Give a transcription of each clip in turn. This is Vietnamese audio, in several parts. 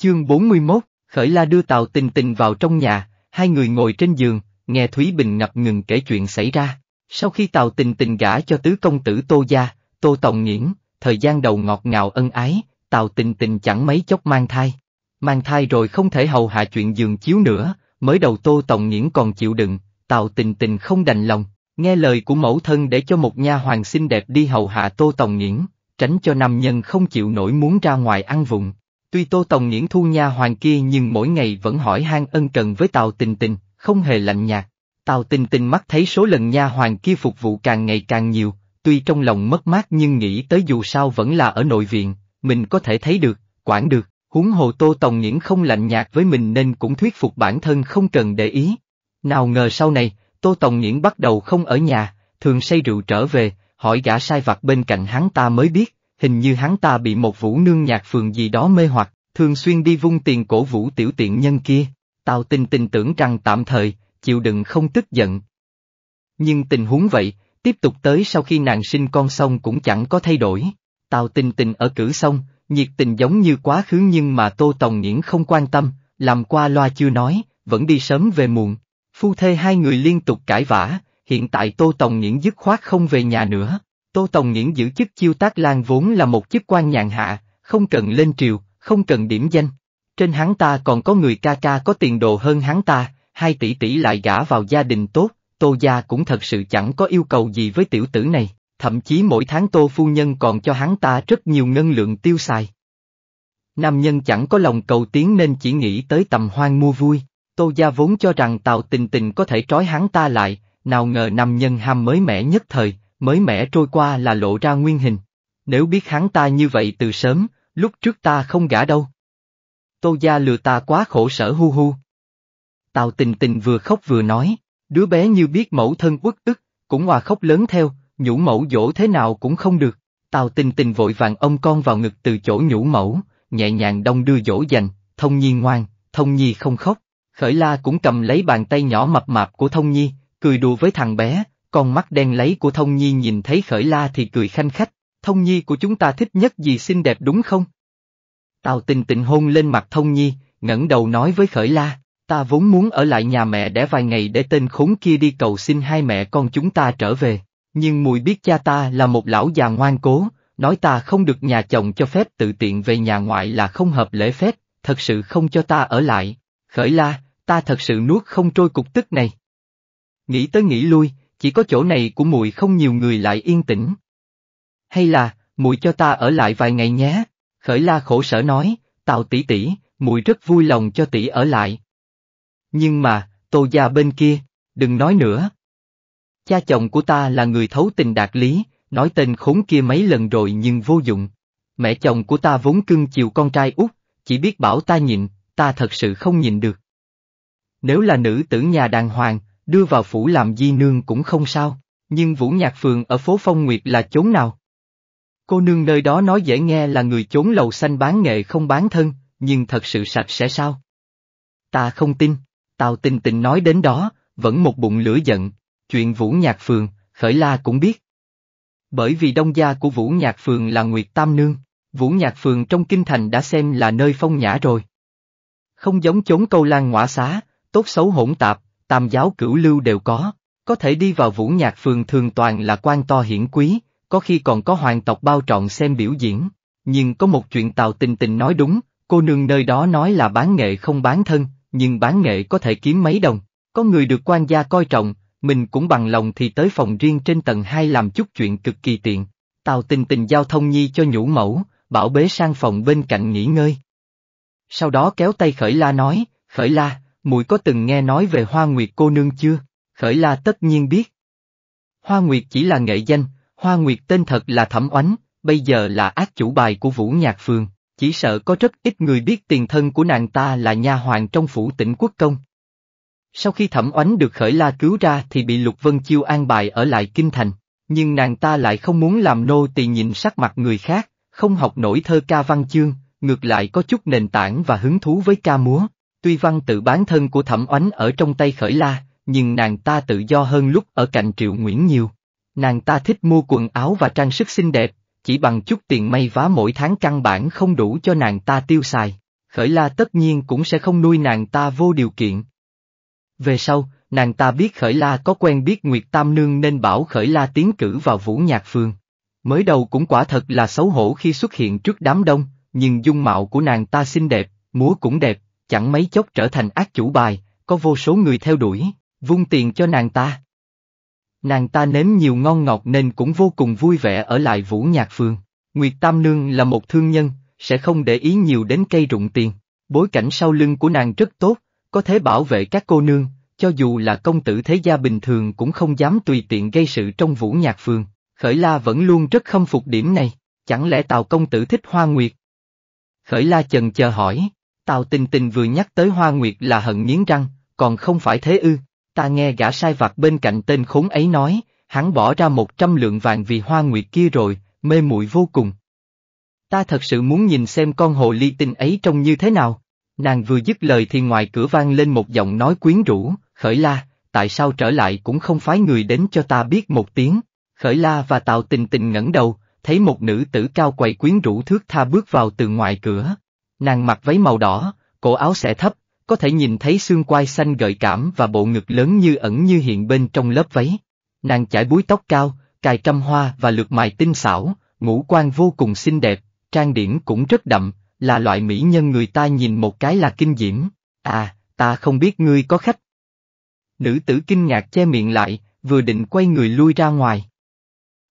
Chương 41, Khởi La đưa Tào Tình Tình vào trong nhà, hai người ngồi trên giường, nghe Thúy Bình ngập ngừng kể chuyện xảy ra. Sau khi Tào Tình Tình gả cho tứ công tử Tô Gia, Tô Tòng Nghiễn, thời gian đầu ngọt ngào ân ái, Tào Tình Tình chẳng mấy chốc mang thai. Mang thai rồi không thể hầu hạ chuyện giường chiếu nữa, mới đầu Tô Tòng Nghiễn còn chịu đựng, Tào Tình Tình không đành lòng, nghe lời của mẫu thân để cho một nha hoàng xinh đẹp đi hầu hạ Tô Tòng Nghiễn, tránh cho nam nhân không chịu nổi muốn ra ngoài ăn vụng. Tuy Tô Tòng Nhiễn thu nha hoàng kia nhưng mỗi ngày vẫn hỏi han ân cần với Tào Tình Tình, không hề lạnh nhạt. Tào Tình Tình mắt thấy số lần nha hoàng kia phục vụ càng ngày càng nhiều, tuy trong lòng mất mát nhưng nghĩ tới dù sao vẫn là ở nội viện, mình có thể thấy được, quản được, huống hồ Tô Tòng Nhiễn không lạnh nhạt với mình nên cũng thuyết phục bản thân không cần để ý. Nào ngờ sau này, Tô Tòng Nhiễn bắt đầu không ở nhà, thường say rượu trở về, hỏi gã sai vặt bên cạnh hắn ta mới biết, hình như hắn ta bị một vũ nương nhạc phường gì đó mê hoặc, thường xuyên đi vung tiền cổ vũ tiểu tiện nhân kia. Tào tình tình tưởng rằng tạm thời, chịu đựng không tức giận. Nhưng tình huống vậy, tiếp tục tới sau khi nàng sinh con xong cũng chẳng có thay đổi. Tào tình tình ở cử xong, nhiệt tình giống như quá khứ nhưng mà Tô Tòng Nhiễn không quan tâm, làm qua loa chưa nói, vẫn đi sớm về muộn. Phu thê hai người liên tục cãi vã, hiện tại Tô Tòng Nhiễn dứt khoát không về nhà nữa. Tô Tòng Nghiễn giữ chức chiêu tác lan vốn là một chức quan nhàn hạ, không cần lên triều, không cần điểm danh. Trên hắn ta còn có người ca ca có tiền đồ hơn hắn ta, hai tỷ tỷ lại gả vào gia đình tốt, Tô gia cũng thật sự chẳng có yêu cầu gì với tiểu tử này, thậm chí mỗi tháng Tô phu nhân còn cho hắn ta rất nhiều ngân lượng tiêu xài. Nam nhân chẳng có lòng cầu tiến nên chỉ nghĩ tới tầm hoang mua vui, Tô gia vốn cho rằng Tào Tình Tình có thể trói hắn ta lại, nào ngờ nam nhân ham mới mẻ nhất thời, mới mẻ trôi qua là lộ ra nguyên hình. Nếu biết hắn ta như vậy từ sớm, lúc trước ta không gả đâu. Tô gia lừa ta quá khổ sở hu hu. Tào tình tình vừa khóc vừa nói, đứa bé như biết mẫu thân uất ức, cũng hòa khóc lớn theo, nhũ mẫu dỗ thế nào cũng không được. Tào tình tình vội vàng ông con vào ngực từ chỗ nhũ mẫu, nhẹ nhàng đông đưa dỗ dành, thông nhi ngoan, thông nhi không khóc. Khởi la cũng cầm lấy bàn tay nhỏ mập mạp của thông nhi, cười đùa với thằng bé, con mắt đen lấy của thông nhi nhìn thấy khởi la thì cười khanh khách, thông nhi của chúng ta thích nhất gì xinh đẹp đúng không? Tào tình tình hôn lên mặt thông nhi, ngẩng đầu nói với khởi la, ta vốn muốn ở lại nhà mẹ để vài ngày để tên khốn kia đi cầu xin hai mẹ con chúng ta trở về, nhưng mùi biết cha ta là một lão già ngoan cố, nói ta không được nhà chồng cho phép tự tiện về nhà ngoại là không hợp lễ phép, thật sự không cho ta ở lại, khởi la, ta thật sự nuốt không trôi cục tức này. Nghĩ tới nghĩ lui, chỉ có chỗ này của muội không nhiều người lại yên tĩnh. Hay là, muội cho ta ở lại vài ngày nhé, khởi la khổ sở nói, tào tỷ tỷ, muội rất vui lòng cho tỷ ở lại. Nhưng mà, tô gia bên kia, đừng nói nữa. Cha chồng của ta là người thấu tình đạt lý, nói tên khốn kia mấy lần rồi nhưng vô dụng. Mẹ chồng của ta vốn cưng chiều con trai út, chỉ biết bảo ta nhịn, ta thật sự không nhịn được. Nếu là nữ tử nhà đàng hoàng, đưa vào phủ làm di nương cũng không sao, nhưng Vũ Nhạc Phường ở phố Phong Nguyệt là chốn nào? Cô nương nơi đó nói dễ nghe là người chốn lầu xanh bán nghệ không bán thân, nhưng thật sự sạch sẽ sao? Ta không tin, Tào tình tình nói đến đó, vẫn một bụng lửa giận, chuyện Vũ Nhạc Phường, Khởi La cũng biết. Bởi vì đông gia của Vũ Nhạc Phường là Nguyệt Tam Nương, Vũ Nhạc Phường trong kinh thành đã xem là nơi phong nhã rồi. Không giống chốn câu lan ngõa xá, tốt xấu hỗn tạp, tam giáo cửu lưu đều có, có thể đi vào vũ nhạc phường thường toàn là quan to hiển quý, có khi còn có hoàng tộc bao trọn xem biểu diễn. Nhưng có một chuyện Tào Tình Tình nói đúng, cô nương nơi đó nói là bán nghệ không bán thân, nhưng bán nghệ có thể kiếm mấy đồng. Có người được quan gia coi trọng, mình cũng bằng lòng thì tới phòng riêng trên tầng 2 làm chút chuyện cực kỳ tiện. Tào Tình Tình giao thông nhi cho nhũ mẫu, bảo bế sang phòng bên cạnh nghỉ ngơi. Sau đó kéo tay Khởi La nói, Khởi La, Mùi có từng nghe nói về Hoa Nguyệt cô nương chưa? Khởi La tất nhiên biết. Hoa Nguyệt chỉ là nghệ danh, Hoa Nguyệt tên thật là Thẩm Oánh, bây giờ là ác chủ bài của Vũ Nhạc Phường, chỉ sợ có rất ít người biết tiền thân của nàng ta là nha hoàng trong phủ tỉnh quốc công. Sau khi Thẩm Oánh được Khởi La cứu ra thì bị Lục Vân Chiêu an bài ở lại Kinh Thành, nhưng nàng ta lại không muốn làm nô tỳ nhìn sắc mặt người khác, không học nổi thơ ca văn chương, ngược lại có chút nền tảng và hứng thú với ca múa. Tuy văn tự bán thân của thẩm oánh ở trong tay khởi la, nhưng nàng ta tự do hơn lúc ở cạnh triệu nguyễn nhiều. Nàng ta thích mua quần áo và trang sức xinh đẹp, chỉ bằng chút tiền may vá mỗi tháng căn bản không đủ cho nàng ta tiêu xài. Khởi la tất nhiên cũng sẽ không nuôi nàng ta vô điều kiện. Về sau, nàng ta biết Khởi La có quen biết Nguyệt Tam Nương nên bảo Khởi La tiến cử vào Vũ Nhạc Phường. Mới đầu cũng quả thật là xấu hổ khi xuất hiện trước đám đông, nhưng dung mạo của nàng ta xinh đẹp, múa cũng đẹp, chẳng mấy chốc trở thành ác chủ bài, có vô số người theo đuổi, vung tiền cho nàng ta. Nàng ta nếm nhiều ngon ngọt nên cũng vô cùng vui vẻ ở lại Vũ Nhạc Phường. Nguyệt Tam Nương là một thương nhân, sẽ không để ý nhiều đến cây rụng tiền. Bối cảnh sau lưng của nàng rất tốt, có thể bảo vệ các cô nương, cho dù là công tử thế gia bình thường cũng không dám tùy tiện gây sự trong vũ nhạc phường. Khởi La vẫn luôn rất khâm phục điểm này, chẳng lẽ Tào công tử thích Hoa Nguyệt? Khởi La chần chờ hỏi, Tào tình tình vừa nhắc tới Hoa Nguyệt là hận nghiến răng, còn không phải thế ư, ta nghe gã sai vặt bên cạnh tên khốn ấy nói, hắn bỏ ra một trăm lượng vàng vì Hoa Nguyệt kia rồi, mê muội vô cùng. Ta thật sự muốn nhìn xem con hồ ly tinh ấy trông như thế nào. Nàng vừa dứt lời thì ngoài cửa vang lên một giọng nói quyến rũ, khởi la, tại sao trở lại cũng không phái người đến cho ta biết một tiếng. Khởi la và Tào tình tình ngẩng đầu, thấy một nữ tử cao quầy quyến rũ thước tha bước vào từ ngoài cửa. Nàng mặc váy màu đỏ, cổ áo xẻ thấp, có thể nhìn thấy xương quai xanh gợi cảm và bộ ngực lớn như ẩn như hiện bên trong lớp váy. Nàng chải búi tóc cao, cài trăm hoa và lượt mài tinh xảo, ngũ quan vô cùng xinh đẹp, trang điểm cũng rất đậm, là loại mỹ nhân người ta nhìn một cái là kinh diễm. À, ta không biết ngươi có khách. Nữ tử kinh ngạc che miệng lại, vừa định quay người lui ra ngoài.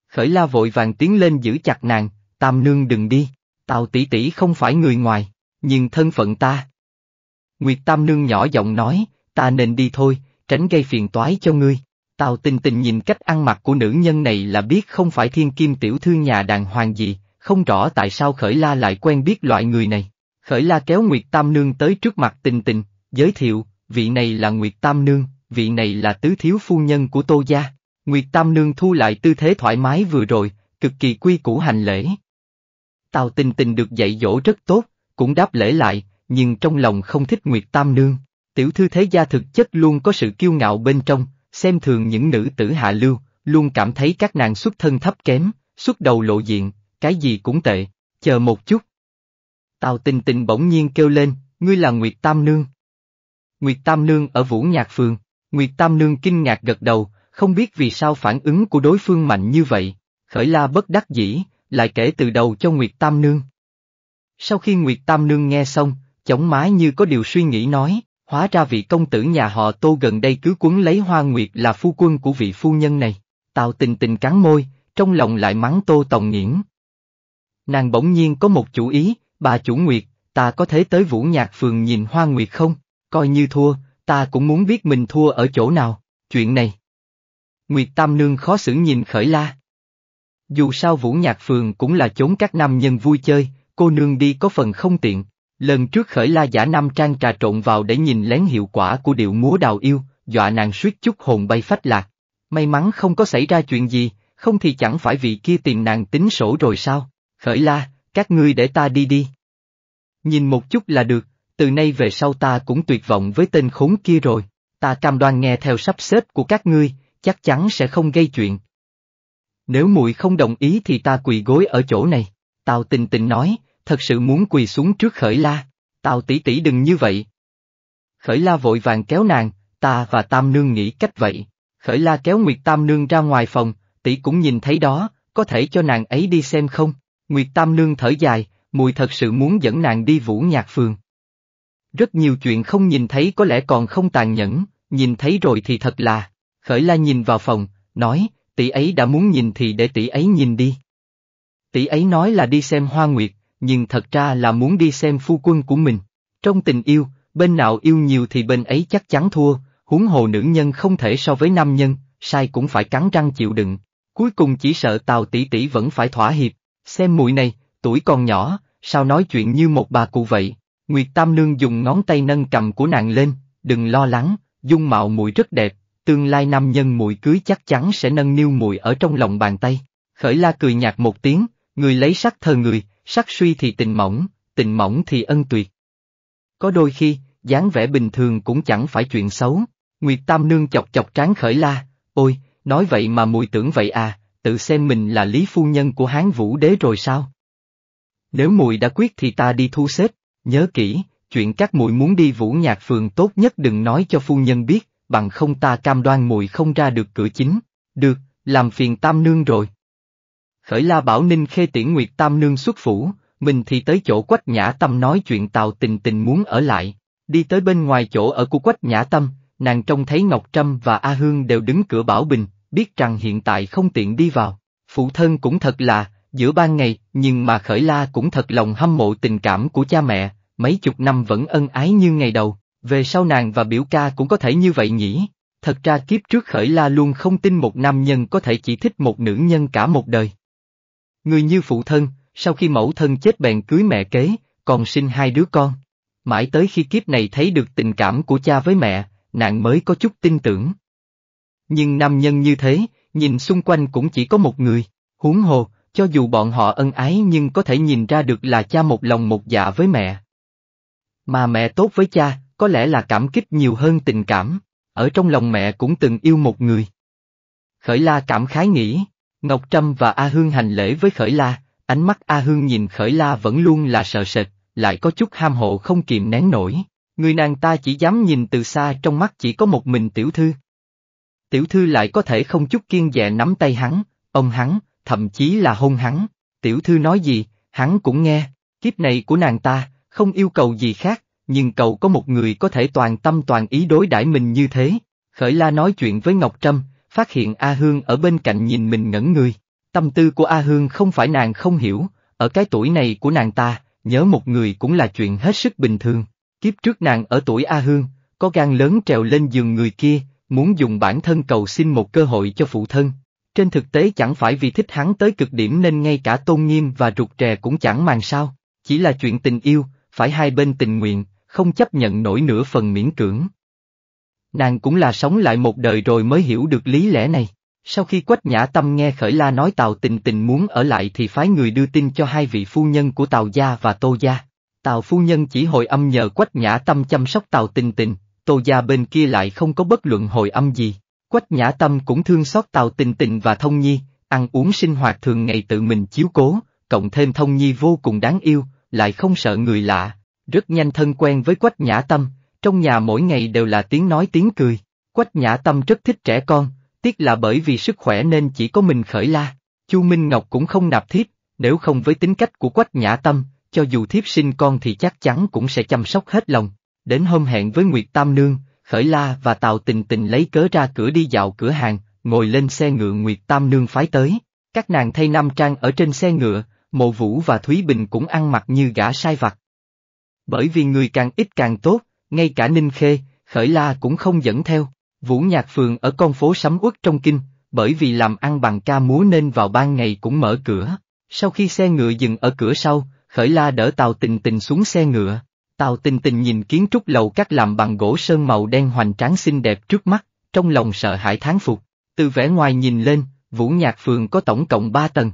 Khởi la vội vàng tiến lên giữ chặt nàng, tam nương đừng đi, tào tỷ tỷ không phải người ngoài, nhưng thân phận ta. Nguyệt tam nương nhỏ giọng nói, ta nên đi thôi, tránh gây phiền toái cho ngươi. Tào tình tình nhìn cách ăn mặc của nữ nhân này là biết không phải thiên kim tiểu thư nhà đàng hoàng gì, không rõ tại sao Khởi La lại quen biết loại người này. Khởi La kéo Nguyệt Tam Nương tới trước mặt tình tình, giới thiệu, vị này là Nguyệt Tam Nương, vị này là tứ thiếu phu nhân của Tô Gia. Nguyệt Tam Nương thu lại tư thế thoải mái vừa rồi, cực kỳ quy củ hành lễ. Tào tình tình được dạy dỗ rất tốt, cũng đáp lễ lại, nhưng trong lòng không thích Nguyệt Tam Nương. Tiểu thư thế gia thực chất luôn có sự kiêu ngạo bên trong, xem thường những nữ tử hạ lưu, luôn cảm thấy các nàng xuất thân thấp kém, xuất đầu lộ diện, cái gì cũng tệ, chờ một chút. Tào tình tình bỗng nhiên kêu lên, ngươi là Nguyệt Tam Nương. Nguyệt Tam Nương ở Vũ Nhạc Phường, Nguyệt Tam Nương kinh ngạc gật đầu, không biết vì sao phản ứng của đối phương mạnh như vậy, khởi la bất đắc dĩ, lại kể từ đầu cho Nguyệt Tam Nương. Sau khi Nguyệt Tam Nương nghe xong, chống mái như có điều suy nghĩ nói, hóa ra vị công tử nhà họ tô gần đây cứ quấn lấy Hoa Nguyệt là phu quân của vị phu nhân này. Tào tình tình cắn môi, trong lòng lại mắng tô tòng nghiễn, Nàng bỗng nhiên có một chủ ý, bà chủ Nguyệt, ta có thể tới Vũ Nhạc Phường nhìn Hoa Nguyệt không? Coi như thua, ta cũng muốn biết mình thua ở chỗ nào, chuyện này. Nguyệt Tam Nương khó xử nhìn khởi la. Dù sao Vũ Nhạc Phường cũng là chốn các nam nhân vui chơi, cô nương đi có phần không tiện. Lần trước khởi la giả nam trang trà trộn vào để nhìn lén hiệu quả của điệu múa đào yêu, dọa nàng suýt chút hồn bay phách lạc. May mắn không có xảy ra chuyện gì, không thì chẳng phải vị kia tìm nàng tính sổ rồi sao? Khởi la, các ngươi để ta đi đi. Nhìn một chút là được, từ nay về sau ta cũng tuyệt vọng với tên khốn kia rồi, ta cam đoan nghe theo sắp xếp của các ngươi, chắc chắn sẽ không gây chuyện. Nếu muội không đồng ý thì ta quỳ gối ở chỗ này, Tào tình tình nói, thật sự muốn quỳ xuống trước khởi la, Tào tỷ tỷ đừng như vậy. Khởi la vội vàng kéo nàng, ta và Tam Nương nghĩ cách vậy, khởi la kéo Nguyệt Tam Nương ra ngoài phòng, tỷ cũng nhìn thấy đó, có thể cho nàng ấy đi xem không? Nguyệt Tam Nương thở dài, mùi thật sự muốn dẫn nàng đi vũ nhạc phường. Rất nhiều chuyện không nhìn thấy có lẽ còn không tàn nhẫn, nhìn thấy rồi thì thật là. Khởi la nhìn vào phòng, nói, tỷ ấy đã muốn nhìn thì để tỷ ấy nhìn đi. Tỷ ấy nói là đi xem hoa nguyệt, nhưng thật ra là muốn đi xem phu quân của mình. Trong tình yêu, bên nào yêu nhiều thì bên ấy chắc chắn thua, huống hồ nữ nhân không thể so với nam nhân, sai cũng phải cắn răng chịu đựng. Cuối cùng chỉ sợ Tào tỷ tỷ vẫn phải thỏa hiệp, Xem mùi này, tuổi còn nhỏ, sao nói chuyện như một bà cụ vậy? Nguyệt Tam Nương dùng ngón tay nâng cầm của nàng lên, đừng lo lắng, dung mạo mùi rất đẹp, tương lai nam nhân mùi cưới chắc chắn sẽ nâng niu mùi ở trong lòng bàn tay. Khởi la cười nhạt một tiếng, người lấy sắc thờ người, sắc suy thì tình mỏng, tình mỏng thì ân tuyệt. Có đôi khi, dáng vẻ bình thường cũng chẳng phải chuyện xấu. Nguyệt Tam Nương chọc chọc trán khởi la, ôi, nói vậy mà mùi tưởng vậy à, tự xem mình là lý phu nhân của Hán Vũ Đế rồi sao? Nếu mùi đã quyết thì ta đi thu xếp, nhớ kỹ, chuyện các mùi muốn đi vũ nhạc phường tốt nhất đừng nói cho phu nhân biết, bằng không ta cam đoan mùi không ra được cửa chính. Được, làm phiền tam nương rồi. Khởi la bảo Ninh khê tiễn Nguyệt tam nương xuất phủ, mình thì tới chỗ quách nhã tâm nói chuyện tào tình tình muốn ở lại. Đi tới bên ngoài chỗ ở của quách nhã tâm, nàng trông thấy Ngọc Trâm và A Hương đều đứng cửa bảo bình, biết rằng hiện tại không tiện đi vào. Phụ thân cũng thật là, giữa ban ngày, nhưng mà khởi la cũng thật lòng hâm mộ tình cảm của cha mẹ, mấy chục năm vẫn ân ái như ngày đầu, về sau nàng và biểu ca cũng có thể như vậy nhỉ. Thật ra kiếp trước khởi la luôn không tin một nam nhân có thể chỉ thích một nữ nhân cả một đời. Người như phụ thân, sau khi mẫu thân chết bèn cưới mẹ kế, còn sinh hai đứa con. Mãi tới khi kiếp này thấy được tình cảm của cha với mẹ, nàng mới có chút tin tưởng. Nhưng nam nhân như thế, nhìn xung quanh cũng chỉ có một người, huống hồ, cho dù bọn họ ân ái nhưng có thể nhìn ra được là cha một lòng một dạ với mẹ. Mà mẹ tốt với cha, có lẽ là cảm kích nhiều hơn tình cảm, ở trong lòng mẹ cũng từng yêu một người. Khởi La cảm khái nghĩ, Ngọc Trâm và A Hương hành lễ với Khởi La, ánh mắt A Hương nhìn Khởi La vẫn luôn là sợ sệt, lại có chút ham hộ không kìm nén nổi, người nàng ta chỉ dám nhìn từ xa trong mắt chỉ có một mình tiểu thư. Tiểu thư lại có thể không chút kiên dè nắm tay hắn, ông hắn, thậm chí là hôn hắn, tiểu thư nói gì, hắn cũng nghe, kiếp này của nàng ta, không yêu cầu gì khác, nhưng cầu có một người có thể toàn tâm toàn ý đối đãi mình như thế. Khởi La nói chuyện với Ngọc Trâm, phát hiện A Hương ở bên cạnh nhìn mình ngẩn người. Tâm tư của A Hương không phải nàng không hiểu, ở cái tuổi này của nàng ta, nhớ một người cũng là chuyện hết sức bình thường. Kiếp trước nàng ở tuổi A Hương, có gan lớn trèo lên giường người kia, muốn dùng bản thân cầu xin một cơ hội cho phụ thân. Trên thực tế chẳng phải vì thích hắn tới cực điểm nên ngay cả tôn nghiêm và rụt rè cũng chẳng màng sao, chỉ là chuyện tình yêu, phải hai bên tình nguyện, không chấp nhận nổi nửa phần miễn cưỡng. Nàng cũng là sống lại một đời rồi mới hiểu được lý lẽ này. Sau khi Quách Nhã Tâm nghe Khởi La nói Tào Tình Tình muốn ở lại thì phái người đưa tin cho hai vị phu nhân của Tào Gia và Tô Gia. Tào phu nhân chỉ hồi âm nhờ Quách Nhã Tâm chăm sóc Tào Tình Tình, Tô Gia bên kia lại không có bất luận hồi âm gì. Quách Nhã Tâm cũng thương xót Tào Tình Tình và Thông Nhi, ăn uống sinh hoạt thường ngày tự mình chiếu cố, cộng thêm Thông Nhi vô cùng đáng yêu, lại không sợ người lạ, rất nhanh thân quen với Quách Nhã Tâm, trong nhà mỗi ngày đều là tiếng nói tiếng cười. Quách Nhã Tâm rất thích trẻ con, tiếc là bởi vì sức khỏe nên chỉ có mình khởi la. Chu Minh Ngọc cũng không nạp thiếp, nếu không với tính cách của Quách Nhã Tâm, cho dù thiếp sinh con thì chắc chắn cũng sẽ chăm sóc hết lòng. Đến hôm hẹn với Nguyệt Tam Nương, Khởi La và Tào Tình Tình lấy cớ ra cửa đi dạo cửa hàng, ngồi lên xe ngựa Nguyệt Tam Nương phái tới. Các nàng thay nam trang ở trên xe ngựa, Mộ Vũ và Thúy Bình cũng ăn mặc như gã sai vặt. Bởi vì người càng ít càng tốt, ngay cả Ninh Khê, Khởi La cũng không dẫn theo. Vũ Nhạc Phường ở con phố Sấm uất trong kinh, bởi vì làm ăn bằng ca múa nên vào ban ngày cũng mở cửa. Sau khi xe ngựa dừng ở cửa sau, Khởi La đỡ Tàu Tình Tình xuống xe ngựa. Tào Tình Tình nhìn kiến trúc lầu các làm bằng gỗ sơn màu đen hoành tráng xinh đẹp trước mắt, trong lòng sợ hãi thán phục. Từ vẻ ngoài nhìn lên, Vũ Nhạc Phường có tổng cộng 3 tầng.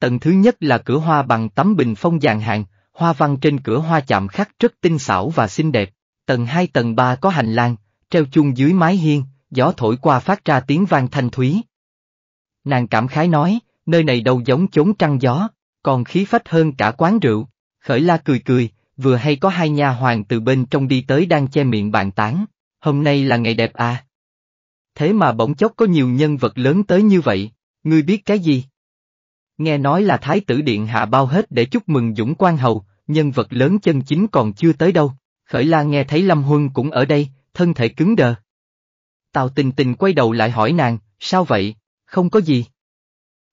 Tầng thứ nhất là cửa hoa bằng tấm bình phong dàn hàng, hoa văn trên cửa hoa chạm khắc rất tinh xảo và xinh đẹp. Tầng 2 tầng 3 có hành lang, treo chuông dưới mái hiên, gió thổi qua phát ra tiếng vang thanh thúy. Nàng cảm khái nói, nơi này đâu giống chốn trăng gió, còn khí phách hơn cả quán rượu. Khởi la cười cười, vừa hay có hai nha hoàng từ bên trong đi tới đang che miệng bàn tán. Hôm nay là ngày đẹp à? Thế mà bỗng chốc có nhiều nhân vật lớn tới như vậy, ngươi biết cái gì? Nghe nói là Thái tử Điện hạ bao hết để chúc mừng Dũng Quan Hầu, nhân vật lớn chân chính còn chưa tới đâu. Khởi la nghe thấy Lâm Huân cũng ở đây, thân thể cứng đờ. Tào tình tình quay đầu lại hỏi nàng, sao vậy, không có gì.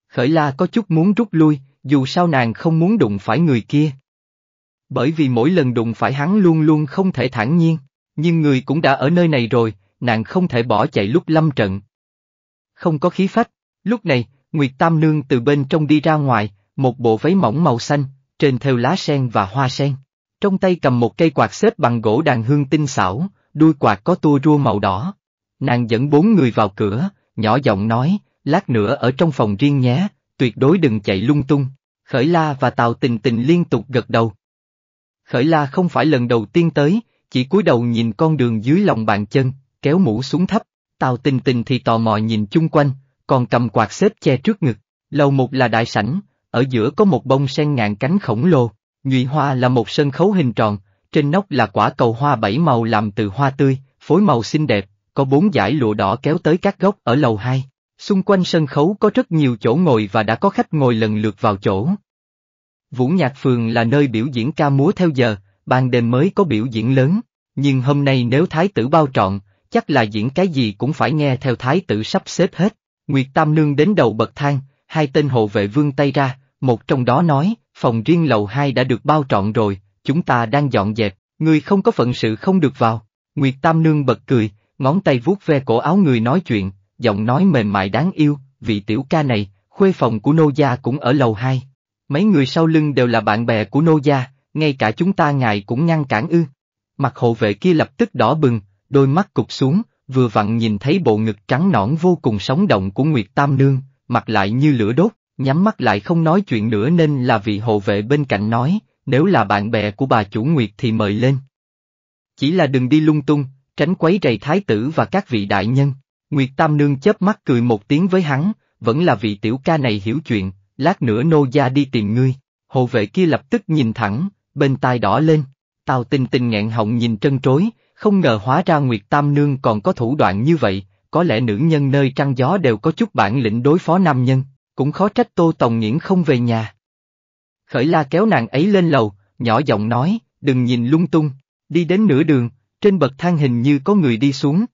Khởi la có chút muốn rút lui, dù sao nàng không muốn đụng phải người kia. Bởi vì mỗi lần đụng phải hắn luôn luôn không thể thản nhiên, nhưng người cũng đã ở nơi này rồi, nàng không thể bỏ chạy lúc lâm trận. Không có khí phách, lúc này, Nguyệt Tam Nương từ bên trong đi ra ngoài, một bộ váy mỏng màu xanh, trên theo lá sen và hoa sen. Trong tay cầm một cây quạt xếp bằng gỗ đàn hương tinh xảo, đuôi quạt có tua rua màu đỏ. Nàng dẫn bốn người vào cửa, nhỏ giọng nói, lát nữa ở trong phòng riêng nhé, tuyệt đối đừng chạy lung tung. Khởi La và Tào Tình Tình liên tục gật đầu. Khởi La không phải lần đầu tiên tới, chỉ cúi đầu nhìn con đường dưới lòng bàn chân, kéo mũ xuống thấp. Tào Tình Tình thì tò mò nhìn chung quanh, còn cầm quạt xếp che trước ngực. Lầu một là đại sảnh, ở giữa có một bông sen ngàn cánh khổng lồ. Nhụy Hoa là một sân khấu hình tròn, trên nóc là quả cầu hoa bảy màu làm từ hoa tươi, phối màu xinh đẹp, có bốn dải lụa đỏ kéo tới các góc ở lầu hai. Xung quanh sân khấu có rất nhiều chỗ ngồi và đã có khách ngồi lần lượt vào chỗ. Vũ Nhạc Phường là nơi biểu diễn ca múa theo giờ, ban đêm mới có biểu diễn lớn, nhưng hôm nay nếu thái tử bao trọn, chắc là diễn cái gì cũng phải nghe theo thái tử sắp xếp hết. Nguyệt Tam Nương đến đầu bậc thang, hai tên hộ vệ vương tay ra, một trong đó nói, phòng riêng lầu hai đã được bao trọn rồi, chúng ta đang dọn dẹp, người không có phận sự không được vào. Nguyệt Tam Nương bật cười, ngón tay vuốt ve cổ áo người nói chuyện, giọng nói mềm mại đáng yêu, vị tiểu ca này, khuê phòng của nô gia cũng ở lầu hai. Mấy người sau lưng đều là bạn bè của nô gia, ngay cả chúng ta ngài cũng ngăn cản ư. Mặt hộ vệ kia lập tức đỏ bừng, đôi mắt cụp xuống, vừa vặn nhìn thấy bộ ngực trắng nõn vô cùng sống động của Nguyệt Tam Nương, mặt lại như lửa đốt, nhắm mắt lại không nói chuyện nữa nên là vị hộ vệ bên cạnh nói, nếu là bạn bè của bà chủ Nguyệt thì mời lên. Chỉ là đừng đi lung tung, tránh quấy rầy thái tử và các vị đại nhân. Nguyệt Tam Nương chớp mắt cười một tiếng với hắn, vẫn là vị tiểu ca này hiểu chuyện, lát nữa nô gia đi tìm ngươi. Hộ vệ kia lập tức nhìn thẳng, bên tai đỏ lên. Tào tinh tinh nghẹn họng nhìn trân trối, không ngờ hóa ra Nguyệt Tam Nương còn có thủ đoạn như vậy, có lẽ nữ nhân nơi trăng gió đều có chút bản lĩnh đối phó nam nhân, cũng khó trách Tô Tòng Nghiễn không về nhà. Khởi la kéo nàng ấy lên lầu, nhỏ giọng nói, đừng nhìn lung tung, đi đến nửa đường, trên bậc thang hình như có người đi xuống.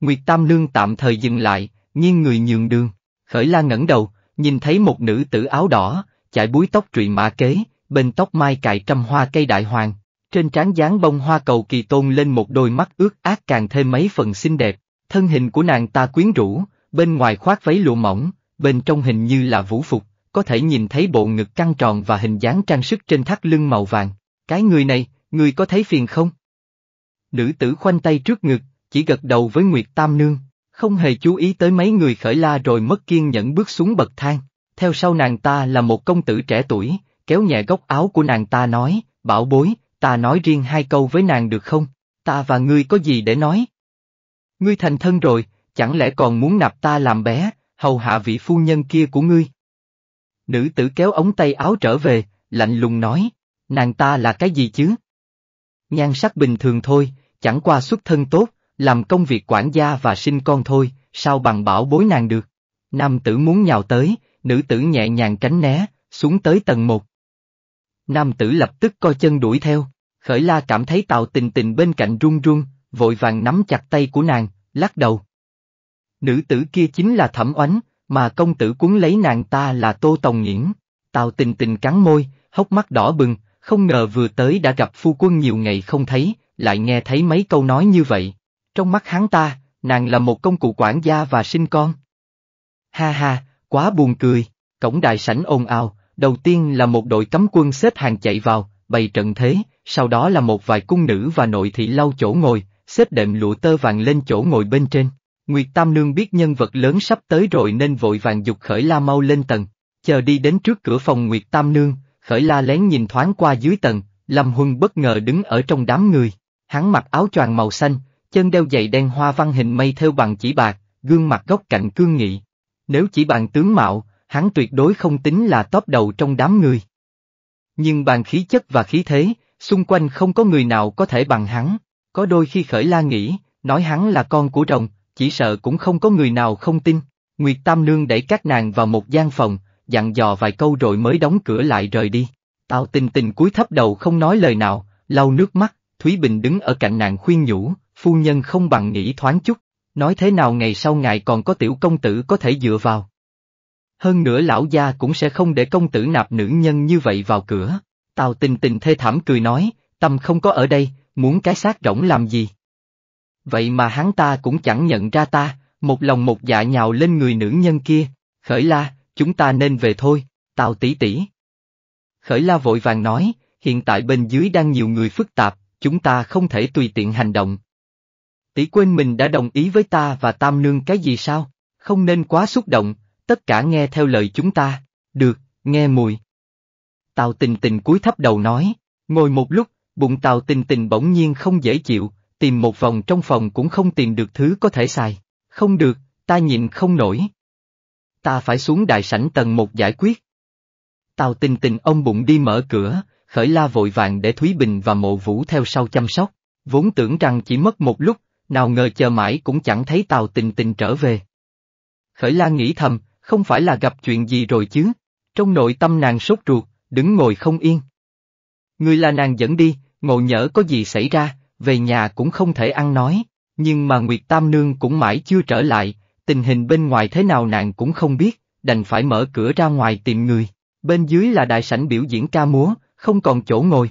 Nguyệt Tam Nương tạm thời dừng lại, nghiêng người nhường đường, khởi la ngẩng đầu, nhìn thấy một nữ tử áo đỏ, chải búi tóc trụy mã kế, bên tóc mai cài trăm hoa cây đại hoàng, trên trán dáng bông hoa cầu kỳ tôn lên một đôi mắt ướt át càng thêm mấy phần xinh đẹp, thân hình của nàng ta quyến rũ, bên ngoài khoác váy lụa mỏng, bên trong hình như là vũ phục, có thể nhìn thấy bộ ngực căng tròn và hình dáng trang sức trên thắt lưng màu vàng. Cái người này, người có thấy phiền không? Nữ tử khoanh tay trước ngực, chỉ gật đầu với Nguyệt Tam Nương, không hề chú ý tới mấy người khởi la rồi mất kiên nhẫn bước xuống bậc thang. Theo sau nàng ta là một công tử trẻ tuổi, kéo nhẹ góc áo của nàng ta nói, bảo bối, ta nói riêng hai câu với nàng được không? Ta và ngươi có gì để nói? Ngươi thành thân rồi, chẳng lẽ còn muốn nạp ta làm bé, hầu hạ vị phu nhân kia của ngươi? Nữ tử kéo ống tay áo trở về, lạnh lùng nói, nàng ta là cái gì chứ? Nhan sắc bình thường thôi, chẳng qua xuất thân tốt, làm công việc quản gia và sinh con thôi, sao bằng bảo bối nàng được? Nam tử muốn nhào tới, nữ tử nhẹ nhàng tránh né, xuống tới tầng một. Nam tử lập tức co chân đuổi theo, khởi la cảm thấy tào tình tình bên cạnh run run, vội vàng nắm chặt tay của nàng, lắc đầu. Nữ tử kia chính là thẩm oánh, mà công tử cuốn lấy nàng ta là Tô Tòng Nghiễn. Tào tình tình cắn môi, hốc mắt đỏ bừng, không ngờ vừa tới đã gặp phu quân nhiều ngày không thấy, lại nghe thấy mấy câu nói như vậy. Trong mắt hắn ta, nàng là một công cụ quản gia và sinh con. Ha ha, quá buồn cười, cổng đại sảnh ồn ào, đầu tiên là một đội cấm quân xếp hàng chạy vào, bày trận thế, sau đó là một vài cung nữ và nội thị lau chỗ ngồi, xếp đệm lụa tơ vàng lên chỗ ngồi bên trên. Nguyệt Tam Nương biết nhân vật lớn sắp tới rồi nên vội vàng dục Khởi La mau lên tầng, chờ đi đến trước cửa phòng Nguyệt Tam Nương, Khởi La lén nhìn thoáng qua dưới tầng, Lâm Huân bất ngờ đứng ở trong đám người, hắn mặc áo choàng màu xanh, chân đeo giày đen hoa văn hình mây theo bằng chỉ bạc, gương mặt góc cạnh cương nghị. Nếu chỉ bằng tướng mạo, hắn tuyệt đối không tính là top đầu trong đám người. Nhưng bằng khí chất và khí thế, xung quanh không có người nào có thể bằng hắn, có đôi khi khởi la nghĩ, nói hắn là con của rồng, chỉ sợ cũng không có người nào không tin. Nguyệt Tam Nương đẩy các nàng vào một gian phòng, dặn dò vài câu rồi mới đóng cửa lại rời đi. Tào tình tình cúi thấp đầu không nói lời nào, lau nước mắt, Thúy Bình đứng ở cạnh nàng khuyên nhủ, phu nhân không bằng nghĩ thoáng chút, nói thế nào ngày sau ngài còn có tiểu công tử có thể dựa vào. Hơn nữa lão gia cũng sẽ không để công tử nạp nữ nhân như vậy vào cửa. Tào tình tình thê thảm cười nói, tâm không có ở đây, muốn cái xác rỗng làm gì. Vậy mà hắn ta cũng chẳng nhận ra ta, một lòng một dạ nhào lên người nữ nhân kia, khởi la, chúng ta nên về thôi, tào tỷ tỷ. Khởi la vội vàng nói, hiện tại bên dưới đang nhiều người phức tạp, chúng ta không thể tùy tiện hành động. Tỷ quên mình đã đồng ý với ta và tam nương cái gì sao, không nên quá xúc động, tất cả nghe theo lời chúng ta, được, nghe mùi. Tào tình tình cúi thấp đầu nói, ngồi một lúc, bụng tào tình tình bỗng nhiên không dễ chịu, tìm một vòng trong phòng cũng không tìm được thứ có thể xài, không được, ta nhịn không nổi. Ta phải xuống đại sảnh tầng một giải quyết. Tào tình tình ông bụng đi mở cửa, khởi la vội vàng để Thúy Bình và Mộ Vũ theo sau chăm sóc, vốn tưởng rằng chỉ mất một lúc, nào ngờ chờ mãi cũng chẳng thấy Tào Tình Tình trở về. Khởi la nghĩ thầm, không phải là gặp chuyện gì rồi chứ, trong nội tâm nàng sốt ruột, đứng ngồi không yên. Người là nàng dẫn đi, ngộ nhỡ có gì xảy ra, về nhà cũng không thể ăn nói, nhưng mà Nguyệt Tam Nương cũng mãi chưa trở lại, tình hình bên ngoài thế nào nàng cũng không biết, đành phải mở cửa ra ngoài tìm người. Bên dưới là đại sảnh biểu diễn ca múa, không còn chỗ ngồi.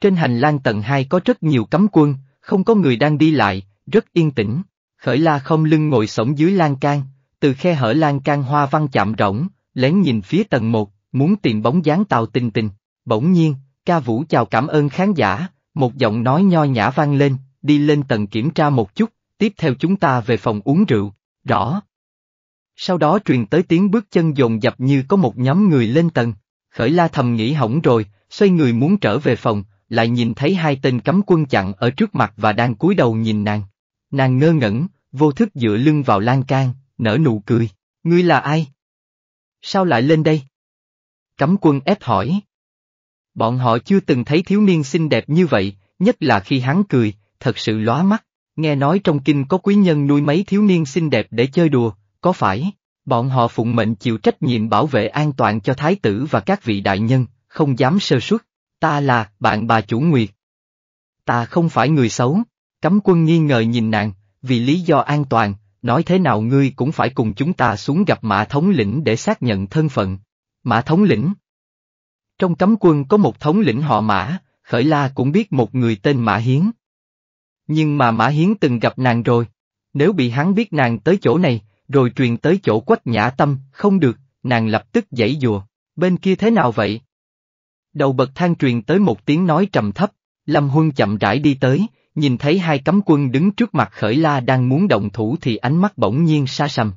Trên hành lang tầng 2 có rất nhiều cấm quân, không có người đang đi lại, rất yên tĩnh. Khởi la không lưng ngồi sổng dưới lan can, từ khe hở lan can hoa văn chạm rỗng, lén nhìn phía tầng 1, muốn tìm bóng dáng tàu tình tình. Bỗng nhiên, ca vũ chào cảm ơn khán giả, một giọng nói nho nhã vang lên, đi lên tầng kiểm tra một chút, tiếp theo chúng ta về phòng uống rượu, rõ. Sau đó truyền tới tiếng bước chân dồn dập như có một nhóm người lên tầng, khởi la thầm nghĩ hỏng rồi, xoay người muốn trở về phòng, lại nhìn thấy hai tên cấm quân chặn ở trước mặt và đang cúi đầu nhìn nàng. Nàng ngơ ngẩn, vô thức dựa lưng vào lan can, nở nụ cười, ngươi là ai? Sao lại lên đây? Cấm quân ép hỏi. Bọn họ chưa từng thấy thiếu niên xinh đẹp như vậy, nhất là khi hắn cười, thật sự lóa mắt. Nghe nói trong kinh có quý nhân nuôi mấy thiếu niên xinh đẹp để chơi đùa, có phải? Bọn họ phụng mệnh chịu trách nhiệm bảo vệ an toàn cho thái tử và các vị đại nhân, không dám sơ suất. Ta là bạn bà chủ Nguyệt. Ta không phải người xấu. Cấm quân nghi ngờ nhìn nàng, vì lý do an toàn, nói thế nào ngươi cũng phải cùng chúng ta xuống gặp mã thống lĩnh để xác nhận thân phận. Mã thống lĩnh. Trong cấm quân có một thống lĩnh họ mã, khởi la cũng biết một người tên Mã Hiến. Nhưng mà Mã Hiến từng gặp nàng rồi. Nếu bị hắn biết nàng tới chỗ này, rồi truyền tới chỗ quách nhã tâm, không được, nàng lập tức giãy dùa. Bên kia thế nào vậy? Đầu bậc thang truyền tới một tiếng nói trầm thấp, Lâm Huân chậm rãi đi tới, nhìn thấy hai cấm quân đứng trước mặt khởi la đang muốn động thủ thì ánh mắt bỗng nhiên xa sầm.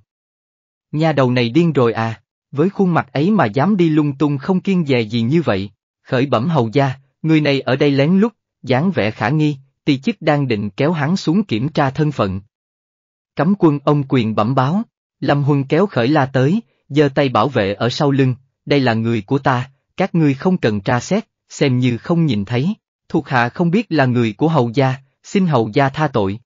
Nhà đầu này điên rồi à, với khuôn mặt ấy mà dám đi lung tung không kiên dè gì như vậy, khởi bẩm hầu gia, người này ở đây lén lút, dáng vẻ khả nghi, tỳ chức đang định kéo hắn xuống kiểm tra thân phận. Cấm quân ông quyền bẩm báo, Lâm Huân kéo khởi la tới, giơ tay bảo vệ ở sau lưng, đây là người của ta, các ngươi không cần tra xét, xem như không nhìn thấy, thuộc hạ không biết là người của hầu gia, xin hầu gia tha tội.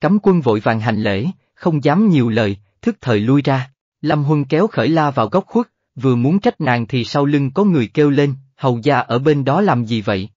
Cấm quân vội vàng hành lễ, không dám nhiều lời, thức thời lui ra, Lâm Huân kéo khởi la vào góc khuất, vừa muốn trách nàng thì sau lưng có người kêu lên, hầu gia ở bên đó làm gì vậy?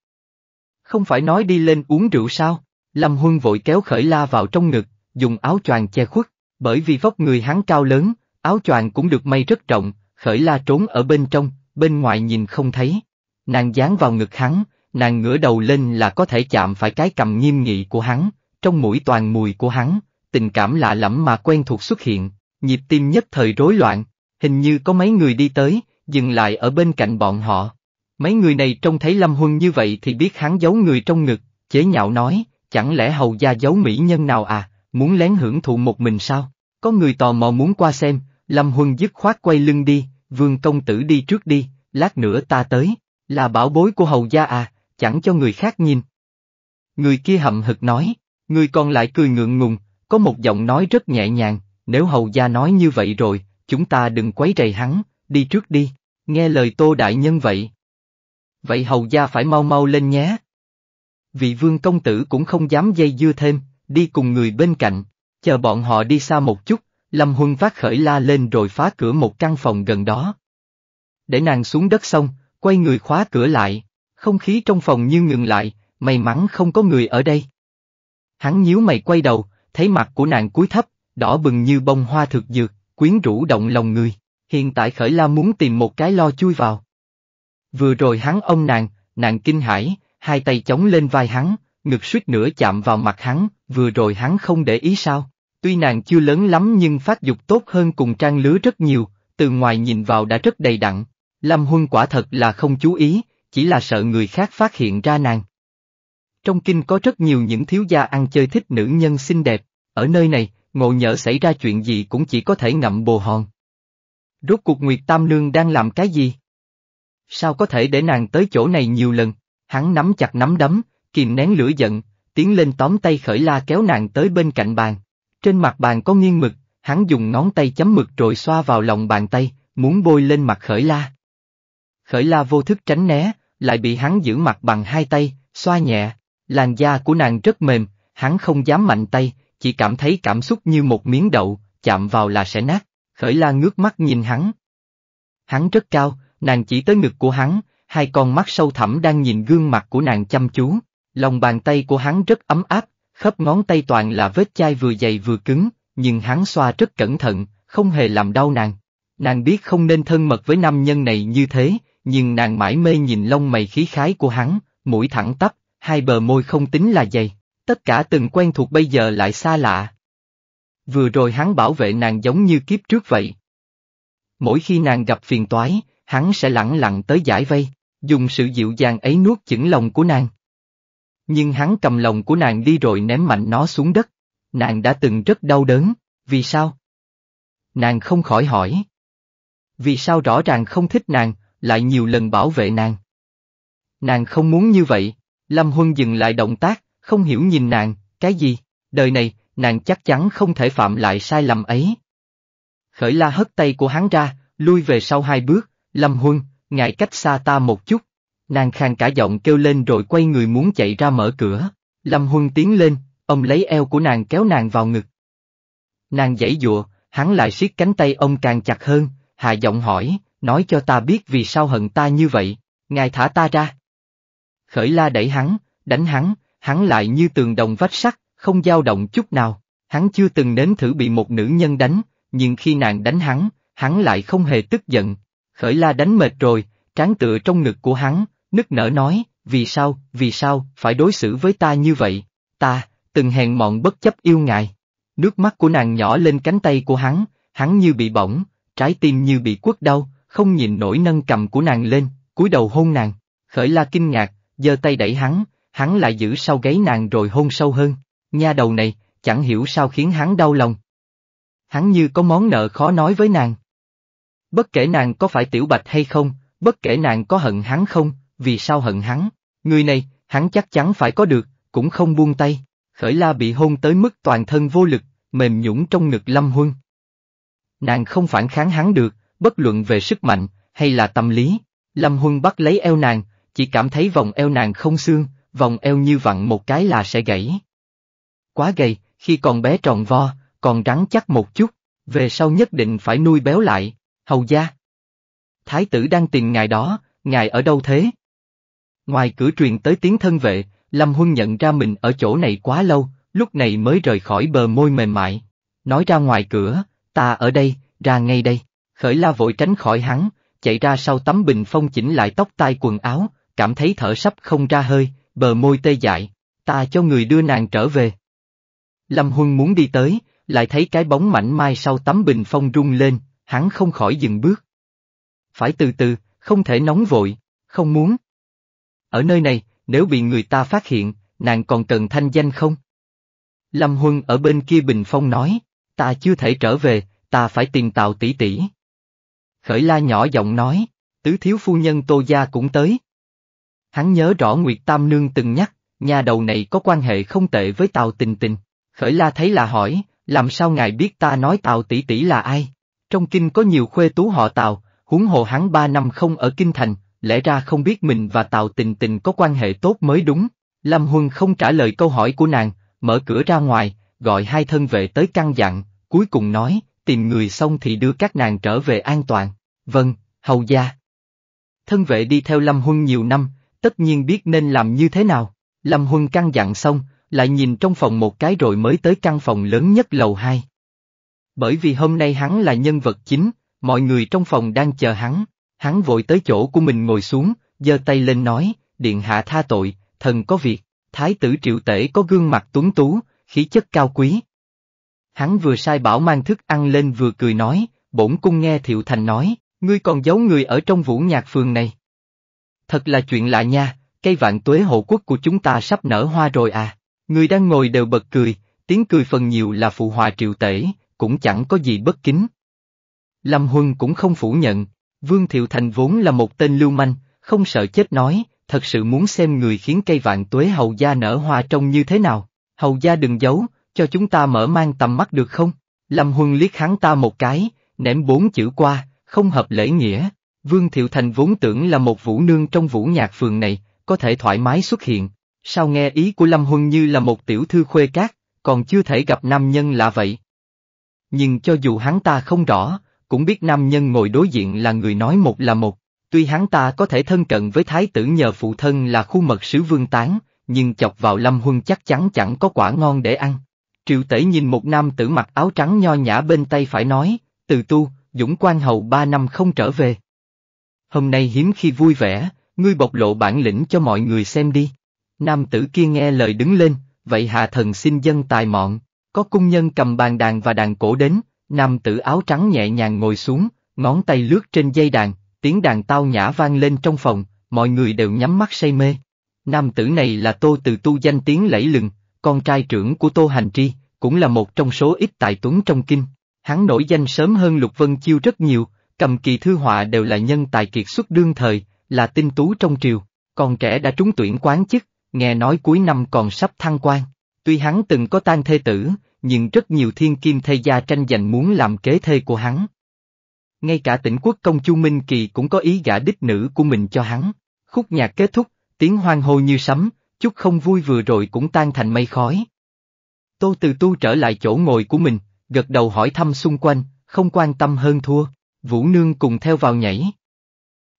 Không phải nói đi lên uống rượu sao? Lâm Huân vội kéo khởi la vào trong ngực, dùng áo choàng che khuất, bởi vì vóc người hắn cao lớn, áo choàng cũng được may rất rộng, khởi la trốn ở bên trong, bên ngoài nhìn không thấy. Nàng dán vào ngực hắn, nàng ngửa đầu lên là có thể chạm phải cái cầm nghiêm nghị của hắn, trong mũi toàn mùi của hắn, tình cảm lạ lẫm mà quen thuộc xuất hiện, nhịp tim nhất thời rối loạn, hình như có mấy người đi tới, dừng lại ở bên cạnh bọn họ. Mấy người này trông thấy Lâm Huân như vậy thì biết hắn giấu người trong ngực, chế nhạo nói, chẳng lẽ hầu gia giấu mỹ nhân nào à, muốn lén hưởng thụ một mình sao? Có người tò mò muốn qua xem, Lâm Huân dứt khoát quay lưng đi, vương công tử đi trước đi, lát nữa ta tới, là bảo bối của hầu gia à, chẳng cho người khác nhìn. Người kia hậm hực nói, người còn lại cười ngượng ngùng, có một giọng nói rất nhẹ nhàng, nếu hầu gia nói như vậy rồi, chúng ta đừng quấy rầy hắn, đi trước đi, nghe lời tô đại nhân vậy. Vậy hầu gia phải mau mau lên nhé. Vị vương công tử cũng không dám dây dưa thêm, đi cùng người bên cạnh, chờ bọn họ đi xa một chút, Lâm Huân phát khởi la lên rồi phá cửa một căn phòng gần đó. Để nàng xuống đất xong, quay người khóa cửa lại, không khí trong phòng như ngừng lại, may mắn không có người ở đây. Hắn nhíu mày quay đầu, thấy mặt của nàng cúi thấp, đỏ bừng như bông hoa thực dược, quyến rũ động lòng người, hiện tại khởi la muốn tìm một cái lo chui vào. Vừa rồi hắn ôm nàng, nàng kinh hãi, hai tay chống lên vai hắn, ngực suýt nữa chạm vào mặt hắn, vừa rồi hắn không để ý sao. Tuy nàng chưa lớn lắm nhưng phát dục tốt hơn cùng trang lứa rất nhiều, từ ngoài nhìn vào đã rất đầy đặn. Lâm Huân quả thật là không chú ý, chỉ là sợ người khác phát hiện ra nàng. Trong kinh có rất nhiều những thiếu gia ăn chơi thích nữ nhân xinh đẹp, ở nơi này, ngộ nhỡ xảy ra chuyện gì cũng chỉ có thể ngậm bồ hòn. Rốt cuộc Nguyệt Tam Nương đang làm cái gì? Sao có thể để nàng tới chỗ này nhiều lần? Hắn nắm chặt nắm đấm, kìm nén lửa giận, tiến lên tóm tay khởi la kéo nàng tới bên cạnh bàn. Trên mặt bàn có nghiêng mực, hắn dùng ngón tay chấm mực rồi xoa vào lòng bàn tay, muốn bôi lên mặt khởi la. Khởi la vô thức tránh né, lại bị hắn giữ mặt bằng hai tay, xoa nhẹ. Làn da của nàng rất mềm, hắn không dám mạnh tay, chỉ cảm thấy cảm xúc như một miếng đậu, chạm vào là sẽ nát. Khởi la ngước mắt nhìn hắn. Hắn rất cao, nàng chỉ tới ngực của hắn, hai con mắt sâu thẳm đang nhìn gương mặt của nàng chăm chú. Lòng bàn tay của hắn rất ấm áp, khớp ngón tay toàn là vết chai vừa dày vừa cứng, nhưng hắn xoa rất cẩn thận, không hề làm đau nàng. Nàng biết không nên thân mật với nam nhân này như thế, nhưng nàng mãi mê nhìn lông mày khí khái của hắn, mũi thẳng tắp, hai bờ môi không tính là dày, tất cả từng quen thuộc bây giờ lại xa lạ. Vừa rồi hắn bảo vệ nàng giống như kiếp trước vậy. Mỗi khi nàng gặp phiền toái, hắn sẽ lặng lặng tới giải vây, dùng sự dịu dàng ấy nuốt chửng lòng của nàng. Nhưng hắn cầm lòng của nàng đi rồi ném mạnh nó xuống đất. Nàng đã từng rất đau đớn, vì sao? Nàng không khỏi hỏi. Vì sao rõ ràng không thích nàng, lại nhiều lần bảo vệ nàng? Nàng không muốn như vậy, Lâm Huân dừng lại động tác, không hiểu nhìn nàng, cái gì, đời này, nàng chắc chắn không thể phạm lại sai lầm ấy. Khởi la hất tay của hắn ra, lui về sau hai bước, Lâm Huân, ngài cách xa ta một chút. Nàng khang cả giọng kêu lên rồi quay người muốn chạy ra mở cửa. Lâm Huân tiến lên, ông lấy eo của nàng kéo nàng vào ngực. Nàng giãy dụa, hắn lại siết cánh tay ông càng chặt hơn, hạ giọng hỏi, nói cho ta biết vì sao hận ta như vậy, ngài thả ta ra. Khởi la đẩy hắn, đánh hắn, hắn lại như tường đồng vách sắt, không dao động chút nào. Hắn chưa từng nếm thử bị một nữ nhân đánh, nhưng khi nàng đánh hắn, hắn lại không hề tức giận. Khởi la đánh mệt rồi, tráng tựa trong ngực của hắn, nức nở nói, vì sao, vì sao, phải đối xử với ta như vậy, ta, từng hèn mọn bất chấp yêu ngài. Nước mắt của nàng nhỏ lên cánh tay của hắn, hắn như bị bỏng, trái tim như bị quất đau, không nhìn nổi nâng cầm của nàng lên, cúi đầu hôn nàng. Khởi la kinh ngạc, giơ tay đẩy hắn, hắn lại giữ sau gáy nàng rồi hôn sâu hơn. Nha đầu này, chẳng hiểu sao khiến hắn đau lòng. Hắn như có món nợ khó nói với nàng. Bất kể nàng có phải tiểu bạch hay không, bất kể nàng có hận hắn không, vì sao hận hắn, người này, hắn chắc chắn phải có được, cũng không buông tay. Khởi la bị hôn tới mức toàn thân vô lực, mềm nhũng trong ngực Lâm Huân. Nàng không phản kháng hắn được, bất luận về sức mạnh, hay là tâm lý. Lâm Huân bắt lấy eo nàng, chỉ cảm thấy vòng eo nàng không xương, vòng eo như vặn một cái là sẽ gãy. Quá gầy, khi còn bé tròn vo, còn rắn chắc một chút, về sau nhất định phải nuôi béo lại, hầu gia. Thái tử đang tìm ngài đó, ngài ở đâu thế? Ngoài cửa truyền tới tiếng thân vệ, Lâm Huân nhận ra mình ở chỗ này quá lâu, lúc này mới rời khỏi bờ môi mềm mại. Nói ra ngoài cửa, ta ở đây, ra ngay đây. Khởi la vội tránh khỏi hắn, chạy ra sau tấm bình phong chỉnh lại tóc tai quần áo, cảm thấy thở sắp không ra hơi, bờ môi tê dại. Ta cho người đưa nàng trở về. Lâm Huân muốn đi tới, lại thấy cái bóng mảnh mai sau tấm bình phong rung lên, hắn không khỏi dừng bước. Phải từ từ, không thể nóng vội, không muốn. Ở nơi này, nếu bị người ta phát hiện, nàng còn cần thanh danh không? Lâm Huân ở bên kia bình phong nói, ta chưa thể trở về, ta phải tìm tạo tỷ tỷ. Khởi la nhỏ giọng nói, tứ thiếu phu nhân Tô Gia cũng tới. Hắn nhớ rõ Nguyệt Tam Nương từng nhắc, nhà đầu này có quan hệ không tệ với Tào Tình Tình. Khởi la thấy là hỏi, làm sao ngài biết ta nói Tào tỷ tỷ là ai? Trong kinh có nhiều khuê tú họ Tào, huống hồ hắn ba năm không ở kinh thành, lẽ ra không biết mình và Tào Tình Tình có quan hệ tốt mới đúng. Lâm Huân không trả lời câu hỏi của nàng, mở cửa ra ngoài, gọi hai thân vệ tới căn dặn, cuối cùng nói, tìm người xong thì đưa các nàng trở về an toàn. Vâng, hầu gia. Thân vệ đi theo Lâm Huân nhiều năm, tất nhiên biết nên làm như thế nào. Lâm Huân căn dặn xong, lại nhìn trong phòng một cái rồi mới tới căn phòng lớn nhất lầu hai. Bởi vì hôm nay hắn là nhân vật chính, mọi người trong phòng đang chờ hắn, hắn vội tới chỗ của mình ngồi xuống, giơ tay lên nói, điện hạ tha tội, thần có việc, thái tử triệu tể có gương mặt tuấn tú, khí chất cao quý. Hắn vừa sai bảo mang thức ăn lên vừa cười nói, bổn cung nghe Thiệu Thành nói, ngươi còn giấu người ở trong vũ nhạc phường này. Thật là chuyện lạ nha, cây vạn tuế hộ quốc của chúng ta sắp nở hoa rồi à. Người đang ngồi đều bật cười, tiếng cười phần nhiều là phụ hòa triệu tể, cũng chẳng có gì bất kính. Lâm Huân cũng không phủ nhận, Vương Thiệu Thành vốn là một tên lưu manh, không sợ chết nói, thật sự muốn xem người khiến cây vạn tuế hầu gia nở hoa trông như thế nào. Hầu gia đừng giấu, cho chúng ta mở mang tầm mắt được không? Lâm Huân liếc hắn ta một cái, ném bốn chữ qua, không hợp lễ nghĩa. Vương Thiệu Thành vốn tưởng là một vũ nương trong vũ nhạc phường này, có thể thoải mái xuất hiện. Sao nghe ý của Lâm Huân như là một tiểu thư khuê cát, còn chưa thể gặp nam nhân là vậy. Nhưng cho dù hắn ta không rõ, cũng biết nam nhân ngồi đối diện là người nói một là một. Tuy hắn ta có thể thân cận với thái tử nhờ phụ thân là khu mật sứ vương tán, nhưng chọc vào Lâm Huân chắc chắn chẳng có quả ngon để ăn. Triệu tể nhìn một nam tử mặc áo trắng nho nhã bên tay phải nói, từ tu, Dũng quan hầu ba năm không trở về. Hôm nay hiếm khi vui vẻ, ngươi bộc lộ bản lĩnh cho mọi người xem đi. Nam tử kia nghe lời đứng lên, vậy hạ thần xin dân tài mọn, có cung nhân cầm bàn đàn và đàn cổ đến, nam tử áo trắng nhẹ nhàng ngồi xuống, ngón tay lướt trên dây đàn, tiếng đàn tao nhã vang lên trong phòng, mọi người đều nhắm mắt say mê. Nam tử này là Tô Từ Tu danh tiếng lẫy lừng, con trai trưởng của Tô Hành Tri, cũng là một trong số ít tài tuấn trong kinh. Hắn nổi danh sớm hơn Lục Vân Chiêu rất nhiều, cầm kỳ thư họa đều là nhân tài kiệt xuất đương thời, là tinh tú trong triều, còn trẻ đã trúng tuyển quán chức, nghe nói cuối năm còn sắp thăng quan. Tuy hắn từng có tan thê tử, nhưng rất nhiều thiên kim thê gia tranh giành muốn làm kế thê của hắn. Ngay cả tỉnh quốc công Chu Minh Kỳ cũng có ý gả đích nữ của mình cho hắn. Khúc nhạc kết thúc, tiếng hoang hô như sấm, chút không vui vừa rồi cũng tan thành mây khói. Tô Từ Tu trở lại chỗ ngồi của mình, gật đầu hỏi thăm xung quanh, không quan tâm hơn thua, Vũ Nương cùng theo vào nhảy.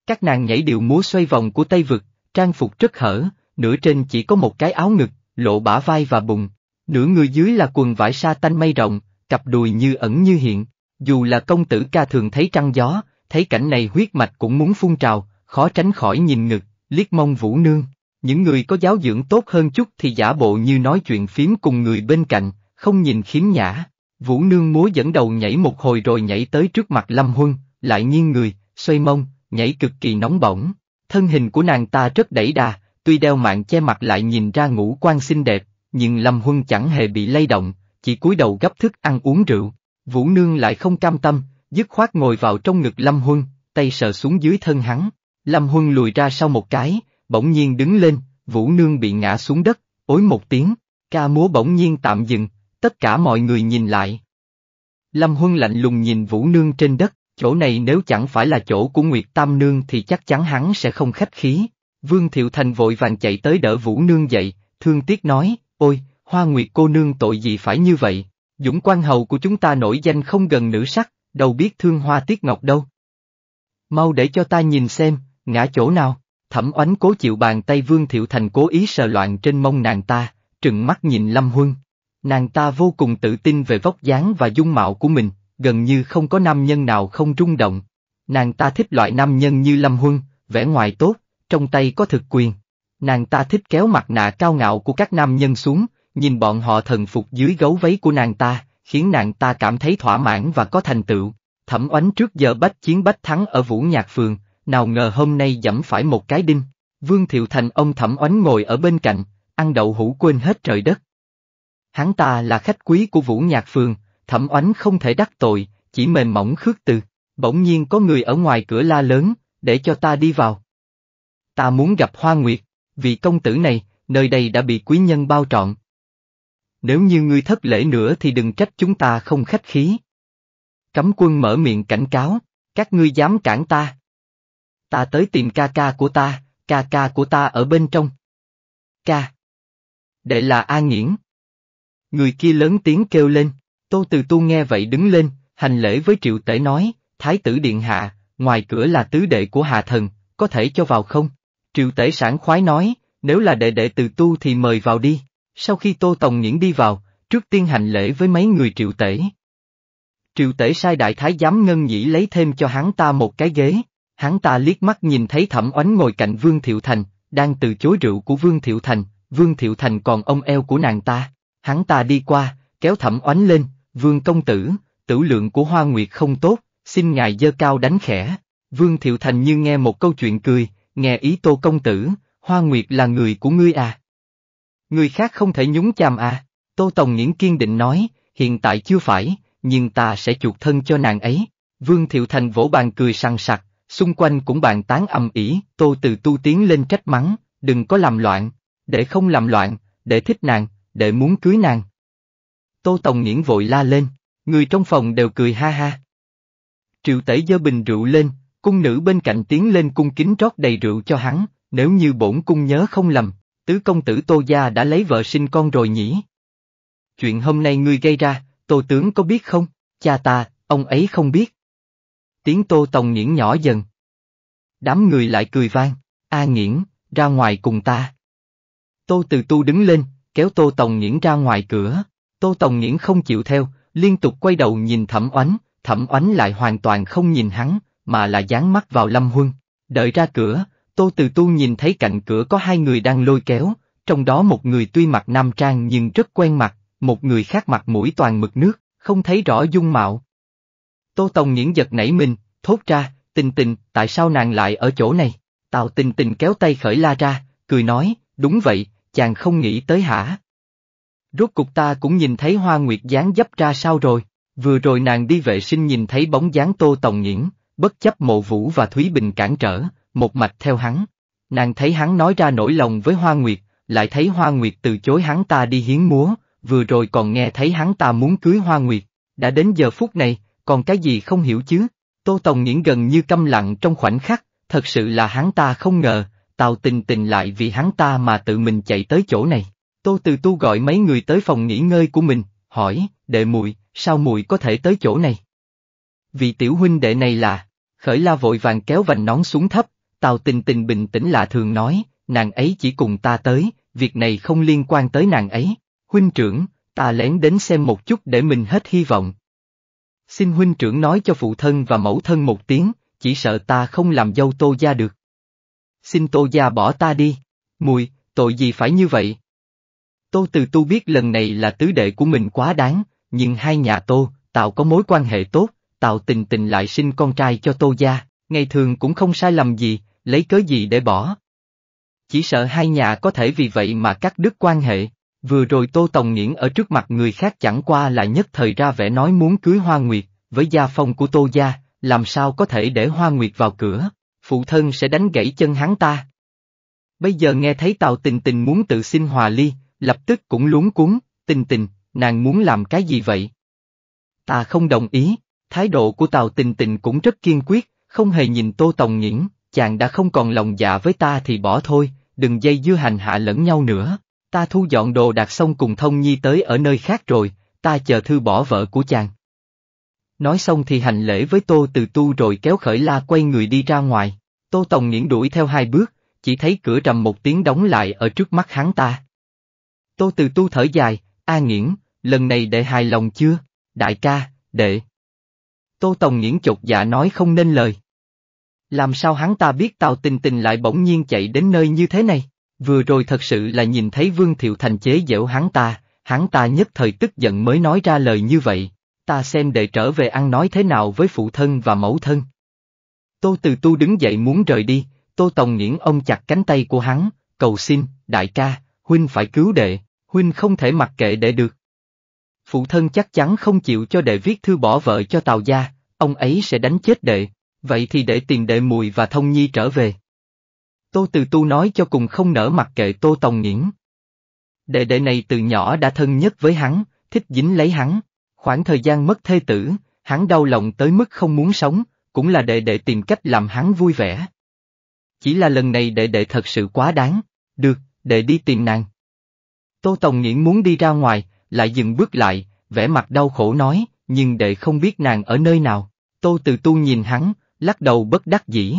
Các nàng nhảy điệu múa xoay vòng của Tây Vực, trang phục rất hở, nửa trên chỉ có một cái áo ngực, lộ bả vai và bụng, nửa người dưới là quần vải sa tanh mây rộng, cặp đùi như ẩn như hiện. Dù là công tử ca thường thấy trăng gió, thấy cảnh này huyết mạch cũng muốn phun trào, khó tránh khỏi nhìn ngực, liếc mông Vũ Nương. Những người có giáo dưỡng tốt hơn chút thì giả bộ như nói chuyện phím cùng người bên cạnh, không nhìn khiếm nhã. Vũ Nương múa dẫn đầu nhảy một hồi rồi nhảy tới trước mặt Lâm Huân, lại nghiêng người, xoay mông, nhảy cực kỳ nóng bỏng. Thân hình của nàng ta rất đẩy đà, tuy đeo mạng che mặt lại nhìn ra ngũ quan xinh đẹp, nhưng Lâm Huân chẳng hề bị lay động, chỉ cúi đầu gấp thức ăn uống rượu. Vũ Nương lại không cam tâm, dứt khoát ngồi vào trong ngực Lâm Huân, tay sờ xuống dưới thân hắn. Lâm Huân lùi ra sau một cái, bỗng nhiên đứng lên, Vũ Nương bị ngã xuống đất, ối một tiếng, ca múa bỗng nhiên tạm dừng, tất cả mọi người nhìn lại. Lâm Huân lạnh lùng nhìn Vũ Nương trên đất, chỗ này nếu chẳng phải là chỗ của Nguyệt Tam Nương thì chắc chắn hắn sẽ không khách khí. Vương Thiệu Thành vội vàng chạy tới đỡ Vũ Nương dậy, thương tiếc nói, ôi, Hoa Nguyệt cô nương tội gì phải như vậy, Dũng quan hầu của chúng ta nổi danh không gần nữ sắc, đâu biết thương Hoa Tiết Ngọc đâu. Mau để cho ta nhìn xem, ngã chỗ nào, thẩm oánh cố chịu bàn tay Vương Thiệu Thành cố ý sờ loạn trên mông nàng ta, trừng mắt nhìn Lâm Huân. Nàng ta vô cùng tự tin về vóc dáng và dung mạo của mình, gần như không có nam nhân nào không rung động. Nàng ta thích loại nam nhân như Lâm Huân, vẻ ngoài tốt, trong tay có thực quyền. Nàng ta thích kéo mặt nạ cao ngạo của các nam nhân xuống, nhìn bọn họ thần phục dưới gấu váy của nàng ta, khiến nàng ta cảm thấy thỏa mãn và có thành tựu. Thẩm oánh trước giờ bách chiến bách thắng ở Vũ Nhạc Phường, nào ngờ hôm nay dẫm phải một cái đinh. Vương Thiệu Thành ông thẩm oánh ngồi ở bên cạnh, ăn đậu hũ quên hết trời đất. Hắn ta là khách quý của Vũ Nhạc Phường, thẩm oánh không thể đắc tội, chỉ mềm mỏng khước từ. Bỗng nhiên có người ở ngoài cửa la lớn, để cho ta đi vào. Ta muốn gặp Hoa Nguyệt, vị công tử này, nơi đây đã bị quý nhân bao trọn. Nếu như ngươi thất lễ nữa thì đừng trách chúng ta không khách khí. Cấm quân mở miệng cảnh cáo, các ngươi dám cản ta. Ta tới tìm ca ca của ta, ca ca của ta ở bên trong. Ca. Đệ là A Nghiễn. Người kia lớn tiếng kêu lên, Tô Từ Tu nghe vậy đứng lên, hành lễ với triệu tể nói, Thái tử Điện Hạ, ngoài cửa là tứ đệ của Hạ Thần, có thể cho vào không? Triệu tể sản khoái nói, nếu là đệ đệ từ tu thì mời vào đi. Sau khi Tô Tòng Nhiễn đi vào, trước tiên hành lễ với mấy người triệu tể. Triệu tể sai đại thái giám ngân nhĩ lấy thêm cho hắn ta một cái ghế, hắn ta liếc mắt nhìn thấy thẩm oánh ngồi cạnh Vương Thiệu Thành, đang từ chối rượu của Vương Thiệu Thành, Vương Thiệu Thành còn ông eo của nàng ta, hắn ta đi qua, kéo thẩm oánh lên, Vương công tử, tử lượng của Hoa Nguyệt không tốt, xin ngài dơ cao đánh khẽ. Vương Thiệu Thành như nghe một câu chuyện cười, nghe ý Tô công tử, Hoa Nguyệt là người của ngươi à? Người khác không thể nhúng chàm à? Tô Tòng Nghiễn kiên định nói, hiện tại chưa phải, nhưng ta sẽ chuộc thân cho nàng ấy. Vương Thiệu Thành vỗ bàn cười sằng sặc, xung quanh cũng bàn tán ầm ĩ. Tô Từ Tu tiến lên trách mắng, đừng có làm loạn, để không làm loạn, để thích nàng, để muốn cưới nàng. Tô Tòng Nghiễn vội la lên, người trong phòng đều cười ha ha. Triệu tể giơ bình rượu lên, Cung nữ bên cạnh tiến lên cung kính rót đầy rượu cho hắn, nếu như bổn cung nhớ không lầm, tứ công tử Tô Gia đã lấy vợ sinh con rồi nhỉ? Chuyện hôm nay ngươi gây ra, Tô Tướng có biết không? Cha ta, ông ấy không biết. Tiếng Tô Tòng Nghiễn nhỏ dần. Đám người lại cười vang, A Nghiễn, ra ngoài cùng ta. Tô Từ Tu đứng lên, kéo Tô Tòng Nghiễn ra ngoài cửa. Tô Tòng Nghiễn không chịu theo, liên tục quay đầu nhìn Thẩm Oánh, Thẩm Oánh lại hoàn toàn không nhìn hắn, mà là dán mắt vào Lâm Huân. Đợi ra cửa, Tô Từ Tu nhìn thấy cạnh cửa có hai người đang lôi kéo, trong đó một người tuy mặc nam trang nhưng rất quen mặt, một người khác mặt mũi toàn mực nước, không thấy rõ dung mạo. Tô Tòng Nghiễn giật nảy mình, thốt ra, tình tình, tại sao nàng lại ở chỗ này? Tào tình tình kéo tay khởi la ra, cười nói, đúng vậy, chàng không nghĩ tới hả? Rốt cục ta cũng nhìn thấy hoa nguyệt dáng dấp ra sao rồi, vừa rồi nàng đi vệ sinh nhìn thấy bóng dáng Tô Tòng Nghiễn, bất chấp mộ vũ và Thúy Bình cản trở, một mạch theo hắn. Nàng thấy hắn nói ra nỗi lòng với Hoa Nguyệt, lại thấy Hoa Nguyệt từ chối hắn ta đi hiến múa, vừa rồi còn nghe thấy hắn ta muốn cưới Hoa Nguyệt, đã đến giờ phút này, còn cái gì không hiểu chứ? Tô Tòng Nghiễn gần như câm lặng trong khoảnh khắc, thật sự là hắn ta không ngờ, Tào Tình Tình lại vì hắn ta mà tự mình chạy tới chỗ này. Tô Từ Tu gọi mấy người tới phòng nghỉ ngơi của mình, hỏi, đệ muội, sao muội có thể tới chỗ này? vì tiểu huynh đệ này là, khởi la vội vàng kéo vành nón xuống thấp, Tào Tình Tình bình tĩnh lạ thường nói, nàng ấy chỉ cùng ta tới, việc này không liên quan tới nàng ấy. Huynh trưởng, ta lén đến xem một chút để mình hết hy vọng. Xin huynh trưởng nói cho phụ thân và mẫu thân một tiếng, chỉ sợ ta không làm dâu tô gia được. Xin tô gia bỏ ta đi. Mùi, tội gì phải như vậy? Tô Từ Tu biết lần này là tứ đệ của mình quá đáng, nhưng hai nhà Tô, Tào có mối quan hệ tốt, Tào tình tình lại sinh con trai cho Tô gia, ngày thường cũng không sai lầm gì, lấy cớ gì để bỏ. Chỉ sợ hai nhà có thể vì vậy mà cắt đứt quan hệ. Vừa rồi Tô Tòng Nghiễn ở trước mặt người khác chẳng qua là nhất thời ra vẻ nói muốn cưới Hoa Nguyệt, với gia phong của Tô Gia, làm sao có thể để Hoa Nguyệt vào cửa, phụ thân sẽ đánh gãy chân hắn ta. Bây giờ nghe thấy Tào Tình Tình muốn tự xin hòa ly, lập tức cũng luống cuốn, Tình Tình, nàng muốn làm cái gì vậy? Ta không đồng ý, thái độ của Tào Tình Tình cũng rất kiên quyết, không hề nhìn Tô Tòng Nhiễn, chàng đã không còn lòng dạ với ta thì bỏ thôi, đừng dây dưa hành hạ lẫn nhau nữa. Ta thu dọn đồ đạc xong cùng thông nhi tới ở nơi khác rồi, ta chờ thư bỏ vợ của chàng. Nói xong thì hành lễ với Tô Từ Tu rồi kéo khởi la quay người đi ra ngoài. Tô Tòng nghiễn đuổi theo hai bước, chỉ thấy cửa trầm một tiếng đóng lại ở trước mắt hắn ta. Tô Từ Tu thở dài, A nghiễn, lần này đệ hài lòng chưa? Đại ca, đệ. Tô Tòng nghiễn chột dạ nói không nên lời. Làm sao hắn ta biết Tào Tình Tình lại bỗng nhiên chạy đến nơi như thế này? Vừa rồi thật sự là nhìn thấy Vương Thiệu Thành chế giễu hắn ta, hắn ta nhất thời tức giận mới nói ra lời như vậy. Ta xem đệ trở về ăn nói thế nào với phụ thân và mẫu thân. Tô Từ Tu đứng dậy muốn rời đi, Tô Tòng Nghiễn ông chặt cánh tay của hắn, cầu xin, đại ca, huynh phải cứu đệ, huynh không thể mặc kệ đệ được. Phụ thân chắc chắn không chịu cho đệ viết thư bỏ vợ cho Tào gia, ông ấy sẽ đánh chết đệ, vậy thì để tiền đệ mùi và thông nhi trở về. Tô Từ Tu nói cho cùng không nở mặc kệ Tô Tòng Nghiễn. Đệ đệ này từ nhỏ đã thân nhất với hắn, thích dính lấy hắn. Khoảng thời gian mất thê tử, hắn đau lòng tới mức không muốn sống, cũng là đệ đệ tìm cách làm hắn vui vẻ. Chỉ là lần này đệ đệ thật sự quá đáng, được, đệ đi tìm nàng. Tô Tòng Nghiễn muốn đi ra ngoài, lại dừng bước lại, vẻ mặt đau khổ nói, nhưng đệ không biết nàng ở nơi nào. Tô Từ Tu nhìn hắn, lắc đầu bất đắc dĩ.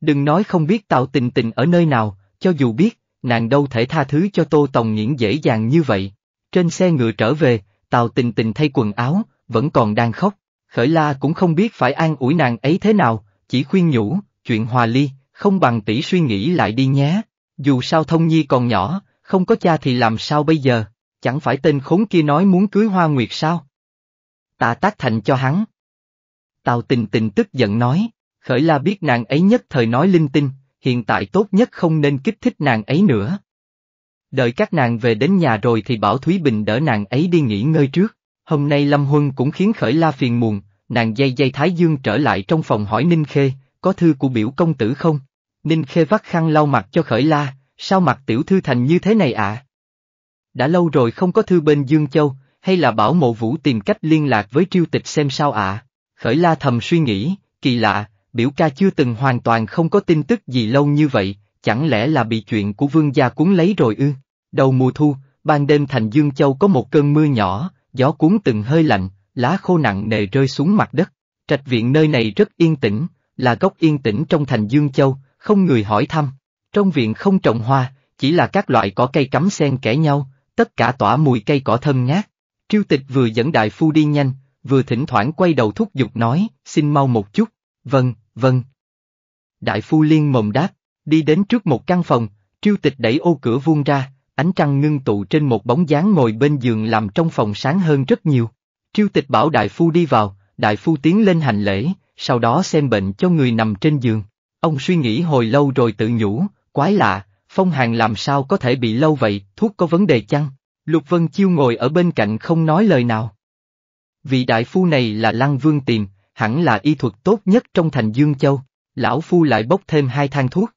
Đừng nói không biết Tào Tình Tình ở nơi nào, cho dù biết, nàng đâu thể tha thứ cho Tô Tòng Nghiễn dễ dàng như vậy. Trên xe ngựa trở về, Tào Tình Tình thay quần áo, vẫn còn đang khóc. Khởi La cũng không biết phải an ủi nàng ấy thế nào, chỉ khuyên nhủ, chuyện hòa ly, không bằng tỷ suy nghĩ lại đi nhé. Dù sao Thông Nhi còn nhỏ, không có cha thì làm sao bây giờ, chẳng phải tên khốn kia nói muốn cưới Hoa Nguyệt sao? Ta tác thành cho hắn. Tào Tình Tình tức giận nói. Khởi la biết nàng ấy nhất thời nói linh tinh, hiện tại tốt nhất không nên kích thích nàng ấy nữa. Đợi các nàng về đến nhà rồi thì bảo Thúy Bình đỡ nàng ấy đi nghỉ ngơi trước. Hôm nay Lâm Huân cũng khiến Khởi La phiền muộn, nàng dây dây Thái Dương trở lại trong phòng hỏi Ninh Khê, có thư của biểu công tử không? Ninh Khê vắt khăn lau mặt cho Khởi La, sao mặt tiểu thư thành như thế này ạ? À? Đã lâu rồi không có thư bên Dương Châu, hay là bảo mộ vũ tìm cách liên lạc với triêu tịch xem sao ạ? À? Khởi La thầm suy nghĩ, kỳ lạ, biểu ca chưa từng hoàn toàn không có tin tức gì lâu như vậy, chẳng lẽ là bị chuyện của vương gia cuốn lấy rồi ư? Đầu mùa thu, ban đêm thành Dương Châu có một cơn mưa nhỏ, gió cuốn từng hơi lạnh, lá khô nặng nề rơi xuống mặt đất. Trạch viện nơi này rất yên tĩnh, là góc yên tĩnh trong thành Dương Châu, không người hỏi thăm. Trong viện không trồng hoa, chỉ là các loại cỏ cây cắm xen kẽ nhau, tất cả tỏa mùi cây cỏ thơm ngát. Triêu tịch vừa dẫn đại phu đi nhanh, vừa thỉnh thoảng quay đầu thúc giục nói, xin mau một chút, vâng, vâng. Đại phu liên mồm đáp, đi đến trước một căn phòng, triêu tịch đẩy ô cửa vuông ra, ánh trăng ngưng tụ trên một bóng dáng ngồi bên giường làm trong phòng sáng hơn rất nhiều. Triêu tịch bảo đại phu đi vào, đại phu tiến lên hành lễ, sau đó xem bệnh cho người nằm trên giường. Ông suy nghĩ hồi lâu rồi tự nhủ, quái lạ, phong hàng làm sao có thể bị lâu vậy, thuốc có vấn đề chăng? Lục Vân Chiêu ngồi ở bên cạnh không nói lời nào. Vị đại phu này là Lăng Vương Tiềm, hẳn là y thuật tốt nhất trong thành Dương Châu, lão phu lại bốc thêm hai thang thuốc.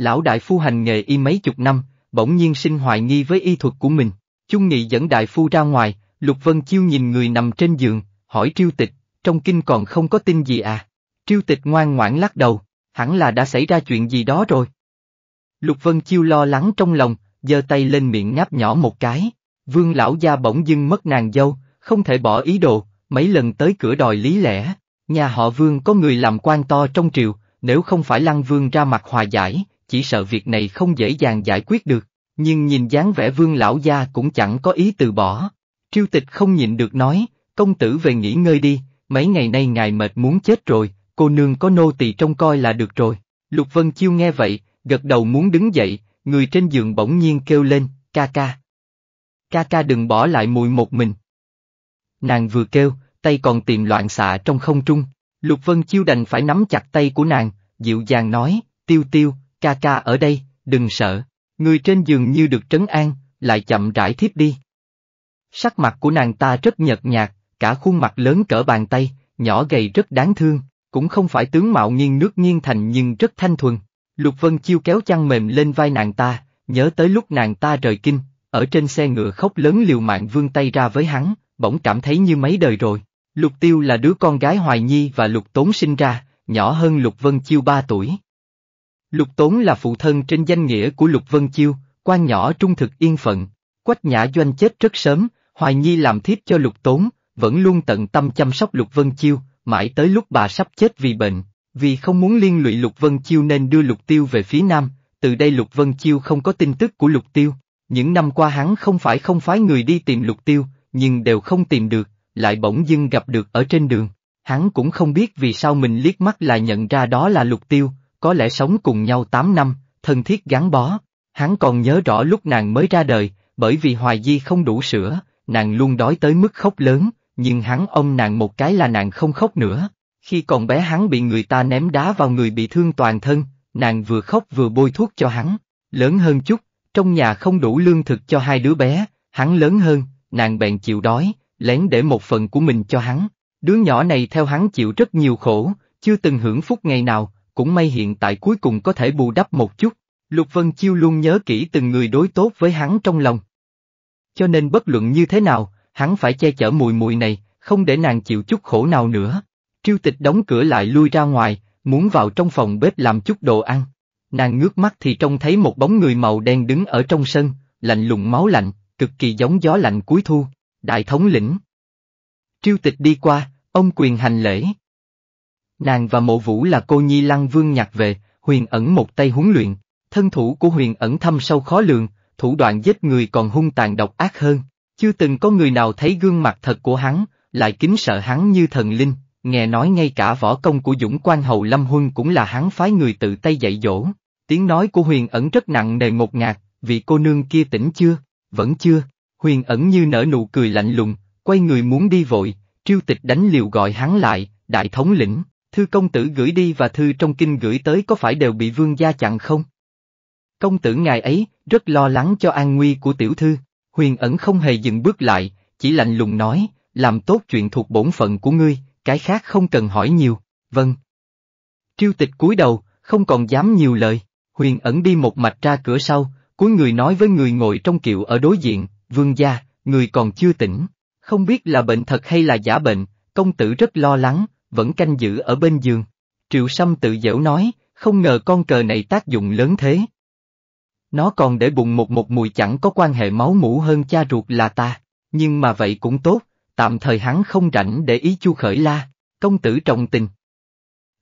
Lão đại phu hành nghề y mấy chục năm, bỗng nhiên sinh hoài nghi với y thuật của mình. Chung Nghị dẫn đại phu ra ngoài, Lục Vân Chiêu nhìn người nằm trên giường, hỏi triêu tịch, trong kinh còn không có tin gì à? Triêu tịch ngoan ngoãn lắc đầu, hẳn là đã xảy ra chuyện gì đó rồi. Lục Vân Chiêu lo lắng trong lòng, giơ tay lên miệng ngáp nhỏ một cái. Vương lão gia bỗng dưng mất nàng dâu, không thể bỏ ý đồ, mấy lần tới cửa đòi lý lẽ. Nhà họ Vương có người làm quan to trong triều, nếu không phải Lăng Vương ra mặt hòa giải, chỉ sợ việc này không dễ dàng giải quyết được. Nhưng nhìn dáng vẻ Vương lão gia cũng chẳng có ý từ bỏ. Triêu tịch không nhịn được nói, công tử về nghỉ ngơi đi, mấy ngày nay ngài mệt muốn chết rồi, cô nương có nô tỳ trông coi là được rồi. Lục Vân Chiêu nghe vậy, gật đầu muốn đứng dậy, người trên giường bỗng nhiên kêu lên, ca ca. Ca ca đừng bỏ lại mùi một mình. Nàng vừa kêu, tay còn tìm loạn xạ trong không trung, Lục Vân Chiêu đành phải nắm chặt tay của nàng, dịu dàng nói, tiêu tiêu, ca ca ở đây, đừng sợ. Người trên giường như được trấn an, lại chậm rãi thiếp đi. Sắc mặt của nàng ta rất nhợt nhạt, cả khuôn mặt lớn cỡ bàn tay, nhỏ gầy rất đáng thương, cũng không phải tướng mạo nghiêng nước nghiêng thành nhưng rất thanh thuần. Lục Vân Chiêu kéo chăn mềm lên vai nàng ta, nhớ tới lúc nàng ta rời kinh, ở trên xe ngựa khóc lớn liều mạng vươn tay ra với hắn, bỗng cảm thấy như mấy đời rồi. Lục Tiêu là đứa con gái Hoài Nhi và Lục Tốn sinh ra, nhỏ hơn Lục Vân Chiêu 3 tuổi. Lục Tốn là phụ thân trên danh nghĩa của Lục Vân Chiêu, quan nhỏ trung thực yên phận. Quách Nhã Doanh chết rất sớm, Hoài Nhi làm thiếp cho Lục Tốn, vẫn luôn tận tâm chăm sóc Lục Vân Chiêu, mãi tới lúc bà sắp chết vì bệnh, vì không muốn liên lụy Lục Vân Chiêu nên đưa Lục Tiêu về phía Nam, từ đây Lục Vân Chiêu không có tin tức của Lục Tiêu. Những năm qua hắn không phải không phái người đi tìm Lục Tiêu, nhưng đều không tìm được, lại bỗng dưng gặp được ở trên đường. Hắn cũng không biết vì sao mình liếc mắt là nhận ra đó là Lục Tiêu, có lẽ sống cùng nhau 8 năm, thân thiết gắn bó. Hắn còn nhớ rõ lúc nàng mới ra đời, bởi vì Hoài Di không đủ sữa, nàng luôn đói tới mức khóc lớn, nhưng hắn ôm nàng một cái là nàng không khóc nữa. Khi còn bé hắn bị người ta ném đá vào người bị thương toàn thân, nàng vừa khóc vừa bôi thuốc cho hắn. Lớn hơn chút, trong nhà không đủ lương thực cho hai đứa bé, hắn lớn hơn, nàng bèn chịu đói, lén để một phần của mình cho hắn. Đứa nhỏ này theo hắn chịu rất nhiều khổ, chưa từng hưởng phúc ngày nào, cũng may hiện tại cuối cùng có thể bù đắp một chút. Lục Vân Chiêu luôn nhớ kỹ từng người đối tốt với hắn trong lòng. Cho nên bất luận như thế nào, hắn phải che chở mùi mùi này, không để nàng chịu chút khổ nào nữa. Triêu tịch đóng cửa lại lui ra ngoài, muốn vào trong phòng bếp làm chút đồ ăn. Nàng ngước mắt thì trông thấy một bóng người màu đen đứng ở trong sân, lạnh lùng máu lạnh, cực kỳ giống gió lạnh cuối thu. Đại thống lĩnh. Triêu tịch đi qua, ông quyền hành lễ. Nàng và mộ vũ là cô nhi lăng vương nhặt về, huyền ẩn một tay huấn luyện, thân thủ của huyền ẩn thâm sâu khó lường, thủ đoạn giết người còn hung tàn độc ác hơn. Chưa từng có người nào thấy gương mặt thật của hắn, lại kính sợ hắn như thần linh, nghe nói ngay cả võ công của Dũng Quan Hầu Lâm Huân cũng là hắn phái người tự tay dạy dỗ. Tiếng nói của huyền ẩn rất nặng nề ngột ngạt, vị cô nương kia tỉnh chưa? Vẫn chưa. Huyền ẩn như nở nụ cười lạnh lùng, quay người muốn đi vội, triêu tịch đánh liều gọi hắn lại, đại thống lĩnh, thư công tử gửi đi và thư trong kinh gửi tới có phải đều bị vương gia chặn không? Công tử ngài ấy, rất lo lắng cho an nguy của tiểu thư, huyền ẩn không hề dừng bước lại, chỉ lạnh lùng nói, làm tốt chuyện thuộc bổn phận của ngươi, cái khác không cần hỏi nhiều, vâng. Triêu tịch cúi đầu, không còn dám nhiều lời, huyền ẩn đi một mạch ra cửa sau, cuối người nói với người ngồi trong kiệu ở đối diện, vương gia, người còn chưa tỉnh, không biết là bệnh thật hay là giả bệnh, công tử rất lo lắng, vẫn canh giữ ở bên giường. Triệu Sâm tự dễu nói, không ngờ con cờ này tác dụng lớn thế. Nó còn để bụng một một mùi chẳng có quan hệ máu mũ hơn cha ruột là ta, nhưng mà vậy cũng tốt, tạm thời hắn không rảnh để ý chu khởi la, công tử trọng tình.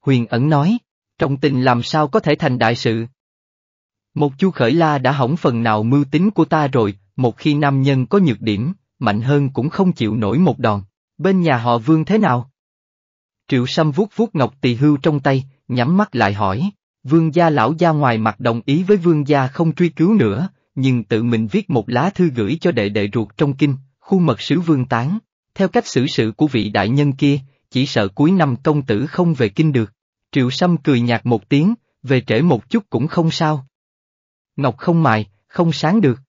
Huyền ẩn nói, trọng tình làm sao có thể thành đại sự. Một chu khởi la đã hỏng phần nào mưu tính của ta rồi, một khi nam nhân có nhược điểm, mạnh hơn cũng không chịu nổi một đòn. Bên nhà họ vương thế nào? Triệu Sâm vuốt vuốt ngọc tỳ hưu trong tay, nhắm mắt lại hỏi. Vương gia lão gia ngoài mặt đồng ý với vương gia không truy cứu nữa, nhưng tự mình viết một lá thư gửi cho đệ đệ ruột trong kinh, khu mật sứ vương tán. Theo cách xử sự của vị đại nhân kia, chỉ sợ cuối năm công tử không về kinh được. Triệu Sâm cười nhạt một tiếng, về trễ một chút cũng không sao. Ngọc không mài, không sáng được.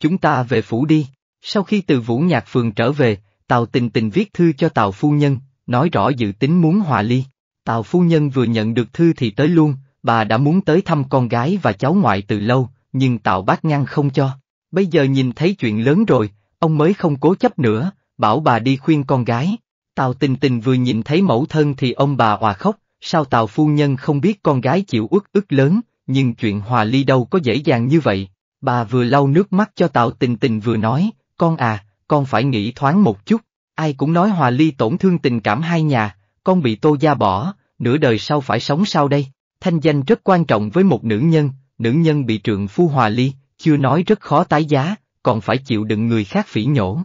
Chúng ta về phủ đi. Sau khi từ Vũ Nhạc Phường trở về, Tào Tình Tình viết thư cho Tào Phu Nhân, nói rõ dự tính muốn hòa ly. Tào Phu Nhân vừa nhận được thư thì tới luôn, bà đã muốn tới thăm con gái và cháu ngoại từ lâu, nhưng Tào Bác Ngăn không cho. Bây giờ nhìn thấy chuyện lớn rồi, ông mới không cố chấp nữa, bảo bà đi khuyên con gái. Tào Tình Tình vừa nhìn thấy mẫu thân thì ông bà hòa khóc, sao Tào Phu Nhân không biết con gái chịu uất ức lớn, nhưng chuyện hòa ly đâu có dễ dàng như vậy. Bà vừa lau nước mắt cho Tào Tình Tình vừa nói, con à, con phải nghĩ thoáng một chút, ai cũng nói hòa ly tổn thương tình cảm hai nhà, con bị tô gia bỏ, nửa đời sau phải sống sao đây, thanh danh rất quan trọng với một nữ nhân, nữ nhân bị trượng phu hòa ly, chưa nói rất khó tái giá, còn phải chịu đựng người khác phỉ nhổ.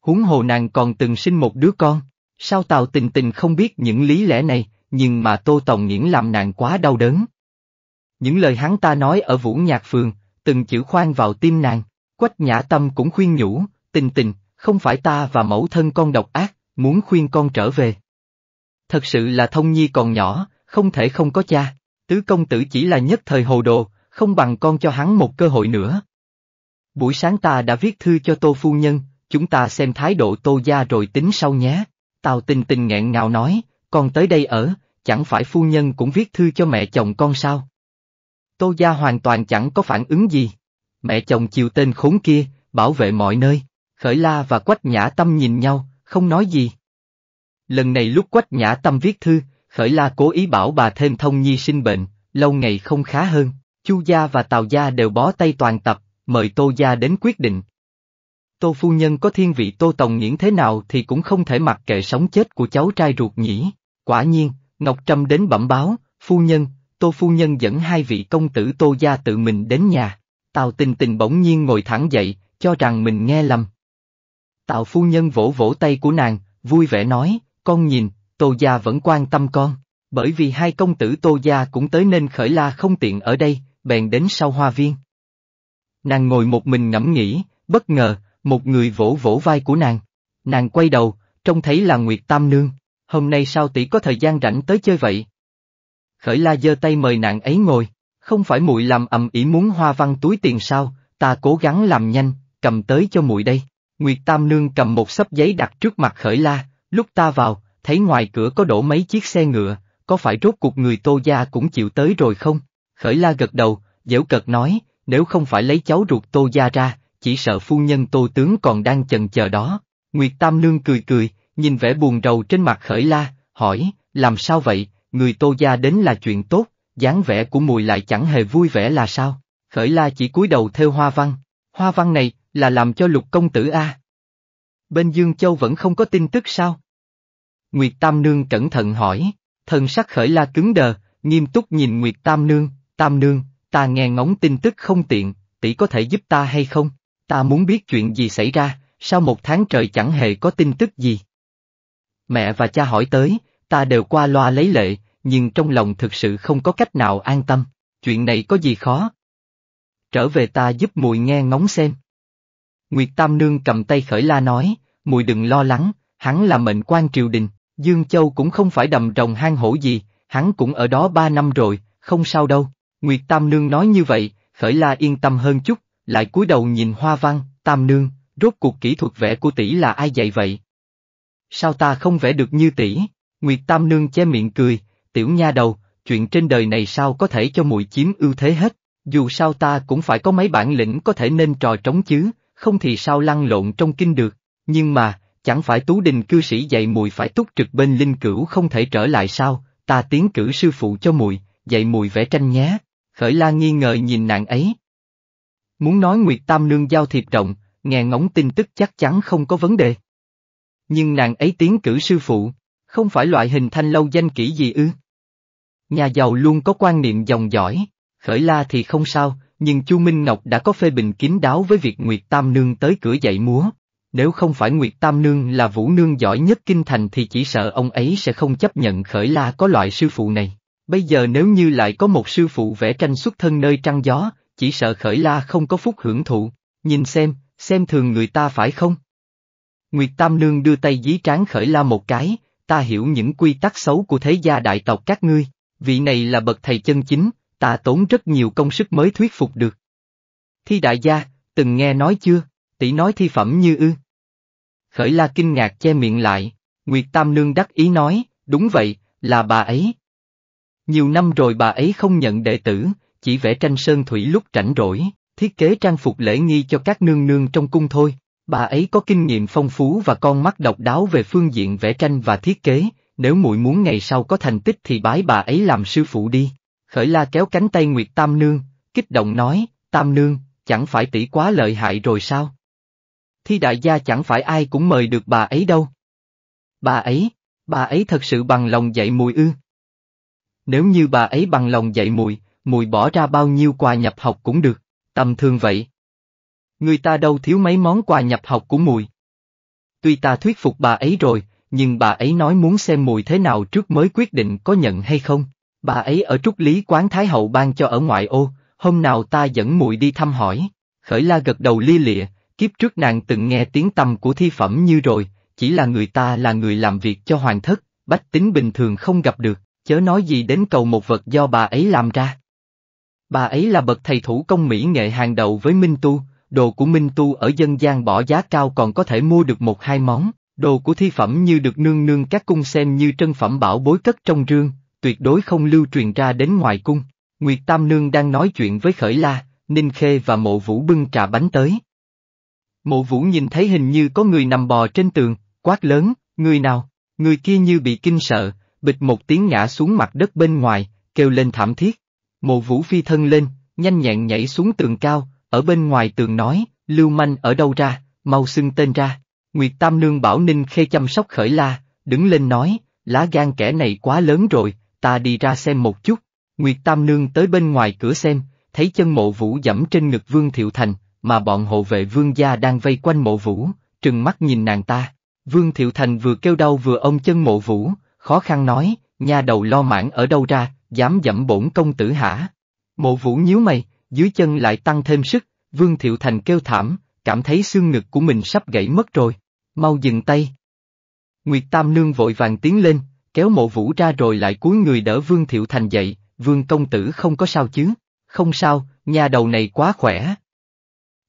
Huống hồ nàng còn từng sinh một đứa con, sao Tào Tình Tình không biết những lý lẽ này, nhưng mà Tô Tòng Nghiễn làm nàng quá đau đớn. Những lời hắn ta nói ở Vũ Nhạc Phường, từng chữ khoan vào tim nàng. Quách nhã tâm cũng khuyên nhủ, tình tình, không phải ta và mẫu thân con độc ác, muốn khuyên con trở về. Thật sự là thông nhi còn nhỏ, không thể không có cha, tứ công tử chỉ là nhất thời hồ đồ, không bằng con cho hắn một cơ hội nữa. Buổi sáng ta đã viết thư cho tô phu nhân, chúng ta xem thái độ tô gia rồi tính sau nhé. Tào tình tình nghẹn ngào nói, con tới đây ở, chẳng phải phu nhân cũng viết thư cho mẹ chồng con sao? Tô gia hoàn toàn chẳng có phản ứng gì. Mẹ chồng chiều tên khốn kia, bảo vệ mọi nơi. Khởi La và Quách Nhã Tâm nhìn nhau, không nói gì. Lần này lúc Quách Nhã Tâm viết thư, Khởi La cố ý bảo bà thêm thông nhi sinh bệnh, lâu ngày không khá hơn. Chu gia và Tào gia đều bó tay toàn tập, mời Tô gia đến quyết định. Tô phu nhân có thiên vị Tô Tòng Nghiễn thế nào thì cũng không thể mặc kệ sống chết của cháu trai ruột nhỉ. Quả nhiên, Ngọc Trâm đến bẩm báo, phu nhân, Tô phu nhân dẫn hai vị công tử Tô gia tự mình đến nhà. Tào tình tình bỗng nhiên ngồi thẳng dậy, cho rằng mình nghe lầm. Tào phu nhân vỗ vỗ tay của nàng, vui vẻ nói, con nhìn, Tô gia vẫn quan tâm con, bởi vì hai công tử Tô gia cũng tới nên khởi la không tiện ở đây, bèn đến sau hoa viên. Nàng ngồi một mình ngẫm nghĩ, bất ngờ, một người vỗ vỗ vai của nàng. Nàng quay đầu, trông thấy là Nguyệt Tam Nương, hôm nay sao tỷ có thời gian rảnh tới chơi vậy? Khởi la giơ tay mời nàng ấy ngồi, không phải muội làm ầm ĩ muốn hoa văn túi tiền sao, ta cố gắng làm nhanh, cầm tới cho muội đây. Nguyệt Tam Nương cầm một sấp giấy đặt trước mặt khởi la, lúc ta vào, thấy ngoài cửa có đổ mấy chiếc xe ngựa, có phải rốt cuộc người tô gia cũng chịu tới rồi không? Khởi la gật đầu, dễu cợt nói, nếu không phải lấy cháu ruột tô gia ra, chỉ sợ phu nhân tô tướng còn đang chần chờ đó. Nguyệt Tam Nương cười cười, nhìn vẻ buồn rầu trên mặt khởi la, hỏi, làm sao vậy, người tô gia đến là chuyện tốt, dáng vẻ của mùi lại chẳng hề vui vẻ là sao? Khởi la chỉ cúi đầu theo hoa văn. Hoa văn này, là làm cho lục công tử A. Bên Dương Châu vẫn không có tin tức sao? Nguyệt Tam Nương cẩn thận hỏi, thần sắc khởi la cứng đờ, nghiêm túc nhìn Nguyệt Tam Nương, Tam Nương, ta nghe ngóng tin tức không tiện, tỷ có thể giúp ta hay không? Ta muốn biết chuyện gì xảy ra, sau một tháng trời chẳng hề có tin tức gì. Mẹ và cha hỏi tới, ta đều qua loa lấy lệ, nhưng trong lòng thực sự không có cách nào an tâm, chuyện này có gì khó. Trở về ta giúp mùi nghe ngóng xem. Nguyệt Tam Nương cầm tay khởi la nói, mùi đừng lo lắng, hắn là mệnh quan triều đình, Dương Châu cũng không phải đầm rồng hang hổ gì, hắn cũng ở đó ba năm rồi, không sao đâu. Nguyệt Tam Nương nói như vậy, khởi la yên tâm hơn chút, lại cúi đầu nhìn hoa văn, Tam Nương, rốt cuộc kỹ thuật vẽ của tỷ là ai dạy vậy? Sao ta không vẽ được như tỷ? Nguyệt Tam Nương che miệng cười, tiểu nha đầu, chuyện trên đời này sao có thể cho muội chiếm ưu thế hết, dù sao ta cũng phải có mấy bản lĩnh có thể nên trò trống chứ, không thì sao lăn lộn trong kinh được, nhưng mà, chẳng phải tú đình cư sĩ dạy mùi phải túc trực bên linh cửu không thể trở lại sao, ta tiến cử sư phụ cho mùi, dạy mùi vẽ tranh nhé. Khởi la nghi ngờ nhìn nàng ấy. Muốn nói Nguyệt Tam Nương giao thiệp rộng, nghe ngóng tin tức chắc chắn không có vấn đề. Nhưng nàng ấy tiến cử sư phụ, không phải loại hình thanh lâu danh kỹ gì ư. Nhà giàu luôn có quan niệm dòng dõi, khởi la thì không sao, nhưng Chu Minh Ngọc đã có phê bình kín đáo với việc Nguyệt Tam Nương tới cửa dạy múa. Nếu không phải Nguyệt Tam Nương là vũ nương giỏi nhất kinh thành thì chỉ sợ ông ấy sẽ không chấp nhận khởi la có loại sư phụ này. Bây giờ nếu như lại có một sư phụ vẽ tranh xuất thân nơi trăng gió, chỉ sợ khởi la không có phúc hưởng thụ. Nhìn xem, xem thường người ta phải không? Nguyệt Tam Nương đưa tay dí trán khởi la một cái, ta hiểu những quy tắc xấu của thế gia đại tộc các ngươi, vị này là bậc thầy chân chính, ta tốn rất nhiều công sức mới thuyết phục được. Thi đại gia, từng nghe nói chưa, tỷ nói thi phẩm như ư. Khởi la kinh ngạc che miệng lại, Nguyệt Tam Nương đắc ý nói, đúng vậy, là bà ấy. Nhiều năm rồi bà ấy không nhận đệ tử, chỉ vẽ tranh sơn thủy lúc rảnh rỗi, thiết kế trang phục lễ nghi cho các nương nương trong cung thôi. Bà ấy có kinh nghiệm phong phú và con mắt độc đáo về phương diện vẽ tranh và thiết kế, nếu muội muốn ngày sau có thành tích thì bái bà ấy làm sư phụ đi. Khởi la kéo cánh tay Nguyệt Tam Nương, kích động nói, Tam Nương, chẳng phải tỷ quá lợi hại rồi sao? Thi đại gia chẳng phải ai cũng mời được bà ấy đâu. Bà ấy, bà ấy thật sự bằng lòng dạy mùi ư. Nếu như bà ấy bằng lòng dạy mùi, mùi bỏ ra bao nhiêu quà nhập học cũng được, tầm thường vậy. Người ta đâu thiếu mấy món quà nhập học của mùi. Tuy ta thuyết phục bà ấy rồi, nhưng bà ấy nói muốn xem mùi thế nào trước mới quyết định có nhận hay không. Bà ấy ở trúc lý quán Thái Hậu ban cho ở ngoại ô, hôm nào ta dẫn mùi đi thăm hỏi. Khởi la gật đầu lia lịa, kiếp trước nàng từng nghe tiếng tầm của thi phẩm như rồi, chỉ là người ta là người làm việc cho hoàng thất, bách tính bình thường không gặp được, chớ nói gì đến cầu một vật do bà ấy làm ra. Bà ấy là bậc thầy thủ công mỹ nghệ hàng đầu với Minh Tu, đồ của Minh Tu ở dân gian bỏ giá cao còn có thể mua được một hai món, đồ của thi phẩm như được nương nương các cung xem như trân phẩm bảo bối cất trong rương, tuyệt đối không lưu truyền ra đến ngoài cung. Nguyệt Tam Nương đang nói chuyện với Khởi La, Ninh Khê và Mộ Vũ bưng trà bánh tới. Mộ Vũ nhìn thấy hình như có người nằm bò trên tường, quát lớn, người nào, người kia như bị kinh sợ, bịch một tiếng ngã xuống mặt đất bên ngoài, kêu lên thảm thiết. Mộ Vũ phi thân lên, nhanh nhẹn nhảy xuống tường cao, ở bên ngoài tường nói, Lưu Manh ở đâu ra, mau xưng tên ra. Nguyệt Tam Nương bảo Ninh Khê chăm sóc khởi la, đứng lên nói, lá gan kẻ này quá lớn rồi, ta đi ra xem một chút. Nguyệt Tam Nương tới bên ngoài cửa xem, thấy chân mộ vũ dẫm trên ngực Vương Thiệu Thành, mà bọn hộ vệ Vương gia đang vây quanh mộ vũ, trừng mắt nhìn nàng ta. Vương Thiệu Thành vừa kêu đau vừa ôm chân mộ vũ, khó khăn nói, nhà đầu lo mãn ở đâu ra, dám dẫm bổn công tử hả? Mộ vũ nhíu mày, dưới chân lại tăng thêm sức, Vương Thiệu Thành kêu thảm, cảm thấy xương ngực của mình sắp gãy mất rồi. Mau dừng tay. Nguyệt Tam Nương vội vàng tiến lên, kéo mộ vũ ra rồi lại cúi người đỡ Vương Thiệu Thành dậy, Vương công tử không có sao chứ, không sao, nhà đầu này quá khỏe.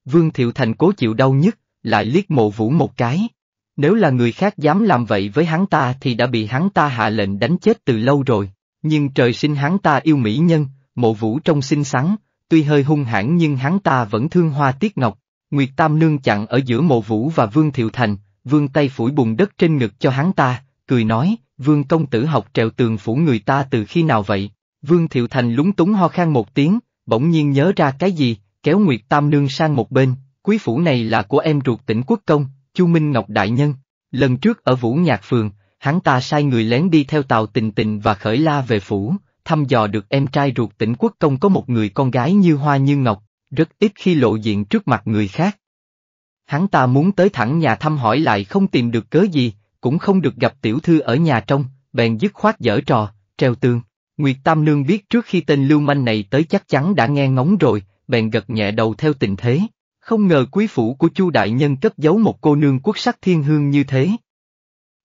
Vương Thiệu Thành cố chịu đau nhất, lại liếc mộ vũ một cái. Nếu là người khác dám làm vậy với hắn ta thì đã bị hắn ta hạ lệnh đánh chết từ lâu rồi, nhưng trời sinh hắn ta yêu mỹ nhân, mộ vũ trông xinh xắn, tuy hơi hung hãn nhưng hắn ta vẫn thương hoa tiết ngọc. Nguyệt Tam Nương chặn ở giữa mộ vũ và Vương Thiệu Thành, Vương tay phủi bùn đất trên ngực cho hắn ta, cười nói, Vương công tử học trèo tường phủ người ta từ khi nào vậy? Vương Thiệu Thành lúng túng ho khan một tiếng, bỗng nhiên nhớ ra cái gì, kéo Nguyệt Tam Nương sang một bên, quý phủ này là của em ruột tỉnh quốc công, Chu Minh Ngọc Đại Nhân. Lần trước ở Vũ Nhạc Phường, hắn ta sai người lén đi theo tàu tình tình và khởi la về phủ, thăm dò được em trai ruột tỉnh quốc công có một người con gái như hoa như ngọc, rất ít khi lộ diện trước mặt người khác. Hắn ta muốn tới thẳng nhà thăm hỏi lại không tìm được cớ gì, cũng không được gặp tiểu thư ở nhà trong, bèn dứt khoát dở trò, treo tường. Nguyệt Tam Nương biết trước khi tên lưu manh này tới chắc chắn đã nghe ngóng rồi, bèn gật nhẹ đầu theo tình thế. Không ngờ quý phủ của Chu đại nhân cất giấu một cô nương quốc sắc thiên hương như thế.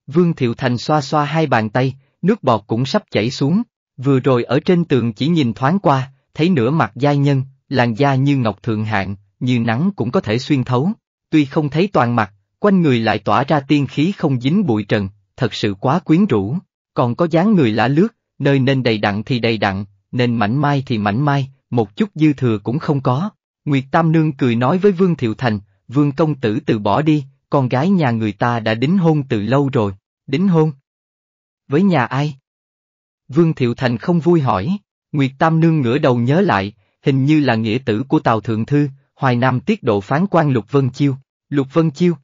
Vương Thiệu Thành xoa xoa hai bàn tay, nước bọt cũng sắp chảy xuống, vừa rồi ở trên tường chỉ nhìn thoáng qua, thấy nửa mặt giai nhân, làn da như ngọc thượng hạng, như nắng cũng có thể xuyên thấu, tuy không thấy toàn mặt, quanh người lại tỏa ra tiên khí không dính bụi trần, thật sự quá quyến rũ, còn có dáng người lã lướt, nơi nên đầy đặn thì đầy đặn, nên mảnh mai thì mảnh mai, một chút dư thừa cũng không có. Nguyệt Tam Nương cười nói với Vương Thiệu Thành, Vương công tử từ bỏ đi, con gái nhà người ta đã đính hôn từ lâu rồi, đính hôn. Với nhà ai? Vương Thiệu Thành không vui hỏi, Nguyệt Tam Nương ngửa đầu nhớ lại, hình như là nghĩa tử của Tào Thượng Thư, Hoài Nam tiết độ phán quan Lục Vân Chiêu. Lục Vân Chiêu.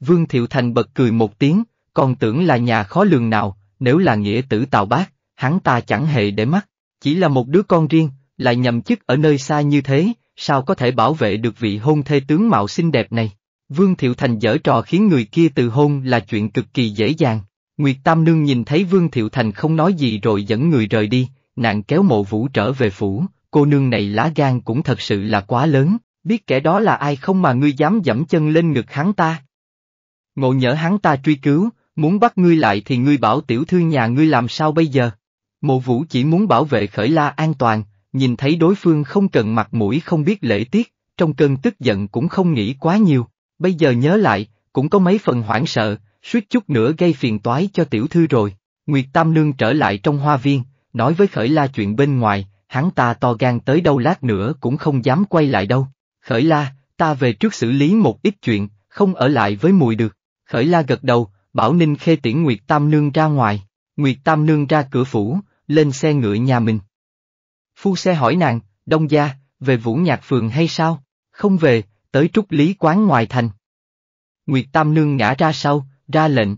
Vương Thiệu Thành bật cười một tiếng, còn tưởng là nhà khó lường nào, nếu là nghĩa tử Tào Bác, hắn ta chẳng hề để mắt, chỉ là một đứa con riêng, lại nhầm chức ở nơi xa như thế, sao có thể bảo vệ được vị hôn thê tướng mạo xinh đẹp này. Vương Thiệu Thành dở trò khiến người kia từ hôn là chuyện cực kỳ dễ dàng. Nguyệt Tam Nương nhìn thấy Vương Thiệu Thành không nói gì rồi dẫn người rời đi, nạn kéo mộ vũ trở về phủ, cô nương này lá gan cũng thật sự là quá lớn, biết kẻ đó là ai không mà ngươi dám dẫm chân lên ngực hắn ta. Ngộ nhỡ hắn ta truy cứu, muốn bắt ngươi lại thì ngươi bảo tiểu thư nhà ngươi làm sao bây giờ? Mộ vũ chỉ muốn bảo vệ khởi la an toàn, nhìn thấy đối phương không cần mặt mũi không biết lễ tiết, trong cơn tức giận cũng không nghĩ quá nhiều, bây giờ nhớ lại, cũng có mấy phần hoảng sợ, suýt chút nữa gây phiền toái cho tiểu thư rồi. Nguyệt Tam Nương trở lại trong hoa viên, nói với Khởi La chuyện bên ngoài, hắn ta to gan tới đâu lát nữa cũng không dám quay lại đâu. Khởi La, ta về trước xử lý một ít chuyện, không ở lại với mùi được. Khởi La gật đầu, bảo Ninh Khê tiễn Nguyệt Tam Nương ra ngoài. Nguyệt Tam Nương ra cửa phủ, lên xe ngựa nhà mình. Phu xe hỏi nàng, đông gia, về Vũ Nhạc Phường hay sao? Không về, tới trúc lý quán ngoài thành. Nguyệt Tam Nương ngã ra sau, ra lệnh.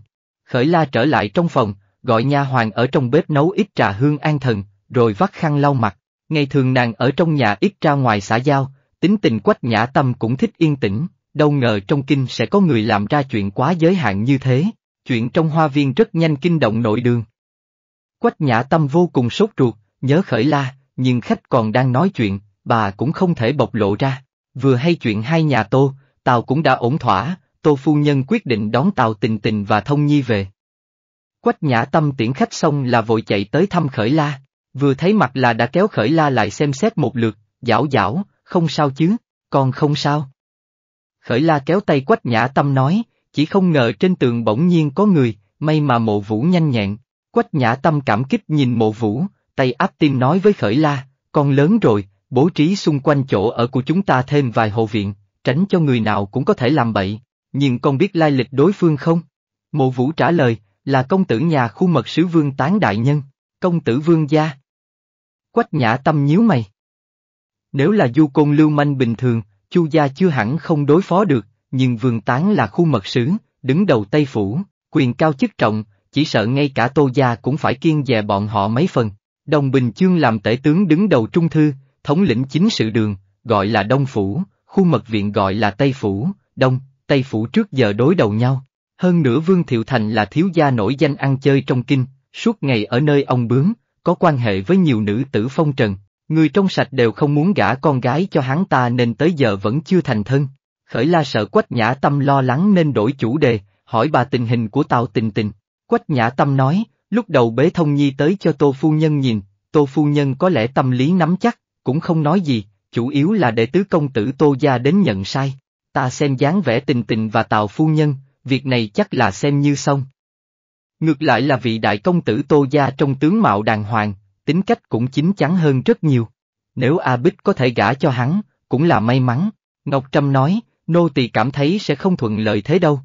Khởi la trở lại trong phòng, gọi nha hoàng ở trong bếp nấu ít trà hương an thần, rồi vắt khăn lau mặt. Ngày thường nàng ở trong nhà ít ra ngoài xã giao, tính tình quách nhã tâm cũng thích yên tĩnh, đâu ngờ trong kinh sẽ có người làm ra chuyện quá giới hạn như thế. Chuyện trong hoa viên rất nhanh kinh động nội đường. Quách nhã tâm vô cùng sốt ruột, nhớ khởi la, nhưng khách còn đang nói chuyện, bà cũng không thể bộc lộ ra. Vừa hay chuyện hai nhà Tô, Tào cũng đã ổn thỏa, Tô Phu Nhân quyết định đón Tào Tình Tình và Thông Nhi về. Quách nhã tâm tiễn khách xong là vội chạy tới thăm Khởi La, vừa thấy mặt là đã kéo Khởi La lại xem xét một lượt, dảo dảo, không sao chứ, con không sao. Khởi La kéo tay Quách nhã tâm nói, chỉ không ngờ trên tường bỗng nhiên có người, may mà mộ vũ nhanh nhẹn. Quách nhã tâm cảm kích nhìn mộ vũ, tay áp tim nói với Khởi La, con lớn rồi, bố trí xung quanh chỗ ở của chúng ta thêm vài hộ viện, tránh cho người nào cũng có thể làm bậy, nhưng con biết lai lịch đối phương không? Mộ vũ trả lời, là công tử nhà khu mật sứ vương tán đại nhân, công tử vương gia. Quách nhã tâm nhíu mày. Nếu là du côn lưu manh bình thường, chu gia chưa hẳn không đối phó được, nhưng vương tán là khu mật sứ, đứng đầu Tây Phủ, quyền cao chức trọng, chỉ sợ ngay cả tô gia cũng phải kiên dè bọn họ mấy phần. Đồng Bình Chương làm tể tướng đứng đầu trung thư, thống lĩnh chính sự đường, gọi là Đông Phủ, khu mật viện gọi là Tây Phủ, Đông, Tây Phủ trước giờ đối đầu nhau. Hơn nữa Vương Thiệu Thành là thiếu gia nổi danh ăn chơi trong kinh, suốt ngày ở nơi ông bướng, có quan hệ với nhiều nữ tử phong trần, người trong sạch đều không muốn gả con gái cho hắn ta nên tới giờ vẫn chưa thành thân. Khởi la sợ Quách Nhã Tâm lo lắng nên đổi chủ đề, hỏi bà tình hình của Tào Tình Tình. Quách Nhã Tâm nói, lúc đầu bế thông nhi tới cho Tô Phu Nhân nhìn, Tô Phu Nhân có lẽ tâm lý nắm chắc, cũng không nói gì, chủ yếu là để tứ công tử Tô Gia đến nhận sai. Ta xem dáng vẻ tình tình và Tào Phu Nhân, việc này chắc là xem như xong. Ngược lại là vị đại công tử Tô Gia trong tướng mạo đàng hoàng, tính cách cũng chín chắn hơn rất nhiều. Nếu A Bích có thể gả cho hắn, cũng là may mắn. Ngọc Trâm nói, nô tỳ cảm thấy sẽ không thuận lợi thế đâu.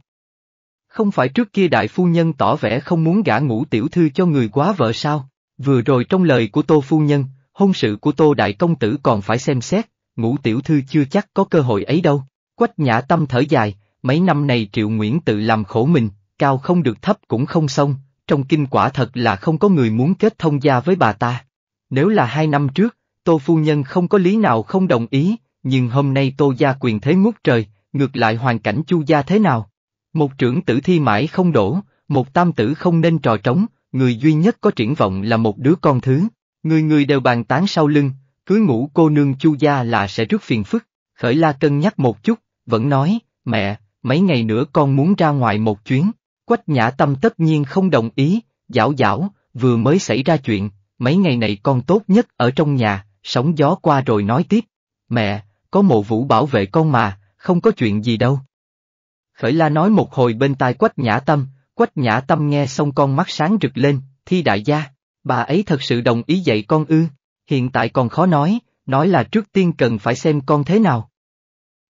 Không phải trước kia đại phu nhân tỏ vẻ không muốn gả ngũ tiểu thư cho người quá vợ sao? Vừa rồi trong lời của Tô phu nhân, hôn sự của Tô đại công tử còn phải xem xét, ngũ tiểu thư chưa chắc có cơ hội ấy đâu. Quách nhã tâm thở dài, mấy năm này Triệu Nguyễn tự làm khổ mình, cao không được thấp cũng không xong, trong kinh quả thật là không có người muốn kết thông gia với bà ta. Nếu là hai năm trước, Tô Phu Nhân không có lý nào không đồng ý, nhưng hôm nay Tô gia quyền thế ngút trời, ngược lại hoàn cảnh chu gia thế nào? Một trưởng tử thi mãi không đổ, một tam tử không nên trò trống, người duy nhất có triển vọng là một đứa con thứ. Người người đều bàn tán sau lưng, cưới ngủ cô nương chu gia là sẽ rước phiền phức. Khởi la cân nhắc một chút, vẫn nói, mẹ, mấy ngày nữa con muốn ra ngoài một chuyến. Quách nhã tâm tất nhiên không đồng ý, dảo dảo, vừa mới xảy ra chuyện, mấy ngày này con tốt nhất ở trong nhà, sóng gió qua rồi nói tiếp. Mẹ, có mộ vũ bảo vệ con mà, không có chuyện gì đâu. Khởi la nói một hồi bên tai quách nhã tâm, quách nhã tâm nghe xong con mắt sáng rực lên, thi đại gia, bà ấy thật sự đồng ý dạy con ư, hiện tại còn khó nói, nói là trước tiên cần phải xem con thế nào.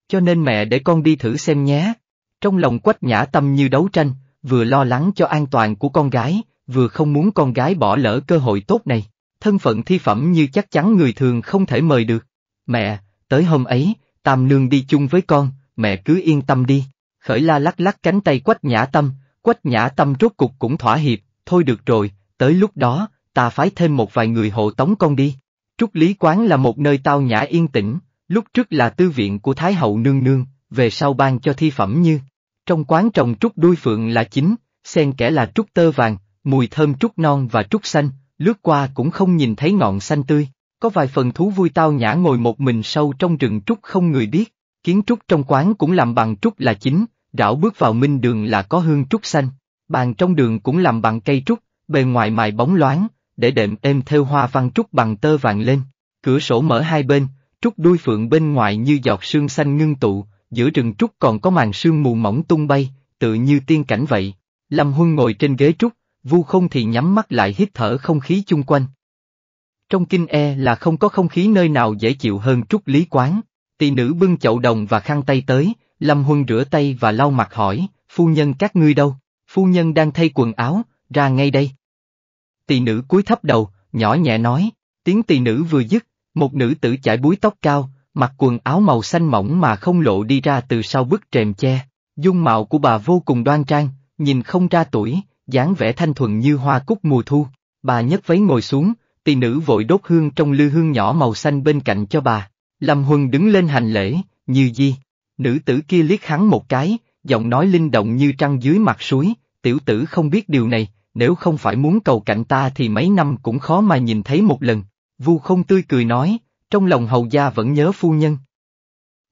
Cho nên mẹ để con đi thử xem nhé. Trong lòng quách nhã tâm như đấu tranh, vừa lo lắng cho an toàn của con gái, vừa không muốn con gái bỏ lỡ cơ hội tốt này. Thân phận thi phẩm như chắc chắn người thường không thể mời được. Mẹ, tới hôm ấy, Tam Nương đi chung với con, mẹ cứ yên tâm đi. Khởi la lắc lắc cánh tay quách nhã tâm, quách nhã tâm rốt cục cũng thỏa hiệp, thôi được rồi, tới lúc đó, ta phái thêm một vài người hộ tống con đi. Trúc Lý Quán là một nơi tao nhã yên tĩnh, lúc trước là tư viện của Thái hậu nương nương, về sau ban cho thi phẩm như. Trong quán trồng trúc đuôi phượng là chính, xen kẽ là trúc tơ vàng, mùi thơm trúc non và trúc xanh, lướt qua cũng không nhìn thấy ngọn xanh tươi. Có vài phần thú vui tao nhã ngồi một mình sâu trong rừng trúc không người biết, kiến trúc trong quán cũng làm bằng trúc là chính, rảo bước vào minh đường là có hương trúc xanh, bàn trong đường cũng làm bằng cây trúc, bề ngoài mài bóng loáng, để đệm êm theo hoa văn trúc bằng tơ vàng lên. Cửa sổ mở hai bên, trúc đuôi phượng bên ngoài như giọt sương xanh ngưng tụ, giữa rừng trúc còn có màn sương mù mỏng tung bay, tự như tiên cảnh vậy. Lâm Huân ngồi trên ghế trúc, vu không thì nhắm mắt lại hít thở không khí chung quanh. Trong kinh e là không có không khí nơi nào dễ chịu hơn trúc lý quán. tỷ nữ bưng chậu đồng và khăn tay tới, Lâm Huân rửa tay và lau mặt hỏi, phu nhân các ngươi đâu? Phu nhân đang thay quần áo, ra ngay đây. Tỷ nữ cúi thấp đầu, nhỏ nhẹ nói, tiếng tỷ nữ vừa dứt, một nữ tử chải búi tóc cao, mặc quần áo màu xanh mỏng mà không lộ đi ra từ sau bức rèm che. Dung mạo của bà vô cùng đoan trang, nhìn không ra tuổi, dáng vẻ thanh thuần như hoa cúc mùa thu. Bà nhấc váy ngồi xuống, tỳ nữ vội đốt hương trong lư hương nhỏ màu xanh bên cạnh cho bà. Lâm Huân đứng lên hành lễ, như di. Nữ tử kia liếc hắn một cái, giọng nói linh động như trăng dưới mặt suối, tiểu tử không biết điều này, nếu không phải muốn cầu cạnh ta thì mấy năm cũng khó mà nhìn thấy một lần. Vu không tươi cười nói, trong lòng hầu gia vẫn nhớ phu nhân.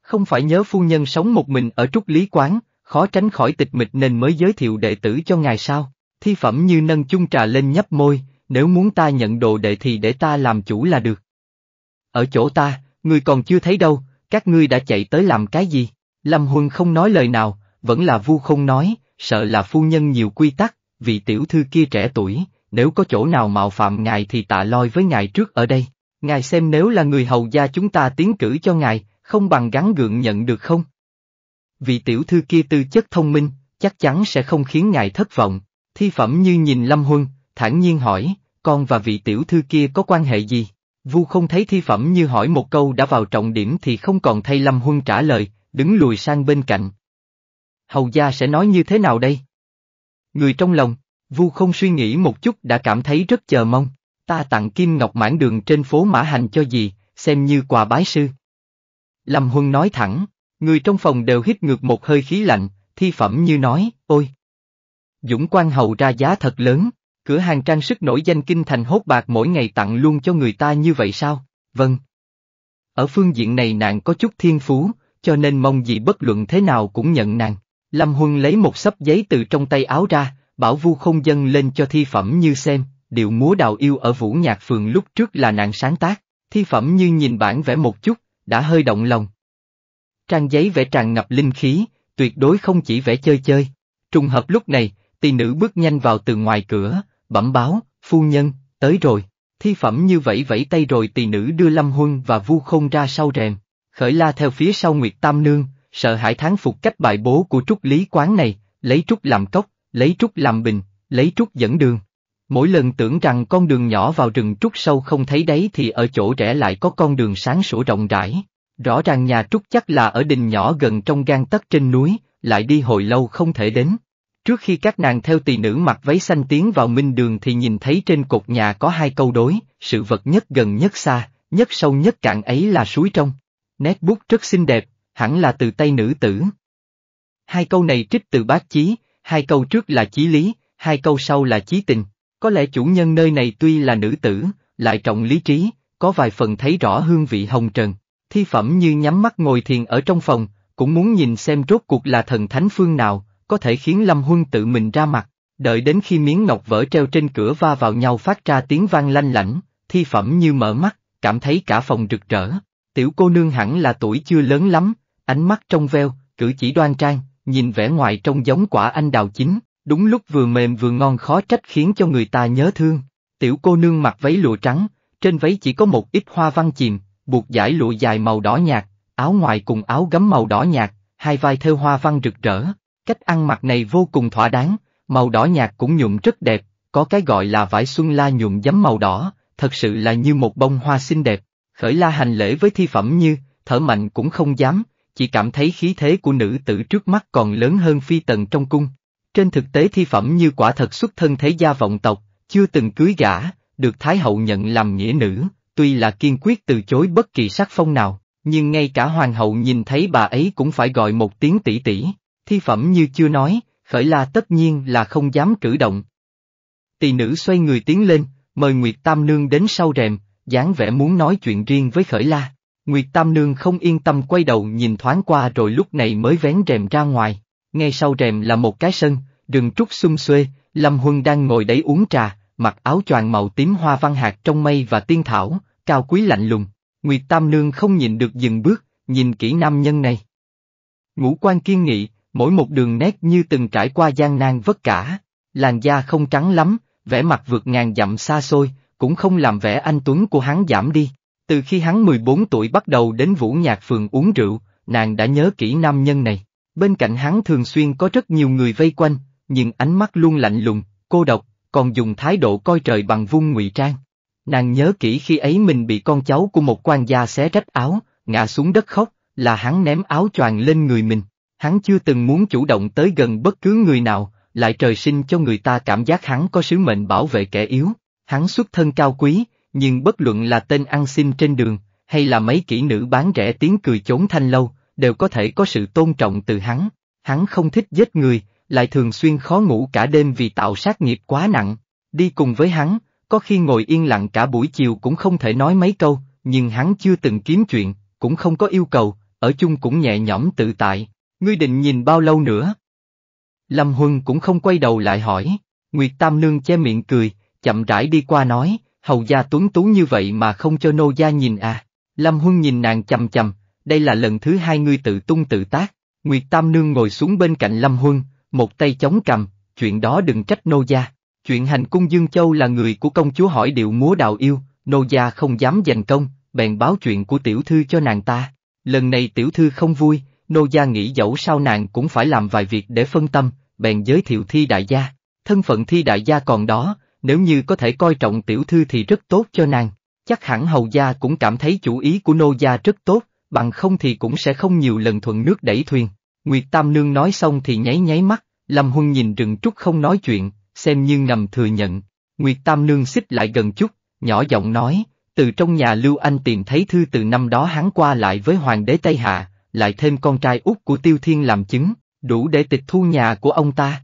Không phải nhớ phu nhân sống một mình ở trúc lý quán, khó tránh khỏi tịch mịch nên mới giới thiệu đệ tử cho ngài sao. Thi phẩm như nâng chung trà lên nhấp môi, nếu muốn ta nhận đồ đệ thì để ta làm chủ là được. Ở chỗ ta, ngươi còn chưa thấy đâu, các ngươi đã chạy tới làm cái gì? Lâm Huân không nói lời nào, vẫn là vu không nói, sợ là phu nhân nhiều quy tắc, vị tiểu thư kia trẻ tuổi, nếu có chỗ nào mạo phạm ngài thì tạ loi với ngài trước ở đây. Ngài xem nếu là người hầu gia chúng ta tiến cử cho ngài, không bằng gắn gượng nhận được không? Vị tiểu thư kia tư chất thông minh, chắc chắn sẽ không khiến ngài thất vọng. Thi phẩm như nhìn Lâm Huân, thản nhiên hỏi, con và vị tiểu thư kia có quan hệ gì? Vu không thấy thi phẩm như hỏi một câu đã vào trọng điểm thì không còn thay Lâm Huân trả lời, đứng lùi sang bên cạnh. Hầu gia sẽ nói như thế nào đây? Người trong lòng, Vu không suy nghĩ một chút đã cảm thấy rất chờ mong. Ta tặng kim ngọc mãn đường trên phố Mã Hành cho gì, xem như quà bái sư. Lâm Huân nói thẳng, người trong phòng đều hít ngược một hơi khí lạnh, thi phẩm như nói, ôi. Dũng Quan Hầu ra giá thật lớn, cửa hàng trang sức nổi danh kinh thành hốt bạc mỗi ngày tặng luôn cho người ta như vậy sao? Vâng. Ở phương diện này nàng có chút thiên phú, cho nên mong gì bất luận thế nào cũng nhận nàng. Lâm Huân lấy một sấp giấy từ trong tay áo ra, bảo vu không dâng lên cho thi phẩm như xem, điệu múa đào yêu ở Vũ Nhạc Phường lúc trước là nàng sáng tác, thi phẩm như nhìn bản vẽ một chút, đã hơi động lòng. Trang giấy vẽ tràn ngập linh khí, tuyệt đối không chỉ vẽ chơi chơi. Trùng hợp lúc này, tỳ nữ bước nhanh vào từ ngoài cửa, bẩm báo, phu nhân, tới rồi. Thi phẩm như vẫy vẫy tay rồi tỳ nữ đưa Lâm Huân và Vu Không ra sau rèm. Khởi la theo phía sau Nguyệt Tam Nương, sợ hãi tháng phục cách bài bố của trúc lý quán này, lấy trúc làm cốc, lấy trúc làm bình, lấy trúc dẫn đường. Mỗi lần tưởng rằng con đường nhỏ vào rừng trúc sâu không thấy đấy thì ở chỗ rẽ lại có con đường sáng sủa rộng rãi. Rõ ràng nhà trúc chắc là ở đình nhỏ gần trong gan tấc trên núi, lại đi hồi lâu không thể đến. Trước khi các nàng theo tỳ nữ mặc váy xanh tiến vào minh đường thì nhìn thấy trên cột nhà có hai câu đối, sự vật nhất gần nhất xa, nhất sâu nhất cạn ấy là suối trong. Nét bút rất xinh đẹp, hẳn là từ tay nữ tử. Hai câu này trích từ bát chí, hai câu trước là chí lý, hai câu sau là chí tình. Có lẽ chủ nhân nơi này tuy là nữ tử, lại trọng lý trí, có vài phần thấy rõ hương vị hồng trần. Thi phẩm như nhắm mắt ngồi thiền ở trong phòng, cũng muốn nhìn xem rốt cuộc là thần thánh phương nào, có thể khiến Lâm Huân tự mình ra mặt. Đợi đến khi miếng ngọc vỡ treo trên cửa va vào nhau phát ra tiếng vang lanh lảnh, thi phẩm như mở mắt, cảm thấy cả phòng rực rỡ. Tiểu cô nương hẳn là tuổi chưa lớn lắm, ánh mắt trong veo, cử chỉ đoan trang, nhìn vẻ ngoài trông giống quả anh đào chín, đúng lúc vừa mềm vừa ngon khó trách khiến cho người ta nhớ thương. Tiểu cô nương mặc váy lụa trắng, trên váy chỉ có một ít hoa văn chìm, buộc giải lụa dài màu đỏ nhạt, áo ngoài cùng áo gấm màu đỏ nhạt, hai vai thêu hoa văn rực rỡ. Cách ăn mặc này vô cùng thỏa đáng, màu đỏ nhạt cũng nhuộm rất đẹp, có cái gọi là vải xuân la nhuộm giấm màu đỏ, thật sự là như một bông hoa xinh đẹp. Khởi la hành lễ với thi phẩm như, thở mạnh cũng không dám, chỉ cảm thấy khí thế của nữ tử trước mắt còn lớn hơn phi tần trong cung. Trên thực tế thi phẩm như quả thật xuất thân thế gia vọng tộc, chưa từng cưới gả, được Thái hậu nhận làm nghĩa nữ, tuy là kiên quyết từ chối bất kỳ sắc phong nào, nhưng ngay cả hoàng hậu nhìn thấy bà ấy cũng phải gọi một tiếng tỷ tỷ. Thi phẩm như chưa nói, khởi la tất nhiên là không dám cử động. Tỳ nữ xoay người tiến lên, mời Nguyệt Tam Nương đến sau rèm, dáng vẻ muốn nói chuyện riêng với khởi la. Nguyệt Tam Nương không yên tâm quay đầu nhìn thoáng qua rồi lúc này mới vén rèm ra ngoài. Ngay sau rèm là một cái sân, rừng trúc xum xuê, Lâm Huân đang ngồi đấy uống trà, mặc áo choàng màu tím hoa văn hạt trong mây và tiên thảo, cao quý lạnh lùng. Nguyệt Tam Nương không nhìn được dừng bước, nhìn kỹ nam nhân này. Ngũ quan kiên nghị, mỗi một đường nét như từng trải qua gian nan vất cả, làn da không trắng lắm, vẻ mặt vượt ngàn dặm xa xôi, cũng không làm vẻ anh Tuấn của hắn giảm đi. Từ khi hắn 14 tuổi bắt đầu đến Vũ Nhạc Phường uống rượu, nàng đã nhớ kỹ nam nhân này. Bên cạnh hắn thường xuyên có rất nhiều người vây quanh, nhưng ánh mắt luôn lạnh lùng, cô độc, còn dùng thái độ coi trời bằng vung ngụy trang. Nàng nhớ kỹ khi ấy mình bị con cháu của một quan gia xé rách áo, ngã xuống đất khóc, là hắn ném áo choàng lên người mình. Hắn chưa từng muốn chủ động tới gần bất cứ người nào, lại trời sinh cho người ta cảm giác hắn có sứ mệnh bảo vệ kẻ yếu. Hắn xuất thân cao quý, nhưng bất luận là tên ăn xin trên đường, hay là mấy kỹ nữ bán rẻ tiếng cười chốn thanh lâu, đều có thể có sự tôn trọng từ hắn. Hắn không thích giết người, lại thường xuyên khó ngủ cả đêm vì tạo sát nghiệp quá nặng. Đi cùng với hắn, có khi ngồi yên lặng cả buổi chiều cũng không thể nói mấy câu, nhưng hắn chưa từng kiếm chuyện, cũng không có yêu cầu, ở chung cũng nhẹ nhõm tự tại. Ngươi định nhìn bao lâu nữa? Lâm Huân cũng không quay đầu lại hỏi, Nguyệt Tam Nương che miệng cười, chậm rãi đi qua nói, hầu gia tuấn tú như vậy mà không cho nô gia nhìn à. Lâm Huân nhìn nàng chầm chầm, đây là lần thứ hai ngươi tự tung tự tác. Nguyệt Tam Nương ngồi xuống bên cạnh Lâm Huân, một tay chống cầm, chuyện đó đừng trách nô gia. Chuyện hành cung Dương Châu là người của công chúa hỏi điệu múa đào yêu, nô gia không dám giành công, bèn báo chuyện của tiểu thư cho nàng ta. Lần này tiểu thư không vui, nô gia nghĩ dẫu sao nàng cũng phải làm vài việc để phân tâm, bèn giới thiệu thi đại gia. Thân phận thi đại gia còn đó, nếu như có thể coi trọng tiểu thư thì rất tốt cho nàng. Chắc hẳn hầu gia cũng cảm thấy chủ ý của nô gia rất tốt, bằng không thì cũng sẽ không nhiều lần thuận nước đẩy thuyền. Nguyệt Tam Nương nói xong thì nháy nháy mắt, Lâm Huân nhìn rừng trúc không nói chuyện, xem như ngầm thừa nhận. Nguyệt Tam Nương xích lại gần chút, nhỏ giọng nói, từ trong nhà Lưu Anh tìm thấy thư từ năm đó hắn qua lại với Hoàng đế Tây Hạ, lại thêm con trai út của Tiêu Thiên làm chứng, đủ để tịch thu nhà của ông ta.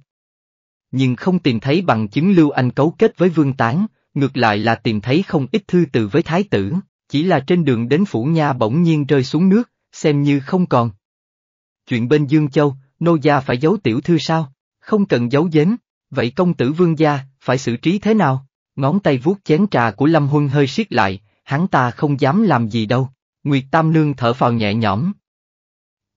Nhưng không tìm thấy bằng chứng Lưu Anh cấu kết với Vương Tán, ngược lại là tìm thấy không ít thư từ với Thái tử, chỉ là trên đường đến Phủ Nha bỗng nhiên rơi xuống nước, xem như không còn. Chuyện bên Dương Châu, nô gia phải giấu tiểu thư sao? Không cần giấu giếm, vậy công tử vương gia, phải xử trí thế nào? Ngón tay vuốt chén trà của Lâm Huân hơi siết lại, hắn ta không dám làm gì đâu. Nguyệt Tam Nương thở phào nhẹ nhõm.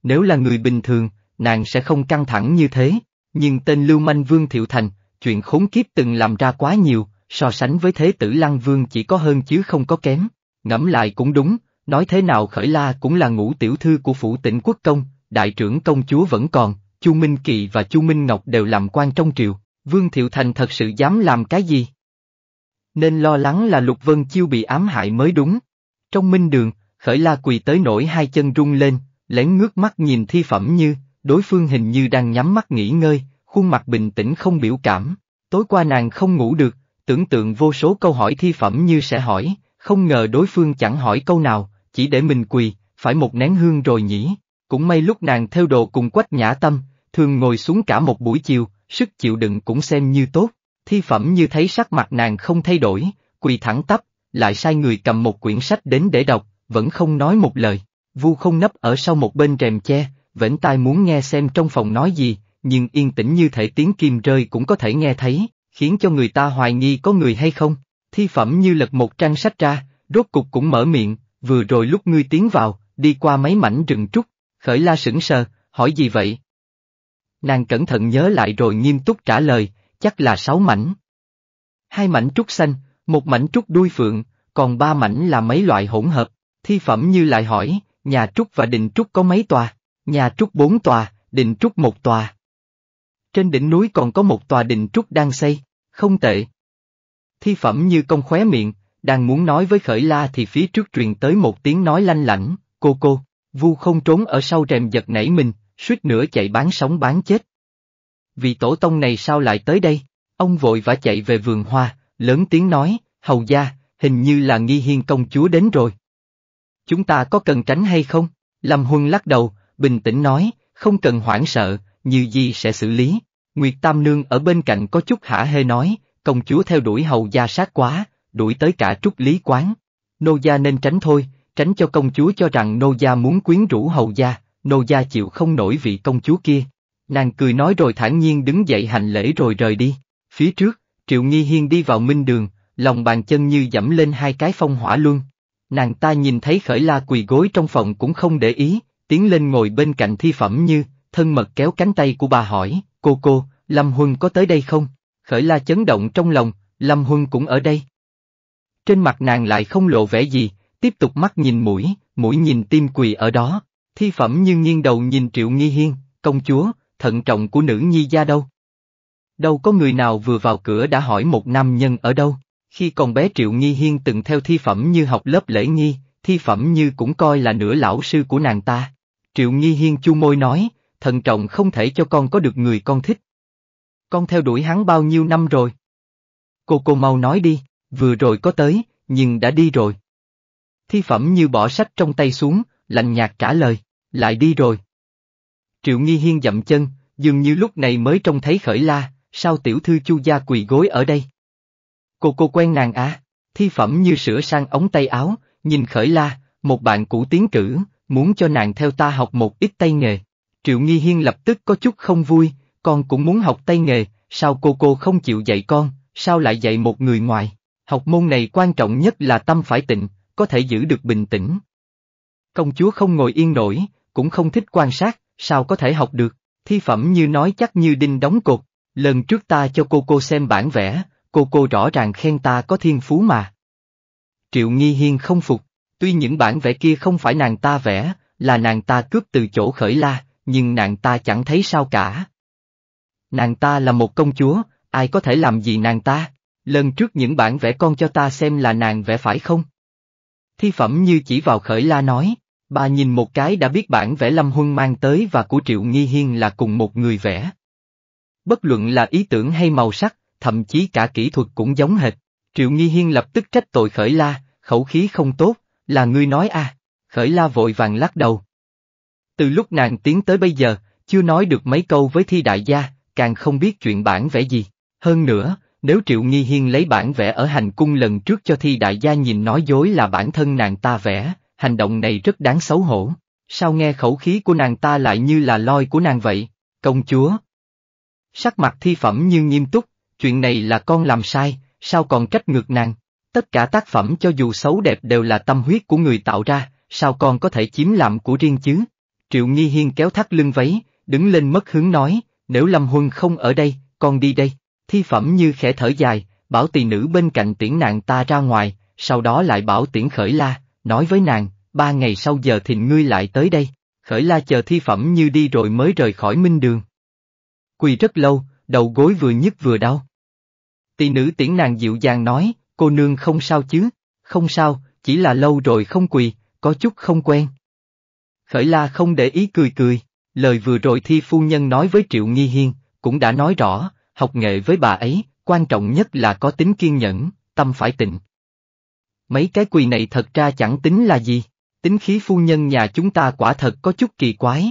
Nếu là người bình thường, nàng sẽ không căng thẳng như thế, nhưng tên Lưu Manh Vương Thiệu Thành, chuyện khốn kiếp từng làm ra quá nhiều, so sánh với thế tử Lăng Vương chỉ có hơn chứ không có kém. Ngẫm lại cũng đúng, nói thế nào khởi la cũng là ngũ tiểu thư của phủ tỉnh quốc công, đại trưởng công chúa vẫn còn, Chu Minh Kỳ và Chu Minh Ngọc đều làm quan trong triều, Vương Thiệu Thành thật sự dám làm cái gì? Nên lo lắng là Lục Vân Chiêu bị ám hại mới đúng. Trong minh đường, khởi la quỳ tới nổi hai chân rung lên, lén ngước mắt nhìn thi phẩm như, đối phương hình như đang nhắm mắt nghỉ ngơi, khuôn mặt bình tĩnh không biểu cảm. Tối qua nàng không ngủ được, tưởng tượng vô số câu hỏi thi phẩm như sẽ hỏi, không ngờ đối phương chẳng hỏi câu nào, chỉ để mình quỳ, phải một nén hương rồi nhỉ. Cũng may lúc nàng theo đồ cùng quách nhã tâm, thường ngồi xuống cả một buổi chiều, sức chịu đựng cũng xem như tốt. Thi phẩm như thấy sắc mặt nàng không thay đổi, quỳ thẳng tắp, lại sai người cầm một quyển sách đến để đọc, vẫn không nói một lời. Vu không nấp ở sau một bên rèm che, vẫn tai muốn nghe xem trong phòng nói gì, nhưng yên tĩnh như thể tiếng kim rơi cũng có thể nghe thấy, khiến cho người ta hoài nghi có người hay không. Thi phẩm như lật một trang sách ra, rốt cục cũng mở miệng, vừa rồi lúc ngươi tiến vào, đi qua mấy mảnh rừng trúc, khởi la sững sờ, hỏi gì vậy? Nàng cẩn thận nhớ lại rồi nghiêm túc trả lời, chắc là sáu mảnh. Hai mảnh trúc xanh, một mảnh trúc đuôi phượng, còn ba mảnh là mấy loại hỗn hợp. Thi phẩm như lại hỏi, nhà trúc và đình trúc có mấy tòa? Nhà trúc bốn tòa, đình trúc một tòa. Trên đỉnh núi còn có một tòa đình trúc đang xây, không tệ, Thi phẩm như công khóe miệng, đang muốn nói với khởi la thì phía trước truyền tới một tiếng nói lanh lảnh, cô cô, vu không trốn ở sau rèm giật nảy mình, suýt nữa chạy bán sống bán chết. Vị tổ tông này sao lại tới đây? Ông vội vã chạy về vườn hoa, lớn tiếng nói, hầu gia, hình như là nghi hiên công chúa đến rồi. Chúng ta có cần tránh hay không? Lâm Huân lắc đầu, bình tĩnh nói, không cần hoảng sợ, như gì sẽ xử lý. Nguyệt Tam Nương ở bên cạnh có chút hả hê nói, công chúa theo đuổi hầu gia sát quá, đuổi tới cả trúc lý quán. Nô gia nên tránh thôi, tránh cho công chúa cho rằng nô gia muốn quyến rũ hầu gia, nô gia chịu không nổi vị công chúa kia. Nàng cười nói rồi thản nhiên đứng dậy hành lễ rồi rời đi. Phía trước, Triệu Nghi Hiên đi vào minh đường, lòng bàn chân như dẫm lên hai cái phong hỏa luân. Nàng ta nhìn thấy khởi la quỳ gối trong phòng cũng không để ý, tiến lên ngồi bên cạnh thi phẩm như, thân mật kéo cánh tay của bà hỏi, cô cô, Lâm Huân có tới đây không? Khởi la chấn động trong lòng, Lâm Huân cũng ở đây. Trên mặt nàng lại không lộ vẻ gì, tiếp tục mắt nhìn mũi, mũi nhìn tim quỳ ở đó. Thi phẩm như nghiêng đầu nhìn Triệu Nghi Hiên, công chúa, thận trọng của nữ nhi gia đâu? Đâu có người nào vừa vào cửa đã hỏi một nam nhân ở đâu? Khi còn bé Triệu Nghi Hiên từng theo thi phẩm như học lớp lễ nghi, thi phẩm như cũng coi là nửa lão sư của nàng ta. Triệu Nghi Hiên chu môi nói, thận trọng không thể cho con có được người con thích. Con theo đuổi hắn bao nhiêu năm rồi? Cô cô mau nói đi, vừa rồi có tới, nhưng đã đi rồi. Thi phẩm như bỏ sách trong tay xuống, lạnh nhạt trả lời, lại đi rồi. Triệu Nghi Hiên dậm chân, dường như lúc này mới trông thấy khởi la, sao tiểu thư chu gia quỳ gối ở đây? Cô cô quen nàng à? thi phẩm như sửa sang ống tay áo, nhìn khởi la, một bạn cũ tiến cử, muốn cho nàng theo ta học một ít tay nghề. Triệu Nghi Hiên lập tức có chút không vui, con cũng muốn học tay nghề, sao cô cô không chịu dạy con, sao lại dạy một người ngoài? Học môn này quan trọng nhất là tâm phải tịnh, có thể giữ được bình tĩnh. Công chúa không ngồi yên nổi, cũng không thích quan sát, sao có thể học được? Thi phẩm như nói chắc như đinh đóng cột, lần trước ta cho cô cô xem bản vẽ, cô cô rõ ràng khen ta có thiên phú mà. Triệu Nghi Hiên không phục, tuy những bản vẽ kia không phải nàng ta vẽ, là nàng ta cướp từ chỗ khởi la, nhưng nàng ta chẳng thấy sao cả. Nàng ta là một công chúa, ai có thể làm gì nàng ta? Lần trước những bản vẽ con cho ta xem là nàng vẽ phải không? Thi phẩm như chỉ vào khởi la nói, bà nhìn một cái đã biết bản vẽ Lâm Huân mang tới và của Triệu Nghi Hiên là cùng một người vẽ. Bất luận là ý tưởng hay màu sắc, thậm chí cả kỹ thuật cũng giống hệt. Triệu Nghi Hiên lập tức trách tội khởi la, khẩu khí không tốt, là ngươi nói à, khởi la vội vàng lắc đầu. Từ lúc nàng tiến tới bây giờ, chưa nói được mấy câu với thi đại gia, càng không biết chuyện bản vẽ gì. Hơn nữa, nếu Triệu Nghi Hiên lấy bản vẽ ở hành cung lần trước cho thi đại gia nhìn nói dối là bản thân nàng ta vẽ, hành động này rất đáng xấu hổ. Sao nghe khẩu khí của nàng ta lại như là loi của nàng vậy, công chúa? Sắc mặt thi phẩm như nghiêm túc, chuyện này là con làm sai, sao còn trách ngược nàng? Tất cả tác phẩm cho dù xấu đẹp đều là tâm huyết của người tạo ra, sao con có thể chiếm làm của riêng chứ? Triệu Nghi Hiên kéo thắt lưng váy, đứng lên mất hứng nói, nếu Lâm Huân không ở đây, con đi đây. Thi phẩm như khẽ thở dài, bảo tỳ nữ bên cạnh tiễn nàng ta ra ngoài, sau đó lại bảo tiễn khởi la, nói với nàng, ba ngày sau giờ thìn ngươi lại tới đây. Khởi la chờ thi phẩm như đi rồi mới rời khỏi minh đường. Quỳ rất lâu, đầu gối vừa nhức vừa đau. Tỳ nữ tiễn nàng dịu dàng nói, cô nương không sao chứ, không sao, chỉ là lâu rồi không quỳ, có chút không quen. Khởi la không để ý cười cười, lời vừa rồi thi phu nhân nói với Triệu Nghi Hiên, cũng đã nói rõ, học nghệ với bà ấy, quan trọng nhất là có tính kiên nhẫn, tâm phải tịnh. Mấy cái quỳ này thật ra chẳng tính là gì, tính khí phu nhân nhà chúng ta quả thật có chút kỳ quái.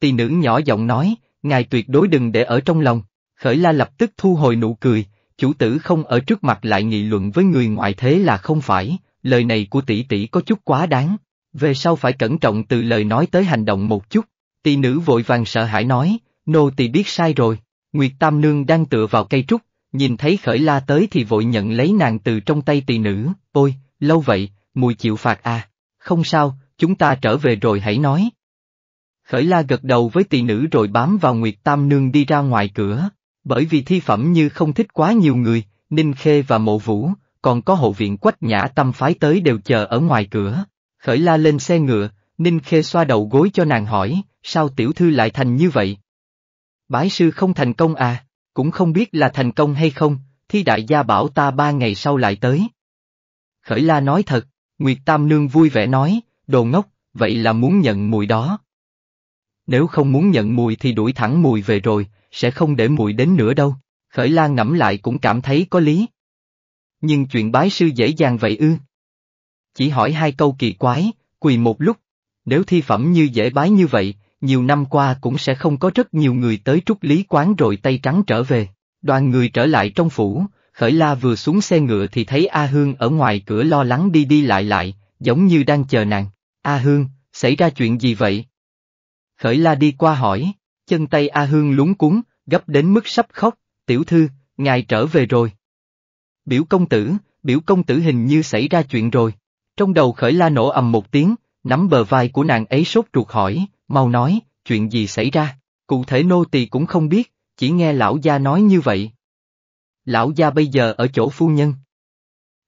Tỳ nữ nhỏ giọng nói, ngài tuyệt đối đừng để ở trong lòng, khởi la lập tức thu hồi nụ cười, chủ tử không ở trước mặt lại nghị luận với người ngoại thế là không phải, lời này của tỷ tỷ có chút quá đáng, về sau phải cẩn trọng từ lời nói tới hành động một chút, tỳ nữ vội vàng sợ hãi nói, nô tỳ biết sai rồi, Nguyệt Tam Nương đang tựa vào cây trúc, nhìn thấy khởi la tới thì vội nhận lấy nàng từ trong tay tỳ nữ, ôi, lâu vậy, mùi chịu phạt à, không sao, chúng ta trở về rồi hãy nói. Khởi la gật đầu với tỳ nữ rồi bám vào Nguyệt Tam Nương đi ra ngoài cửa, bởi vì thi phẩm như không thích quá nhiều người, Ninh Khê và Mộ Vũ, còn có hộ viện quách nhã tâm phái tới đều chờ ở ngoài cửa. Khởi la lên xe ngựa, Ninh Khê xoa đầu gối cho nàng hỏi, sao tiểu thư lại thành như vậy? Bái sư không thành công à, cũng không biết là thành công hay không, thi đại gia bảo ta ba ngày sau lại tới. Khởi la nói thật, Nguyệt Tam Nương vui vẻ nói, đồ ngốc, vậy là muốn nhận mùi đó. Nếu không muốn nhận mùi thì đuổi thẳng mùi về rồi, sẽ không để mùi đến nữa đâu. Khởi la ngẫm lại cũng cảm thấy có lý. Nhưng chuyện bái sư dễ dàng vậy ư? Chỉ hỏi hai câu kỳ quái, quỳ một lúc. Nếu thi phẩm như dễ bái như vậy, nhiều năm qua cũng sẽ không có rất nhiều người tới trúc lý quán rồi tay trắng trở về. Đoàn người trở lại trong phủ, Khởi La vừa xuống xe ngựa thì thấy A Hương ở ngoài cửa lo lắng đi đi lại lại, giống như đang chờ nàng. A Hương, xảy ra chuyện gì vậy? Khởi La đi qua hỏi, chân tay A Hương lúng cuốn, gấp đến mức sắp khóc, tiểu thư, ngài trở về rồi. Biểu công tử, biểu công tử hình như xảy ra chuyện rồi. Trong đầu Khởi La nổ ầm một tiếng, nắm bờ vai của nàng ấy sốt ruột hỏi, mau nói, chuyện gì xảy ra, cụ thể nô tỳ cũng không biết, chỉ nghe lão gia nói như vậy. Lão gia bây giờ ở chỗ phu nhân.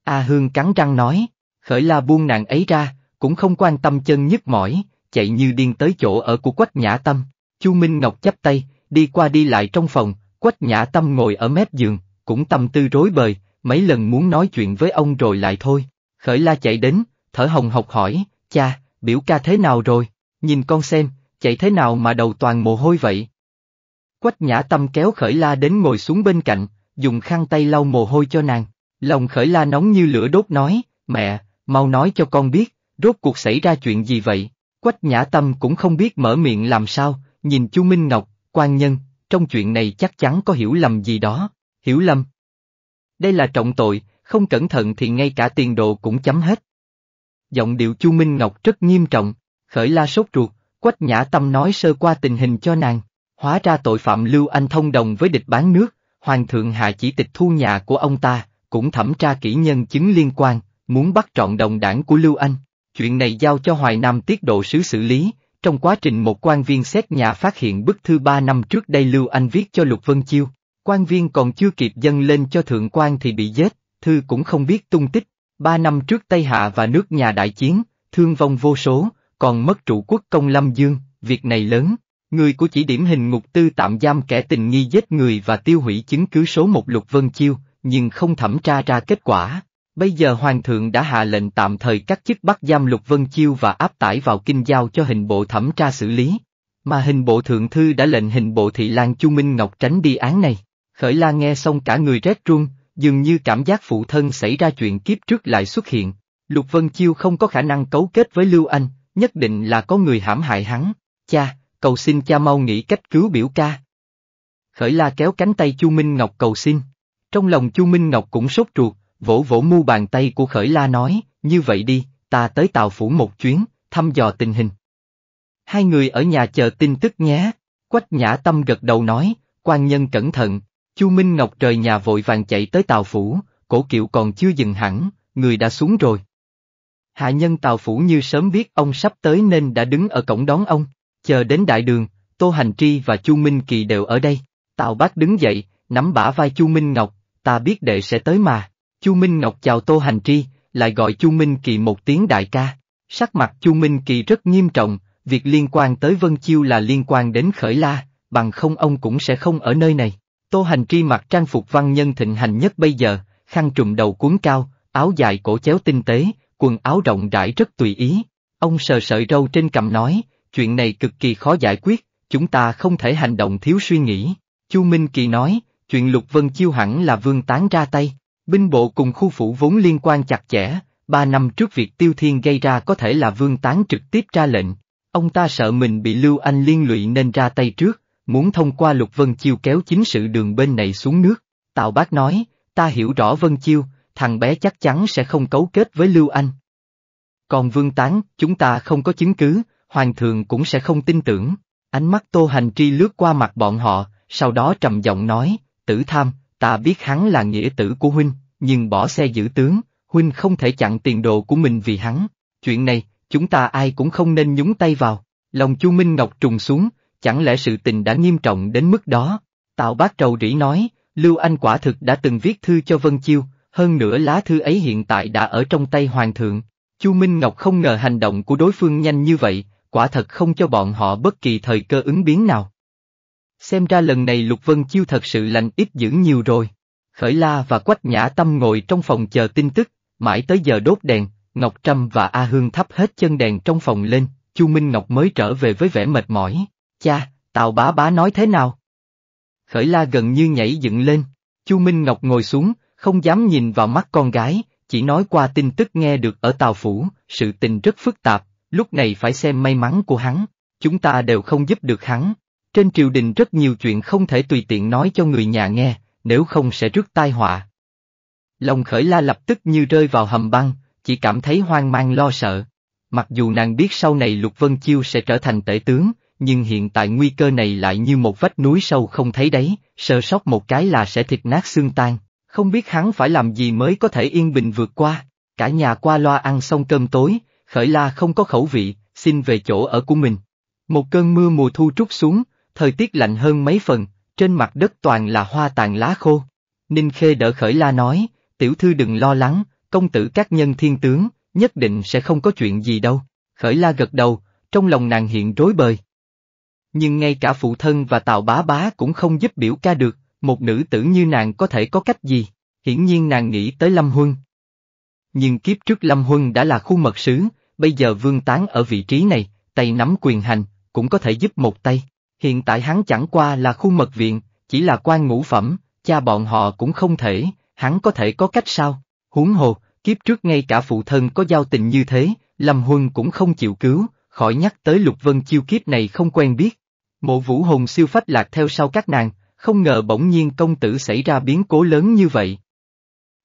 A Hương cắn răng nói, khởi la buông nàng ấy ra, cũng không quan tâm chân nhức mỏi, chạy như điên tới chỗ ở của Quách Nhã Tâm. Chu Minh Ngọc chắp tay, đi qua đi lại trong phòng, Quách Nhã Tâm ngồi ở mép giường, cũng tâm tư rối bời, mấy lần muốn nói chuyện với ông rồi lại thôi. Khởi la chạy đến, thở hồng hộc hỏi, cha, biểu ca thế nào rồi, nhìn con xem, chạy thế nào mà đầu toàn mồ hôi vậy? Quách nhã tâm kéo khởi la đến ngồi xuống bên cạnh, dùng khăn tay lau mồ hôi cho nàng. Lòng khởi la nóng như lửa đốt nói, mẹ, mau nói cho con biết, rốt cuộc xảy ra chuyện gì vậy? Quách nhã tâm cũng không biết mở miệng làm sao, nhìn chu Minh Ngọc, quan nhân, trong chuyện này chắc chắn có hiểu lầm gì đó, hiểu lầm. Đây là trọng tội, không cẩn thận thì ngay cả tiền đồ cũng chấm hết. Giọng điệu chu Minh Ngọc rất nghiêm trọng, khởi la sốt ruột, Quách Nhã Tâm nói sơ qua tình hình cho nàng, hóa ra tội phạm Lưu Anh thông đồng với địch bán nước, Hoàng thượng hạ chỉ tịch thu nhà của ông ta, cũng thẩm tra kỹ nhân chứng liên quan, muốn bắt trọn đồng đảng của Lưu Anh. Chuyện này giao cho Hoài Nam tiết độ sứ xử lý, trong quá trình một quan viên xét nhà phát hiện bức thư ba năm trước đây Lưu Anh viết cho Lục Vân Chiêu, quan viên còn chưa kịp dâng lên cho thượng quan thì bị giết, thư cũng không biết tung tích, ba năm trước Tây Hạ và nước nhà đại chiến, thương vong vô số, còn mất trụ quốc công Lâm Dương, việc này lớn. Người của chỉ điểm hình ngục tư tạm giam kẻ tình nghi giết người và tiêu hủy chứng cứ số một Lục Vân Chiêu, nhưng không thẩm tra ra kết quả. Bây giờ Hoàng thượng đã hạ lệnh tạm thời cắt chức bắt giam Lục Vân Chiêu và áp tải vào kinh giao cho hình bộ thẩm tra xử lý. Mà hình bộ thượng thư đã lệnh hình bộ thị lang Chu Minh Ngọc tránh đi án này. Khởi la nghe xong cả người rét run, dường như cảm giác phụ thân xảy ra chuyện kiếp trước lại xuất hiện. Lục Vân Chiêu không có khả năng cấu kết với Lưu Anh, nhất định là có người hãm hại hắn. Cha, cầu xin cha mau nghĩ cách cứu biểu ca. Khởi la kéo cánh tay Chu Minh Ngọc cầu xin. Trong lòng Chu Minh Ngọc cũng sốt ruột, vỗ vỗ mu bàn tay của Khởi la nói, như vậy đi, ta tới Tàu Phủ một chuyến, thăm dò tình hình. Hai người ở nhà chờ tin tức nhé. Quách nhã tâm gật đầu nói, quan nhân cẩn thận. Chu Minh Ngọc trời nhà vội vàng chạy tới Tàu Phủ, cổ kiệu còn chưa dừng hẳn, người đã xuống rồi. Hạ nhân Tào Phủ như sớm biết ông sắp tới nên đã đứng ở cổng đón ông, chờ đến đại đường, Tô Hành Tri và Chu Minh Kỳ đều ở đây. Tào Bác đứng dậy, nắm bả vai Chu Minh Ngọc, ta biết đệ sẽ tới mà. Chu Minh Ngọc chào Tô Hành Tri, lại gọi Chu Minh Kỳ một tiếng đại ca. Sắc mặt Chu Minh Kỳ rất nghiêm trọng, việc liên quan tới Vân Chiêu là liên quan đến Khởi La, bằng không ông cũng sẽ không ở nơi này. Tô Hành Tri mặc trang phục văn nhân thịnh hành nhất bây giờ, khăn trùm đầu cuốn cao, áo dài cổ chéo tinh tế, quần áo rộng rãi rất tùy ý. Ông sờ sợi râu trên cằm nói, chuyện này cực kỳ khó giải quyết, chúng ta không thể hành động thiếu suy nghĩ. Chu Minh Kỳ nói, chuyện Lục Vân Chiêu hẳn là vương tán ra tay, binh bộ cùng khu phủ vốn liên quan chặt chẽ, ba năm trước việc Tiêu Thiên gây ra có thể là vương tán trực tiếp ra lệnh. Ông ta sợ mình bị Lưu Anh liên lụy nên ra tay trước, muốn thông qua Lục Vân Chiêu kéo chính sự đường bên này xuống nước. Tào Bác nói, ta hiểu rõ Vân Chiêu, thằng bé chắc chắn sẽ không cấu kết với Lưu Anh. Còn Vương Tán, chúng ta không có chứng cứ, Hoàng thượng cũng sẽ không tin tưởng. Ánh mắt Tô Hành Tri lướt qua mặt bọn họ, sau đó trầm giọng nói, tử tham, ta biết hắn là nghĩa tử của huynh, nhưng bỏ xe giữ tướng, huynh không thể chặn tiền đồ của mình vì hắn. Chuyện này, chúng ta ai cũng không nên nhúng tay vào. Lòng Chu Minh Ngọc trùng xuống, chẳng lẽ sự tình đã nghiêm trọng đến mức đó? Tạo bác trầu rỉ nói, Lưu Anh quả thực đã từng viết thư cho Vân Chiêu, hơn nữa lá thư ấy hiện tại đã ở trong tay Hoàng thượng. Chu Minh Ngọc không ngờ hành động của đối phương nhanh như vậy, quả thật không cho bọn họ bất kỳ thời cơ ứng biến nào. Xem ra lần này Lục Vân Chiêu thật sự lành ít dữ nhiều rồi. Khởi La và Quách Nhã Tâm ngồi trong phòng chờ tin tức, mãi tới giờ đốt đèn, Ngọc Trâm và A Hương thắp hết chân đèn trong phòng lên, Chu Minh Ngọc mới trở về với vẻ mệt mỏi. Cha, Tào bá bá nói thế nào? Khởi La gần như nhảy dựng lên, Chu Minh Ngọc ngồi xuống, không dám nhìn vào mắt con gái, chỉ nói qua tin tức nghe được ở Tào Phủ, sự tình rất phức tạp, lúc này phải xem may mắn của hắn, chúng ta đều không giúp được hắn. Trên triều đình rất nhiều chuyện không thể tùy tiện nói cho người nhà nghe, nếu không sẽ rước tai họa. Lòng khởi la lập tức như rơi vào hầm băng, chỉ cảm thấy hoang mang lo sợ. Mặc dù nàng biết sau này Lục Vân Chiêu sẽ trở thành tể tướng, nhưng hiện tại nguy cơ này lại như một vách núi sâu không thấy đấy, sơ sót một cái là sẽ thịt nát xương tan, không biết hắn phải làm gì mới có thể yên bình vượt qua. Cả nhà qua loa ăn xong cơm tối, khởi la không có khẩu vị, xin về chỗ ở của mình. Một cơn mưa mùa thu trút xuống, thời tiết lạnh hơn mấy phần, trên mặt đất toàn là hoa tàn lá khô. Ninh Khê đỡ khởi la nói, tiểu thư đừng lo lắng, công tử các nhân thiên tướng, nhất định sẽ không có chuyện gì đâu. Khởi la gật đầu, trong lòng nàng hiện rối bời. Nhưng ngay cả phụ thân và tào bá bá cũng không giúp biểu ca được, một nữ tử như nàng có thể có cách gì, hiển nhiên nàng nghĩ tới Lâm Huân. Nhưng kiếp trước Lâm Huân đã là khu mật sứ, bây giờ vương tán ở vị trí này, tay nắm quyền hành, cũng có thể giúp một tay. Hiện tại hắn chẳng qua là khu mật viện, chỉ là quan ngũ phẩm, cha bọn họ cũng không thể, hắn có thể có cách sao? Huống hồ, kiếp trước ngay cả phụ thân có giao tình như thế, Lâm Huân cũng không chịu cứu, khỏi nhắc tới Lục Vân chiêu kiếp này không quen biết. Mộ vũ hồn siêu phách lạc theo sau các nàng, không ngờ bỗng nhiên công tử xảy ra biến cố lớn như vậy.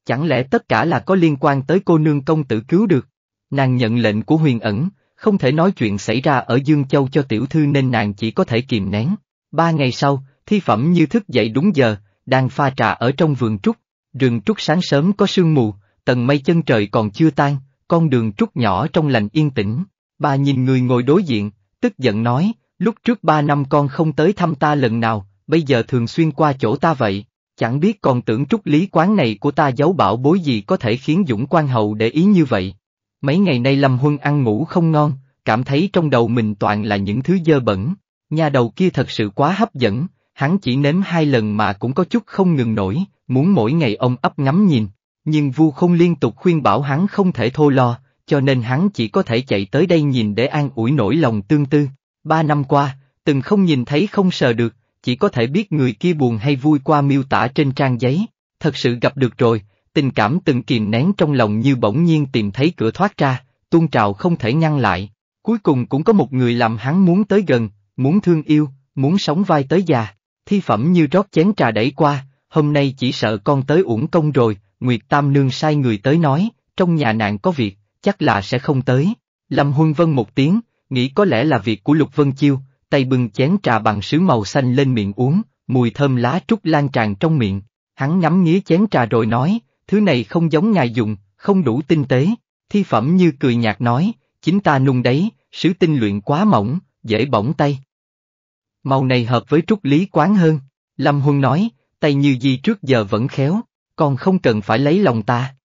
Chẳng lẽ tất cả là có liên quan tới cô nương công tử cứu được? Nàng nhận lệnh của huyền ẩn, không thể nói chuyện xảy ra ở Dương Châu cho tiểu thư nên nàng chỉ có thể kìm nén. Ba ngày sau, thi phẩm như thức dậy đúng giờ, đang pha trà ở trong vườn trúc. Rừng trúc sáng sớm có sương mù, tầng mây chân trời còn chưa tan, con đường trúc nhỏ trong lành yên tĩnh. Bà nhìn người ngồi đối diện, tức giận nói, lúc trước ba năm con không tới thăm ta lần nào, bây giờ thường xuyên qua chỗ ta vậy, chẳng biết còn tưởng trúc lý quán này của ta giấu bảo bối gì có thể khiến Dũng quan hậu để ý như vậy. Mấy ngày nay Lâm Huân ăn ngủ không ngon, cảm thấy trong đầu mình toàn là những thứ dơ bẩn. Nhà đầu kia thật sự quá hấp dẫn, hắn chỉ nếm hai lần mà cũng có chút không ngừng nổi, muốn mỗi ngày ông ấp ngắm nhìn. Nhưng Vu không liên tục khuyên bảo hắn không thể thô lo, cho nên hắn chỉ có thể chạy tới đây nhìn để an ủi nỗi lòng tương tư. Ba năm qua, từng không nhìn thấy không sờ được, chỉ có thể biết người kia buồn hay vui qua miêu tả trên trang giấy. Thật sự gặp được rồi, tình cảm từng kìm nén trong lòng như bỗng nhiên tìm thấy cửa thoát ra, tuôn trào không thể ngăn lại. Cuối cùng cũng có một người làm hắn muốn tới gần, muốn thương yêu, muốn sống vai tới già. Thi phẩm như rót chén trà đẩy qua, hôm nay chỉ sợ con tới uổng công rồi, Nguyệt Tam Nương sai người tới nói, trong nhà nạn có việc, chắc là sẽ không tới. Lâm Huân Vân một tiếng, nghĩ có lẽ là việc của Lục Vân Chiêu, tay bưng chén trà bằng sứ màu xanh lên miệng uống, mùi thơm lá trúc lan tràn trong miệng. Hắn ngắm nghía chén trà rồi nói, thứ này không giống ngài dùng, không đủ tinh tế. Thi phẩm như cười nhạt nói, chính ta nung đấy, sứ tinh luyện quá mỏng, dễ bỏng tay. Màu này hợp với trúc lý quán hơn. Lâm Huân nói, tay như gì trước giờ vẫn khéo, còn không cần phải lấy lòng ta.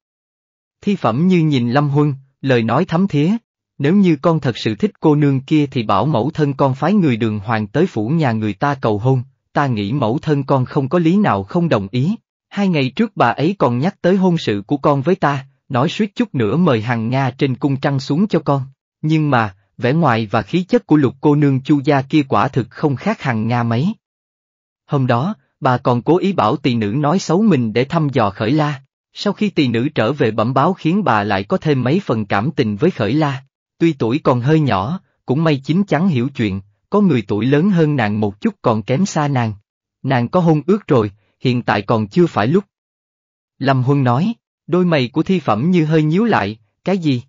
Thi phẩm như nhìn Lâm Huân, lời nói thấm thía. Nếu như con thật sự thích cô nương kia thì bảo mẫu thân con phái người đường hoàng tới phủ nhà người ta cầu hôn, ta nghĩ mẫu thân con không có lý nào không đồng ý. Hai ngày trước bà ấy còn nhắc tới hôn sự của con với ta, nói suýt chút nữa mời hàng Nga trên cung trăng xuống cho con. Nhưng mà, vẻ ngoài và khí chất của lục cô nương chu gia kia quả thực không khác hàng Nga mấy. Hôm đó, bà còn cố ý bảo tỳ nữ nói xấu mình để thăm dò khởi la. Sau khi tỳ nữ trở về bẩm báo khiến bà lại có thêm mấy phần cảm tình với khởi la. Tuy tuổi còn hơi nhỏ, cũng may chính chắn hiểu chuyện, có người tuổi lớn hơn nàng một chút còn kém xa nàng. Nàng có hôn ước rồi, hiện tại còn chưa phải lúc. Lâm Huân nói, đôi mày của thi phẩm như hơi nhíu lại, cái gì?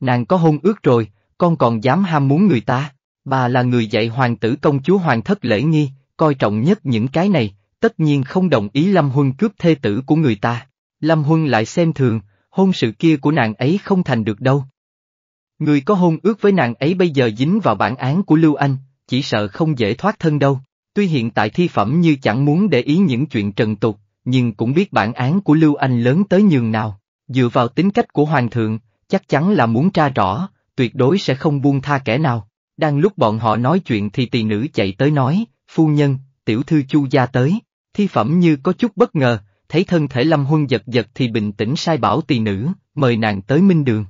Nàng có hôn ước rồi, con còn dám ham muốn người ta, bà là người dạy hoàng tử công chúa hoàng thất lễ nghi, coi trọng nhất những cái này, tất nhiên không đồng ý Lâm Huân cướp thê tử của người ta. Lâm Huân lại xem thường, hôn sự kia của nàng ấy không thành được đâu. Người có hôn ước với nàng ấy bây giờ dính vào bản án của Lưu Anh, chỉ sợ không dễ thoát thân đâu. Tuy hiện tại thi phẩm như chẳng muốn để ý những chuyện trần tục, nhưng cũng biết bản án của Lưu Anh lớn tới nhường nào. Dựa vào tính cách của Hoàng thượng, chắc chắn là muốn tra rõ, tuyệt đối sẽ không buông tha kẻ nào. Đang lúc bọn họ nói chuyện thì tỳ nữ chạy tới nói, phu nhân, tiểu thư chu gia tới. Thi phẩm như có chút bất ngờ, thấy thân thể Lâm Huân giật giật thì bình tĩnh sai bảo tỳ nữ, mời nàng tới minh đường.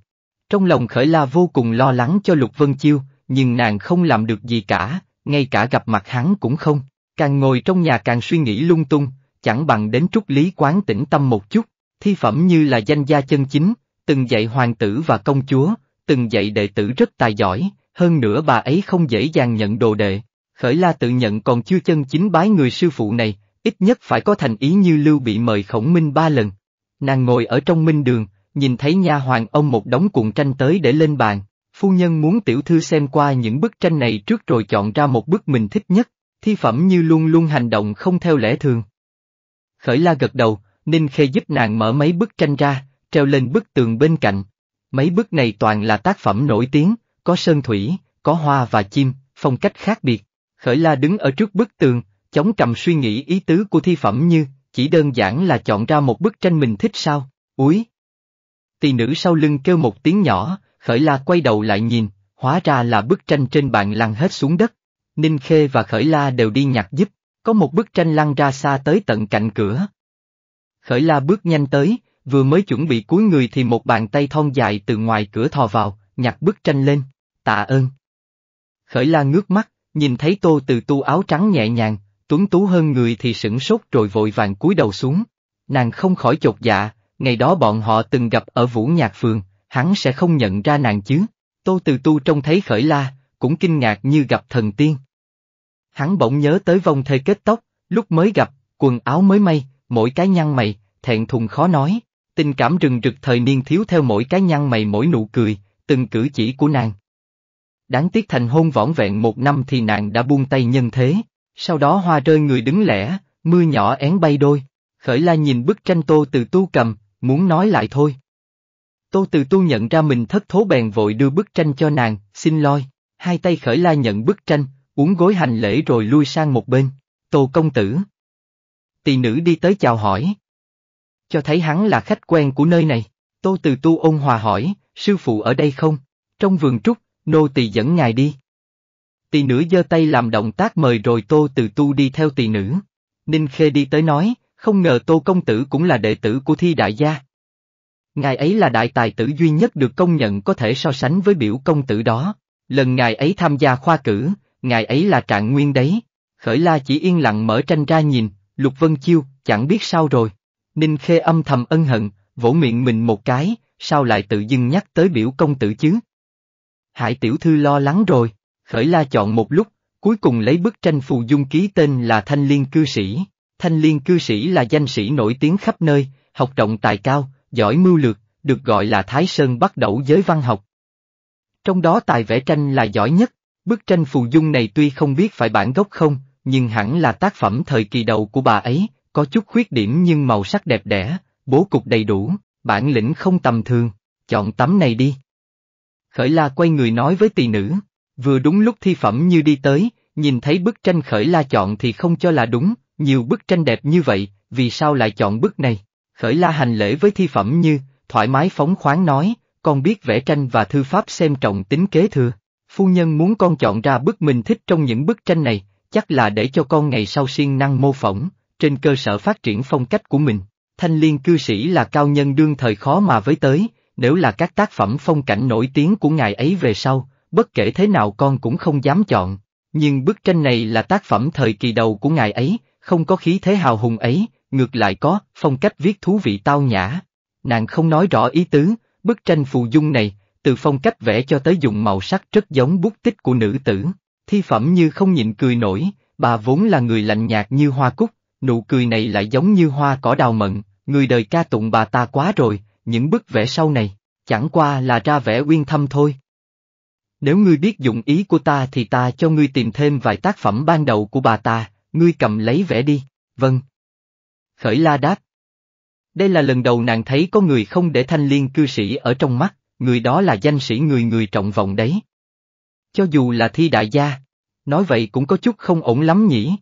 Trong lòng khởi la vô cùng lo lắng cho Lục Vân Chiêu, nhưng nàng không làm được gì cả, ngay cả gặp mặt hắn cũng không. Càng ngồi trong nhà càng suy nghĩ lung tung, chẳng bằng đến trúc lý quán tĩnh tâm một chút, thi phẩm như là danh gia chân chính, từng dạy hoàng tử và công chúa, từng dạy đệ tử rất tài giỏi, hơn nữa bà ấy không dễ dàng nhận đồ đệ. Khởi la tự nhận còn chưa chân chính bái người sư phụ này, ít nhất phải có thành ý như lưu bị mời khổng minh ba lần. Nàng ngồi ở trong minh đường, nhìn thấy nha hoàng ông một đống cuộn tranh tới để lên bàn, phu nhân muốn tiểu thư xem qua những bức tranh này trước rồi chọn ra một bức mình thích nhất, thi phẩm như luôn luôn hành động không theo lẽ thường. Khởi la gật đầu, Ninh Khê giúp nàng mở mấy bức tranh ra, treo lên bức tường bên cạnh. Mấy bức này toàn là tác phẩm nổi tiếng, có sơn thủy, có hoa và chim, phong cách khác biệt. Khởi la đứng ở trước bức tường, chống cầm suy nghĩ ý tứ của thi phẩm như, chỉ đơn giản là chọn ra một bức tranh mình thích sao, úi. Tỳ nữ sau lưng kêu một tiếng nhỏ, khởi la quay đầu lại nhìn, hóa ra là bức tranh trên bàn lăn hết xuống đất. Ninh Khê và Khởi La đều đi nhặt giúp, có một bức tranh lăn ra xa tới tận cạnh cửa. Khởi La bước nhanh tới, vừa mới chuẩn bị cúi người thì một bàn tay thon dài từ ngoài cửa thò vào, nhặt bức tranh lên, tạ ơn. Khởi La ngước mắt, nhìn thấy tô từ tu áo trắng nhẹ nhàng, tuấn tú hơn người thì sửng sốt rồi vội vàng cúi đầu xuống. Nàng không khỏi chột dạ, ngày đó bọn họ từng gặp ở Vũ Nhạc Phường, hắn sẽ không nhận ra nàng chứ. Tô Từ Tu trông thấy khởi la, cũng kinh ngạc như gặp thần tiên. Hắn bỗng nhớ tới vòng thê kết tóc, lúc mới gặp, quần áo mới may, mỗi cái nhăn mày, thẹn thùng khó nói, tình cảm rừng rực thời niên thiếu theo mỗi cái nhăn mày mỗi nụ cười, từng cử chỉ của nàng. Đáng tiếc thành hôn võn vẹn một năm thì nàng đã buông tay nhân thế, sau đó hoa rơi người đứng lẻ, mưa nhỏ én bay đôi, khởi la nhìn bức tranh tô từ tu cầm, muốn nói lại thôi. Tô Từ Tu nhận ra mình thất thố bèn vội đưa bức tranh cho nàng, xin loi. hai tay khởi la nhận bức tranh, uống gối hành lễ rồi lui sang một bên. Tô công tử. Tỳ nữ đi tới chào hỏi. Cho thấy hắn là khách quen của nơi này. Tô Từ Tu ôn hòa hỏi, sư phụ ở đây không? Trong vườn trúc, nô tỳ dẫn ngài đi. Tỳ nữ giơ tay làm động tác mời rồi Tô Từ Tu đi theo tỳ nữ. Ninh Khê đi tới nói, không ngờ Tô công tử cũng là đệ tử của thi đại gia. Ngài ấy là đại tài tử duy nhất được công nhận có thể so sánh với biểu công tử đó. Lần ngài ấy tham gia khoa cử, ngài ấy là trạng nguyên đấy. Khởi la chỉ yên lặng mở tranh ra nhìn, Lục Vân Chiêu, chẳng biết sao rồi. Ninh Khê âm thầm ân hận, vỗ miệng mình một cái, sao lại tự dưng nhắc tới biểu công tử chứ? Hải tiểu thư lo lắng rồi, khởi la chọn một lúc, cuối cùng lấy bức tranh phù dung ký tên là Thanh Liên Cư Sĩ. Thanh Liên Cư Sĩ là danh sĩ nổi tiếng khắp nơi, học rộng tài cao, giỏi mưu lược, được gọi là Thái Sơn bắt đầu giới văn học. Trong đó tài vẽ tranh là giỏi nhất, bức tranh phù dung này tuy không biết phải bản gốc không, nhưng hẳn là tác phẩm thời kỳ đầu của bà ấy, có chút khuyết điểm nhưng màu sắc đẹp đẽ, bố cục đầy đủ, bản lĩnh không tầm thường, chọn tấm này đi. Khởi La quay người nói với tỳ nữ, vừa đúng lúc thi phẩm như đi tới, nhìn thấy bức tranh Khởi La chọn thì không cho là đúng, nhiều bức tranh đẹp như vậy, vì sao lại chọn bức này? Khởi la hành lễ với thi phẩm như, thoải mái phóng khoáng nói, con biết vẽ tranh và thư pháp xem trọng tính kế thừa. Phu nhân muốn con chọn ra bức mình thích trong những bức tranh này, chắc là để cho con ngày sau siêng năng mô phỏng, trên cơ sở phát triển phong cách của mình. Thanh liên cư sĩ là cao nhân đương thời khó mà với tới, nếu là các tác phẩm phong cảnh nổi tiếng của ngài ấy về sau, bất kể thế nào con cũng không dám chọn. Nhưng bức tranh này là tác phẩm thời kỳ đầu của ngài ấy, không có khí thế hào hùng ấy, ngược lại có, phong cách viết thú vị tao nhã. Nàng không nói rõ ý tứ, bức tranh phù dung này, từ phong cách vẽ cho tới dùng màu sắc rất giống bút tích của nữ tử. Thi phẩm như không nhịn cười nổi, bà vốn là người lạnh nhạt như hoa cúc, nụ cười này lại giống như hoa cỏ đào mận, người đời ca tụng bà ta quá rồi, những bức vẽ sau này, chẳng qua là ra vẽ uyên thâm thôi. Nếu ngươi biết dụng ý của ta thì ta cho ngươi tìm thêm vài tác phẩm ban đầu của bà ta, ngươi cầm lấy vẽ đi, vâng. Khởi la đáp. Đây là lần đầu nàng thấy có người không để thanh liên cư sĩ ở trong mắt, người đó là danh sĩ người người trọng vọng đấy. Cho dù là thi đại gia, nói vậy cũng có chút không ổn lắm nhỉ.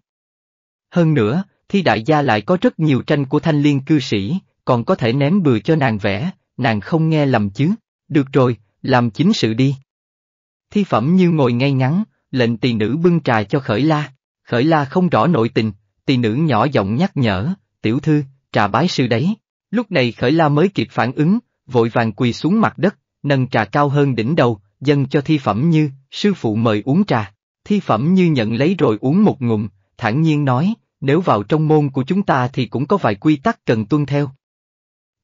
Hơn nữa, thi đại gia lại có rất nhiều tranh của thanh liên cư sĩ, còn có thể ném bừa cho nàng vẽ, nàng không nghe lầm chứ, được rồi, làm chính sự đi. Thi phẩm như ngồi ngay ngắn, lệnh tỳ nữ bưng trà cho khởi la, khởi la không rõ nội tình, tỳ nữ nhỏ giọng nhắc nhở, tiểu thư, trà bái sư đấy. Lúc này khởi la mới kịp phản ứng, vội vàng quỳ xuống mặt đất, nâng trà cao hơn đỉnh đầu, dâng cho thi phẩm như, sư phụ mời uống trà. Thi phẩm như nhận lấy rồi uống một ngụm, thản nhiên nói, nếu vào trong môn của chúng ta thì cũng có vài quy tắc cần tuân theo.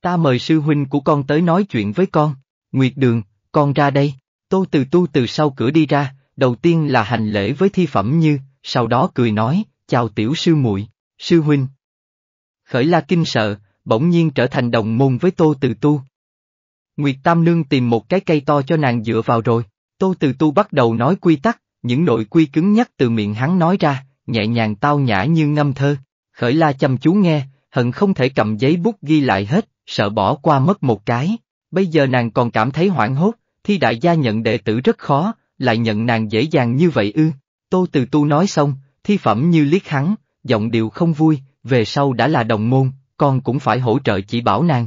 Ta mời sư huynh của con tới nói chuyện với con. Nguyệt Đường, con ra đây. Tô Từ Tu từ sau cửa đi ra, đầu tiên là hành lễ với thi phẩm như, sau đó cười nói, chào tiểu sư muội, sư huynh. Khởi la kinh sợ, bỗng nhiên trở thành đồng môn với Tô Từ Tu. Nguyệt Tam Nương tìm một cái cây to cho nàng dựa vào rồi, Tô Từ Tu bắt đầu nói quy tắc, những nội quy cứng nhắc từ miệng hắn nói ra, nhẹ nhàng tao nhã như ngâm thơ. Khởi la chăm chú nghe, hận không thể cầm giấy bút ghi lại hết, sợ bỏ qua mất một cái. Bây giờ nàng còn cảm thấy hoảng hốt, thi đại gia nhận đệ tử rất khó, lại nhận nàng dễ dàng như vậy ư. Tô Từ Tu nói xong, thi phẩm như liếc hắn, giọng điệu không vui, về sau đã là đồng môn, con cũng phải hỗ trợ chỉ bảo nàng.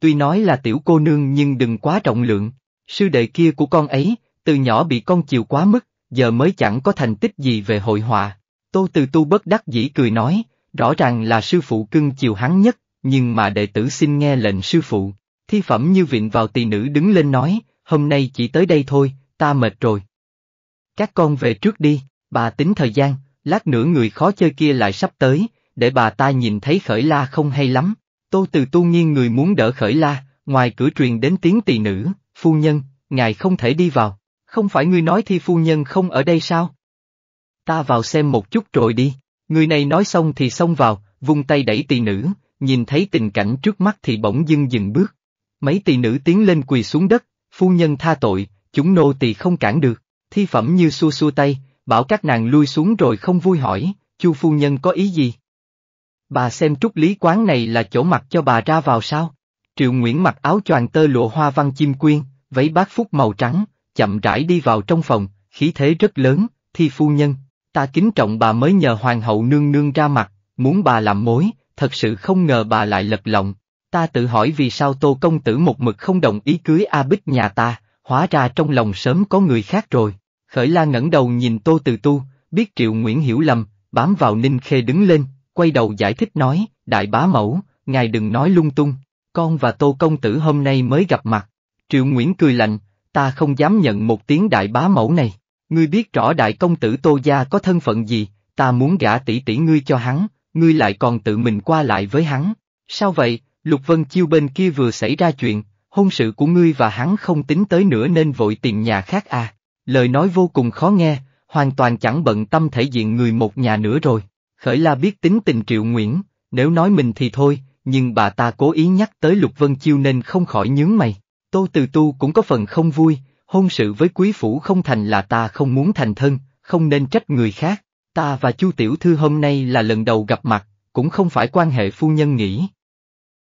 Tuy nói là tiểu cô nương nhưng đừng quá trọng lượng, sư đệ kia của con ấy, từ nhỏ bị con chiều quá mức, giờ mới chẳng có thành tích gì về hội họa. Tô Từ Tu bất đắc dĩ cười nói, rõ ràng là sư phụ cưng chiều hắn nhất, nhưng mà đệ tử xin nghe lệnh sư phụ. Thi phẩm như vịn vào tỳ nữ đứng lên nói, hôm nay chỉ tới đây thôi, ta mệt rồi. Các con về trước đi, bà tính thời gian, lát nữa người khó chơi kia lại sắp tới, để bà ta nhìn thấy khởi la không hay lắm. Tô từ tu nghiêng người muốn đỡ khởi la, ngoài cửa truyền đến tiếng tỳ nữ, phu nhân, ngài không thể đi vào, không phải ngươi nói thì phu nhân không ở đây sao? Ta vào xem một chút rồi đi, người này nói xong thì xông vào, vung tay đẩy tỳ nữ, nhìn thấy tình cảnh trước mắt thì bỗng dưng dừng bước. Mấy tỳ nữ tiến lên quỳ xuống đất, phu nhân tha tội, chúng nô tỳ không cản được, thi phẩm như xua xua tay, bảo các nàng lui xuống rồi không vui hỏi, chu phu nhân có ý gì? Bà xem trúc lý quán này là chỗ mặc cho bà ra vào sao? Triệu Nguyễn mặc áo choàng tơ lụa hoa văn chim quyên, váy bát phúc màu trắng, chậm rãi đi vào trong phòng, khí thế rất lớn, thi phu nhân, ta kính trọng bà mới nhờ hoàng hậu nương nương ra mặt, muốn bà làm mối, thật sự không ngờ bà lại lật lòng. Ta tự hỏi vì sao tô công tử một mực không đồng ý cưới A Bích nhà ta, hóa ra trong lòng sớm có người khác rồi. Khởi la ngẩng đầu nhìn tô từ tu, biết triệu Nguyễn hiểu lầm, bám vào ninh khê đứng lên, quay đầu giải thích nói, đại bá mẫu, ngài đừng nói lung tung, con và tô công tử hôm nay mới gặp mặt. Triệu Nguyễn cười lạnh, ta không dám nhận một tiếng đại bá mẫu này. Ngươi biết rõ đại công tử Tô Gia có thân phận gì, ta muốn gả tỷ tỷ ngươi cho hắn, ngươi lại còn tự mình qua lại với hắn. Sao vậy, Lục Vân Chiêu bên kia vừa xảy ra chuyện, hôn sự của ngươi và hắn không tính tới nữa nên vội tìm nhà khác à. Lời nói vô cùng khó nghe, hoàn toàn chẳng bận tâm thể diện người một nhà nữa rồi. Khởi la biết tính tình triệu Nguyễn, nếu nói mình thì thôi, nhưng bà ta cố ý nhắc tới Lục Vân Chiêu nên không khỏi nhướng mày. Tô Từ Tu cũng có phần không vui, hôn sự với quý phủ không thành là ta không muốn thành thân, không nên trách người khác. Ta và Chu Tiểu Thư hôm nay là lần đầu gặp mặt, cũng không phải quan hệ phu nhân nghĩ.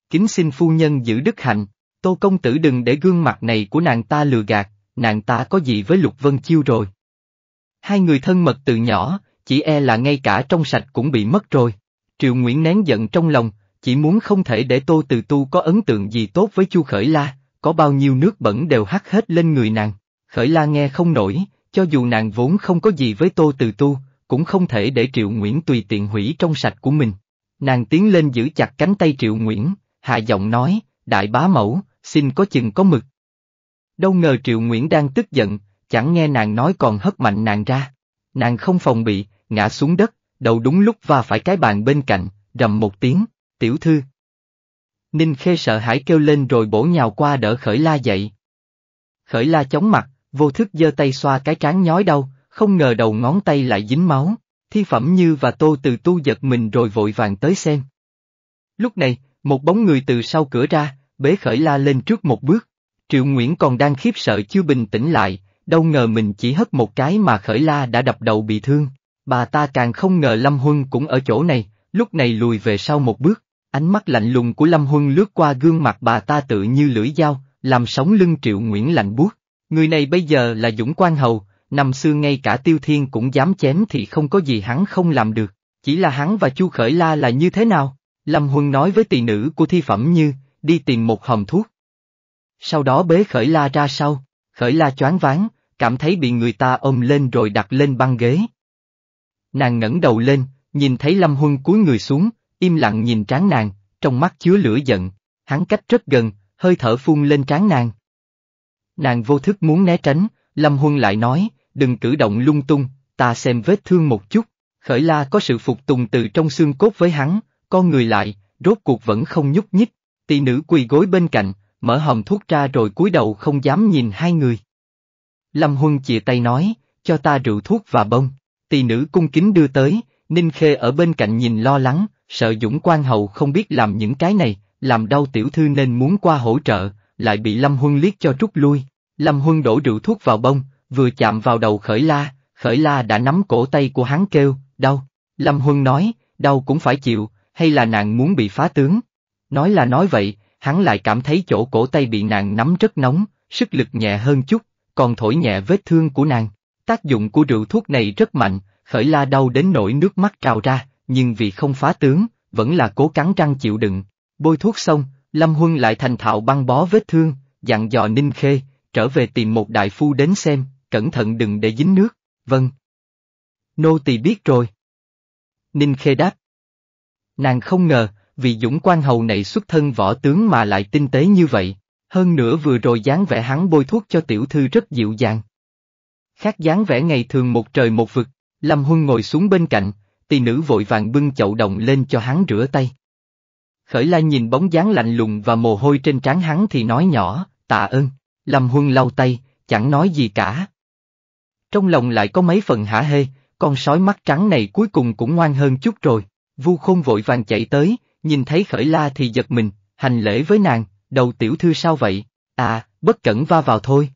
Kính xin phu nhân giữ đức hạnh, Tô Công Tử đừng để gương mặt này của nàng ta lừa gạt, nàng ta có gì với Lục Vân Chiêu rồi. Hai người thân mật từ nhỏ, chỉ e là ngay cả trong sạch cũng bị mất rồi. Triệu Nguyễn nén giận trong lòng, chỉ muốn không thể để Tô Từ Tu có ấn tượng gì tốt với Chu Khởi La, có bao nhiêu nước bẩn đều hắt hết lên người nàng. Khởi La nghe không nổi, cho dù nàng vốn không có gì với Tô Từ Tu, cũng không thể để Triệu Nguyễn tùy tiện hủy trong sạch của mình. Nàng tiến lên giữ chặt cánh tay Triệu Nguyễn, hạ giọng nói, đại bá mẫu, xin có chừng có mực. Đâu ngờ Triệu Nguyễn đang tức giận, chẳng nghe nàng nói còn hất mạnh nàng ra. Nàng không phòng bị, ngã xuống đất, đầu đúng lúc va phải cái bàn bên cạnh, rầm một tiếng, tiểu thư. Ninh Khê sợ hãi kêu lên rồi bổ nhào qua đỡ Khởi La dậy. Khởi La chống mặt, vô thức giơ tay xoa cái trán nhói đau, không ngờ đầu ngón tay lại dính máu, thi phẩm như và tô từ tu giật mình rồi vội vàng tới xem. Lúc này, một bóng người từ sau cửa ra, bế khởi la lên trước một bước. Triệu Nguyễn còn đang khiếp sợ chưa bình tĩnh lại, đâu ngờ mình chỉ hất một cái mà khởi la đã đập đầu bị thương. Bà ta càng không ngờ Lâm Huân cũng ở chỗ này, lúc này lùi về sau một bước, ánh mắt lạnh lùng của Lâm Huân lướt qua gương mặt bà ta tự như lưỡi dao, làm sống lưng Triệu Nguyễn lạnh buốt. Người này bây giờ là Dũng Quan Hầu, năm xưa ngay cả Tiêu Thiên cũng dám chém thì không có gì hắn không làm được, chỉ là hắn và Chu Khởi La là như thế nào? Lâm Huân nói với tỳ nữ của thi phẩm như, đi tìm một hòm thuốc. Sau đó bế Khởi La ra sau, Khởi La choáng váng, cảm thấy bị người ta ôm lên rồi đặt lên băng ghế. Nàng ngẩng đầu lên, nhìn thấy Lâm Huân cúi người xuống, im lặng nhìn trán nàng, trong mắt chứa lửa giận, hắn cách rất gần, hơi thở phun lên trán nàng. Nàng vô thức muốn né tránh, Lâm Huân lại nói, đừng cử động lung tung, ta xem vết thương một chút, khởi la có sự phục tùng từ trong xương cốt với hắn, con người lại, rốt cuộc vẫn không nhúc nhích, tỷ nữ quỳ gối bên cạnh, mở hòm thuốc ra rồi cúi đầu không dám nhìn hai người. Lâm Huân chìa tay nói, cho ta rượu thuốc và bông, tỳ nữ cung kính đưa tới, Ninh Khê ở bên cạnh nhìn lo lắng, sợ Dũng Quan Hầu không biết làm những cái này, làm đau tiểu thư nên muốn qua hỗ trợ, lại bị Lâm Huân liếc cho rút lui. Lâm Huân đổ rượu thuốc vào bông, vừa chạm vào đầu khởi la, khởi la đã nắm cổ tay của hắn kêu, đau. Lâm Huân nói, đau cũng phải chịu, hay là nàng muốn bị phá tướng? Nói là nói vậy, hắn lại cảm thấy chỗ cổ tay bị nàng nắm rất nóng, sức lực nhẹ hơn chút, còn thổi nhẹ vết thương của nàng. Tác dụng của rượu thuốc này rất mạnh, khởi la đau đến nỗi nước mắt trào ra, nhưng vì không phá tướng, vẫn là cố cắn răng chịu đựng. Bôi thuốc xong, Lâm Huân lại thành thạo băng bó vết thương, dặn dò Ninh Khê, trở về tìm một đại phu đến xem, cẩn thận đừng để dính nước, vâng. Nô tỳ biết rồi. Ninh Khê đáp. Nàng không ngờ, vì dũng quan hầu này xuất thân võ tướng mà lại tinh tế như vậy, hơn nữa vừa rồi dáng vẻ hắn bôi thuốc cho tiểu thư rất dịu dàng. Khác dáng vẻ ngày thường một trời một vực, Lâm Huân ngồi xuống bên cạnh, tỳ nữ vội vàng bưng chậu đồng lên cho hắn rửa tay. Khởi la nhìn bóng dáng lạnh lùng và mồ hôi trên trán hắn thì nói nhỏ, tạ ơn, Lâm Huân lau tay, chẳng nói gì cả. Trong lòng lại có mấy phần hả hê, con sói mắt trắng này cuối cùng cũng ngoan hơn chút rồi, vu khôn vội vàng chạy tới, nhìn thấy khởi la thì giật mình, hành lễ với nàng, đầu tiểu thư sao vậy, à, bất cẩn va vào thôi.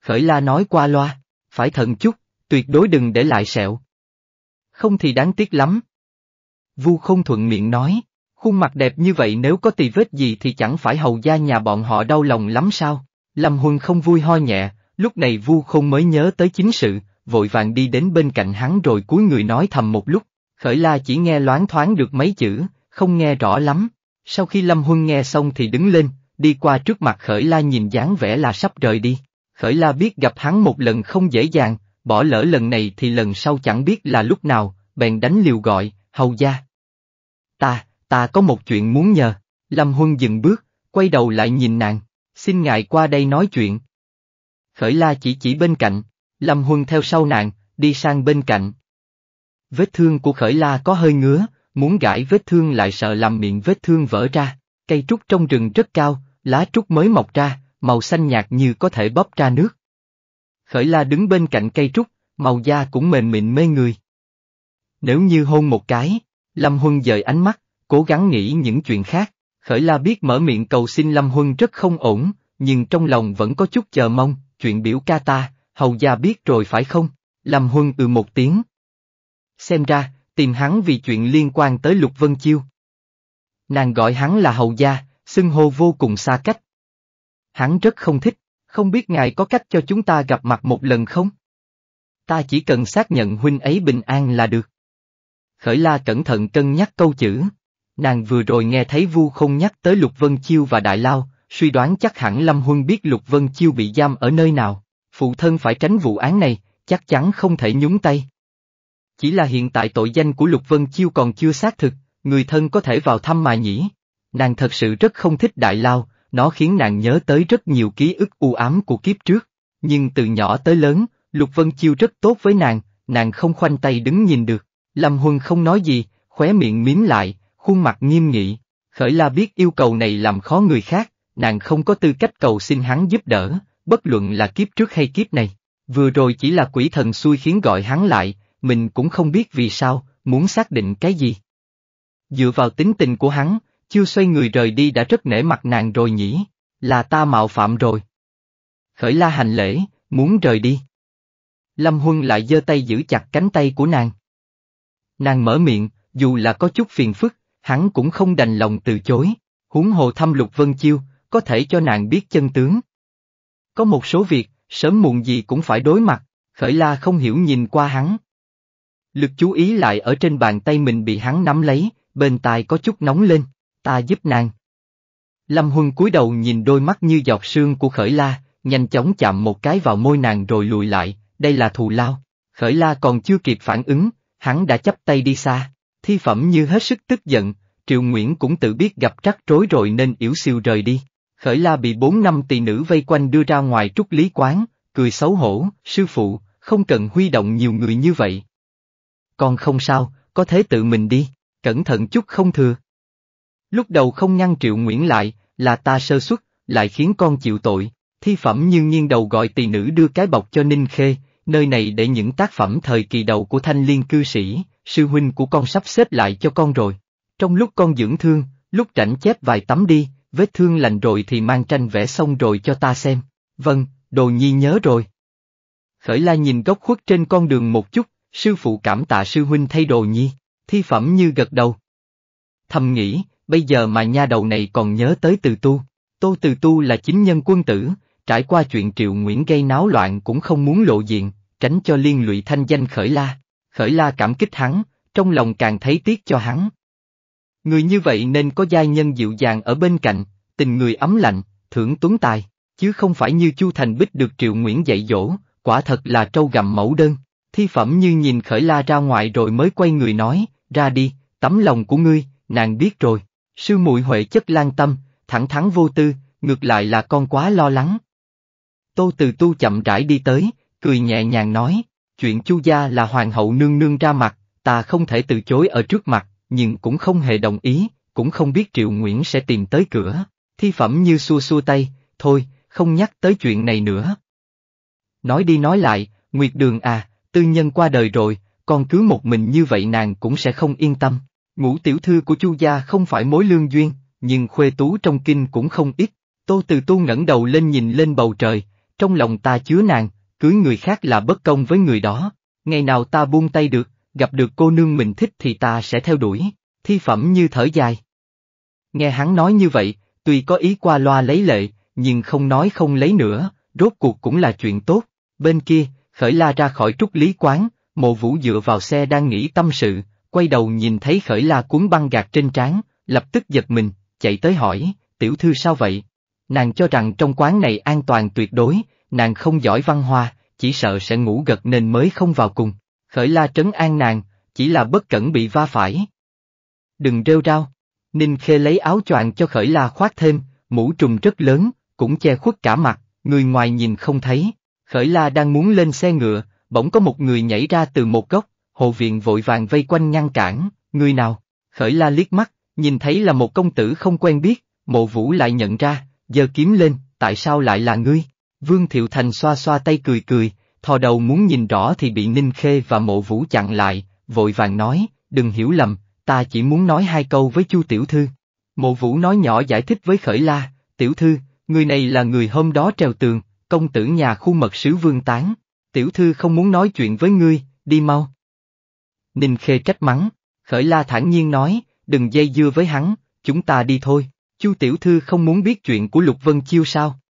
Khởi la nói qua loa, phải thận chút, tuyệt đối đừng để lại sẹo. Không thì đáng tiếc lắm. Vu không thuận miệng nói, khuôn mặt đẹp như vậy nếu có tì vết gì thì chẳng phải hầu gia nhà bọn họ đau lòng lắm sao? Lâm Huân không vui ho nhẹ, lúc này Vu không mới nhớ tới chính sự, vội vàng đi đến bên cạnh hắn rồi cúi người nói thầm một lúc, khởi la chỉ nghe loáng thoáng được mấy chữ, không nghe rõ lắm. Sau khi Lâm Huân nghe xong thì đứng lên, đi qua trước mặt khởi la nhìn dáng vẻ là sắp rời đi. Khởi la biết gặp hắn một lần không dễ dàng, bỏ lỡ lần này thì lần sau chẳng biết là lúc nào, bèn đánh liều gọi, hầu gia. Ta, ta có một chuyện muốn nhờ, Lâm Huân dừng bước, quay đầu lại nhìn nàng, xin ngài qua đây nói chuyện. Khởi la chỉ chỉ bên cạnh, Lâm Huân theo sau nàng, đi sang bên cạnh. Vết thương của khởi la có hơi ngứa, muốn gãi vết thương lại sợ làm miệng vết thương vỡ ra, cây trúc trong rừng rất cao, lá trúc mới mọc ra, màu xanh nhạt như có thể bóp ra nước. Khởi la đứng bên cạnh cây trúc, màu da cũng mềm mịn mê người. Nếu như hôn một cái, Lâm Huân dời ánh mắt, cố gắng nghĩ những chuyện khác, khởi la biết mở miệng cầu xin Lâm Huân rất không ổn, nhưng trong lòng vẫn có chút chờ mong, chuyện biểu ca ta, hầu gia biết rồi phải không? Lâm Huân ừ một tiếng. Xem ra, tìm hắn vì chuyện liên quan tới Lục Vân Chiêu. Nàng gọi hắn là hầu gia, xưng hô vô cùng xa cách. Hắn rất không thích, không biết ngài có cách cho chúng ta gặp mặt một lần không? Ta chỉ cần xác nhận huynh ấy bình an là được. Khởi la cẩn thận cân nhắc câu chữ. Nàng vừa rồi nghe thấy vu không nhắc tới Lục Vân Chiêu và Đại Lao, suy đoán chắc hẳn Lâm Huân biết Lục Vân Chiêu bị giam ở nơi nào, phụ thân phải tránh vụ án này, chắc chắn không thể nhúng tay. Chỉ là hiện tại tội danh của Lục Vân Chiêu còn chưa xác thực, người thân có thể vào thăm mà nhỉ. Nàng thật sự rất không thích Đại Lao, nó khiến nàng nhớ tới rất nhiều ký ức u ám của kiếp trước. Nhưng từ nhỏ tới lớn, Lục Vân Chiêu rất tốt với nàng, nàng không khoanh tay đứng nhìn được. Lâm Huân không nói gì, khóe miệng miếm lại, khuôn mặt nghiêm nghị. Khởi La biết yêu cầu này làm khó người khác, nàng không có tư cách cầu xin hắn giúp đỡ, bất luận là kiếp trước hay kiếp này. Vừa rồi chỉ là quỷ thần xui khiến gọi hắn lại, mình cũng không biết vì sao, muốn xác định cái gì. Dựa vào tính tình của hắn, chưa xoay người rời đi đã rất nể mặt nàng rồi nhỉ, là ta mạo phạm rồi. Khởi la hành lễ, muốn rời đi. Lâm Huân lại giơ tay giữ chặt cánh tay của nàng. Nàng mở miệng, dù là có chút phiền phức, hắn cũng không đành lòng từ chối, huống hồ thăm Lục Vân Chiêu, có thể cho nàng biết chân tướng. Có một số việc, sớm muộn gì cũng phải đối mặt, khởi la không hiểu nhìn qua hắn. Lực chú ý lại ở trên bàn tay mình bị hắn nắm lấy, bên tai có chút nóng lên, ta giúp nàng. Lâm Huân cúi đầu nhìn đôi mắt như giọt sương của khởi la, nhanh chóng chạm một cái vào môi nàng rồi lùi lại, đây là thù lao. Khởi la còn chưa kịp phản ứng, hắn đã chấp tay đi xa, thi phẩm như hết sức tức giận, Triệu Nguyễn cũng tự biết gặp trắc rối rồi nên yếu siêu rời đi. Khởi la bị bốn năm tỳ nữ vây quanh đưa ra ngoài trúc lý quán, cười xấu hổ, sư phụ, không cần huy động nhiều người như vậy. Con không sao, có thế tự mình đi, cẩn thận chút không thừa. Lúc đầu không ngăn Triệu Nguyễn lại, là ta sơ suất, lại khiến con chịu tội, thi phẩm như nghiêng đầu gọi tỳ nữ đưa cái bọc cho Ninh Khê, nơi này để những tác phẩm thời kỳ đầu của thanh liên cư sĩ, sư huynh của con sắp xếp lại cho con rồi. Trong lúc con dưỡng thương, lúc rảnh chép vài tấm đi, vết thương lành rồi thì mang tranh vẽ xong rồi cho ta xem. Vâng, đồ nhi nhớ rồi. Khởi la nhìn góc khuất trên con đường một chút, sư phụ cảm tạ sư huynh thay đồ nhi, thi phẩm như gật đầu. Thầm nghĩ, bây giờ mà nha đầu này còn nhớ tới từ tu. Tô từ tu là chính nhân quân tử, trải qua chuyện triệu Nguyễn gây náo loạn cũng không muốn lộ diện, tránh cho liên lụy thanh danh khởi la. Khởi la cảm kích hắn, trong lòng càng thấy tiếc cho hắn. Người như vậy nên có giai nhân dịu dàng ở bên cạnh, tình người ấm lạnh, thưởng tuấn tài, chứ không phải như Chu Thành Bích được Triệu Nguyễn dạy dỗ, quả thật là trâu gặm mẫu đơn. Thi phẩm như nhìn khởi la ra ngoài rồi mới quay người nói, ra đi, tấm lòng của ngươi, nàng biết rồi. Sư muội huệ chất lan tâm, thẳng thắn vô tư, ngược lại là con quá lo lắng. Tô Từ Tu chậm rãi đi tới, cười nhẹ nhàng nói, chuyện Chu gia là hoàng hậu nương nương ra mặt, ta không thể từ chối ở trước mặt, nhưng cũng không hề đồng ý, cũng không biết Triệu Nguyễn sẽ tìm tới cửa. Thi phẩm như xua xua tay, thôi, không nhắc tới chuyện này nữa. Nói đi nói lại, Nguyệt Đường à, tư nhân qua đời rồi, con cứ một mình như vậy nàng cũng sẽ không yên tâm. Ngũ tiểu thư của Chu gia không phải mối lương duyên, nhưng khuê tú trong kinh cũng không ít. Tô Từ Tu ngẩng đầu lên nhìn lên bầu trời, trong lòng ta chứa nàng, cưới người khác là bất công với người đó. Ngày nào ta buông tay được, gặp được cô nương mình thích thì ta sẽ theo đuổi. Thi phẩm như thở dài. Nghe hắn nói như vậy, tuy có ý qua loa lấy lệ, nhưng không nói không lấy nữa, rốt cuộc cũng là chuyện tốt. Bên kia, khởi la ra khỏi trúc lý quán, mộ vũ dựa vào xe đang nghĩ tâm sự, quay đầu nhìn thấy khởi la cuốn băng gạt trên trán, lập tức giật mình, chạy tới hỏi, tiểu thư sao vậy? Nàng cho rằng trong quán này an toàn tuyệt đối, nàng không giỏi văn hoa, chỉ sợ sẽ ngủ gật nên mới không vào cùng. Khởi la trấn an nàng, chỉ là bất cẩn bị va phải. Đừng rêu rao. Ninh Khê lấy áo choàng cho khởi la khoác thêm, mũ trùng rất lớn, cũng che khuất cả mặt, người ngoài nhìn không thấy. Khởi la đang muốn lên xe ngựa, bỗng có một người nhảy ra từ một góc, hồ viện vội vàng vây quanh ngăn cản, người nào? Khởi la liếc mắt, nhìn thấy là một công tử không quen biết, mộ vũ lại nhận ra, giơ kiếm lên, tại sao lại là ngươi? Vương Thiệu Thành xoa xoa tay cười cười, thò đầu muốn nhìn rõ thì bị Ninh Khê và mộ vũ chặn lại, vội vàng nói, đừng hiểu lầm, ta chỉ muốn nói hai câu với Chu Tiểu Thư. Mộ vũ nói nhỏ giải thích với Khởi La, Tiểu Thư, người này là người hôm đó treo tường, công tử nhà khu mật sứ Vương Tán. Tiểu Thư không muốn nói chuyện với ngươi, đi mau. Ninh Khê trách mắng, Khởi La thản nhiên nói, đừng dây dưa với hắn, chúng ta đi thôi. Chu Tiểu Thư không muốn biết chuyện của Lục Vân Chiêu sao?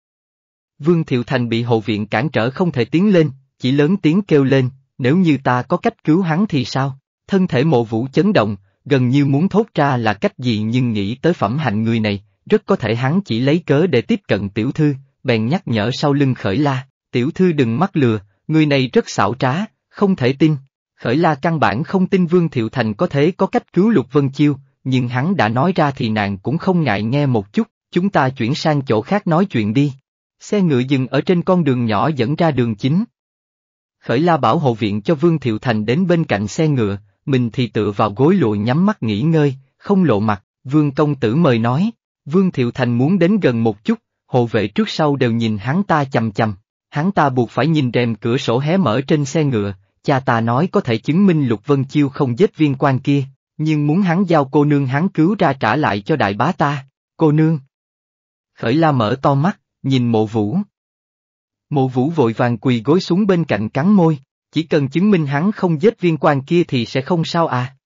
Vương Thiệu Thành bị hộ viện cản trở không thể tiến lên, chỉ lớn tiếng kêu lên, nếu như ta có cách cứu hắn thì sao? Thân thể mộ vũ chấn động, gần như muốn thốt ra là cách gì nhưng nghĩ tới phẩm hạnh người này, rất có thể hắn chỉ lấy cớ để tiếp cận tiểu thư, bèn nhắc nhở sau lưng khởi la, tiểu thư đừng mắc lừa, người này rất xảo trá, không thể tin. Khởi la căn bản không tin Vương Thiệu Thành có thể có cách cứu Lục Vân Chiêu, nhưng hắn đã nói ra thì nàng cũng không ngại nghe một chút, chúng ta chuyển sang chỗ khác nói chuyện đi. Xe ngựa dừng ở trên con đường nhỏ dẫn ra đường chính. Khởi la bảo hộ viện cho Vương Thiệu Thành đến bên cạnh xe ngựa, mình thì tựa vào gối lụa nhắm mắt nghỉ ngơi, không lộ mặt, Vương Công Tử mời nói, Vương Thiệu Thành muốn đến gần một chút, hộ vệ trước sau đều nhìn hắn ta chầm chầm, hắn ta buộc phải nhìn rèm cửa sổ hé mở trên xe ngựa, cha ta nói có thể chứng minh Lục Vân Chiêu không giết viên quan kia, nhưng muốn hắn giao cô nương hắn cứu ra trả lại cho đại bá ta, cô nương. Khởi la mở to mắt, nhìn mộ vũ. Mộ vũ vội vàng quỳ gối xuống bên cạnh cắn môi, chỉ cần chứng minh hắn không giết viên quan kia thì sẽ không sao à.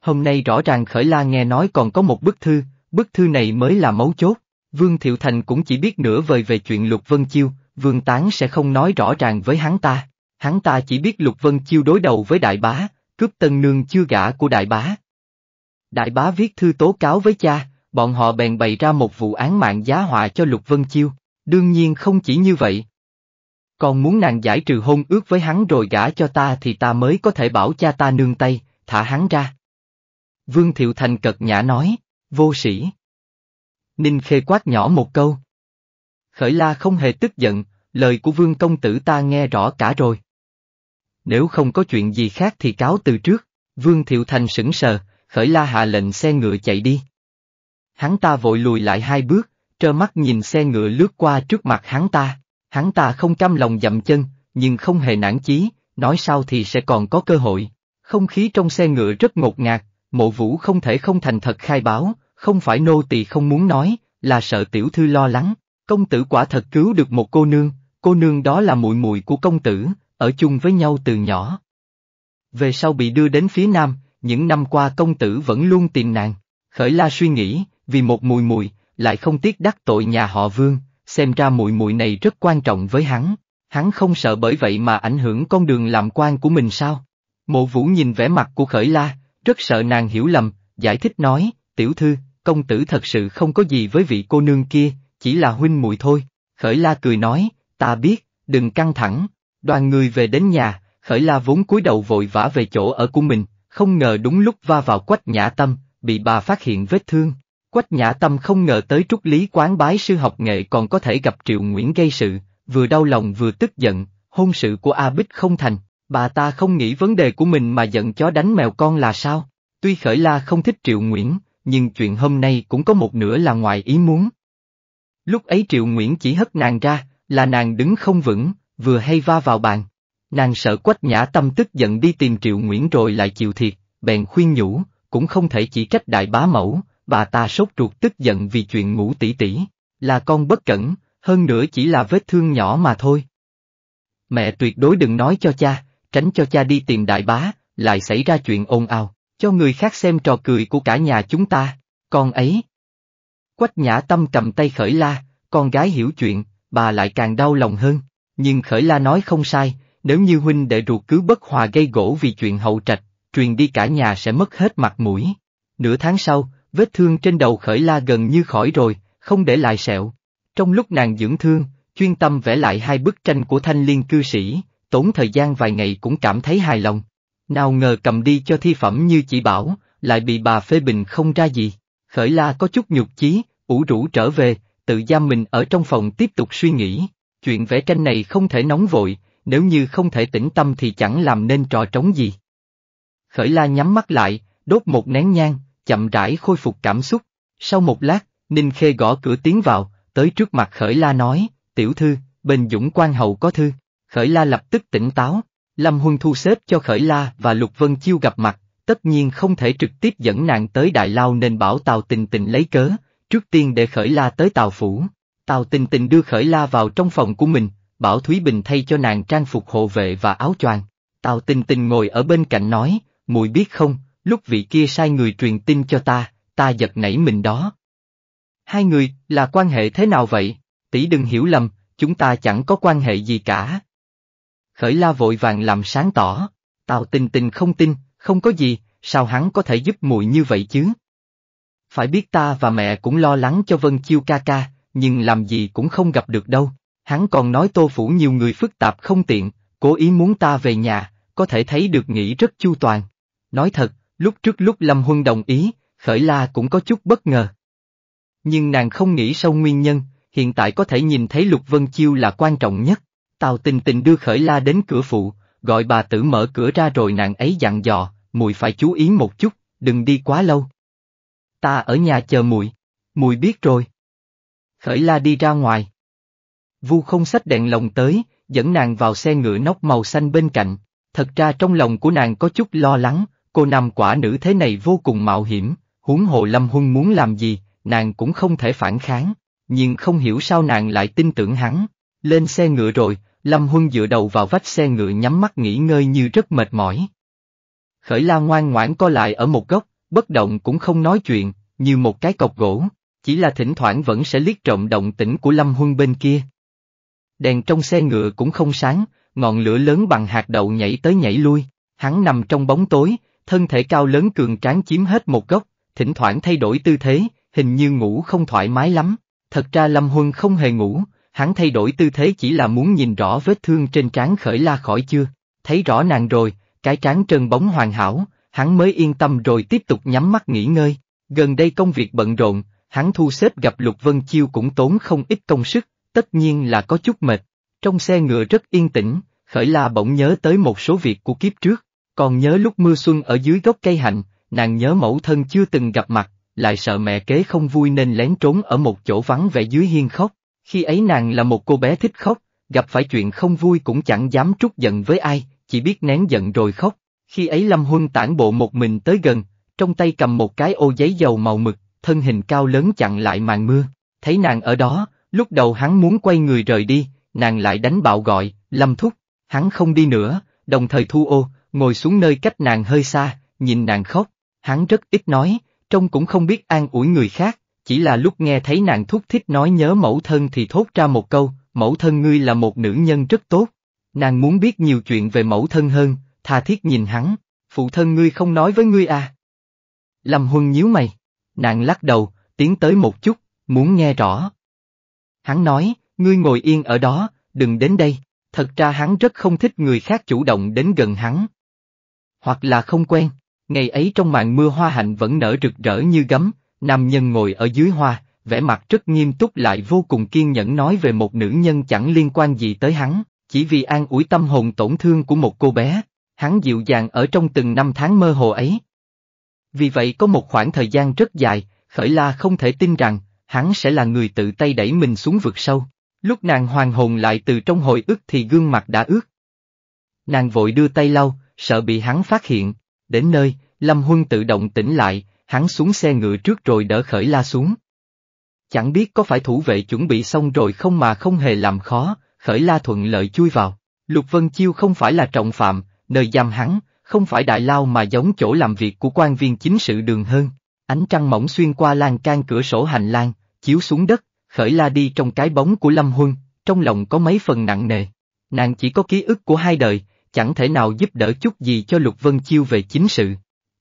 Hôm nay rõ ràng Khởi La nghe nói còn có một bức thư, bức thư này mới là mấu chốt. Vương Thiệu Thành cũng chỉ biết nửa vời về chuyện Lục Vân Chiêu, Vương Tán sẽ không nói rõ ràng với hắn ta. Hắn ta chỉ biết Lục Vân Chiêu đối đầu với Đại Bá, cướp tân nương chưa gả của Đại Bá. Đại Bá viết thư tố cáo với cha, bọn họ bèn bày ra một vụ án mạng giá họa cho Lục Vân Chiêu. Đương nhiên không chỉ như vậy. Còn muốn nàng giải trừ hôn ước với hắn rồi gả cho ta thì ta mới có thể bảo cha ta nương tay, thả hắn ra. Vương Thiệu Thành cật nhã nói, vô sĩ. Ninh Khê quát nhỏ một câu. Khởi la không hề tức giận, lời của vương công tử ta nghe rõ cả rồi. Nếu không có chuyện gì khác thì cáo từ trước, vương thiệu thành sững sờ, khởi la hạ lệnh xe ngựa chạy đi. Hắn ta vội lùi lại hai bước, trơ mắt nhìn xe ngựa lướt qua trước mặt hắn ta, hắn ta không cam lòng dậm chân, nhưng không hề nản chí, nói sao thì sẽ còn có cơ hội. Không khí trong xe ngựa rất ngột ngạt, mộ vũ không thể không thành thật khai báo, không phải nô tỳ không muốn nói, là sợ tiểu thư lo lắng. Công tử quả thật cứu được một cô nương, cô nương đó là muội muội của công tử, ở chung với nhau từ nhỏ. Về sau bị đưa đến phía nam, những năm qua công tử vẫn luôn tìm nàng. Khởi la suy nghĩ, vì một mùi mùi, lại không tiếc đắc tội nhà họ vương, xem ra mùi mùi này rất quan trọng với hắn. Hắn không sợ bởi vậy mà ảnh hưởng con đường làm quan của mình sao? Mộ vũ nhìn vẻ mặt của khởi la, rất sợ nàng hiểu lầm, giải thích nói, tiểu thư, công tử thật sự không có gì với vị cô nương kia, chỉ là huynh muội thôi. Khởi la cười nói, ta biết, đừng căng thẳng. Đoàn người về đến nhà, khởi la vốn cúi đầu vội vã về chỗ ở của mình, không ngờ đúng lúc va vào quách nhã tâm, bị bà phát hiện vết thương. Quách nhã tâm không ngờ tới trúc lý quán bái sư học nghệ còn có thể gặp Triệu Nguyễn gây sự, vừa đau lòng vừa tức giận, hôn sự của A Bích không thành, bà ta không nghĩ vấn đề của mình mà giận chó đánh mèo con là sao. Tuy khởi la không thích Triệu Nguyễn, nhưng chuyện hôm nay cũng có một nửa là ngoài ý muốn. Lúc ấy Triệu Nguyễn chỉ hất nàng ra, là nàng đứng không vững, vừa hay va vào bàn. Nàng sợ quách nhã tâm tức giận đi tìm Triệu Nguyễn rồi lại chịu thiệt, bèn khuyên nhủ, cũng không thể chỉ trách đại bá mẫu, bà ta sốt ruột tức giận vì chuyện ngủ tỷ tỷ, là con bất cẩn, hơn nữa chỉ là vết thương nhỏ mà thôi. Mẹ tuyệt đối đừng nói cho cha, tránh cho cha đi tìm đại bá, lại xảy ra chuyện ồn ào, cho người khác xem trò cười của cả nhà chúng ta, con ấy. Quách nhã tâm cầm tay khởi la, con gái hiểu chuyện, bà lại càng đau lòng hơn. Nhưng khởi la nói không sai, nếu như huynh đệ ruột cứ bất hòa gây gỗ vì chuyện hậu trạch, truyền đi cả nhà sẽ mất hết mặt mũi. Nửa tháng sau, vết thương trên đầu khởi la gần như khỏi rồi, không để lại sẹo. Trong lúc nàng dưỡng thương, chuyên tâm vẽ lại hai bức tranh của thanh liên cư sĩ, tốn thời gian vài ngày cũng cảm thấy hài lòng. Nào ngờ cầm đi cho thi phẩm như chỉ bảo, lại bị bà phê bình không ra gì. Khởi la có chút nhục chí, ủ rũ trở về, tự giam mình ở trong phòng tiếp tục suy nghĩ. Chuyện vẽ tranh này không thể nóng vội, nếu như không thể tĩnh tâm thì chẳng làm nên trò trống gì. Khởi la nhắm mắt lại, đốt một nén nhang, chậm rãi khôi phục cảm xúc. Sau một lát, Ninh Khê gõ cửa tiến vào, tới trước mặt Khởi la nói, tiểu thư, bên dũng quan hậu có thư. Khởi la lập tức tỉnh táo, Lâm Huân thu xếp cho Khởi la và Lục Vân Chiêu gặp mặt, tất nhiên không thể trực tiếp dẫn nàng tới Đại Lao nên bảo Tào Tình Tình lấy cớ, trước tiên để Khởi La tới Tào Phủ. Tào Tình Tình đưa Khởi La vào trong phòng của mình, bảo Thúy Bình thay cho nàng trang phục hộ vệ và áo choàng. Tào Tình Tình ngồi ở bên cạnh nói, mùi biết không, lúc vị kia sai người truyền tin cho ta, ta giật nảy mình đó. Hai người, là quan hệ thế nào vậy? Tỷ đừng hiểu lầm, chúng ta chẳng có quan hệ gì cả. Khởi La vội vàng làm sáng tỏ, Tào Tình Tình không tin, không có gì, sao hắn có thể giúp muội như vậy chứ? Phải biết ta và mẹ cũng lo lắng cho Vân Chiêu ca ca, nhưng làm gì cũng không gặp được đâu. Hắn còn nói tô phủ nhiều người phức tạp không tiện, cố ý muốn ta về nhà, có thể thấy được nghĩ rất chu toàn. Nói thật, lúc trước lúc Lâm Huân đồng ý, Khởi La cũng có chút bất ngờ. Nhưng nàng không nghĩ sâu nguyên nhân, hiện tại có thể nhìn thấy Lục Vân Chiêu là quan trọng nhất. Tào tình tình đưa Khởi La đến cửa phụ, gọi bà tử mở cửa ra rồi nàng ấy dặn dò, mùi phải chú ý một chút, đừng đi quá lâu. Ta ở nhà chờ mùi. Mùi biết rồi. Khởi la đi ra ngoài. Vu không xách đèn lồng tới, dẫn nàng vào xe ngựa nóc màu xanh bên cạnh. Thật ra trong lòng của nàng có chút lo lắng, cô nam quả nữ thế này vô cùng mạo hiểm, huống hồ Lâm Huân muốn làm gì, nàng cũng không thể phản kháng, nhưng không hiểu sao nàng lại tin tưởng hắn. Lên xe ngựa rồi, Lâm Huân dựa đầu vào vách xe ngựa nhắm mắt nghỉ ngơi như rất mệt mỏi. Khởi la ngoan ngoãn co lại ở một góc, bất động cũng không nói chuyện, như một cái cọc gỗ, chỉ là thỉnh thoảng vẫn sẽ liếc trộm động tĩnh của Lâm Huân bên kia. Đèn trong xe ngựa cũng không sáng, ngọn lửa lớn bằng hạt đậu nhảy tới nhảy lui, hắn nằm trong bóng tối, thân thể cao lớn cường tráng chiếm hết một góc, thỉnh thoảng thay đổi tư thế, hình như ngủ không thoải mái lắm. Thật ra Lâm Huân không hề ngủ, hắn thay đổi tư thế chỉ là muốn nhìn rõ vết thương trên trán khởi la khỏi chưa, thấy rõ nàng rồi, cái trán trơn bóng hoàn hảo, hắn mới yên tâm rồi tiếp tục nhắm mắt nghỉ ngơi. Gần đây công việc bận rộn, hắn thu xếp gặp Lục Vân Chiêu cũng tốn không ít công sức, tất nhiên là có chút mệt. Trong xe ngựa rất yên tĩnh, Khởi La bỗng nhớ tới một số việc của kiếp trước, còn nhớ lúc mưa xuân ở dưới gốc cây hạnh, nàng nhớ mẫu thân chưa từng gặp mặt, lại sợ mẹ kế không vui nên lén trốn ở một chỗ vắng vẻ dưới hiên khóc. Khi ấy nàng là một cô bé thích khóc, gặp phải chuyện không vui cũng chẳng dám trút giận với ai, chỉ biết nén giận rồi khóc. Khi ấy Lâm Huân tản bộ một mình tới gần, trong tay cầm một cái ô giấy dầu màu mực, thân hình cao lớn chặn lại màn mưa. Thấy nàng ở đó, lúc đầu hắn muốn quay người rời đi, nàng lại đánh bạo gọi, Lâm Thúc. Hắn không đi nữa, đồng thời thu ô, ngồi xuống nơi cách nàng hơi xa, nhìn nàng khóc. Hắn rất ít nói, trông cũng không biết an ủi người khác, chỉ là lúc nghe thấy nàng thúc thích nói nhớ mẫu thân thì thốt ra một câu, mẫu thân ngươi là một nữ nhân rất tốt. Nàng muốn biết nhiều chuyện về mẫu thân hơn, thà thiết nhìn hắn, phụ thân ngươi không nói với ngươi à. Lâm Huân nhíu mày, nàng lắc đầu, tiến tới một chút, muốn nghe rõ. Hắn nói, ngươi ngồi yên ở đó, đừng đến đây, thật ra hắn rất không thích người khác chủ động đến gần hắn. Hoặc là không quen, ngày ấy trong màn mưa hoa hạnh vẫn nở rực rỡ như gấm, nam nhân ngồi ở dưới hoa, vẻ mặt rất nghiêm túc lại vô cùng kiên nhẫn nói về một nữ nhân chẳng liên quan gì tới hắn, chỉ vì an ủi tâm hồn tổn thương của một cô bé, hắn dịu dàng ở trong từng năm tháng mơ hồ ấy. Vì vậy có một khoảng thời gian rất dài, Khởi La không thể tin rằng, hắn sẽ là người tự tay đẩy mình xuống vực sâu. Lúc nàng hoàn hồn lại từ trong hồi ức thì gương mặt đã ướt. Nàng vội đưa tay lau, sợ bị hắn phát hiện. Đến nơi, Lâm Huân tự động tỉnh lại, hắn xuống xe ngựa trước rồi đỡ Khởi La xuống. Chẳng biết có phải thủ vệ chuẩn bị xong rồi không mà không hề làm khó, Khởi La thuận lợi chui vào. Lục Vân Chiêu không phải là trọng phạm, nơi giam hắn, không phải đại lao mà giống chỗ làm việc của quan viên chính sự đường hơn. Ánh trăng mỏng xuyên qua lan can cửa sổ hành lang, chiếu xuống đất, khởi la đi trong cái bóng của Lâm Huân, trong lòng có mấy phần nặng nề. Nàng chỉ có ký ức của hai đời, chẳng thể nào giúp đỡ chút gì cho Lục Vân Chiêu về chính sự.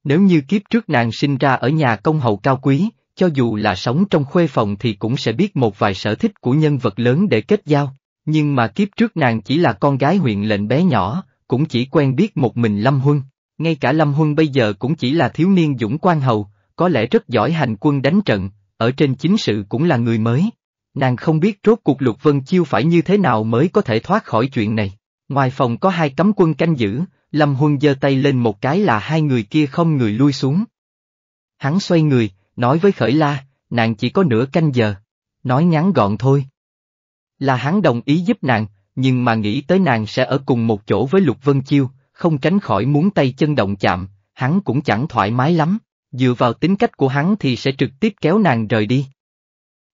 Nếu như kiếp trước nàng sinh ra ở nhà công hậu cao quý, cho dù là sống trong khuê phòng thì cũng sẽ biết một vài sở thích của nhân vật lớn để kết giao. Nhưng mà kiếp trước nàng chỉ là con gái huyện lệnh bé nhỏ, cũng chỉ quen biết một mình Lâm Huân. Ngay cả Lâm Huân bây giờ cũng chỉ là thiếu niên dũng quan hầu, có lẽ rất giỏi hành quân đánh trận, ở trên chính sự cũng là người mới. Nàng không biết rốt cuộc Lục Vân Chiêu phải như thế nào mới có thể thoát khỏi chuyện này. Ngoài phòng có hai cấm quân canh giữ, Lâm Huân giơ tay lên một cái là hai người kia không người lui xuống. Hắn xoay người, nói với Khởi La, nàng chỉ có nửa canh giờ. Nói ngắn gọn thôi. Là hắn đồng ý giúp nàng, nhưng mà nghĩ tới nàng sẽ ở cùng một chỗ với Lục Vân Chiêu, không tránh khỏi muốn tay chân động chạm, hắn cũng chẳng thoải mái lắm, dựa vào tính cách của hắn thì sẽ trực tiếp kéo nàng rời đi.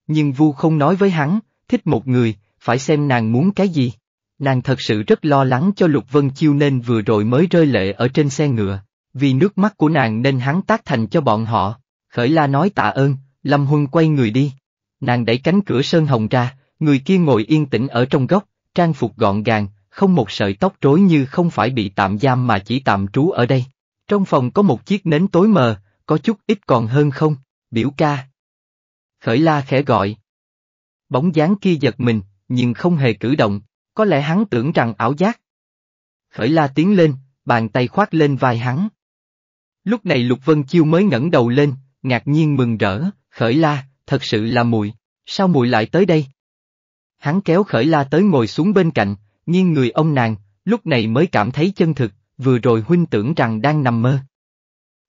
Nhưng Vu không nói với hắn, thích một người, phải xem nàng muốn cái gì. Nàng thật sự rất lo lắng cho Lục Vân Chiêu nên vừa rồi mới rơi lệ ở trên xe ngựa, vì nước mắt của nàng nên hắn tác thành cho bọn họ. Khởi la nói tạ ơn, Lâm Huân quay người đi. Nàng đẩy cánh cửa sơn hồng ra, người kia ngồi yên tĩnh ở trong góc, trang phục gọn gàng, không một sợi tóc rối như không phải bị tạm giam mà chỉ tạm trú ở đây. Trong phòng có một chiếc nến tối mờ, có chút ít còn hơn không, biểu ca. Khởi la khẽ gọi. Bóng dáng kia giật mình, nhưng không hề cử động, có lẽ hắn tưởng rằng ảo giác. Khởi la tiến lên, bàn tay khoát lên vai hắn. Lúc này Lục Vân Chiêu mới ngẩng đầu lên, ngạc nhiên mừng rỡ, khởi la, thật sự là mùi, sao mùi lại tới đây? Hắn kéo khởi la tới ngồi xuống bên cạnh, nghiêng người ông nàng, lúc này mới cảm thấy chân thực, vừa rồi huynh tưởng rằng đang nằm mơ.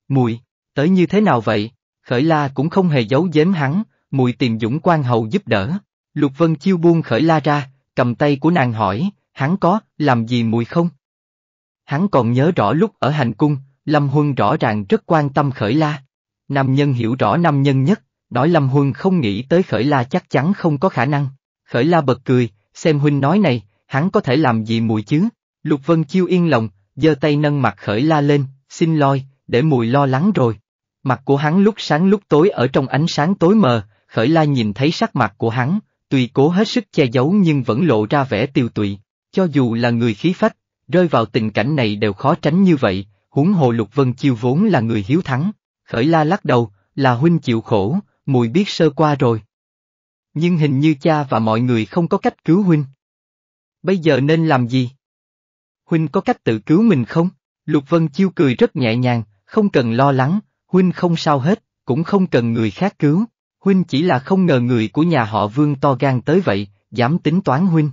Mùi, tới như thế nào vậy? Khởi la cũng không hề giấu giếm hắn, mùi tìm dũng quan hầu giúp đỡ. Lục Vân Chiêu buông khởi la ra, cầm tay của nàng hỏi, hắn có, làm gì mùi không? Hắn còn nhớ rõ lúc ở hành cung, Lâm Huân rõ ràng rất quan tâm khởi la. Nam nhân hiểu rõ nam nhân nhất, nói Lâm Huân không nghĩ tới khởi la chắc chắn không có khả năng. Khởi la bật cười, xem huynh nói này, hắn có thể làm gì mùi chứ? Lục Vân Chiêu yên lòng, giơ tay nâng mặt khởi la lên, xin lôi, để mùi lo lắng rồi. Mặt của hắn lúc sáng lúc tối ở trong ánh sáng tối mờ, khởi la nhìn thấy sắc mặt của hắn, tuy cố hết sức che giấu nhưng vẫn lộ ra vẻ tiêu tụy. Cho dù là người khí phách, rơi vào tình cảnh này đều khó tránh như vậy, huống hồ Lục Vân Chiêu vốn là người hiếu thắng. Khởi la lắc đầu, là huynh chịu khổ, mùi biết sơ qua rồi. Nhưng hình như cha và mọi người không có cách cứu huynh. Bây giờ nên làm gì? Huynh có cách tự cứu mình không? Lục Vân Chiêu cười rất nhẹ nhàng, Không cần lo lắng, huynh không sao hết, cũng không cần người khác cứu. Huynh chỉ là không ngờ người của nhà họ Vương to gan tới vậy, dám tính toán huynh.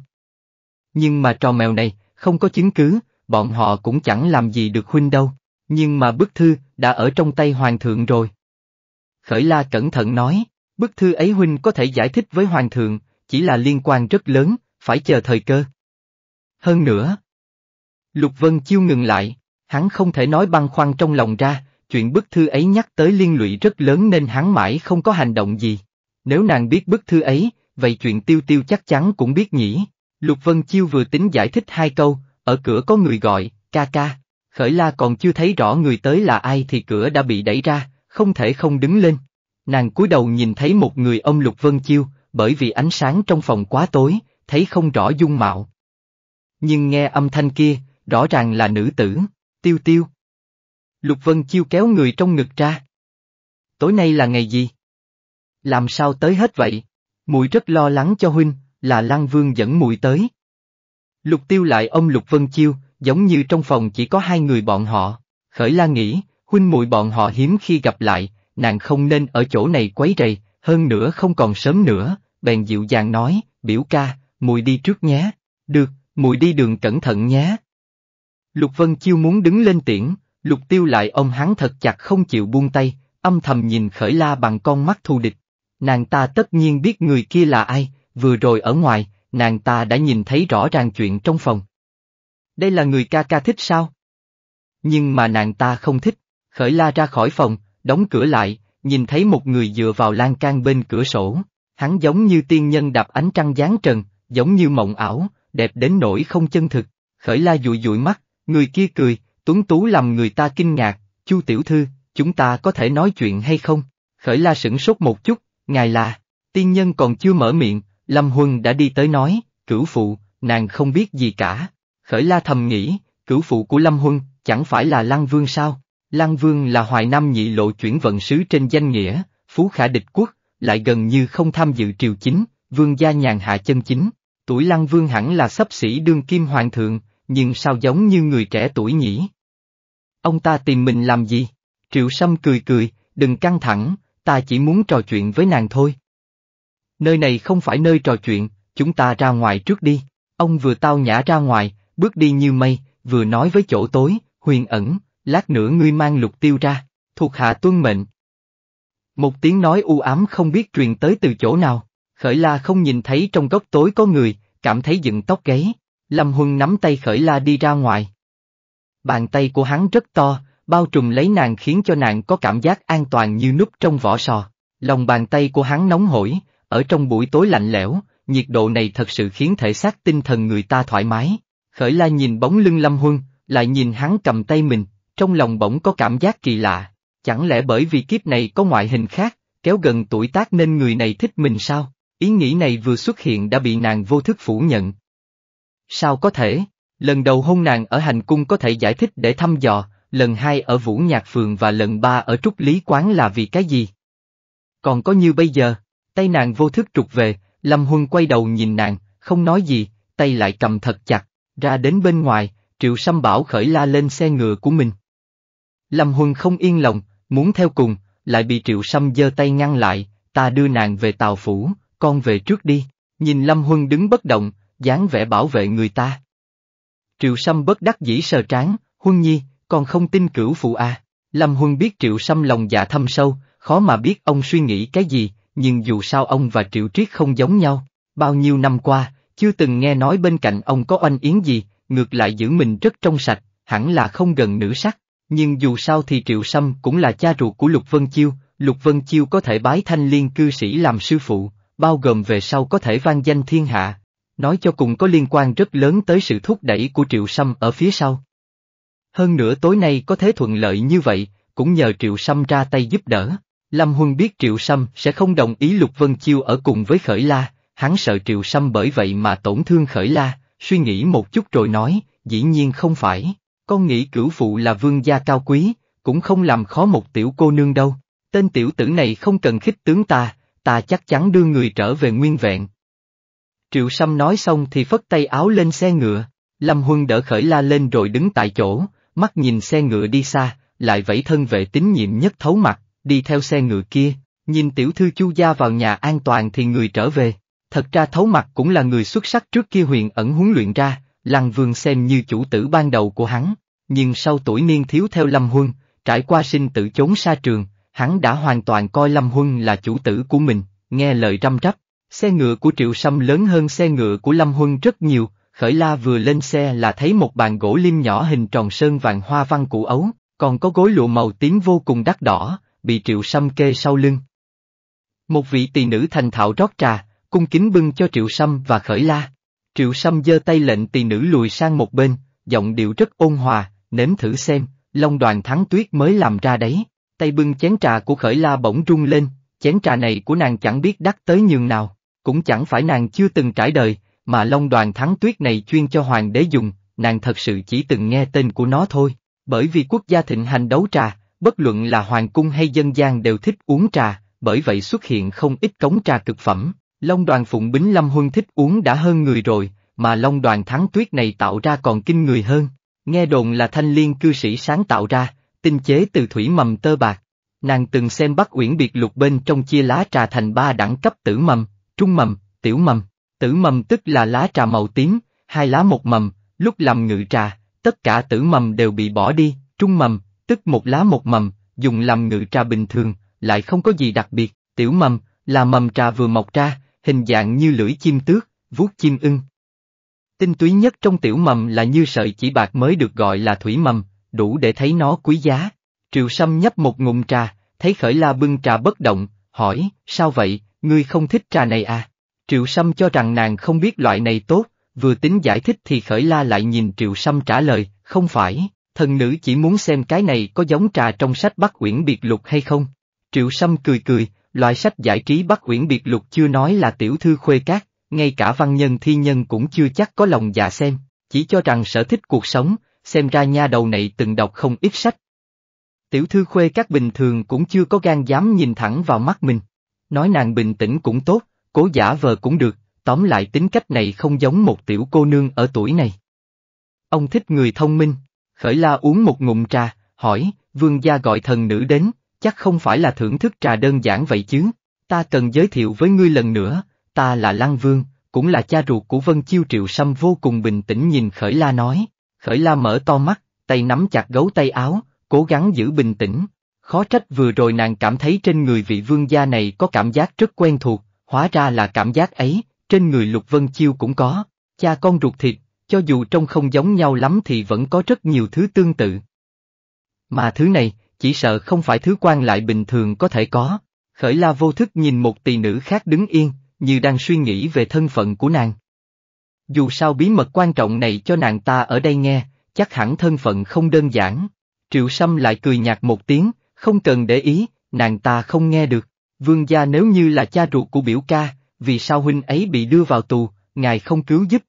Nhưng mà trò mèo này, không có chứng cứ, bọn họ cũng chẳng làm gì được huynh đâu. Nhưng mà bức thư, đã ở trong tay hoàng thượng rồi. Khởi la cẩn thận nói, bức thư ấy huynh có thể giải thích với hoàng thượng, chỉ là liên quan rất lớn, phải chờ thời cơ. Hơn nữa, Lục Vân Chiêu ngừng lại, hắn không thể nói băn khoăn trong lòng ra, chuyện bức thư ấy nhắc tới liên lụy rất lớn nên hắn mãi không có hành động gì. Nếu nàng biết bức thư ấy, vậy chuyện tiêu tiêu chắc chắn cũng biết nhỉ. Lục Vân Chiêu vừa tính giải thích hai câu, ở cửa có người gọi, ca ca. Khởi la còn chưa thấy rõ người tới là ai thì cửa đã bị đẩy ra, không thể không đứng lên. Nàng cúi đầu nhìn thấy một người ông Lục Vân Chiêu, bởi vì ánh sáng trong phòng quá tối, thấy không rõ dung mạo. Nhưng nghe âm thanh kia, rõ ràng là nữ tử, tiêu tiêu. Lục Vân Chiêu kéo người trong ngực ra. Tối nay là ngày gì? Làm sao tới hết vậy? Mùi rất lo lắng cho huynh, là Lăng Vương dẫn mùi tới. Lục tiêu lại ông Lục Vân Chiêu, giống như trong phòng chỉ có hai người bọn họ. Khởi la nghĩ, huynh muội bọn họ hiếm khi gặp lại, nàng không nên ở chỗ này quấy rầy, hơn nữa không còn sớm nữa, bèn dịu dàng nói, biểu ca, mùi đi trước nhé. Được, mùi đi đường cẩn thận nhé. Lục Vân Chiêu muốn đứng lên tiễn, lục tiêu lại ôm hắn thật chặt không chịu buông tay, âm thầm nhìn khởi la bằng con mắt thù địch. Nàng ta tất nhiên biết người kia là ai, vừa rồi ở ngoài, nàng ta đã nhìn thấy rõ ràng chuyện trong phòng. Đây là người ca ca thích sao? Nhưng mà nàng ta không thích, khởi la ra khỏi phòng, đóng cửa lại, nhìn thấy một người dựa vào lan can bên cửa sổ, hắn giống như tiên nhân đạp ánh trăng giáng trần, giống như mộng ảo, đẹp đến nỗi không chân thực, khởi la dụi dụi mắt, người kia cười, tuấn tú làm người ta kinh ngạc, chu tiểu thư, chúng ta có thể nói chuyện hay không? Khởi la sửng sốt một chút, ngài là, tiên nhân còn chưa mở miệng, Lâm Huân đã đi tới nói, cửu phụ, nàng không biết gì cả. Khởi la thầm nghĩ, cửu phụ của Lâm Huân, chẳng phải là Lăng Vương sao? Lăng Vương là hoài Nam nhị lộ chuyển vận sứ trên danh nghĩa, phú khả địch quốc, lại gần như không tham dự triều chính, vương gia nhàn hạ chân chính. Tuổi Lăng Vương hẳn là sắp sĩ đương kim hoàng thượng, nhưng sao giống như người trẻ tuổi nhỉ? Ông ta tìm mình làm gì? Triệu Sâm cười cười, đừng căng thẳng, ta chỉ muốn trò chuyện với nàng thôi. Nơi này không phải nơi trò chuyện, chúng ta ra ngoài trước đi. Ông vừa tao nhã ra ngoài, bước đi như mây, vừa nói với chỗ tối, huyền ẩn, lát nữa ngươi mang lục tiêu ra, thuộc hạ tuân mệnh. Một tiếng nói u ám không biết truyền tới từ chỗ nào, khởi la không nhìn thấy trong góc tối có người, cảm thấy dựng tóc gáy, Lâm Huân nắm tay khởi la đi ra ngoài. Bàn tay của hắn rất to, bao trùm lấy nàng khiến cho nàng có cảm giác an toàn như núp trong vỏ sò. Lòng bàn tay của hắn nóng hổi, ở trong buổi tối lạnh lẽo, nhiệt độ này thật sự khiến thể xác tinh thần người ta thoải mái. Khởi la nhìn bóng lưng Lâm Huân, lại nhìn hắn cầm tay mình, trong lòng bỗng có cảm giác kỳ lạ. Chẳng lẽ bởi vì kiếp này có ngoại hình khác, kéo gần tuổi tác nên người này thích mình sao? Ý nghĩ này vừa xuất hiện đã bị nàng vô thức phủ nhận. Sao có thể? Lần đầu hôn nàng ở hành cung có thể giải thích để thăm dò, lần hai ở Vũ Nhạc Phường và lần ba ở Trúc Lý Quán là vì cái gì? Còn có như bây giờ, tay nàng vô thức trục về, Lâm Huân quay đầu nhìn nàng, không nói gì, tay lại cầm thật chặt, ra đến bên ngoài, Triệu Sâm bảo khởi la lên xe ngựa của mình. Lâm Huân không yên lòng, muốn theo cùng, lại bị Triệu Sâm giơ tay ngăn lại, ta đưa nàng về Tàu Phủ, con về trước đi, nhìn Lâm Huân đứng bất động, dáng vẻ bảo vệ người ta. Triệu Sâm bất đắc dĩ sờ trán, Huân Nhi, còn không tin cửu phụ à. Lâm Huân biết Triệu Sâm lòng dạ thâm sâu, khó mà biết ông suy nghĩ cái gì, nhưng dù sao ông và Triệu Triết không giống nhau, bao nhiêu năm qua, chưa từng nghe nói bên cạnh ông có oanh yến gì, ngược lại giữ mình rất trong sạch, hẳn là không gần nữ sắc. Nhưng dù sao thì Triệu Sâm cũng là cha ruột của Lục Vân Chiêu, Lục Vân Chiêu có thể bái thanh liên cư sĩ làm sư phụ, bao gồm về sau có thể vang danh thiên hạ. Nói cho cùng có liên quan rất lớn tới sự thúc đẩy của Triệu Sâm ở phía sau. Hơn nữa tối nay có thế thuận lợi như vậy, cũng nhờ Triệu Sâm ra tay giúp đỡ. Lâm Huân biết Triệu Sâm sẽ không đồng ý Lục Vân Chiêu ở cùng với Khởi La, hắn sợ Triệu Sâm bởi vậy mà tổn thương Khởi La, suy nghĩ một chút rồi nói, dĩ nhiên không phải, con nghĩ cửu phụ là vương gia cao quý, cũng không làm khó một tiểu cô nương đâu, tên tiểu tử này không cần khích tướng ta, ta chắc chắn đưa người trở về nguyên vẹn. Triệu Sâm nói xong thì phất tay áo lên xe ngựa, Lâm Huân đỡ Khởi La lên rồi đứng tại chỗ, mắt nhìn xe ngựa đi xa, lại vẫy thân vệ tín nhiệm nhất thấu mặt, đi theo xe ngựa kia, nhìn tiểu thư chu gia vào nhà an toàn thì người trở về. Thật ra thấu mặt cũng là người xuất sắc trước kia huyền ẩn huấn luyện ra, Lăng Vương xem như chủ tử ban đầu của hắn, nhưng sau tuổi niên thiếu theo Lâm Huân, trải qua sinh tử trốn xa trường, hắn đã hoàn toàn coi Lâm Huân là chủ tử của mình, nghe lời răm rắp. Xe ngựa của Triệu Sâm lớn hơn xe ngựa của Lâm Huân rất nhiều, Khởi La vừa lên xe là thấy một bàn gỗ lim nhỏ hình tròn sơn vàng hoa văn củ ấu, còn có gối lụa màu tím vô cùng đắt đỏ, bị Triệu Sâm kê sau lưng. Một vị tỳ nữ thành thạo rót trà, cung kính bưng cho Triệu Sâm và Khởi La. Triệu Sâm giơ tay lệnh tỳ nữ lùi sang một bên, giọng điệu rất ôn hòa, nếm thử xem, long đoàn thắng tuyết mới làm ra đấy. Tay bưng chén trà của Khởi La bỗng rung lên, chén trà này của nàng chẳng biết đắt tới nhường nào, cũng chẳng phải nàng chưa từng trải đời, mà long đoàn thắng tuyết này chuyên cho hoàng đế dùng, nàng thật sự chỉ từng nghe tên của nó thôi, bởi vì quốc gia thịnh hành đấu trà, bất luận là hoàng cung hay dân gian đều thích uống trà, bởi vậy xuất hiện không ít cống trà cực phẩm. Long đoàn Phụng Bính Lâm Huân thích uống đã hơn người rồi, mà long đoàn thắng tuyết này tạo ra còn kinh người hơn. Nghe đồn là thanh liên cư sĩ sáng tạo ra, tinh chế từ thủy mầm tơ bạc. Nàng từng xem bắt Uyển Biệt Lục bên trong chia lá trà thành ba đẳng cấp tử mầm, trung mầm, tiểu mầm. Tử mầm tức là lá trà màu tím, hai lá một mầm, lúc làm ngự trà, tất cả tử mầm đều bị bỏ đi, trung mầm, tức một lá một mầm, dùng làm ngự trà bình thường, lại không có gì đặc biệt, tiểu mầm, là mầm trà vừa mọc ra, hình dạng như lưỡi chim tước, vuốt chim ưng. Tinh túy nhất trong tiểu mầm là như sợi chỉ bạc mới được gọi là thủy mầm, đủ để thấy nó quý giá. Triệu Sâm nhấp một ngụm trà, thấy Khởi La bưng trà bất động, hỏi, sao vậy, ngươi không thích trà này à? Triệu Sâm cho rằng nàng không biết loại này tốt, vừa tính giải thích thì Khởi La lại nhìn Triệu Sâm trả lời, không phải, thần nữ chỉ muốn xem cái này có giống trà trong sách Bắc Uyển Biệt Lục hay không. Triệu Sâm cười cười, loại sách giải trí Bắc Uyển Biệt Lục chưa nói là tiểu thư khuê cát, ngay cả văn nhân thi nhân cũng chưa chắc có lòng dạ xem, chỉ cho rằng sở thích cuộc sống, xem ra nha đầu này từng đọc không ít sách. Tiểu thư khuê các bình thường cũng chưa có gan dám nhìn thẳng vào mắt mình. Nói nàng bình tĩnh cũng tốt, cố giả vờ cũng được, tóm lại tính cách này không giống một tiểu cô nương ở tuổi này. Ông thích người thông minh, khởi la uống một ngụm trà, hỏi, vương gia gọi thần nữ đến, chắc không phải là thưởng thức trà đơn giản vậy chứ, ta cần giới thiệu với ngươi lần nữa, ta là Lăng Vương, cũng là cha ruột của Vân Chiêu Triệu Sâm vô cùng bình tĩnh nhìn Khởi La nói, Khởi La mở to mắt, tay nắm chặt gấu tay áo, cố gắng giữ bình tĩnh, khó trách vừa rồi nàng cảm thấy trên người vị vương gia này có cảm giác rất quen thuộc, hóa ra là cảm giác ấy, trên người Lục Vân Chiêu cũng có, cha con ruột thịt, cho dù trông không giống nhau lắm thì vẫn có rất nhiều thứ tương tự. Mà thứ này, chỉ sợ không phải thứ quan lại bình thường có thể có. Khởi la vô thức nhìn một tỳ nữ khác đứng yên, như đang suy nghĩ về thân phận của nàng. Dù sao bí mật quan trọng này cho nàng ta ở đây nghe, chắc hẳn thân phận không đơn giản. Triệu Sâm lại cười nhạt một tiếng, không cần để ý, nàng ta không nghe được. Vương gia nếu như là cha ruột của biểu ca, vì sao huynh ấy bị đưa vào tù, ngài không cứu giúp?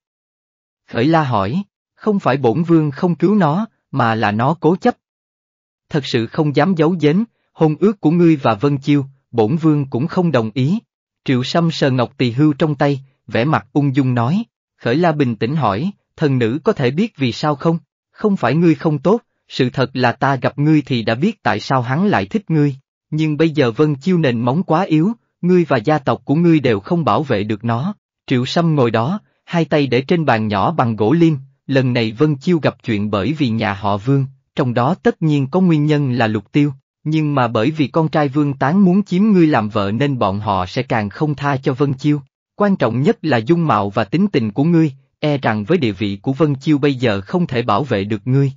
Khởi la hỏi, không phải bổn vương không cứu nó, mà là nó cố chấp. Thật sự không dám giấu giếm, hôn ước của ngươi và Vân Chiêu, bổn vương cũng không đồng ý. Triệu Sâm sờ ngọc tỳ hưu trong tay, vẻ mặt ung dung nói, khởi la bình tĩnh hỏi, thần nữ có thể biết vì sao không? Không phải ngươi không tốt, sự thật là ta gặp ngươi thì đã biết tại sao hắn lại thích ngươi. Nhưng bây giờ Vân Chiêu nền móng quá yếu, ngươi và gia tộc của ngươi đều không bảo vệ được nó. Triệu Sâm ngồi đó, hai tay để trên bàn nhỏ bằng gỗ liêm, lần này Vân Chiêu gặp chuyện bởi vì nhà họ Vương, trong đó tất nhiên có nguyên nhân là lục tiêu, nhưng mà bởi vì con trai Vương Tán muốn chiếm ngươi làm vợ nên bọn họ sẽ càng không tha cho Vân Chiêu. Quan trọng nhất là dung mạo và tính tình của ngươi, e rằng với địa vị của Vân Chiêu bây giờ không thể bảo vệ được ngươi.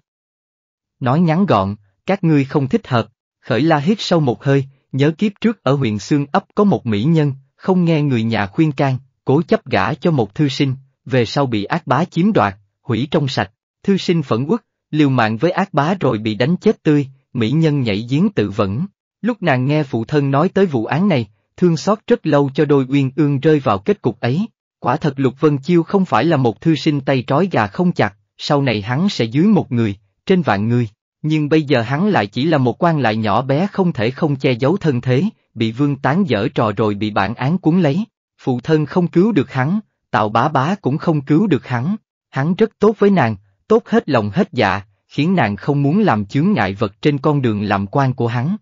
Nói ngắn gọn, các ngươi không thích hợp, khởi la hít sâu một hơi, nhớ kiếp trước ở huyện Sương ấp có một mỹ nhân, không nghe người nhà khuyên can, cố chấp gả cho một thư sinh, về sau bị ác bá chiếm đoạt, hủy trong sạch, thư sinh phẫn uất, liều mạng với ác bá rồi bị đánh chết tươi, mỹ nhân nhảy giếng tự vẫn. Lúc nàng nghe phụ thân nói tới vụ án này, thương xót rất lâu cho đôi uyên ương rơi vào kết cục ấy. Quả thật Lục Vân Chiêu không phải là một thư sinh tay trói gà không chặt, sau này hắn sẽ dưới một người, trên vạn người. Nhưng bây giờ hắn lại chỉ là một quan lại nhỏ bé không thể không che giấu thân thế, bị vương tán dở trò rồi bị bản án cuốn lấy. Phụ thân không cứu được hắn, tạo bá bá cũng không cứu được hắn. Hắn rất tốt với nàng, tốt hết lòng hết dạ, khiến nàng không muốn làm chướng ngại vật trên con đường làm quan của hắn.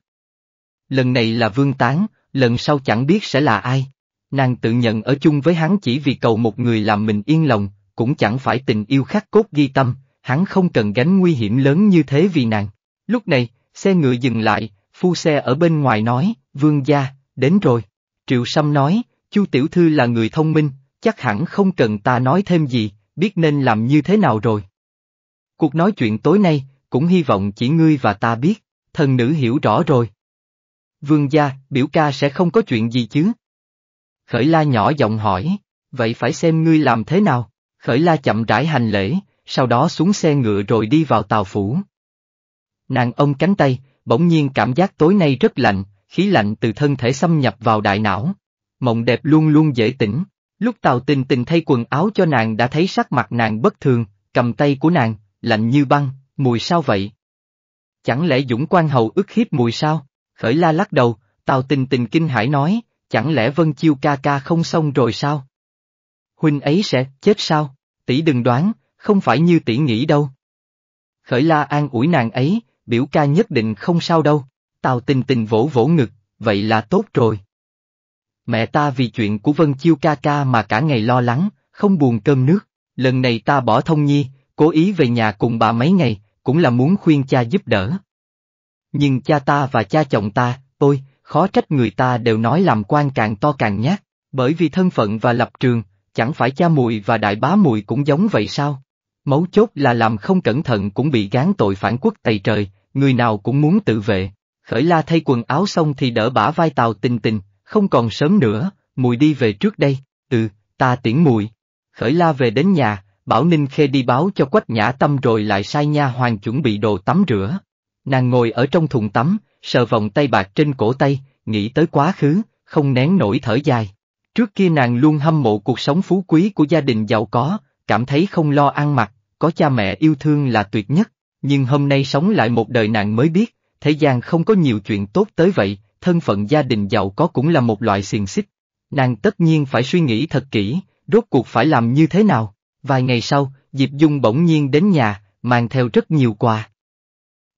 Lần này là vương tán, lần sau chẳng biết sẽ là ai. Nàng tự nhận ở chung với hắn chỉ vì cầu một người làm mình yên lòng, cũng chẳng phải tình yêu khắc cốt ghi tâm, hắn không cần gánh nguy hiểm lớn như thế vì nàng. Lúc này, xe ngựa dừng lại, phu xe ở bên ngoài nói, vương gia, đến rồi. Triệu Sâm nói, Chu Tiểu Thư là người thông minh, chắc hẳn không cần ta nói thêm gì, biết nên làm như thế nào rồi. Cuộc nói chuyện tối nay, cũng hy vọng chỉ ngươi và ta biết, thần nữ hiểu rõ rồi. Vương gia, biểu ca sẽ không có chuyện gì chứ? Khởi la nhỏ giọng hỏi, vậy phải xem ngươi làm thế nào? Khởi la chậm rãi hành lễ, sau đó xuống xe ngựa rồi đi vào tàu phủ. Nàng ông cánh tay, bỗng nhiên cảm giác tối nay rất lạnh, khí lạnh từ thân thể xâm nhập vào đại não. Mộng đẹp luôn luôn dễ tỉnh. Lúc Tào Tình Tình thay quần áo cho nàng đã thấy sắc mặt nàng bất thường, cầm tay của nàng, lạnh như băng, mùi sao vậy? Chẳng lẽ Dũng Quan Hầu ức hiếp mùi sao? Khởi la lắc đầu, Tào Tình Tình kinh hãi nói, chẳng lẽ Vân Chiêu ca ca không xong rồi sao? Huynh ấy sẽ chết sao? Tỷ đừng đoán, không phải như tỷ nghĩ đâu. Khởi la an ủi nàng ấy, biểu ca nhất định không sao đâu. Tào tình tình vỗ vỗ ngực, vậy là tốt rồi. Mẹ ta vì chuyện của Vân Chiêu ca ca mà cả ngày lo lắng, không buồn cơm nước, lần này ta bỏ thông nhi, cố ý về nhà cùng bà mấy ngày, cũng là muốn khuyên cha giúp đỡ. Nhưng cha ta và cha chồng ta, tôi, khó trách người ta đều nói làm quan càng to càng nhát, bởi vì thân phận và lập trường, chẳng phải cha mùi và đại bá mùi cũng giống vậy sao? Mấu chốt là làm không cẩn thận cũng bị gán tội phản quốc tày trời, người nào cũng muốn tự vệ. Khởi la thay quần áo xong thì đỡ bả vai tàu tình tình, không còn sớm nữa, mùi đi về trước đây, ừ, ta tiễn mùi. Khởi la về đến nhà, bảo Ninh Khê đi báo cho quách nhã tâm rồi lại sai nha hoàng chuẩn bị đồ tắm rửa. Nàng ngồi ở trong thùng tắm, sờ vòng tay bạc trên cổ tay, nghĩ tới quá khứ, không nén nổi thở dài. Trước kia nàng luôn hâm mộ cuộc sống phú quý của gia đình giàu có, cảm thấy không lo ăn mặc, có cha mẹ yêu thương là tuyệt nhất, nhưng hôm nay sống lại một đời nàng mới biết, thế gian không có nhiều chuyện tốt tới vậy, thân phận gia đình giàu có cũng là một loại xiềng xích. Nàng tất nhiên phải suy nghĩ thật kỹ, rốt cuộc phải làm như thế nào. Vài ngày sau, Diệp Dung bỗng nhiên đến nhà, mang theo rất nhiều quà.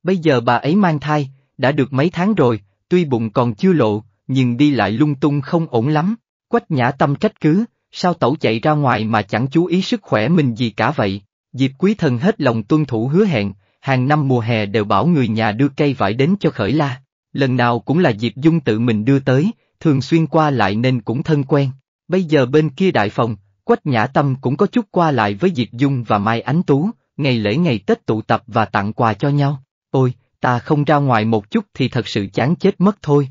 Bây giờ bà ấy mang thai, đã được mấy tháng rồi, tuy bụng còn chưa lộ, nhưng đi lại lung tung không ổn lắm. Quách nhã tâm trách cứ, sao tẩu chạy ra ngoài mà chẳng chú ý sức khỏe mình gì cả vậy. Diệp Quý Thần hết lòng tuân thủ hứa hẹn, hàng năm mùa hè đều bảo người nhà đưa cây vải đến cho khởi la. Lần nào cũng là Diệp Dung tự mình đưa tới, thường xuyên qua lại nên cũng thân quen. Bây giờ bên kia đại phòng, Quách Nhã Tâm cũng có chút qua lại với Diệp Dung và Mai Ánh Tú, ngày lễ ngày Tết tụ tập và tặng quà cho nhau. Ôi, ta không ra ngoài một chút thì thật sự chán chết mất thôi.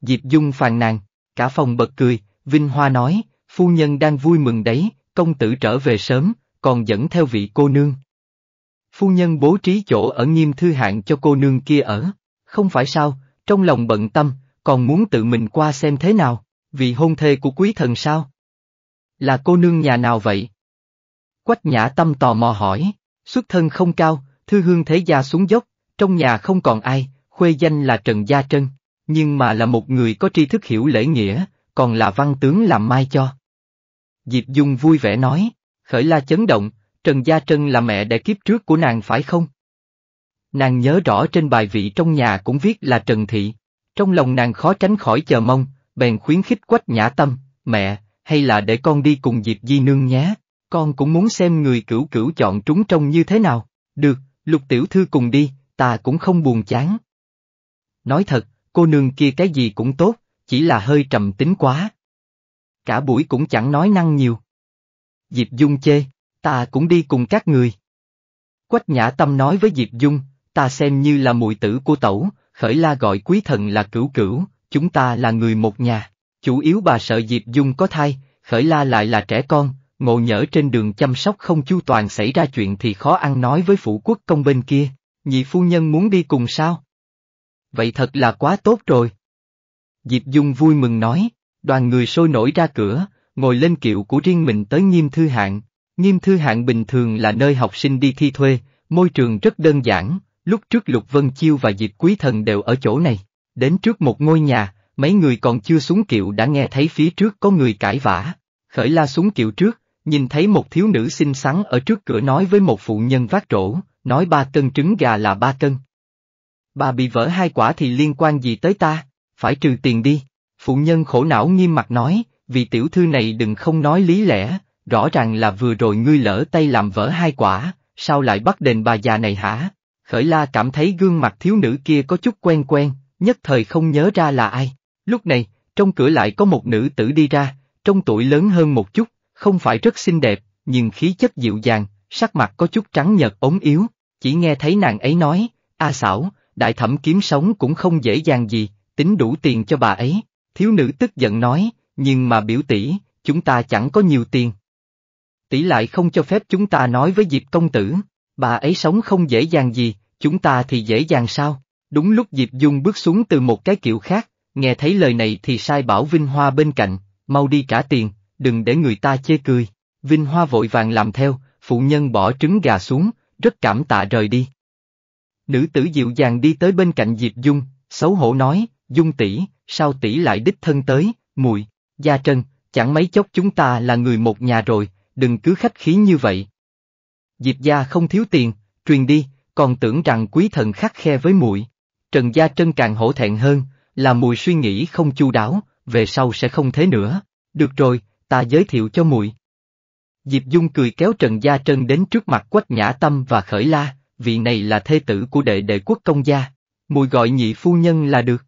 Diệp Dung phàn nàn, cả phòng bật cười, Vinh Hoa nói, phu nhân đang vui mừng đấy, công tử trở về sớm, còn dẫn theo vị cô nương. Phu nhân bố trí chỗ ở nghiêm thư hạng cho cô nương kia ở, không phải sao, trong lòng bận tâm, còn muốn tự mình qua xem thế nào, vị hôn thê của quý thần sao? Là cô nương nhà nào vậy? Quách nhã tâm tò mò hỏi, xuất thân không cao, thư hương thế gia xuống dốc, trong nhà không còn ai, khuê danh là Trần Gia Trân, nhưng mà là một người có tri thức hiểu lễ nghĩa, còn là văn tướng làm mai cho. Diệp Dung vui vẻ nói, khởi la chấn động, Trần Gia Trân là mẹ đẻ kiếp trước của nàng phải không? Nàng nhớ rõ trên bài vị trong nhà cũng viết là Trần Thị. Trong lòng nàng khó tránh khỏi chờ mong, bèn khuyến khích quách nhã tâm, mẹ, hay là để con đi cùng Diệp Di Nương nhé, con cũng muốn xem người cửu cửu chọn trúng trông như thế nào. Được, lục tiểu thư cùng đi, ta cũng không buồn chán. Nói thật, cô nương kia cái gì cũng tốt, chỉ là hơi trầm tính quá. Cả buổi cũng chẳng nói năng nhiều. Diệp Dung chê, ta cũng đi cùng các người. Quách Nhã Tâm nói với Diệp Dung, ta xem như là mùi tử của tẩu, khởi la gọi quý thần là cửu cửu, chúng ta là người một nhà. Chủ yếu bà sợ Diệp Dung có thai, khởi la lại là trẻ con, ngộ nhỡ trên đường chăm sóc không chu toàn xảy ra chuyện thì khó ăn nói với phủ quốc công bên kia, nhị phu nhân muốn đi cùng sao? Vậy thật là quá tốt rồi. Diệp Dung vui mừng nói, đoàn người sôi nổi ra cửa, ngồi lên kiệu của riêng mình tới nghiêm thư hạng. Nghiêm thư hạng bình thường là nơi học sinh đi thi thuê, môi trường rất đơn giản, lúc trước Lục Vân Chiêu và Diệp Quý Thần đều ở chỗ này. Đến trước một ngôi nhà, mấy người còn chưa xuống kiệu đã nghe thấy phía trước có người cãi vã. Khởi la xuống kiệu trước, nhìn thấy một thiếu nữ xinh xắn ở trước cửa nói với một phụ nhân vác rổ, nói ba cân trứng gà là ba cân. Bà bị vỡ hai quả thì liên quan gì tới ta, phải trừ tiền đi. Phụ nhân khổ não nghiêm mặt nói, vì tiểu thư này đừng không nói lý lẽ, rõ ràng là vừa rồi ngươi lỡ tay làm vỡ hai quả, sao lại bắt đền bà già này hả? Khởi la cảm thấy gương mặt thiếu nữ kia có chút quen quen, nhất thời không nhớ ra là ai. Lúc này, trong cửa lại có một nữ tử đi ra, trong tuổi lớn hơn một chút, không phải rất xinh đẹp, nhưng khí chất dịu dàng, sắc mặt có chút trắng nhợt ốm yếu, chỉ nghe thấy nàng ấy nói, A xảo, đại thẩm kiếm sống cũng không dễ dàng gì, tính đủ tiền cho bà ấy. Thiếu nữ tức giận nói, nhưng mà biểu tỷ, chúng ta chẳng có nhiều tiền. Tỷ lại không cho phép chúng ta nói với Diệp công tử, bà ấy sống không dễ dàng gì, chúng ta thì dễ dàng sao? Đúng lúc Diệp Dung bước xuống từ một cái kiệu khác, nghe thấy lời này thì sai bảo Vinh Hoa bên cạnh, mau đi trả tiền, đừng để người ta chê cười. Vinh Hoa vội vàng làm theo, phụ nhân bỏ trứng gà xuống, rất cảm tạ rời đi. Nữ tử dịu dàng đi tới bên cạnh Diệp Dung, xấu hổ nói, Dung tỷ, sao tỷ lại đích thân tới, mùi, gia trân, chẳng mấy chốc chúng ta là người một nhà rồi, đừng cứ khách khí như vậy. Diệp gia không thiếu tiền, truyền đi, còn tưởng rằng quý thần khắc khe với muội. Trần Gia Trân càng hổ thẹn hơn, là mùi suy nghĩ không chu đáo, về sau sẽ không thế nữa. Được rồi, ta giới thiệu cho muội. Diệp Dung cười kéo Trần Gia Trân đến trước mặt Quách Nhã Tâm và Khởi La, vị này là thê tử của đệ đệ quốc công gia. Mùi gọi nhị phu nhân là được.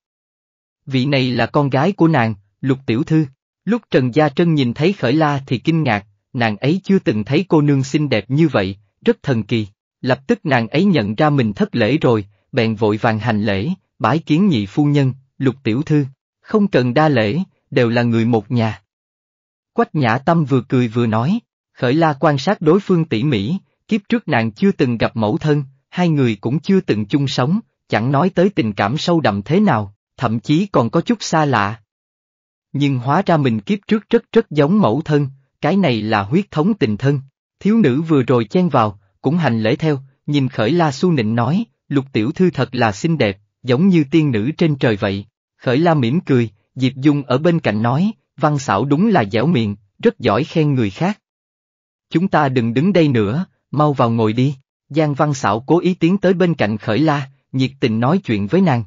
Vị này là con gái của nàng, Lục Tiểu Thư. Lúc Trần Gia Trân nhìn thấy Khởi La thì kinh ngạc, nàng ấy chưa từng thấy cô nương xinh đẹp như vậy, rất thần kỳ. Lập tức nàng ấy nhận ra mình thất lễ rồi, bèn vội vàng hành lễ, bái kiến nhị phu nhân, Lục Tiểu Thư. Không cần đa lễ, đều là người một nhà. Quách Nhã Tâm vừa cười vừa nói, Khởi La quan sát đối phương tỉ mỉ, kiếp trước nàng chưa từng gặp mẫu thân, hai người cũng chưa từng chung sống, chẳng nói tới tình cảm sâu đậm thế nào, thậm chí còn có chút xa lạ. Nhưng hóa ra mình kiếp trước rất rất giống mẫu thân, cái này là huyết thống tình thân. Thiếu nữ vừa rồi chen vào, cũng hành lễ theo, nhìn khởi la su nịnh nói, lục tiểu thư thật là xinh đẹp, giống như tiên nữ trên trời vậy. Khởi la mỉm cười, Diệp Dung ở bên cạnh nói, văn xảo đúng là dẻo miệng, rất giỏi khen người khác. Chúng ta đừng đứng đây nữa, mau vào ngồi đi. Giang Văn Sảo cố ý tiến tới bên cạnh Khởi La, nhiệt tình nói chuyện với nàng.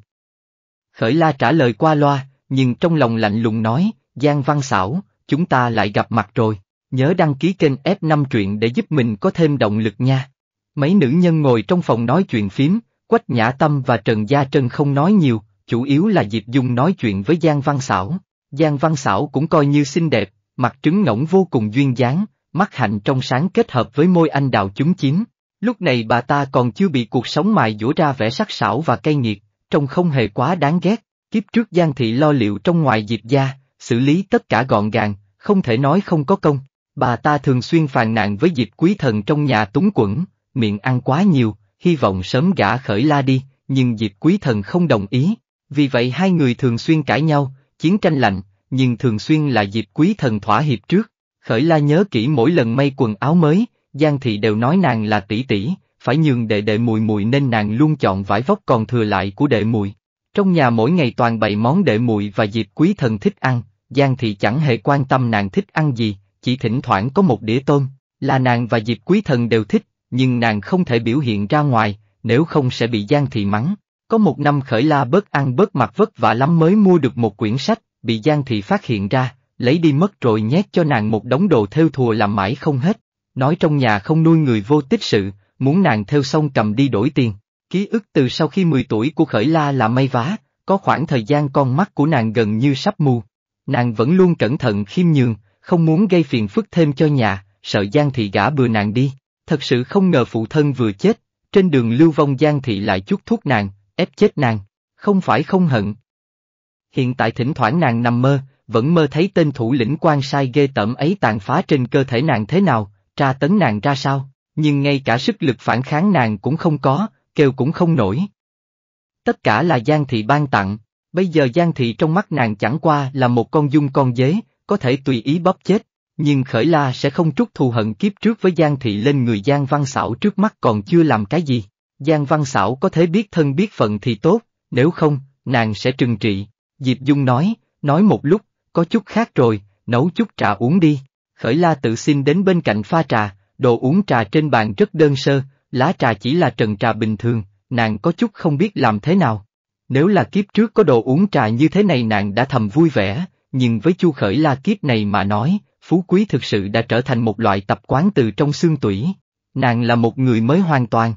Khởi La trả lời qua loa, nhưng trong lòng lạnh lùng nói, Giang Văn Sảo, chúng ta lại gặp mặt rồi, nhớ đăng ký kênh F5 truyện để giúp mình có thêm động lực nha. Mấy nữ nhân ngồi trong phòng nói chuyện phím, Quách Nhã Tâm và Trần Gia Trân không nói nhiều, chủ yếu là Diệp Dung nói chuyện với Giang Văn Sảo. Giang Văn Sảo cũng coi như xinh đẹp, mặt trứng ngỗng vô cùng duyên dáng, mắt hạnh trong sáng kết hợp với môi anh đào chúng chín. Lúc này bà ta còn chưa bị cuộc sống mài dũa ra vẻ sắc sảo và cay nghiệt, trông không hề quá đáng ghét. Kiếp trước Giang Thị lo liệu trong ngoài diệp gia, xử lý tất cả gọn gàng, không thể nói không có công. Bà ta thường xuyên phàn nàn với Diệp Quý Thần trong nhà túng quẩn, miệng ăn quá nhiều, hy vọng sớm gả khởi la đi, nhưng Diệp Quý Thần không đồng ý. Vì vậy hai người thường xuyên cãi nhau, chiến tranh lạnh, nhưng thường xuyên là Diệp Quý Thần thỏa hiệp trước. Khởi la nhớ kỹ mỗi lần may quần áo mới, Giang Thị đều nói nàng là tỷ tỷ, phải nhường đệ đệ mùi mùi nên nàng luôn chọn vải vóc còn thừa lại của đệ mùi. Trong nhà mỗi ngày toàn bày món đệ mùi và dịp quý thần thích ăn, Giang Thị chẳng hề quan tâm nàng thích ăn gì, chỉ thỉnh thoảng có một đĩa tôm, là nàng và dịp quý thần đều thích, nhưng nàng không thể biểu hiện ra ngoài, nếu không sẽ bị Giang Thị mắng. Có một năm khởi la bớt ăn bớt mặt vất vả lắm mới mua được một quyển sách, bị Giang Thị phát hiện ra, lấy đi mất rồi nhét cho nàng một đống đồ theo thùa làm mãi không hết, nói trong nhà không nuôi người vô tích sự, muốn nàng theo xong cầm đi đổi tiền. Ký ức từ sau khi 10 tuổi của Khởi La là may vá, có khoảng thời gian con mắt của nàng gần như sắp mù. Nàng vẫn luôn cẩn thận khiêm nhường, không muốn gây phiền phức thêm cho nhà, sợ Giang Thị gã bừa nàng đi. Thật sự không ngờ phụ thân vừa chết, trên đường lưu vong Giang Thị lại chút thuốc nàng, ép chết nàng, không phải không hận. Hiện tại thỉnh thoảng nàng nằm mơ, vẫn mơ thấy tên thủ lĩnh quan sai ghê tởm ấy tàn phá trên cơ thể nàng thế nào, tra tấn nàng ra sao, nhưng ngay cả sức lực phản kháng nàng cũng không có, kêu cũng không nổi. Tất cả là Giang Thị ban tặng, bây giờ Giang Thị trong mắt nàng chẳng qua là một con dung con dế, có thể tùy ý bóp chết, nhưng Khởi La sẽ không trút thù hận kiếp trước với Giang Thị lên người Giang Văn Sảo trước mắt còn chưa làm cái gì. Giang Văn Sảo có thể biết thân biết phận thì tốt, nếu không, nàng sẽ trừng trị. Diệp Dung nói, nói một lúc, có chút khác rồi, nấu chút trà uống đi. Khởi la tự xin đến bên cạnh pha trà, đồ uống trà trên bàn rất đơn sơ, lá trà chỉ là trần trà bình thường, nàng có chút không biết làm thế nào. Nếu là kiếp trước có đồ uống trà như thế này nàng đã thầm vui vẻ, nhưng với chu khởi la kiếp này mà nói, phú quý thực sự đã trở thành một loại tập quán từ trong xương tủy. Nàng là một người mới hoàn toàn.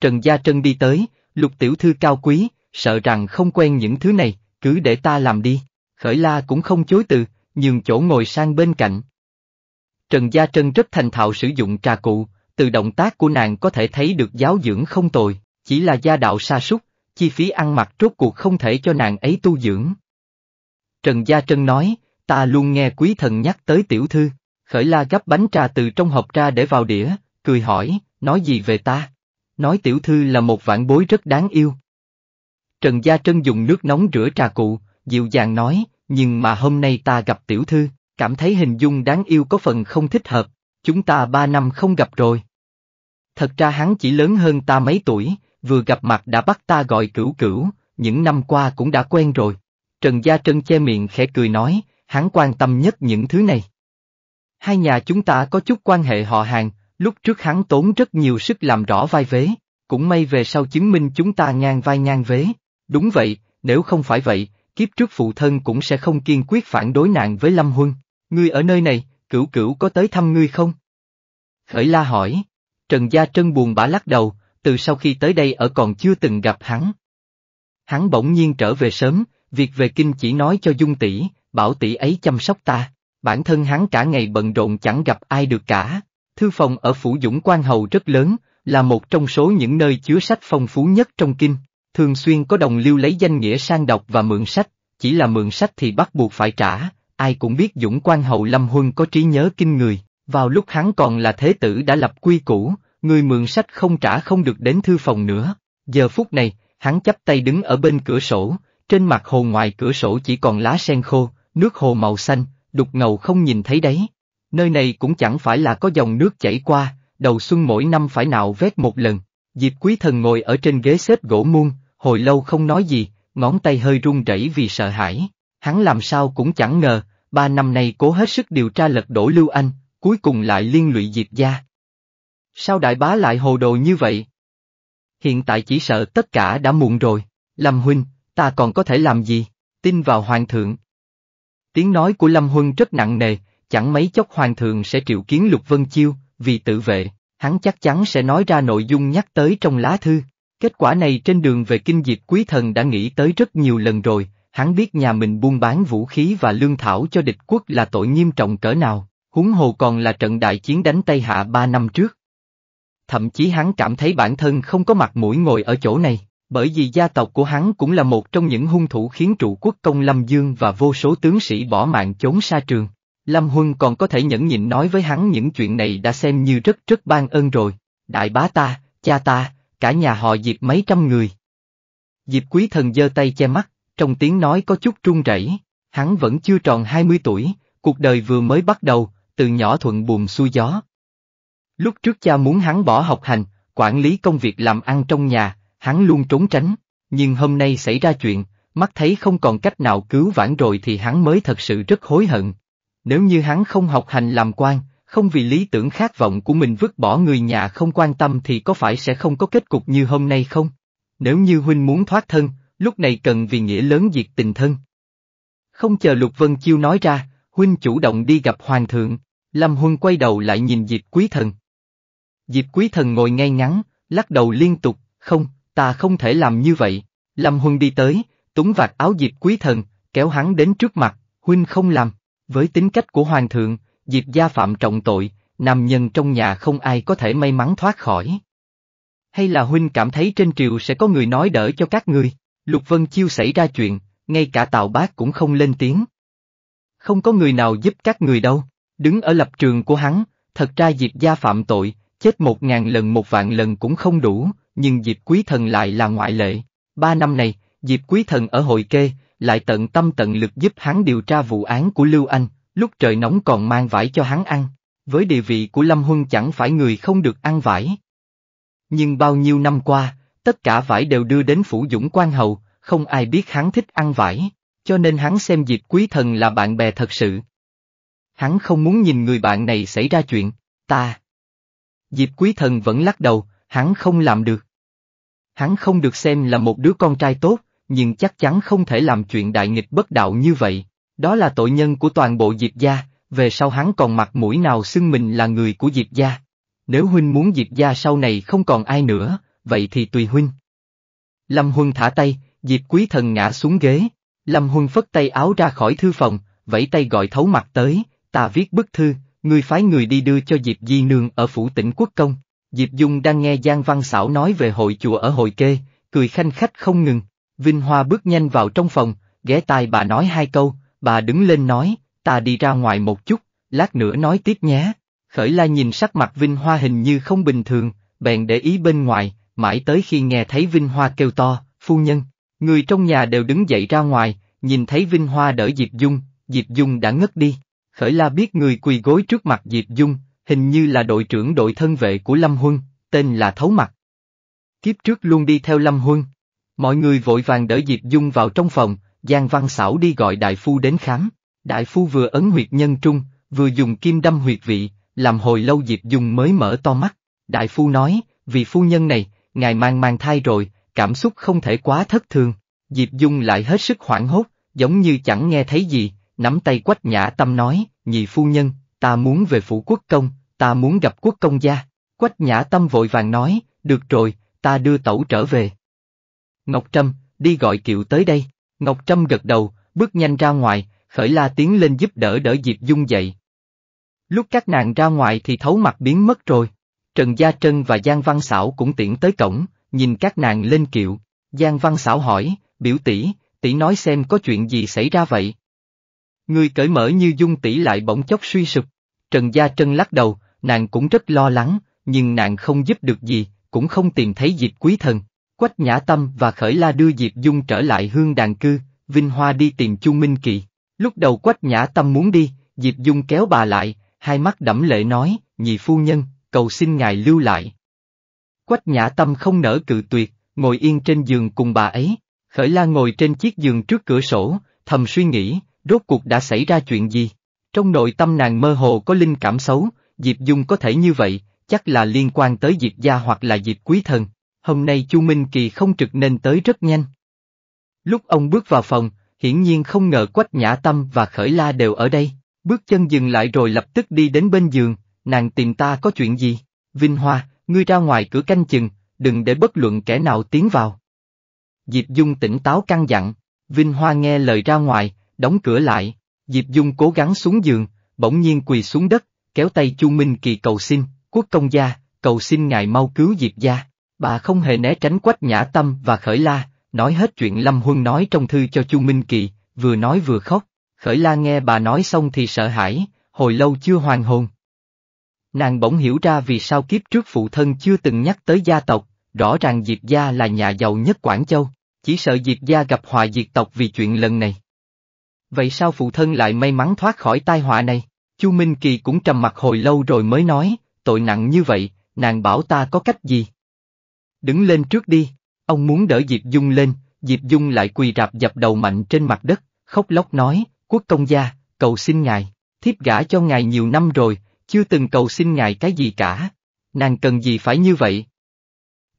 Trần Gia Trân đi tới, lục tiểu thư cao quý, sợ rằng không quen những thứ này, cứ để ta làm đi. Khởi la cũng không chối từ, nhường chỗ ngồi sang bên cạnh. Trần Gia Trân rất thành thạo sử dụng trà cụ, từ động tác của nàng có thể thấy được giáo dưỡng không tồi, chỉ là gia đạo sa sút, chi phí ăn mặc rốt cuộc không thể cho nàng ấy tu dưỡng. Trần Gia Trân nói, ta luôn nghe quý thần nhắc tới tiểu thư, khởi la gấp bánh trà từ trong hộp ra để vào đĩa, cười hỏi, nói gì về ta? Nói tiểu thư là một vạn bối rất đáng yêu. Trần Gia Trân dùng nước nóng rửa trà cụ, dịu dàng nói, nhưng mà hôm nay ta gặp tiểu thư, cảm thấy hình dung đáng yêu có phần không thích hợp, chúng ta ba năm không gặp rồi. Thật ra hắn chỉ lớn hơn ta mấy tuổi, vừa gặp mặt đã bắt ta gọi cửu cửu, những năm qua cũng đã quen rồi. Trần Gia Trân che miệng khẽ cười nói, hắn quan tâm nhất những thứ này. Hai nhà chúng ta có chút quan hệ họ hàng, lúc trước hắn tốn rất nhiều sức làm rõ vai vế, cũng may về sau chứng minh chúng ta ngang vai ngang vế. Đúng vậy, nếu không phải vậy, kiếp trước phụ thân cũng sẽ không kiên quyết phản đối nạn với Lâm Huân. Ngươi ở nơi này, cửu cửu có tới thăm ngươi không? Khởi la hỏi. Trần Gia Trân buồn bã lắc đầu, từ sau khi tới đây ở còn chưa từng gặp hắn. Hắn bỗng nhiên trở về sớm, việc về kinh chỉ nói cho Dung tỷ, bảo tỷ ấy chăm sóc ta. Bản thân hắn cả ngày bận rộn chẳng gặp ai được cả. Thư phòng ở Phủ Dũng Quan Hầu rất lớn, là một trong số những nơi chứa sách phong phú nhất trong kinh. Thường xuyên có đồng lưu lấy danh nghĩa sang đọc và mượn sách, chỉ là mượn sách thì bắt buộc phải trả, ai cũng biết Dũng Quan Hậu Lâm Huân có trí nhớ kinh người, vào lúc hắn còn là thế tử đã lập quy củ, người mượn sách không trả không được đến thư phòng nữa. Giờ phút này, hắn chắp tay đứng ở bên cửa sổ, trên mặt hồ ngoài cửa sổ chỉ còn lá sen khô, nước hồ màu xanh, đục ngầu không nhìn thấy đấy. Nơi này cũng chẳng phải là có dòng nước chảy qua, đầu xuân mỗi năm phải nạo vét một lần. Diệp Quý Thần ngồi ở trên ghế xếp gỗ muôn, hồi lâu không nói gì, ngón tay hơi run rẩy vì sợ hãi. Hắn làm sao cũng chẳng ngờ, ba năm nay cố hết sức điều tra lật đổ Lưu Anh, cuối cùng lại liên lụy Diệp gia. Sao đại bá lại hồ đồ như vậy? Hiện tại chỉ sợ tất cả đã muộn rồi, Lâm Huynh, ta còn có thể làm gì, tin vào Hoàng thượng. Tiếng nói của Lâm Huân rất nặng nề, chẳng mấy chốc Hoàng thượng sẽ triệu kiến Lục Vân Chiêu, vì tự vệ, hắn chắc chắn sẽ nói ra nội dung nhắc tới trong lá thư. Kết quả này trên đường về kinh diệt quý thần đã nghĩ tới rất nhiều lần rồi, hắn biết nhà mình buôn bán vũ khí và lương thảo cho địch quốc là tội nghiêm trọng cỡ nào, huống hồ còn là trận đại chiến đánh Tây Hạ ba năm trước. Thậm chí hắn cảm thấy bản thân không có mặt mũi ngồi ở chỗ này, bởi vì gia tộc của hắn cũng là một trong những hung thủ khiến trụ quốc công Lâm Dương và vô số tướng sĩ bỏ mạng trốn xa trường. Lâm Huân còn có thể nhẫn nhịn nói với hắn những chuyện này đã xem như rất rất ban ơn rồi. Đại bá ta, cha ta, cả nhà họ Diệp mấy trăm người. Diệp quý thần giơ tay che mắt, trong tiếng nói có chút run rẩy. Hắn vẫn chưa tròn 20 tuổi, cuộc đời vừa mới bắt đầu, từ nhỏ thuận buồm xuôi gió. Lúc trước cha muốn hắn bỏ học hành, quản lý công việc làm ăn trong nhà, hắn luôn trốn tránh, nhưng hôm nay xảy ra chuyện, mắt thấy không còn cách nào cứu vãn rồi thì hắn mới thật sự rất hối hận. Nếu như hắn không học hành làm quan, không vì lý tưởng khát vọng của mình vứt bỏ người nhà không quan tâm thì có phải sẽ không có kết cục như hôm nay không? Nếu như huynh muốn thoát thân, lúc này cần vì nghĩa lớn diệt tình thân. Không chờ Lục Vân Chiêu nói ra, huynh chủ động đi gặp hoàng thượng, Lâm Huân quay đầu lại nhìn Diệp Quý Thần. Diệp Quý Thần ngồi ngay ngắn, lắc đầu liên tục, không, ta không thể làm như vậy. Lâm Huân đi tới, túng vạt áo Diệp Quý Thần, kéo hắn đến trước mặt, huynh không làm. Với tính cách của hoàng thượng, Diệp gia phạm trọng tội, nam nhân trong nhà không ai có thể may mắn thoát khỏi. Hay là huynh cảm thấy trên triều sẽ có người nói đỡ cho các người? Lục Vân Chiêu xảy ra chuyện, ngay cả Tào Bác cũng không lên tiếng. Không có người nào giúp các người đâu, đứng ở lập trường của hắn, thật ra Diệp gia phạm tội, chết một ngàn lần một vạn lần cũng không đủ, nhưng Diệp Quý Thần lại là ngoại lệ. Ba năm này, Diệp Quý Thần ở hội kê, lại tận tâm tận lực giúp hắn điều tra vụ án của Lưu Anh, lúc trời nóng còn mang vải cho hắn ăn. Với địa vị của Lâm Huân chẳng phải người không được ăn vải. Nhưng bao nhiêu năm qua, tất cả vải đều đưa đến phủ dũng quan hầu, không ai biết hắn thích ăn vải, cho nên hắn xem Diệp Quý Thần là bạn bè thật sự. Hắn không muốn nhìn người bạn này xảy ra chuyện, ta. Diệp Quý Thần vẫn lắc đầu, hắn không làm được. Hắn không được xem là một đứa con trai tốt, nhưng chắc chắn không thể làm chuyện đại nghịch bất đạo như vậy. Đó là tội nhân của toàn bộ Diệp gia, về sau hắn còn mặt mũi nào xưng mình là người của Diệp gia. Nếu huynh muốn Diệp gia sau này không còn ai nữa, vậy thì tùy huynh. Lâm Huân thả tay, Diệp Quý Thần ngã xuống ghế. Lâm Huân phất tay áo ra khỏi thư phòng, vẫy tay gọi thấu mặt tới, ta viết bức thư, người phái người đi đưa cho Diệp Di Nương ở phủ tỉnh Quốc Công. Diệp Dung đang nghe Giang Văn Xảo nói về hội chùa ở hội kê, cười khanh khách không ngừng. Vinh Hoa bước nhanh vào trong phòng, ghé tai bà nói hai câu, bà đứng lên nói, ta đi ra ngoài một chút, lát nữa nói tiếp nhé. Khởi la nhìn sắc mặt Vinh Hoa hình như không bình thường, bèn để ý bên ngoài, mãi tới khi nghe thấy Vinh Hoa kêu to, phu nhân. Người trong nhà đều đứng dậy ra ngoài, nhìn thấy Vinh Hoa đỡ Diệp Dung, Diệp Dung đã ngất đi. Khởi la biết người quỳ gối trước mặt Diệp Dung, hình như là đội trưởng đội thân vệ của Lâm Huân, tên là Thấu Mặt. Kiếp trước luôn đi theo Lâm Huân. Mọi người vội vàng đỡ Diệp Dung vào trong phòng, Giang Văn Sảo đi gọi đại phu đến khám. Đại phu vừa ấn huyệt nhân trung, vừa dùng kim đâm huyệt vị, làm hồi lâu Diệp Dung mới mở to mắt. Đại phu nói, vì phu nhân này, ngài mang mang thai rồi, cảm xúc không thể quá thất thường. Diệp Dung lại hết sức hoảng hốt, giống như chẳng nghe thấy gì, nắm tay quách nhã tâm nói, nhị phu nhân, ta muốn về phủ quốc công, ta muốn gặp quốc công gia. Quách nhã tâm vội vàng nói, được rồi, ta đưa tẩu trở về. Ngọc Trâm, đi gọi kiệu tới đây. Ngọc Trâm gật đầu, bước nhanh ra ngoài, khởi la tiến lên giúp đỡ đỡ Diệp Dung dậy. Lúc các nàng ra ngoài thì thấu mặt biến mất rồi. Trần Gia Trân và Giang Văn Sảo cũng tiễn tới cổng, nhìn các nàng lên kiệu. Giang Văn Sảo hỏi, biểu tỷ, tỷ nói xem có chuyện gì xảy ra vậy? Người cởi mở như Dung tỷ lại bỗng chốc suy sụp. Trần Gia Trân lắc đầu, nàng cũng rất lo lắng, nhưng nàng không giúp được gì, cũng không tìm thấy Diệp Quý Thần. Quách Nhã Tâm và Khởi La đưa Diệp Dung trở lại hương đàn cư, Vinh Hoa đi tìm Chu Minh Kỳ. Lúc đầu Quách Nhã Tâm muốn đi, Diệp Dung kéo bà lại, hai mắt đẫm lệ nói, nhị phu nhân, cầu xin ngài lưu lại. Quách Nhã Tâm không nở cự tuyệt, ngồi yên trên giường cùng bà ấy. Khởi La ngồi trên chiếc giường trước cửa sổ, thầm suy nghĩ, rốt cuộc đã xảy ra chuyện gì? Trong nội tâm nàng mơ hồ có linh cảm xấu, Diệp Dung có thể như vậy, chắc là liên quan tới Diệp Gia hoặc là Diệp Quý Thần. Hôm nay Chu Minh Kỳ không trực nên tới rất nhanh. Lúc ông bước vào phòng, hiển nhiên không ngờ Quách Nhã Tâm và Khởi La đều ở đây, bước chân dừng lại rồi lập tức đi đến bên giường, nàng tìm ta có chuyện gì? Vinh Hoa, ngươi ra ngoài cửa canh chừng, đừng để bất luận kẻ nào tiến vào. Diệp Dung tỉnh táo căng dặn, Vinh Hoa nghe lời ra ngoài, đóng cửa lại, Diệp Dung cố gắng xuống giường, bỗng nhiên quỳ xuống đất, kéo tay Chu Minh Kỳ cầu xin, quốc công gia, cầu xin ngài mau cứu Diệp gia. Bà không hề né tránh quách nhã tâm và khởi la, nói hết chuyện Lâm Huân nói trong thư cho Chu Minh Kỳ, vừa nói vừa khóc. Khởi la nghe bà nói xong thì sợ hãi, hồi lâu chưa hoàn hồn. Nàng bỗng hiểu ra vì sao kiếp trước phụ thân chưa từng nhắc tới gia tộc, rõ ràng Diệp gia là nhà giàu nhất Quảng Châu, chỉ sợ Diệp gia gặp họa diệt tộc vì chuyện lần này. Vậy sao phụ thân lại may mắn thoát khỏi tai họa này? Chu Minh Kỳ cũng trầm mặt hồi lâu rồi mới nói, tội nặng như vậy, nàng bảo ta có cách gì? Đứng lên trước đi, ông muốn đỡ Diệp Dung lên, Diệp Dung lại quỳ rạp dập đầu mạnh trên mặt đất, khóc lóc nói, quốc công gia, cầu xin ngài, thiếp gả cho ngài nhiều năm rồi, chưa từng cầu xin ngài cái gì cả. Nàng cần gì phải như vậy?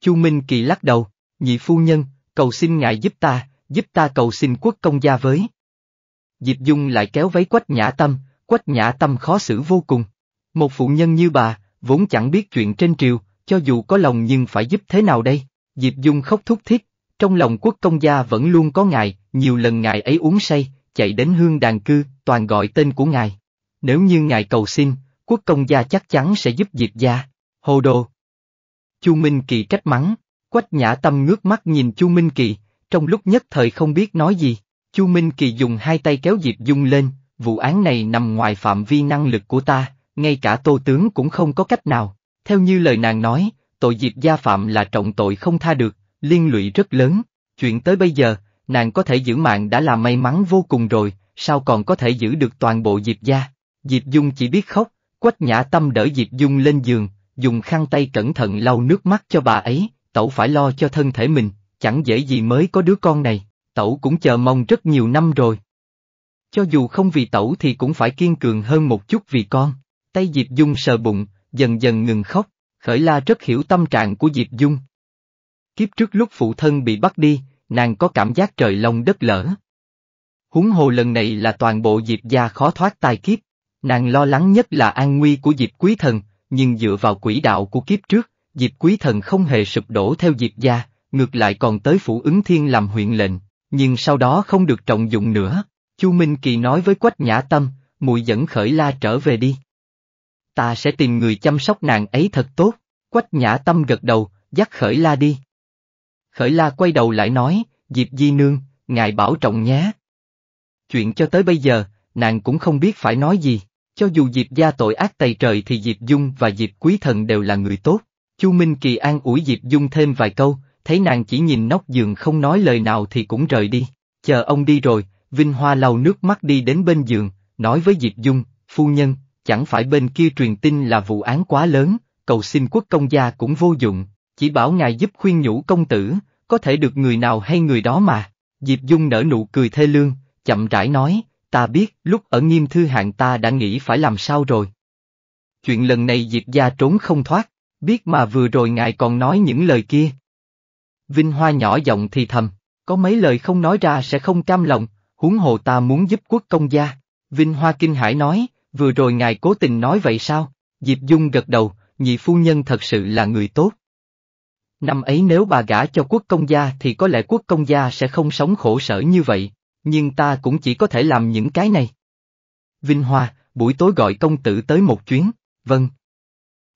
Chu Minh Kỳ lắc đầu, nhị phu nhân, cầu xin ngài giúp ta, giúp ta cầu xin quốc công gia với. Diệp Dung lại kéo váy quách nhã tâm, quách nhã tâm khó xử vô cùng. Một phụ nhân như bà, vốn chẳng biết chuyện trên triều, cho dù có lòng nhưng phải giúp thế nào đây? Diệp Dung khóc thúc thiết, trong lòng quốc công gia vẫn luôn có ngài, nhiều lần ngài ấy uống say, chạy đến hương đàn cư, toàn gọi tên của ngài. Nếu như ngài cầu xin, quốc công gia chắc chắn sẽ giúp Diệp gia. Hồ đồ! Chu Minh Kỳ trách mắng, quách nhã tâm ngước mắt nhìn Chu Minh Kỳ, trong lúc nhất thời không biết nói gì. Chu Minh Kỳ dùng hai tay kéo Diệp Dung lên, vụ án này nằm ngoài phạm vi năng lực của ta, ngay cả tô tướng cũng không có cách nào. Theo như lời nàng nói, tội Diệp gia phạm là trọng tội không tha được, liên lụy rất lớn. Chuyện tới bây giờ, nàng có thể giữ mạng đã là may mắn vô cùng rồi, sao còn có thể giữ được toàn bộ Diệp gia? Diệp Dung chỉ biết khóc, Quách Nhã Tâm đỡ Diệp Dung lên giường, dùng khăn tay cẩn thận lau nước mắt cho bà ấy, tẩu phải lo cho thân thể mình, chẳng dễ gì mới có đứa con này, tẩu cũng chờ mong rất nhiều năm rồi. Cho dù không vì tẩu thì cũng phải kiên cường hơn một chút vì con, tay Diệp Dung sờ bụng, dần dần ngừng khóc, Khởi La rất hiểu tâm trạng của Diệp Dung. Kiếp trước lúc phụ thân bị bắt đi, nàng có cảm giác trời lòng đất lở. Húng hồ lần này là toàn bộ Diệp gia khó thoát tai kiếp. Nàng lo lắng nhất là an nguy của Diệp Quý Thần, nhưng dựa vào quỹ đạo của kiếp trước, Diệp Quý Thần không hề sụp đổ theo Diệp gia, ngược lại còn tới phủ ứng thiên làm huyện lệnh, nhưng sau đó không được trọng dụng nữa. Chu Minh Kỳ nói với Quách Nhã Tâm, mùi dẫn khởi la trở về đi. Ta sẽ tìm người chăm sóc nàng ấy thật tốt, Quách Nhã Tâm gật đầu, dắt khởi la đi. Khởi la quay đầu lại nói, Diệp Di Nương, ngài bảo trọng nhé. Chuyện cho tới bây giờ, nàng cũng không biết phải nói gì, cho dù Diệp gia tội ác tày trời thì Diệp Dung và Diệp Quý Thần đều là người tốt. Chu Minh Kỳ an ủi Diệp Dung thêm vài câu, thấy nàng chỉ nhìn nóc giường không nói lời nào thì cũng rời đi. Chờ ông đi rồi, Vinh Hoa lau nước mắt đi đến bên giường, nói với Diệp Dung, phu nhân, chẳng phải bên kia truyền tin là vụ án quá lớn, cầu xin quốc công gia cũng vô dụng, chỉ bảo ngài giúp khuyên nhủ công tử, có thể được người nào hay người đó mà. Diệp Dung nở nụ cười thê lương, chậm rãi nói, ta biết, lúc ở nghiêm thư hạng ta đã nghĩ phải làm sao rồi. Chuyện lần này Diệp gia trốn không thoát, biết mà vừa rồi ngài còn nói những lời kia. Vinh Hoa nhỏ giọng thì thầm, có mấy lời không nói ra sẽ không cam lòng, huống hồ ta muốn giúp quốc công gia. Vinh Hoa kinh hãi nói, vừa rồi ngài cố tình nói vậy sao? Diệp Dung gật đầu, nhị phu nhân thật sự là người tốt. Năm ấy nếu bà gả cho quốc công gia thì có lẽ quốc công gia sẽ không sống khổ sở như vậy, nhưng ta cũng chỉ có thể làm những cái này. Vinh Hoa, buổi tối gọi công tử tới một chuyến, vâng.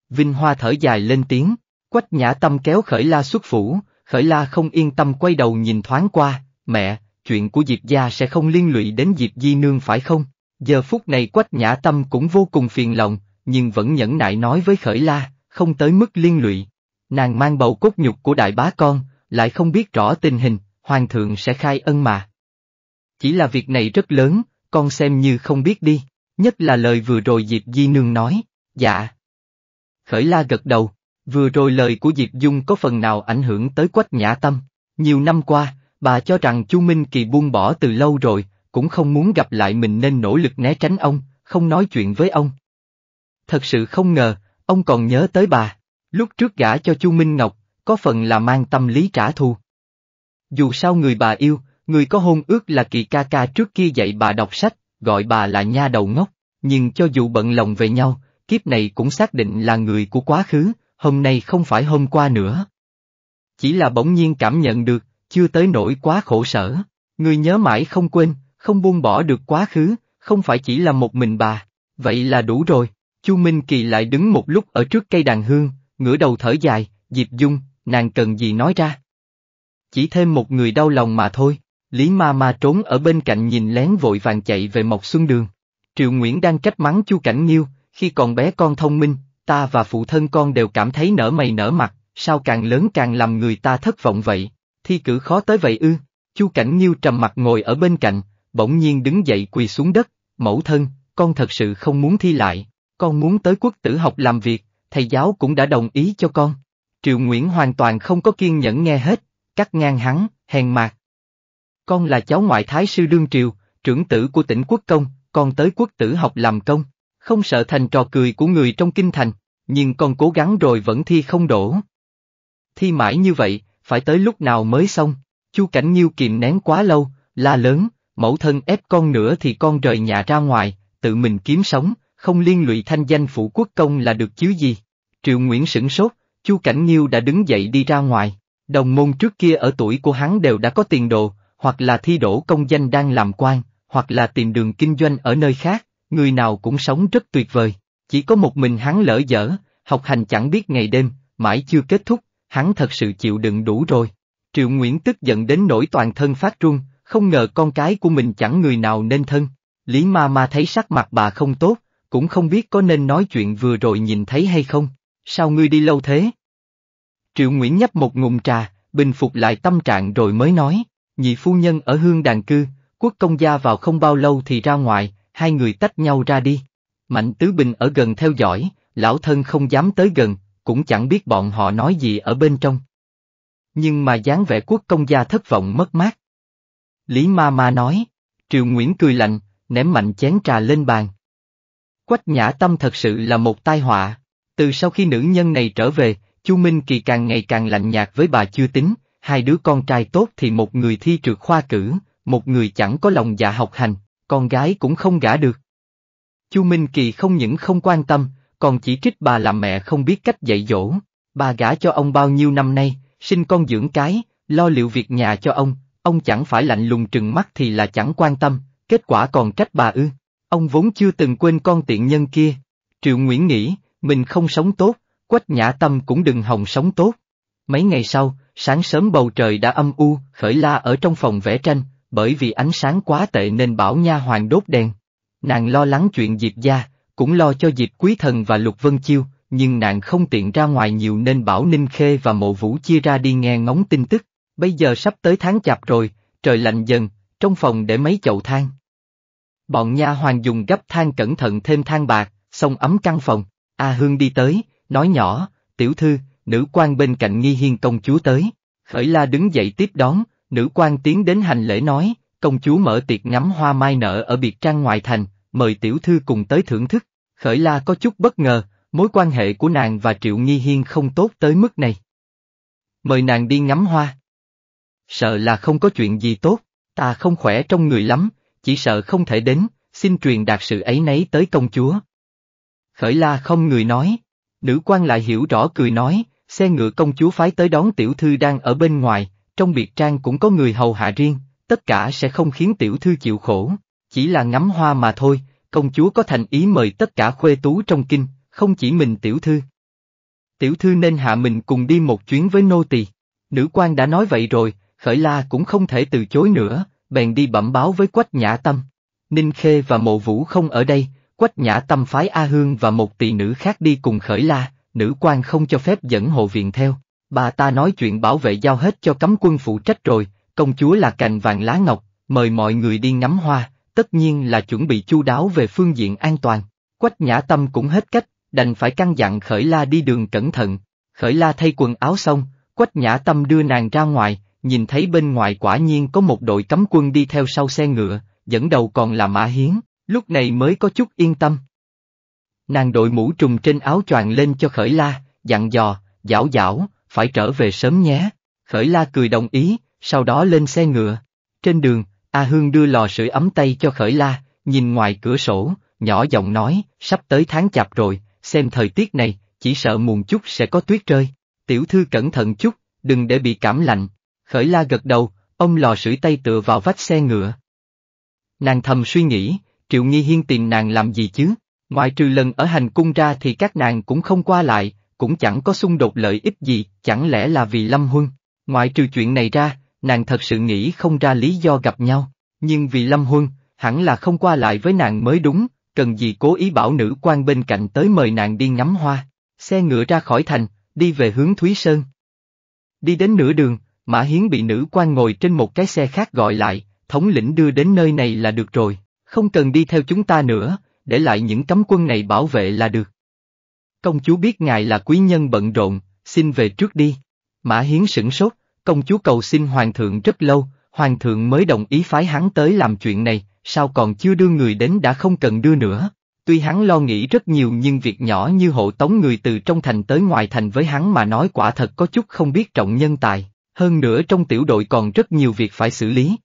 Vinh Hoa thở dài lên tiếng, quách nhã tâm kéo khởi la xuất phủ, khởi la không yên tâm quay đầu nhìn thoáng qua, mẹ, chuyện của Diệp gia sẽ không liên lụy đến Diệp Di Nương phải không? Giờ phút này quách nhã tâm cũng vô cùng phiền lòng, nhưng vẫn nhẫn nại nói với khởi la, không tới mức liên lụy. Nàng mang bầu cốt nhục của đại bá con, lại không biết rõ tình hình, hoàng thượng sẽ khai ân mà. Chỉ là việc này rất lớn, con xem như không biết đi, nhất là lời vừa rồi Diệp Di Nương nói, dạ. Khởi la gật đầu, vừa rồi lời của Diệp Dung có phần nào ảnh hưởng tới quách nhã tâm. Nhiều năm qua, bà cho rằng Chu Minh Kỳ buông bỏ từ lâu rồi, cũng không muốn gặp lại mình nên nỗ lực né tránh ông, không nói chuyện với ông. Thật sự không ngờ, ông còn nhớ tới bà. Lúc trước gả cho Chu Minh Ngọc, có phần là mang tâm lý trả thù. Dù sao người bà yêu, người có hôn ước là kỳ ca ca trước kia dạy bà đọc sách, gọi bà là nha đầu ngốc, nhưng cho dù bận lòng về nhau, kiếp này cũng xác định là người của quá khứ, hôm nay không phải hôm qua nữa. Chỉ là bỗng nhiên cảm nhận được, chưa tới nỗi quá khổ sở, người nhớ mãi không quên, không buông bỏ được quá khứ, không phải chỉ là một mình bà, vậy là đủ rồi. Chu Minh Kỳ lại đứng một lúc ở trước cây đàn hương, ngửa đầu thở dài, Diệp Dung, nàng cần gì nói ra. Chỉ thêm một người đau lòng mà thôi, Lý Ma Ma trốn ở bên cạnh nhìn lén vội vàng chạy về Mộc Xuân Đường. Triệu Nguyễn đang trách mắng Chu Cảnh Nghiêu, khi còn bé con thông minh, ta và phụ thân con đều cảm thấy nở mày nở mặt, sao càng lớn càng làm người ta thất vọng vậy, thi cử khó tới vậy ư, Chu Cảnh Nghiêu trầm mặt ngồi ở bên cạnh, bỗng nhiên đứng dậy quỳ xuống đất, mẫu thân, con thật sự không muốn thi lại, con muốn tới quốc tử học làm việc, thầy giáo cũng đã đồng ý cho con. Triệu Nguyễn hoàn toàn không có kiên nhẫn nghe hết, cắt ngang hắn, hèn mạc. Con là cháu ngoại thái sư đương triều, trưởng tử của tỉnh quốc công, con tới quốc tử học làm công, không sợ thành trò cười của người trong kinh thành, nhưng con cố gắng rồi vẫn thi không đổ. Thi mãi như vậy, phải tới lúc nào mới xong, Chu Cảnh Nhiêu kìm nén quá lâu, la lớn, mẫu thân ép con nữa thì con rời nhà ra ngoài, tự mình kiếm sống, không liên lụy thanh danh phụ quốc công là được chứ gì. Triệu Nguyễn sửng sốt, Chu Cảnh Nhiêu đã đứng dậy đi ra ngoài, đồng môn trước kia ở tuổi của hắn đều đã có tiền đồ, hoặc là thi đổ công danh đang làm quan, hoặc là tìm đường kinh doanh ở nơi khác, người nào cũng sống rất tuyệt vời. Chỉ có một mình hắn lỡ dở, học hành chẳng biết ngày đêm, mãi chưa kết thúc, hắn thật sự chịu đựng đủ rồi. Triệu Nguyễn tức giận đến nỗi toàn thân phát run, không ngờ con cái của mình chẳng người nào nên thân. Lý ma ma thấy sắc mặt bà không tốt, cũng không biết có nên nói chuyện vừa rồi nhìn thấy hay không. Sao ngươi đi lâu thế? Triệu Nguyễn nhấp một ngụm trà, bình phục lại tâm trạng rồi mới nói, nhị phu nhân ở hương đàn cư, quốc công gia vào không bao lâu thì ra ngoài, hai người tách nhau ra đi. Mạnh Tứ Bình ở gần theo dõi, lão thân không dám tới gần, cũng chẳng biết bọn họ nói gì ở bên trong. Nhưng mà dáng vẻ quốc công gia thất vọng mất mát. Lý Ma Ma nói, Triều Nguyễn cười lạnh, ném mạnh chén trà lên bàn. Quách nhã tâm thật sự là một tai họa, Từ sau khi nữ nhân này trở về, Chu Minh Kỳ càng ngày càng lạnh nhạt với bà chưa tính, hai đứa con trai tốt thì một người thi trượt khoa cử, một người chẳng có lòng dạ học hành, con gái cũng không gả được. Chu Minh Kỳ không những không quan tâm, còn chỉ trích bà làm mẹ không biết cách dạy dỗ. Bà gả cho ông bao nhiêu năm nay, sinh con dưỡng cái, lo liệu việc nhà cho ông, ông chẳng phải lạnh lùng trừng mắt thì là chẳng quan tâm, kết quả còn trách bà ư. Ông vốn chưa từng quên con tiện nhân kia. Triệu Nguyễn nghĩ, mình không sống tốt, Quách Nhã Tâm cũng đừng hòng sống tốt. Mấy ngày sau, sáng sớm bầu trời đã âm u, khởi la ở trong phòng vẽ tranh, bởi vì ánh sáng quá tệ nên bảo nha hoàng đốt đèn. Nàng lo lắng chuyện Diệp gia, cũng lo cho Diệp Quý Thần và Lục Vân Chiêu, nhưng nàng không tiện ra ngoài nhiều nên bảo Ninh Khê và Mộ Vũ chia ra đi nghe ngóng tin tức. Bây giờ sắp tới tháng chạp rồi, trời lạnh dần, trong phòng để mấy chậu than. Bọn nha hoàng dùng gấp than cẩn thận thêm than bạc, xong ấm căn phòng. A Hương đi tới, nói nhỏ, tiểu thư, nữ quan bên cạnh nghi hiên công chúa tới. Khởi la đứng dậy tiếp đón, nữ quan tiến đến hành lễ nói, công chúa mở tiệc ngắm hoa mai nở ở biệt trang ngoài thành, mời tiểu thư cùng tới thưởng thức. Khởi la có chút bất ngờ, mối quan hệ của nàng và Triệu Nghi Hiên không tốt tới mức này. Mời nàng đi ngắm hoa. Sợ là không có chuyện gì tốt, ta không khỏe trong người lắm, chỉ sợ không thể đến, xin truyền đạt sự ấy nấy tới công chúa. Khởi la không người nói, nữ quan lại hiểu rõ cười nói, xe ngựa công chúa phái tới đón tiểu thư đang ở bên ngoài, trong biệt trang cũng có người hầu hạ riêng, tất cả sẽ không khiến tiểu thư chịu khổ, chỉ là ngắm hoa mà thôi, công chúa có thành ý mời tất cả khuê tú trong kinh, không chỉ mình tiểu thư. Tiểu thư nên hạ mình cùng đi một chuyến với nô tỳ. Nữ quan đã nói vậy rồi, khởi la cũng không thể từ chối nữa, bèn đi bẩm báo với Quách Nhã Tâm. Ninh Khê và Mộ Vũ không ở đây, Quách Nhã Tâm phái A Hương và một tỷ nữ khác đi cùng khởi la, nữ quan không cho phép dẫn hộ viện theo. Bà ta nói chuyện bảo vệ giao hết cho cấm quân phụ trách rồi, công chúa là cành vàng lá ngọc, mời mọi người đi ngắm hoa, tất nhiên là chuẩn bị chu đáo về phương diện an toàn. Quách Nhã Tâm cũng hết cách, đành phải căn dặn Khởi La đi đường cẩn thận. Khởi La thay quần áo xong, Quách Nhã Tâm đưa nàng ra ngoài, nhìn thấy bên ngoài quả nhiên có một đội cấm quân đi theo sau xe ngựa, dẫn đầu còn là Mã Hiến, lúc này mới có chút yên tâm. Nàng đội mũ trùng trên áo choàng lên cho Khởi La, dặn dò, dảo dảo, phải trở về sớm nhé. Khởi La cười đồng ý, sau đó lên xe ngựa. Trên đường, A Hương đưa lò sưởi ấm tay cho Khởi La, nhìn ngoài cửa sổ, nhỏ giọng nói, sắp tới tháng chạp rồi, xem thời tiết này, chỉ sợ muộn chút sẽ có tuyết rơi. Tiểu thư cẩn thận chút, đừng để bị cảm lạnh. Khởi la gật đầu, ông lò sưởi tay tựa vào vách xe ngựa. Nàng thầm suy nghĩ, Triệu Nghi Hiên tìm nàng làm gì chứ? Ngoại trừ lần ở hành cung ra thì các nàng cũng không qua lại, cũng chẳng có xung đột lợi ích gì, chẳng lẽ là vì Lâm Huân. Ngoại trừ chuyện này ra, nàng thật sự nghĩ không ra lý do gặp nhau, nhưng vì Lâm Huân, hẳn là không qua lại với nàng mới đúng, cần gì cố ý bảo nữ quan bên cạnh tới mời nàng đi ngắm hoa. Xe ngựa ra khỏi thành, đi về hướng Thúy Sơn. Đi đến nửa đường, Mã Hiến bị nữ quan ngồi trên một cái xe khác gọi lại, thống lĩnh đưa đến nơi này là được rồi, không cần đi theo chúng ta nữa, để lại những cấm quân này bảo vệ là được. Công chúa biết ngài là quý nhân bận rộn, xin về trước đi. Mã Hiến sửng sốt, công chúa cầu xin hoàng thượng rất lâu, hoàng thượng mới đồng ý phái hắn tới làm chuyện này, sao còn chưa đưa người đến đã không cần đưa nữa. Tuy hắn lo nghĩ rất nhiều nhưng việc nhỏ như hộ tống người từ trong thành tới ngoài thành với hắn mà nói quả thật có chút không biết trọng nhân tài, hơn nữa trong tiểu đội còn rất nhiều việc phải xử lý.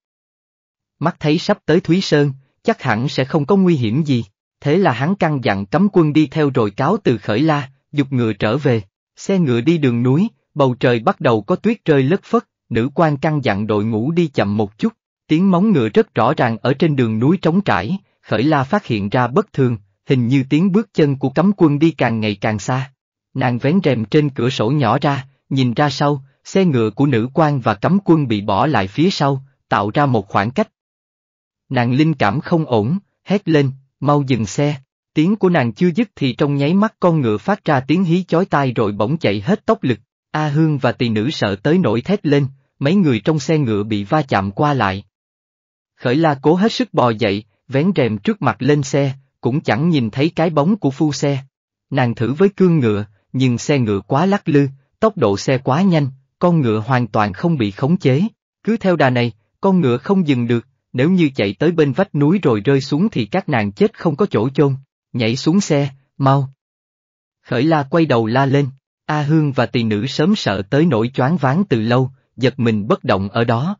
Mắt thấy sắp tới Thúy Sơn, chắc hẳn sẽ không có nguy hiểm gì, thế là hắn căn dặn cấm quân đi theo rồi cáo từ khởi la, dục ngựa trở về, xe ngựa đi đường núi, bầu trời bắt đầu có tuyết rơi lất phất, nữ quan căn dặn đội ngũ đi chậm một chút, tiếng móng ngựa rất rõ ràng ở trên đường núi trống trải, khởi la phát hiện ra bất thường, hình như tiếng bước chân của cấm quân đi càng ngày càng xa. Nàng vén rèm trên cửa sổ nhỏ ra, nhìn ra sau, xe ngựa của nữ quan và cấm quân bị bỏ lại phía sau, tạo ra một khoảng cách. Nàng linh cảm không ổn, hét lên, mau dừng xe. Tiếng của nàng chưa dứt thì trong nháy mắt con ngựa phát ra tiếng hí chói tai rồi bỗng chạy hết tốc lực. A Hương và tỳ nữ sợ tới nổi thét lên, mấy người trong xe ngựa bị va chạm qua lại. Khởi la cố hết sức bò dậy, vén rèm trước mặt lên xe, cũng chẳng nhìn thấy cái bóng của phu xe. Nàng thử với cương ngựa, nhưng xe ngựa quá lắc lư, tốc độ xe quá nhanh, con ngựa hoàn toàn không bị khống chế. Cứ theo đà này, con ngựa không dừng được, nếu như chạy tới bên vách núi rồi rơi xuống thì các nàng chết không có chỗ chôn. Nhảy xuống xe, mau. Khởi la quay đầu la lên, A Hương và tỳ nữ sớm sợ tới nỗi choáng váng từ lâu, giật mình bất động ở đó.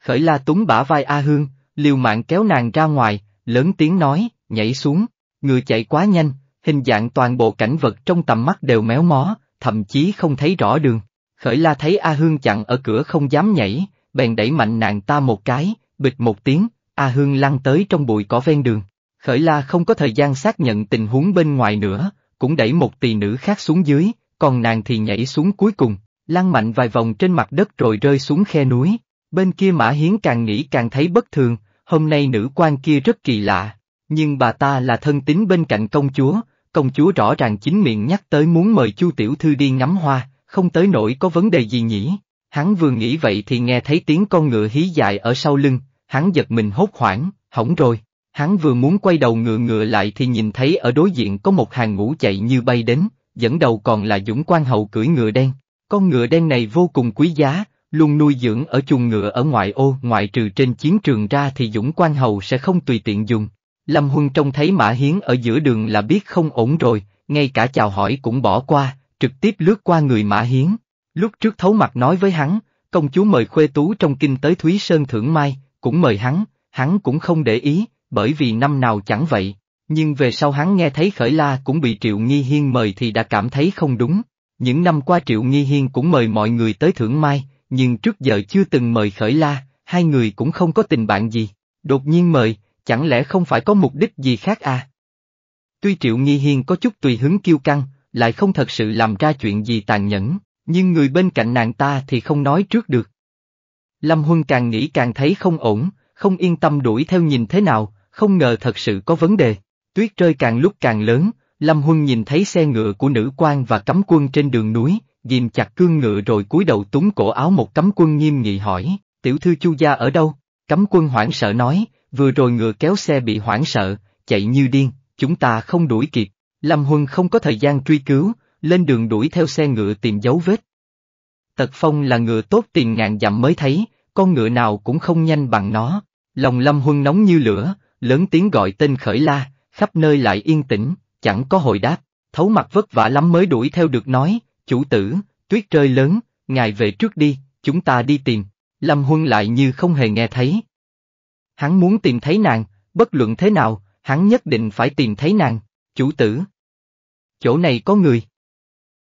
Khởi la túng bả vai A Hương, liều mạng kéo nàng ra ngoài, lớn tiếng nói, nhảy xuống, người chạy quá nhanh, hình dạng toàn bộ cảnh vật trong tầm mắt đều méo mó, thậm chí không thấy rõ đường. Khởi la thấy A Hương chặn ở cửa không dám nhảy, bèn đẩy mạnh nàng ta một cái, bịch một tiếng, A Hương lăn tới trong bụi cỏ ven đường. Khởi la không có thời gian xác nhận tình huống bên ngoài nữa, cũng đẩy một tỳ nữ khác xuống dưới, còn nàng thì nhảy xuống cuối cùng, lăn mạnh vài vòng trên mặt đất rồi rơi xuống khe núi. Bên kia Mã Hiến càng nghĩ càng thấy bất thường, hôm nay nữ quan kia rất kỳ lạ, nhưng bà ta là thân tín bên cạnh công chúa, công chúa rõ ràng chính miệng nhắc tới muốn mời Chu Tiểu Thư đi ngắm hoa, không tới nỗi có vấn đề gì nhỉ. Hắn vừa nghĩ vậy thì nghe thấy tiếng con ngựa hí dài ở sau lưng, hắn giật mình hốt hoảng, hỏng rồi. Hắn vừa muốn quay đầu ngựa ngựa lại thì nhìn thấy ở đối diện có một hàng ngũ chạy như bay đến, dẫn đầu còn là Dũng Quan Hậu cưỡi ngựa đen. Con ngựa đen này vô cùng quý giá, luôn nuôi dưỡng ở chuồng ngựa ở ngoại ô ngoại trừ trên chiến trường ra thì Dũng Quan Hầu sẽ không tùy tiện dùng. Lâm Huân trông thấy Mã Hiến ở giữa đường là biết không ổn rồi, ngay cả chào hỏi cũng bỏ qua, trực tiếp lướt qua người Mã Hiến. Lúc trước thấu mặt nói với hắn, công chúa mời Khuê Tú trong kinh tới Thúy Sơn thưởng mai, cũng mời hắn, hắn cũng không để ý, bởi vì năm nào chẳng vậy. Nhưng về sau hắn nghe thấy Khởi La cũng bị Triệu Nghi Hiên mời thì đã cảm thấy không đúng. Những năm qua Triệu Nghi Hiên cũng mời mọi người tới thưởng mai, nhưng trước giờ chưa từng mời Khởi La, hai người cũng không có tình bạn gì. Đột nhiên mời, chẳng lẽ không phải có mục đích gì khác à? Tuy Triệu Nghi Hiên có chút tùy hứng kiêu căng, lại không thật sự làm ra chuyện gì tàn nhẫn, nhưng người bên cạnh nàng ta thì không nói trước được. Lâm Huân càng nghĩ càng thấy không ổn, không yên tâm đuổi theo nhìn thế nào, không ngờ thật sự có vấn đề. Tuyết rơi càng lúc càng lớn, Lâm Huân nhìn thấy xe ngựa của nữ quan và cấm quân trên đường núi, ghim chặt cương ngựa rồi cúi đầu túng cổ áo một cấm quân nghiêm nghị hỏi, tiểu thư chu gia ở đâu? Cấm quân hoảng sợ nói, vừa rồi ngựa kéo xe bị hoảng sợ, chạy như điên, chúng ta không đuổi kịp. Lâm Huân không có thời gian truy cứu, lên đường đuổi theo xe ngựa tìm dấu vết. Tật Phong là ngựa tốt tiền ngàn dặm mới thấy, con ngựa nào cũng không nhanh bằng nó. Lòng Lâm Huân nóng như lửa, lớn tiếng gọi tên khởi la, khắp nơi lại yên tĩnh, chẳng có hồi đáp, thấu mặt vất vả lắm mới đuổi theo được nói, chủ tử, tuyết rơi lớn, ngài về trước đi, chúng ta đi tìm, Lâm Huân lại như không hề nghe thấy. Hắn muốn tìm thấy nàng, bất luận thế nào, hắn nhất định phải tìm thấy nàng, chủ tử. Chỗ này có người.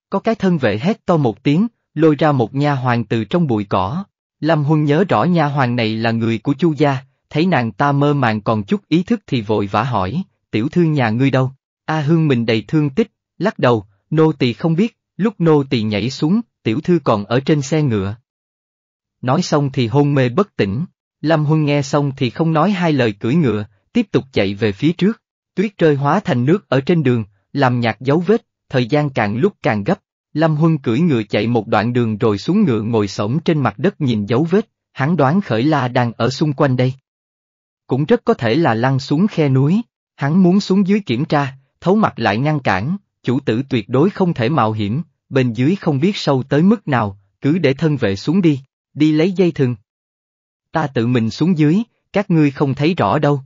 Có cái thân vệ hét to một tiếng, lôi ra một nha hoàng từ trong bụi cỏ. Lâm Huân nhớ rõ nha hoàng này là người của Chu gia, thấy nàng ta mơ màng còn chút ý thức thì vội vã hỏi, tiểu thư nhà ngươi đâu? A Hương mình đầy thương tích, lắc đầu, nô tỳ không biết, lúc nô tỳ nhảy xuống, tiểu thư còn ở trên xe ngựa. Nói xong thì hôn mê bất tỉnh, Lâm Huân nghe xong thì không nói hai lời cưỡi ngựa, tiếp tục chạy về phía trước, tuyết rơi hóa thành nước ở trên đường, làm nhạt dấu vết, thời gian càng lúc càng gấp, Lâm Huân cưỡi ngựa chạy một đoạn đường rồi xuống ngựa ngồi sổng trên mặt đất nhìn dấu vết, hắn đoán khởi la đang ở xung quanh đây. Cũng rất có thể là lăn xuống khe núi, hắn muốn xuống dưới kiểm tra, thấu mặt lại ngăn cản, chủ tử tuyệt đối không thể mạo hiểm, bên dưới không biết sâu tới mức nào, cứ để thân vệ xuống đi, đi lấy dây thừng. Ta tự mình xuống dưới, các ngươi không thấy rõ đâu.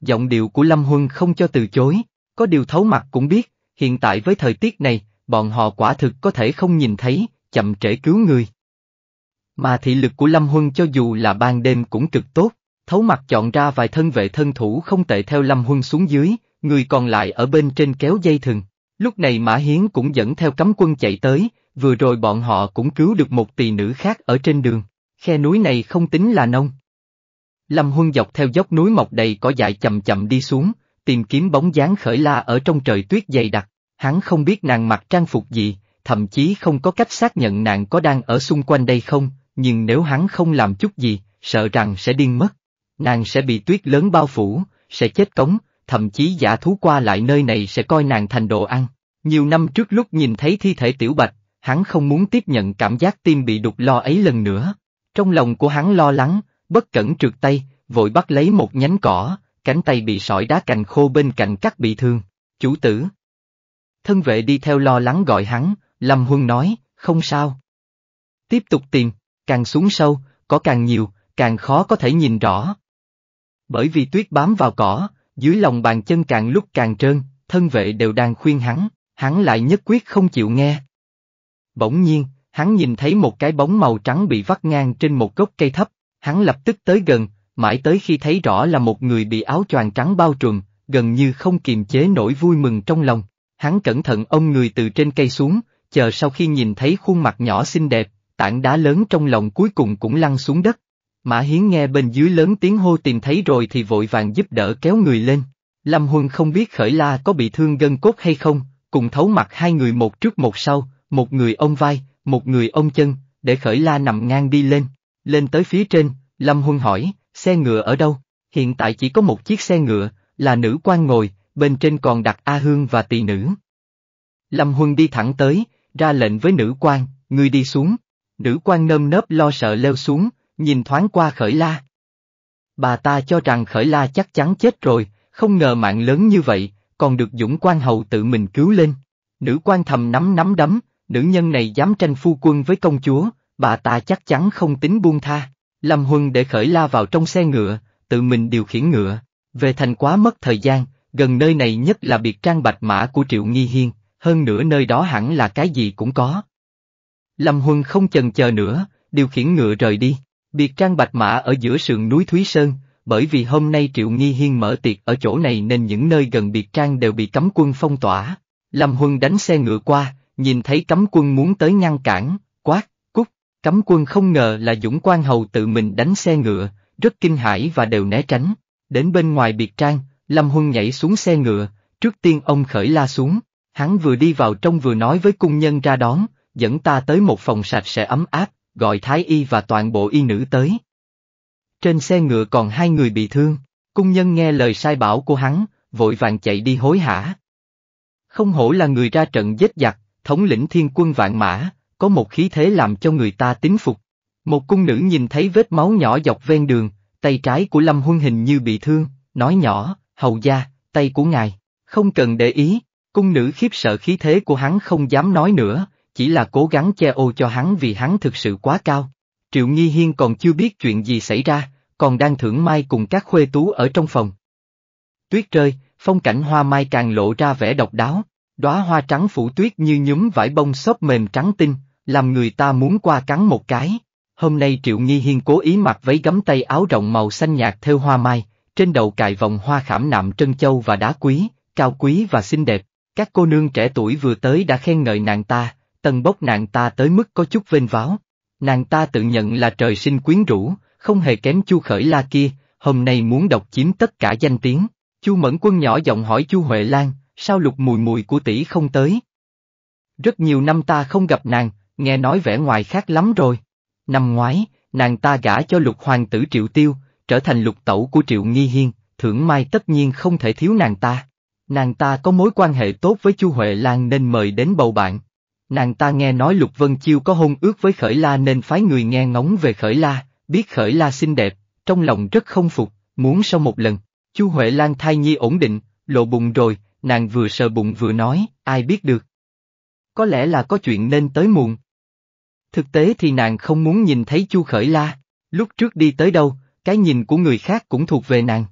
Giọng điệu của Lâm Huân không cho từ chối, có điều thấu mặt cũng biết, hiện tại với thời tiết này, bọn họ quả thực có thể không nhìn thấy, chậm trễ cứu người. Mà thị lực của Lâm Huân cho dù là ban đêm cũng cực tốt, thấu mặt chọn ra vài thân vệ thân thủ không tệ theo Lâm Huân xuống dưới, người còn lại ở bên trên kéo dây thừng. Lúc này Mã Hiến cũng dẫn theo cấm quân chạy tới, vừa rồi bọn họ cũng cứu được một tỳ nữ khác ở trên đường, khe núi này không tính là nông. Lâm Huân dọc theo dốc núi mọc đầy cỏ dại chậm chậm đi xuống, tìm kiếm bóng dáng khởi la ở trong trời tuyết dày đặc, hắn không biết nàng mặc trang phục gì, thậm chí không có cách xác nhận nàng có đang ở xung quanh đây không, nhưng nếu hắn không làm chút gì, sợ rằng sẽ điên mất. Nàng sẽ bị tuyết lớn bao phủ, sẽ chết cống, thậm chí giả thú qua lại nơi này sẽ coi nàng thành đồ ăn. Nhiều năm trước lúc nhìn thấy thi thể tiểu bạch, hắn không muốn tiếp nhận cảm giác tim bị đục lo ấy lần nữa. Trong lòng của hắn lo lắng, bất cẩn trượt tay, vội bắt lấy một nhánh cỏ, cánh tay bị sỏi đá cành khô bên cạnh cắt bị thương. Chủ tử. Thân vệ đi theo lo lắng gọi hắn, Lâm Huân nói, không sao. Tiếp tục tìm, càng xuống sâu, có càng nhiều, càng khó có thể nhìn rõ. Bởi vì tuyết bám vào cỏ, dưới lòng bàn chân càng lúc càng trơn, thân vệ đều đang khuyên hắn, hắn lại nhất quyết không chịu nghe. Bỗng nhiên, hắn nhìn thấy một cái bóng màu trắng bị vắt ngang trên một gốc cây thấp, hắn lập tức tới gần, mãi tới khi thấy rõ là một người bị áo choàng trắng bao trùm, gần như không kiềm chế nổi vui mừng trong lòng. Hắn cẩn thận ông người từ trên cây xuống, chờ sau khi nhìn thấy khuôn mặt nhỏ xinh đẹp, tảng đá lớn trong lòng cuối cùng cũng lăn xuống đất. Mã Hiến nghe bên dưới lớn tiếng hô tìm thấy rồi thì vội vàng giúp đỡ kéo người lên. Lâm Huân không biết Khởi La có bị thương gân cốt hay không, cùng thấu mặt hai người một trước một sau, một người ông vai, một người ông chân, để Khởi La nằm ngang đi lên. Lên tới phía trên, Lâm Huân hỏi, xe ngựa ở đâu? Hiện tại chỉ có một chiếc xe ngựa, là nữ quan ngồi, bên trên còn đặt A Hương và tỳ nữ. Lâm Huân đi thẳng tới, ra lệnh với nữ quan, ngươi đi xuống. Nữ quan nơm nớp lo sợ leo xuống, nhìn thoáng qua khởi la. Bà ta cho rằng khởi la chắc chắn chết rồi, không ngờ mạng lớn như vậy, còn được Dũng quan hầu tự mình cứu lên. Nữ quan thầm nắm nắm đấm, nữ nhân này dám tranh phu quân với công chúa, bà ta chắc chắn không tính buông tha. Lâm Huân để khởi la vào trong xe ngựa, tự mình điều khiển ngựa. Về thành quá mất thời gian, gần nơi này nhất là biệt trang bạch mã của Triệu Nghi Hiên, hơn nữa nơi đó hẳn là cái gì cũng có. Lâm Huân không chần chờ nữa, điều khiển ngựa rời đi. Biệt trang bạch mã ở giữa sườn núi Thúy Sơn, bởi vì hôm nay Triệu Nghi Hiên mở tiệc ở chỗ này nên những nơi gần biệt trang đều bị cấm quân phong tỏa. Lâm Huân đánh xe ngựa qua, nhìn thấy cấm quân muốn tới ngăn cản, quát, cút, cấm quân không ngờ là Dũng Quan Hầu tự mình đánh xe ngựa, rất kinh hãi và đều né tránh. Đến bên ngoài biệt trang, Lâm Huân nhảy xuống xe ngựa, trước tiên ông khởi la xuống, hắn vừa đi vào trong vừa nói với cung nhân ra đón, dẫn ta tới một phòng sạch sẽ ấm áp, gọi thái y và toàn bộ y nữ tới. Trên xe ngựa còn hai người bị thương, cung nhân nghe lời sai bảo của hắn, vội vàng chạy đi hối hả. Không hổ là người ra trận giết giặc, thống lĩnh thiên quân vạn mã, có một khí thế làm cho người ta tín phục. Một cung nữ nhìn thấy vết máu nhỏ dọc ven đường, tay trái của Lâm Huân hình như bị thương, nói nhỏ, hầu gia, tay của ngài, không cần để ý, cung nữ khiếp sợ khí thế của hắn không dám nói nữa, chỉ là cố gắng che ô cho hắn vì hắn thực sự quá cao. Triệu Nghi Hiên còn chưa biết chuyện gì xảy ra, còn đang thưởng mai cùng các khuê tú ở trong phòng. Tuyết rơi, phong cảnh hoa mai càng lộ ra vẻ độc đáo, đóa hoa trắng phủ tuyết như nhúm vải bông xốp mềm trắng tinh, làm người ta muốn qua cắn một cái. Hôm nay Triệu Nghi Hiên cố ý mặc váy gấm tay áo rộng màu xanh nhạt theo hoa mai, trên đầu cài vòng hoa khảm nạm trân châu và đá quý, cao quý và xinh đẹp. Các cô nương trẻ tuổi vừa tới đã khen ngợi nàng ta, tần bốc nàng ta tới mức có chút vênh váo. Nàng ta tự nhận là trời sinh quyến rũ, không hề kém Chu Khởi La kia, hôm nay muốn độc chiếm tất cả danh tiếng. Chu Mẫn Quân nhỏ giọng hỏi Chu Huệ Lan, sao lục mùi mùi của tỷ không tới? Rất nhiều năm ta không gặp nàng, nghe nói vẻ ngoài khác lắm rồi. Năm ngoái, nàng ta gả cho lục hoàng tử Triệu Tiêu, trở thành lục tẩu của Triệu Nghi Hiên, thưởng mai tất nhiên không thể thiếu nàng ta. Nàng ta có mối quan hệ tốt với Chu Huệ Lan nên mời đến bầu bạn. Nàng ta nghe nói Lục Vân Chiêu có hôn ước với Khởi La nên phái người nghe ngóng về Khởi La, biết Khởi La xinh đẹp, trong lòng rất không phục, muốn sau một lần. Chu Huệ Lan thai nhi ổn định, lộ bụng rồi, nàng vừa sờ bụng vừa nói, ai biết được. Có lẽ là có chuyện nên tới muộn. Thực tế thì nàng không muốn nhìn thấy Chu Khởi La, lúc trước đi tới đâu, cái nhìn của người khác cũng thuộc về nàng.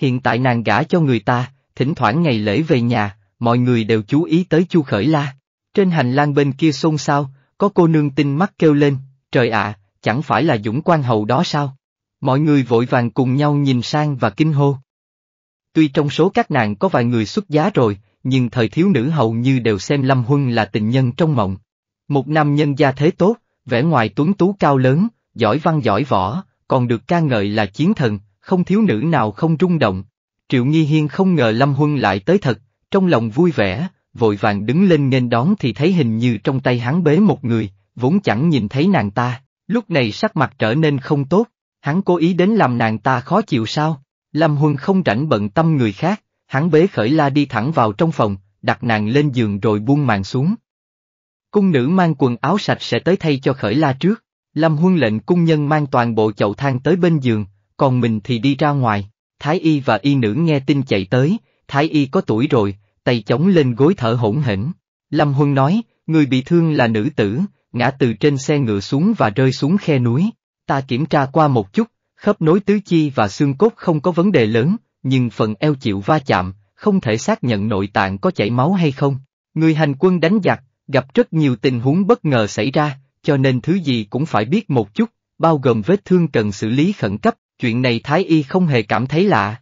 Hiện tại nàng gả cho người ta, thỉnh thoảng ngày lễ về nhà, mọi người đều chú ý tới Chu Khởi La. Trên hành lang bên kia xôn xao, có cô nương tinh mắt kêu lên, trời ạ, chẳng phải là Dũng Quan Hầu đó sao? Mọi người vội vàng cùng nhau nhìn sang và kinh hô. Tuy trong số các nàng có vài người xuất giá rồi, nhưng thời thiếu nữ hầu như đều xem Lâm Huân là tình nhân trong mộng. Một nam nhân gia thế tốt, vẻ ngoài tuấn tú cao lớn, giỏi văn giỏi võ, còn được ca ngợi là chiến thần, không thiếu nữ nào không rung động. Triệu Nghi Hiên không ngờ Lâm Huân lại tới thật, trong lòng vui vẻ, vội vàng đứng lên nghênh đón thì thấy hình như trong tay hắn bế một người, vốn chẳng nhìn thấy nàng ta, lúc này sắc mặt trở nên không tốt, hắn cố ý đến làm nàng ta khó chịu sao? Lâm Huân không rảnh bận tâm người khác, hắn bế khởi la đi thẳng vào trong phòng, đặt nàng lên giường rồi buông màn xuống. Cung nữ mang quần áo sạch sẽ tới thay cho khởi la trước, Lâm Huân lệnh cung nhân mang toàn bộ chậu than tới bên giường, còn mình thì đi ra ngoài, Thái y và y nữ nghe tin chạy tới, Thái y có tuổi rồi, tay chống lên gối thở hỗn hển. Lâm Huân nói, người bị thương là nữ tử, ngã từ trên xe ngựa xuống và rơi xuống khe núi. Ta kiểm tra qua một chút, khớp nối tứ chi và xương cốt không có vấn đề lớn, nhưng phần eo chịu va chạm, không thể xác nhận nội tạng có chảy máu hay không. Người hành quân đánh giặc, gặp rất nhiều tình huống bất ngờ xảy ra, cho nên thứ gì cũng phải biết một chút, bao gồm vết thương cần xử lý khẩn cấp, chuyện này Thái Y không hề cảm thấy lạ.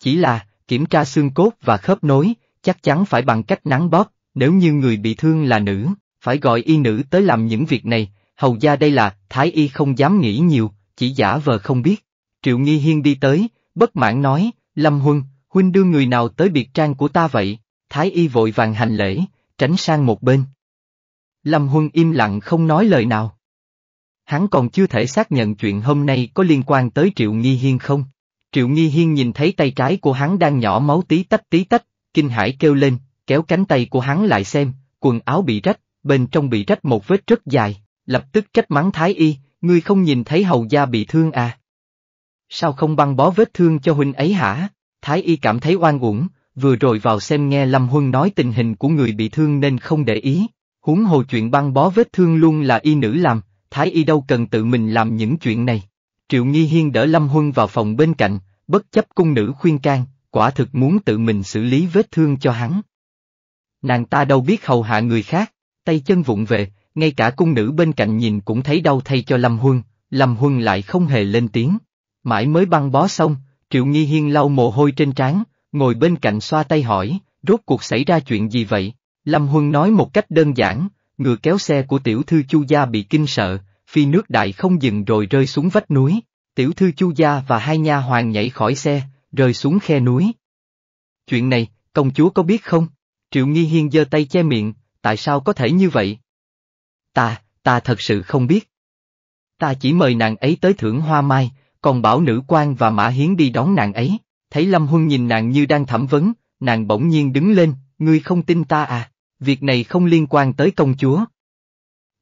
Chỉ là, kiểm tra xương cốt và khớp nối, chắc chắn phải bằng cách nắng bóp, nếu như người bị thương là nữ, phải gọi y nữ tới làm những việc này, hầu ra đây là, Thái Y không dám nghĩ nhiều, chỉ giả vờ không biết. Triệu Nghi Hiên đi tới, bất mãn nói, Lâm Huân, huynh đưa người nào tới biệt trang của ta vậy? Thái Y vội vàng hành lễ, tránh sang một bên. Lâm Huân im lặng không nói lời nào. Hắn còn chưa thể xác nhận chuyện hôm nay có liên quan tới Triệu Nghi Hiên không. Triệu Nghi Hiên nhìn thấy tay trái của hắn đang nhỏ máu tí tách tí tách, kinh hãi kêu lên, kéo cánh tay của hắn lại xem, quần áo bị rách, bên trong bị rách một vết rất dài, lập tức trách mắng Thái Y, ngươi không nhìn thấy hầu gia bị thương à? Sao không băng bó vết thương cho huynh ấy hả? Thái Y cảm thấy oan uổng, vừa rồi vào xem nghe Lâm Huân nói tình hình của người bị thương nên không để ý. Huống hồ chuyện băng bó vết thương luôn là y nữ làm, Thái Y đâu cần tự mình làm những chuyện này. Triệu Nghi Hiên đỡ Lâm Huân vào phòng bên cạnh, bất chấp cung nữ khuyên can, quả thực muốn tự mình xử lý vết thương cho hắn. Nàng ta đâu biết hầu hạ người khác, tay chân vụng về, ngay cả cung nữ bên cạnh nhìn cũng thấy đau thay cho Lâm Huân, Lâm Huân lại không hề lên tiếng. Mãi mới băng bó xong, Triệu Nghi Hiên lau mồ hôi trên trán, ngồi bên cạnh xoa tay hỏi, rốt cuộc xảy ra chuyện gì vậy? Lâm Huân nói một cách đơn giản, ngựa kéo xe của tiểu thư Chu Gia bị kinh sợ, phi nước đại không dừng rồi rơi xuống vách núi, tiểu thư Chu Gia và hai nha hoàng nhảy khỏi xe, rơi xuống khe núi. Chuyện này, công chúa có biết không? Triệu Nghi Hiên giơ tay che miệng, tại sao có thể như vậy? Ta, ta thật sự không biết. Ta chỉ mời nàng ấy tới thưởng hoa mai, còn bảo nữ quan và mã hiến đi đón nàng ấy. Thấy Lâm Huân nhìn nàng như đang thẩm vấn, nàng bỗng nhiên đứng lên, ngươi không tin ta à, việc này không liên quan tới công chúa.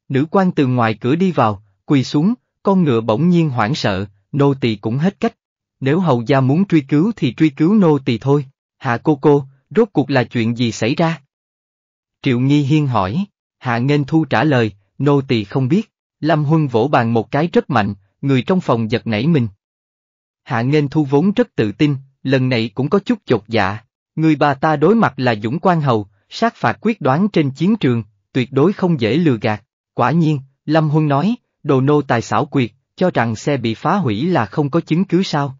Nữ quan từ ngoài cửa đi vào, quỳ xuống, con ngựa bỗng nhiên hoảng sợ, nô tỳ cũng hết cách. Nếu hầu gia muốn truy cứu thì truy cứu nô tỳ thôi. Hạ cô cô, rốt cuộc là chuyện gì xảy ra? Triệu Nghi Hiên hỏi, Hạ Nghênh Thu trả lời, nô tỳ không biết. Lâm Huân vỗ bàn một cái rất mạnh, người trong phòng giật nảy mình. Hạ Nghênh Thu vốn rất tự tin, lần này cũng có chút chột dạ. Người bà ta đối mặt là Dũng Quan Hầu, sát phạt quyết đoán trên chiến trường, tuyệt đối không dễ lừa gạt. Quả nhiên, Lâm Huân nói, đồ nô tài xảo quyệt, cho rằng xe bị phá hủy là không có chứng cứ sao.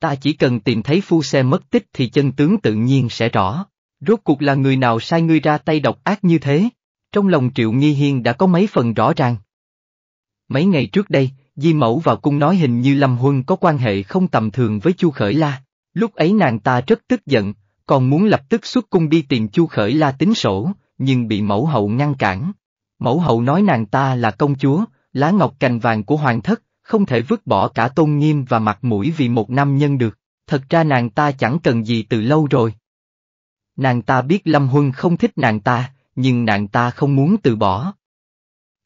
Ta chỉ cần tìm thấy phu xe mất tích thì chân tướng tự nhiên sẽ rõ. Rốt cuộc là người nào sai ngươi ra tay độc ác như thế? Trong lòng Triệu Nghi Hiên đã có mấy phần rõ ràng. Mấy ngày trước đây, Di Mẫu vào cung nói hình như Lâm Huân có quan hệ không tầm thường với Chu Khởi La. Lúc ấy nàng ta rất tức giận, còn muốn lập tức xuất cung đi tìm Chu Khởi La tính sổ, nhưng bị mẫu hậu ngăn cản. Mẫu hậu nói nàng ta là công chúa, lá ngọc cành vàng của hoàng thất, không thể vứt bỏ cả tôn nghiêm và mặt mũi vì một nam nhân được, thật ra nàng ta chẳng cần gì từ lâu rồi. Nàng ta biết Lâm Huân không thích nàng ta, nhưng nàng ta không muốn từ bỏ.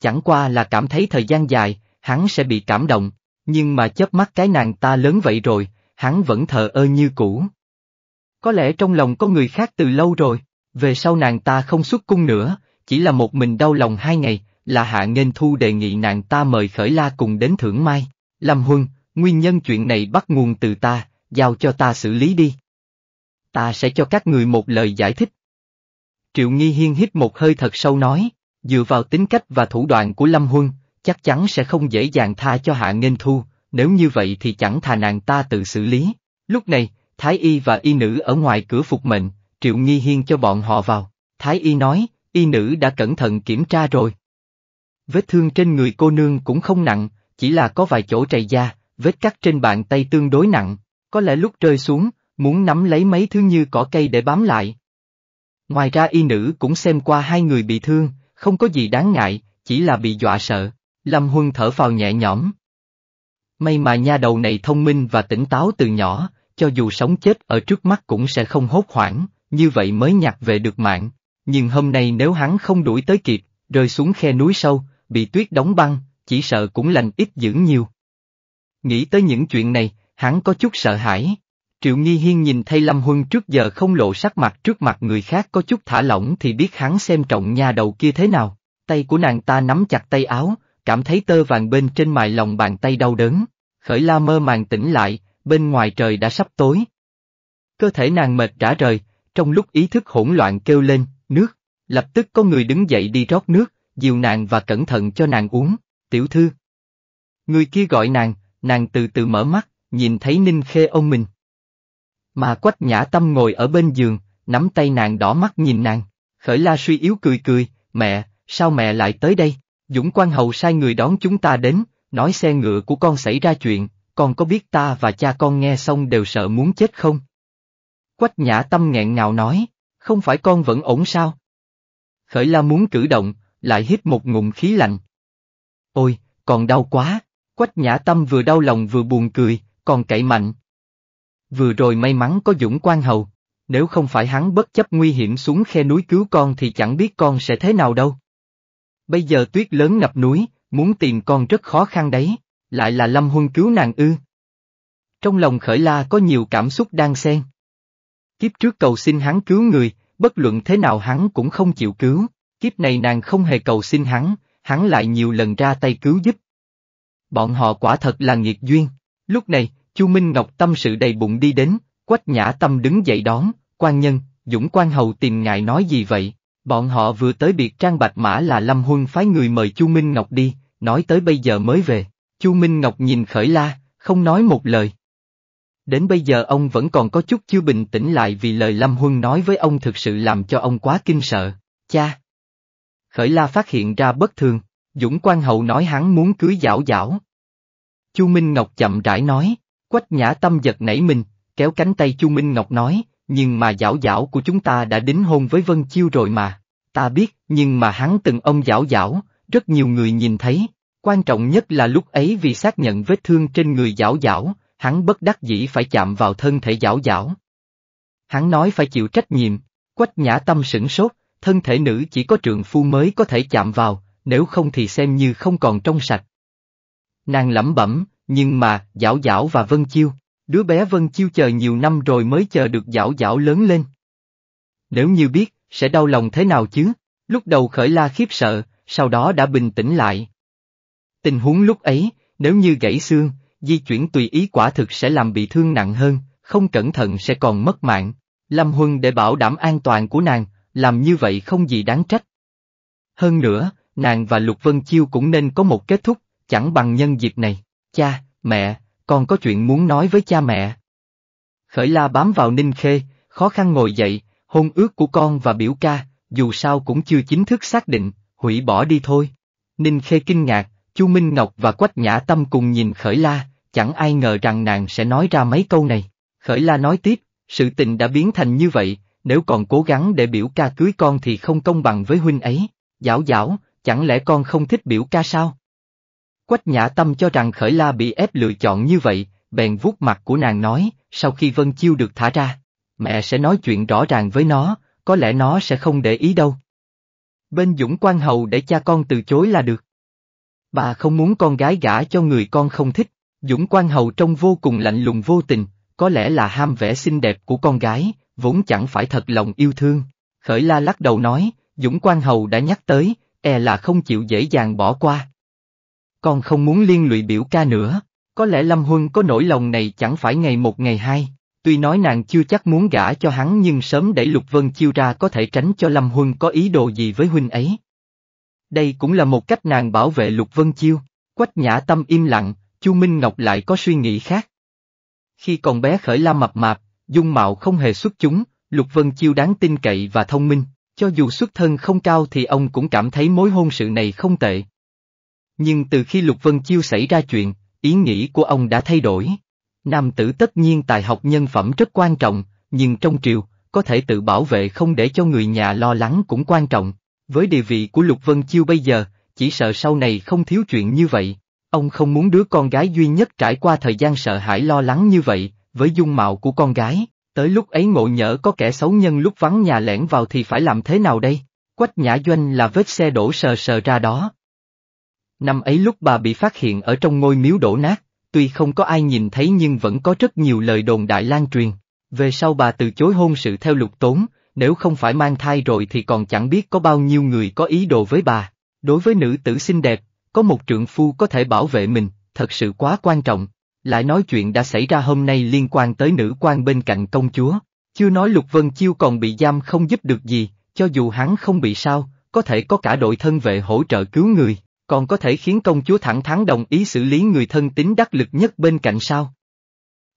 Chẳng qua là cảm thấy thời gian dài, hắn sẽ bị cảm động, nhưng mà chớp mắt cái nàng ta lớn vậy rồi, hắn vẫn thờ ơ như cũ. Có lẽ trong lòng có người khác từ lâu rồi, về sau nàng ta không xuất cung nữa, chỉ là một mình đau lòng hai ngày, là hạ nghênh thu đề nghị nàng ta mời khởi la cùng đến thưởng mai. Lâm Huân, nguyên nhân chuyện này bắt nguồn từ ta, giao cho ta xử lý đi. Ta sẽ cho các người một lời giải thích. Triệu Nghi Hiên hít một hơi thật sâu nói, dựa vào tính cách và thủ đoạn của Lâm Huân, chắc chắn sẽ không dễ dàng tha cho hạ nghênh thu, nếu như vậy thì chẳng thà nàng ta tự xử lý. Lúc này, Thái Y và Y nữ ở ngoài cửa phục mệnh, Triệu Nghi Hiên cho bọn họ vào. Thái Y nói, Y nữ đã cẩn thận kiểm tra rồi. Vết thương trên người cô nương cũng không nặng, chỉ là có vài chỗ trầy da, vết cắt trên bàn tay tương đối nặng, có lẽ lúc rơi xuống, muốn nắm lấy mấy thứ như cỏ cây để bám lại. Ngoài ra y nữ cũng xem qua hai người bị thương, không có gì đáng ngại, chỉ là bị dọa sợ. Lâm Huân thở phào nhẹ nhõm. May mà nha đầu này thông minh và tỉnh táo từ nhỏ, cho dù sống chết ở trước mắt cũng sẽ không hốt hoảng, như vậy mới nhặt về được mạng. Nhưng hôm nay nếu hắn không đuổi tới kịp, rơi xuống khe núi sâu, bị tuyết đóng băng, chỉ sợ cũng lành ít dữ nhiều. Nghĩ tới những chuyện này, hắn có chút sợ hãi. Triệu Nghi Hiên nhìn thấy Lâm Huân trước giờ không lộ sắc mặt trước mặt người khác có chút thả lỏng thì biết hắn xem trọng nhà đầu kia thế nào. Tay của nàng ta nắm chặt tay áo, cảm thấy tơ vàng bên trên mài lòng bàn tay đau đớn. Khởi la mơ màng tỉnh lại, bên ngoài trời đã sắp tối. Cơ thể nàng mệt rã rời, trong lúc ý thức hỗn loạn kêu lên, nước, lập tức có người đứng dậy đi rót nước, dìu nàng và cẩn thận cho nàng uống, tiểu thư. Người kia gọi nàng, nàng từ từ mở mắt, nhìn thấy Ninh Khê ông mình. Mà quách nhã tâm ngồi ở bên giường, nắm tay nàng đỏ mắt nhìn nàng, khởi la suy yếu cười cười, mẹ, sao mẹ lại tới đây? Dũng Quan Hầu sai người đón chúng ta đến, nói xe ngựa của con xảy ra chuyện, con có biết ta và cha con nghe xong đều sợ muốn chết không? Quách nhã tâm nghẹn ngào nói, không phải con vẫn ổn sao? Khởi la muốn cử động, lại hít một ngụm khí lạnh. Ôi, còn đau quá, quách nhã tâm vừa đau lòng vừa buồn cười, còn cậy mạnh. Vừa rồi may mắn có Dũng Quan Hầu, nếu không phải hắn bất chấp nguy hiểm xuống khe núi cứu con thì chẳng biết con sẽ thế nào đâu. Bây giờ tuyết lớn ngập núi, muốn tìm con rất khó khăn đấy, lại là Lâm Huân cứu nàng ư. Trong lòng khởi la có nhiều cảm xúc đang xen. Kiếp trước cầu xin hắn cứu người, bất luận thế nào hắn cũng không chịu cứu, kiếp này nàng không hề cầu xin hắn, hắn lại nhiều lần ra tay cứu giúp. Bọn họ quả thật là nghiệt duyên. Lúc này, Chu Minh Ngọc tâm sự đầy bụng đi đến, Quách Nhã Tâm đứng dậy đón, quan nhân, Dũng Quan Hầu tìm ngài nói gì vậy? Bọn họ vừa tới biệt trang bạch mã là Lâm Huân phái người mời Chu Minh Ngọc đi, nói tới bây giờ mới về. Chu Minh Ngọc nhìn khởi la, không nói một lời. Đến bây giờ ông vẫn còn có chút chưa bình tĩnh lại vì lời Lâm Huân nói với ông thực sự làm cho ông quá kinh sợ. Cha! Khởi la phát hiện ra bất thường, Dũng Quan Hậu nói hắn muốn cưới dảo dảo. Chu Minh Ngọc chậm rãi nói, Quách Nhã Tâm giật nảy mình, kéo cánh tay Chu Minh Ngọc nói, nhưng mà dảo dảo của chúng ta đã đính hôn với Vân Chiêu rồi mà. Ta biết, nhưng mà hắn từng ông dảo dảo, rất nhiều người nhìn thấy. Quan trọng nhất là lúc ấy vì xác nhận vết thương trên người giảo giảo, hắn bất đắc dĩ phải chạm vào thân thể giảo giảo. Hắn nói phải chịu trách nhiệm, quách nhã tâm sửng sốt, thân thể nữ chỉ có trượng phu mới có thể chạm vào, nếu không thì xem như không còn trong sạch. Nàng lẩm bẩm, nhưng mà, giảo giảo và Vân Chiêu, đứa bé Vân Chiêu chờ nhiều năm rồi mới chờ được giảo giảo lớn lên. Nếu như biết, sẽ đau lòng thế nào chứ? Lúc đầu khởi la khiếp sợ, sau đó đã bình tĩnh lại. Tình huống lúc ấy, nếu như gãy xương, di chuyển tùy ý quả thực sẽ làm bị thương nặng hơn, không cẩn thận sẽ còn mất mạng. Lâm Huân để bảo đảm an toàn của nàng, làm như vậy không gì đáng trách. Hơn nữa, nàng và Lục Vân Chiêu cũng nên có một kết thúc, chẳng bằng nhân dịp này. Cha, mẹ, con có chuyện muốn nói với cha mẹ. Khởi la bám vào Ninh Khê, khó khăn ngồi dậy, hôn ước của con và biểu ca, dù sao cũng chưa chính thức xác định, hủy bỏ đi thôi. Ninh Khê kinh ngạc, Chu Minh Ngọc và Quách Nhã Tâm cùng nhìn Khởi La, chẳng ai ngờ rằng nàng sẽ nói ra mấy câu này. Khởi La nói tiếp, sự tình đã biến thành như vậy, nếu còn cố gắng để biểu ca cưới con thì không công bằng với huynh ấy. Giảo giảo, chẳng lẽ con không thích biểu ca sao? Quách Nhã Tâm cho rằng Khởi La bị ép lựa chọn như vậy, bèn vuốt mặt của nàng nói, sau khi Vân Chiêu được thả ra, mẹ sẽ nói chuyện rõ ràng với nó, có lẽ nó sẽ không để ý đâu. Bên Dũng Quan Hầu để cha con từ chối là được. Bà không muốn con gái gả cho người con không thích, Dũng Quan Hầu trông vô cùng lạnh lùng vô tình, có lẽ là ham vẻ xinh đẹp của con gái, vốn chẳng phải thật lòng yêu thương. Khởi La lắc đầu nói, Dũng Quan Hầu đã nhắc tới, e là không chịu dễ dàng bỏ qua. Con không muốn liên lụy biểu ca nữa, có lẽ Lâm Huân có nỗi lòng này chẳng phải ngày một ngày hai. Tuy nói nàng chưa chắc muốn gả cho hắn nhưng sớm đẩy Lục Vân Chiêu ra có thể tránh cho Lâm Huân có ý đồ gì với huynh ấy. Đây cũng là một cách nàng bảo vệ Lục Vân Chiêu, quách nhã tâm im lặng, Chu Minh Ngọc lại có suy nghĩ khác. Khi còn bé khởi la mập mạp, dung mạo không hề xuất chúng, Lục Vân Chiêu đáng tin cậy và thông minh, cho dù xuất thân không cao thì ông cũng cảm thấy mối hôn sự này không tệ. Nhưng từ khi Lục Vân Chiêu xảy ra chuyện, ý nghĩ của ông đã thay đổi. Nam tử tất nhiên tài học nhân phẩm rất quan trọng, nhưng trong triều, có thể tự bảo vệ không để cho người nhà lo lắng cũng quan trọng. Với địa vị của Lục Vân Chiêu bây giờ, chỉ sợ sau này không thiếu chuyện như vậy. Ông không muốn đứa con gái duy nhất trải qua thời gian sợ hãi lo lắng như vậy, với dung mạo của con gái, tới lúc ấy ngộ nhỡ có kẻ xấu nhân lúc vắng nhà lẻn vào thì phải làm thế nào đây? Quách nhã doanh là vết xe đổ sờ sờ ra đó. Năm ấy lúc bà bị phát hiện ở trong ngôi miếu đổ nát, tuy không có ai nhìn thấy nhưng vẫn có rất nhiều lời đồn đại lan truyền. Về sau bà từ chối hôn sự theo lục tốn, nếu không phải mang thai rồi thì còn chẳng biết có bao nhiêu người có ý đồ với bà. Đối với nữ tử xinh đẹp, có một trượng phu có thể bảo vệ mình, thật sự quá quan trọng. Lại nói chuyện đã xảy ra hôm nay liên quan tới nữ quan bên cạnh công chúa. Chưa nói Lục Vân Chiêu còn bị giam không giúp được gì, cho dù hắn không bị sao, có thể có cả đội thân vệ hỗ trợ cứu người, còn có thể khiến công chúa thẳng thắn đồng ý xử lý người thân tín đắc lực nhất bên cạnh sao.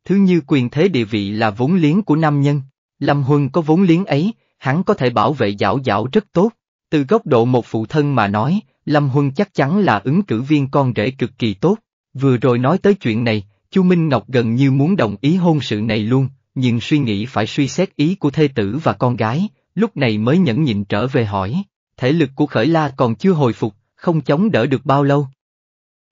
Thứ như quyền thế địa vị là vốn liếng của nam nhân, Lâm Huân có vốn liếng ấy, hắn có thể bảo vệ dạo dạo rất tốt. Từ góc độ một phụ thân mà nói, Lâm Huân chắc chắn là ứng cử viên con rể cực kỳ tốt. Vừa rồi nói tới chuyện này, Chu Minh Ngọc gần như muốn đồng ý hôn sự này luôn, nhưng suy nghĩ phải suy xét ý của thê tử và con gái, lúc này mới nhẫn nhịn trở về hỏi. Thể lực của Khởi La còn chưa hồi phục, không chống đỡ được bao lâu.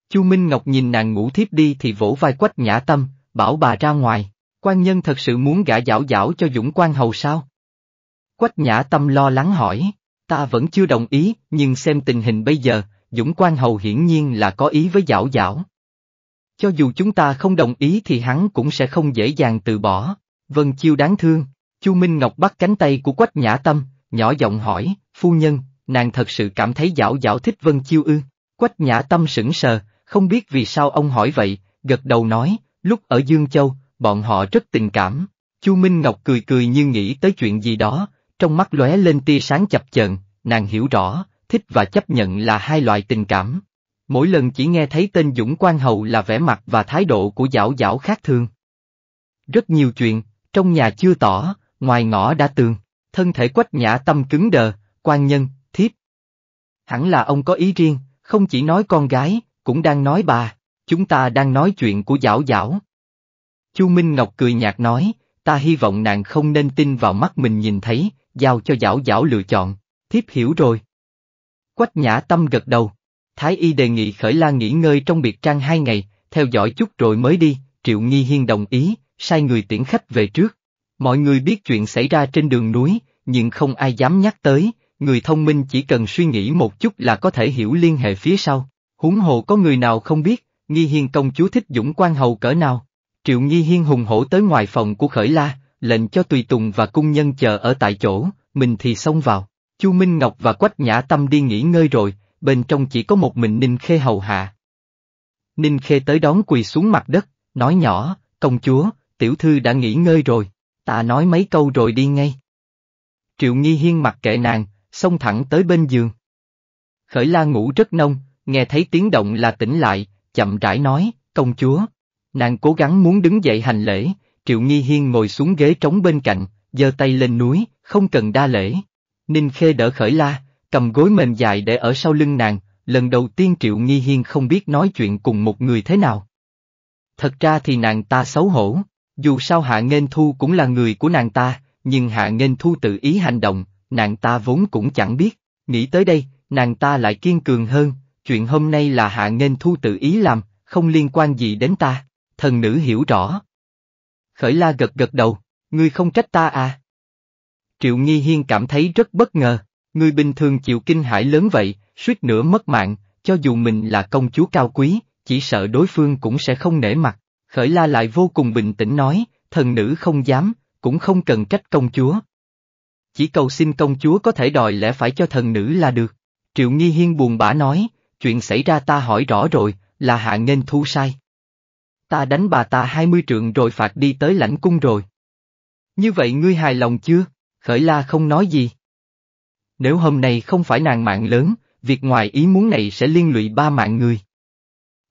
Chu Minh Ngọc nhìn nàng ngủ thiếp đi thì vỗ vai quách nhã tâm, bảo bà ra ngoài, quan nhân thật sự muốn gả dảo dảo cho Dũng quan hầu sao? Quách nhã tâm lo lắng hỏi, ta vẫn chưa đồng ý, nhưng xem tình hình bây giờ, Dũng quan hầu hiển nhiên là có ý với dảo dảo. Cho dù chúng ta không đồng ý thì hắn cũng sẽ không dễ dàng từ bỏ. Vân Chiêu đáng thương, Chu Minh Ngọc bắt cánh tay của Quách Nhã Tâm, nhỏ giọng hỏi, phu nhân, nàng thật sự cảm thấy dảo dảo thích Vân Chiêu ư? Quách Nhã Tâm sững sờ, không biết vì sao ông hỏi vậy, gật đầu nói, lúc ở Dương Châu, bọn họ rất tình cảm. Chu Minh Ngọc cười cười như nghĩ tới chuyện gì đó, trong mắt lóe lên tia sáng chập chờn, nàng hiểu rõ, thích và chấp nhận là hai loại tình cảm. Mỗi lần chỉ nghe thấy tên Dũng Quan Hầu là vẻ mặt và thái độ của dảo dảo khác thường. Rất nhiều chuyện, trong nhà chưa tỏ, ngoài ngõ đã tường, thân thể quách nhã tâm cứng đờ, quan nhân, thiếp. Hẳn là ông có ý riêng, không chỉ nói con gái, cũng đang nói bà, chúng ta đang nói chuyện của dảo dảo. Chu Minh Ngọc cười nhạt nói, ta hy vọng nàng không nên tin vào mắt mình nhìn thấy, giao cho dảo dảo lựa chọn, thiếp hiểu rồi. Quách nhã tâm gật đầu. Thái y đề nghị khởi la nghỉ ngơi trong biệt trang hai ngày, theo dõi chút rồi mới đi, Triệu Nghi Hiên đồng ý, sai người tiễn khách về trước. Mọi người biết chuyện xảy ra trên đường núi, nhưng không ai dám nhắc tới, người thông minh chỉ cần suy nghĩ một chút là có thể hiểu liên hệ phía sau. Huống hồ có người nào không biết, Nghi Hiên công chúa thích Dũng Quan Hầu cỡ nào. Triệu Nghi Hiên hùng hổ tới ngoài phòng của Khởi La, lệnh cho tùy tùng và cung nhân chờ ở tại chỗ, mình thì xông vào. Chu Minh Ngọc và Quách Nhã Tâm đi nghỉ ngơi rồi, bên trong chỉ có một mình Ninh Khê hầu hạ. Ninh Khê tới đón quỳ xuống mặt đất, nói nhỏ, công chúa, tiểu thư đã nghỉ ngơi rồi, ta nói mấy câu rồi đi ngay. Triệu Nghi Hiên mặc kệ nàng, xông thẳng tới bên giường. Khởi la ngủ rất nông, nghe thấy tiếng động là tỉnh lại, chậm rãi nói, công chúa. Nàng cố gắng muốn đứng dậy hành lễ, Triệu Nghi Hiên ngồi xuống ghế trống bên cạnh, giơ tay lên núi, không cần đa lễ. Ninh Khê đỡ khởi la, cầm gối mềm dài để ở sau lưng nàng, lần đầu tiên Triệu Nghi Hiên không biết nói chuyện cùng một người thế nào. Thật ra thì nàng ta xấu hổ, dù sao Hạ Nghênh Thu cũng là người của nàng ta, nhưng Hạ Nghênh Thu tự ý hành động, nàng ta vốn cũng chẳng biết, nghĩ tới đây, nàng ta lại kiên cường hơn, chuyện hôm nay là Hạ Nghênh Thu tự ý làm, không liên quan gì đến ta, thần nữ hiểu rõ. Khởi la gật gật đầu, ngươi không trách ta à? Triệu Nghi Hiên cảm thấy rất bất ngờ, người bình thường chịu kinh hãi lớn vậy, suýt nữa mất mạng, cho dù mình là công chúa cao quý, chỉ sợ đối phương cũng sẽ không nể mặt. Khởi la lại vô cùng bình tĩnh nói, thần nữ không dám, cũng không cần trách công chúa. Chỉ cầu xin công chúa có thể đòi lẽ phải cho thần nữ là được. Triệu Nghi Hiên buồn bã nói, chuyện xảy ra ta hỏi rõ rồi, là hạ nghênh thu sai. Ta đánh bà ta hai mươi trượng rồi phạt đi tới lãnh cung rồi. Như vậy ngươi hài lòng chưa? Khởi la không nói gì. Nếu hôm nay không phải nàng mạng lớn, việc ngoài ý muốn này sẽ liên lụy ba mạng người.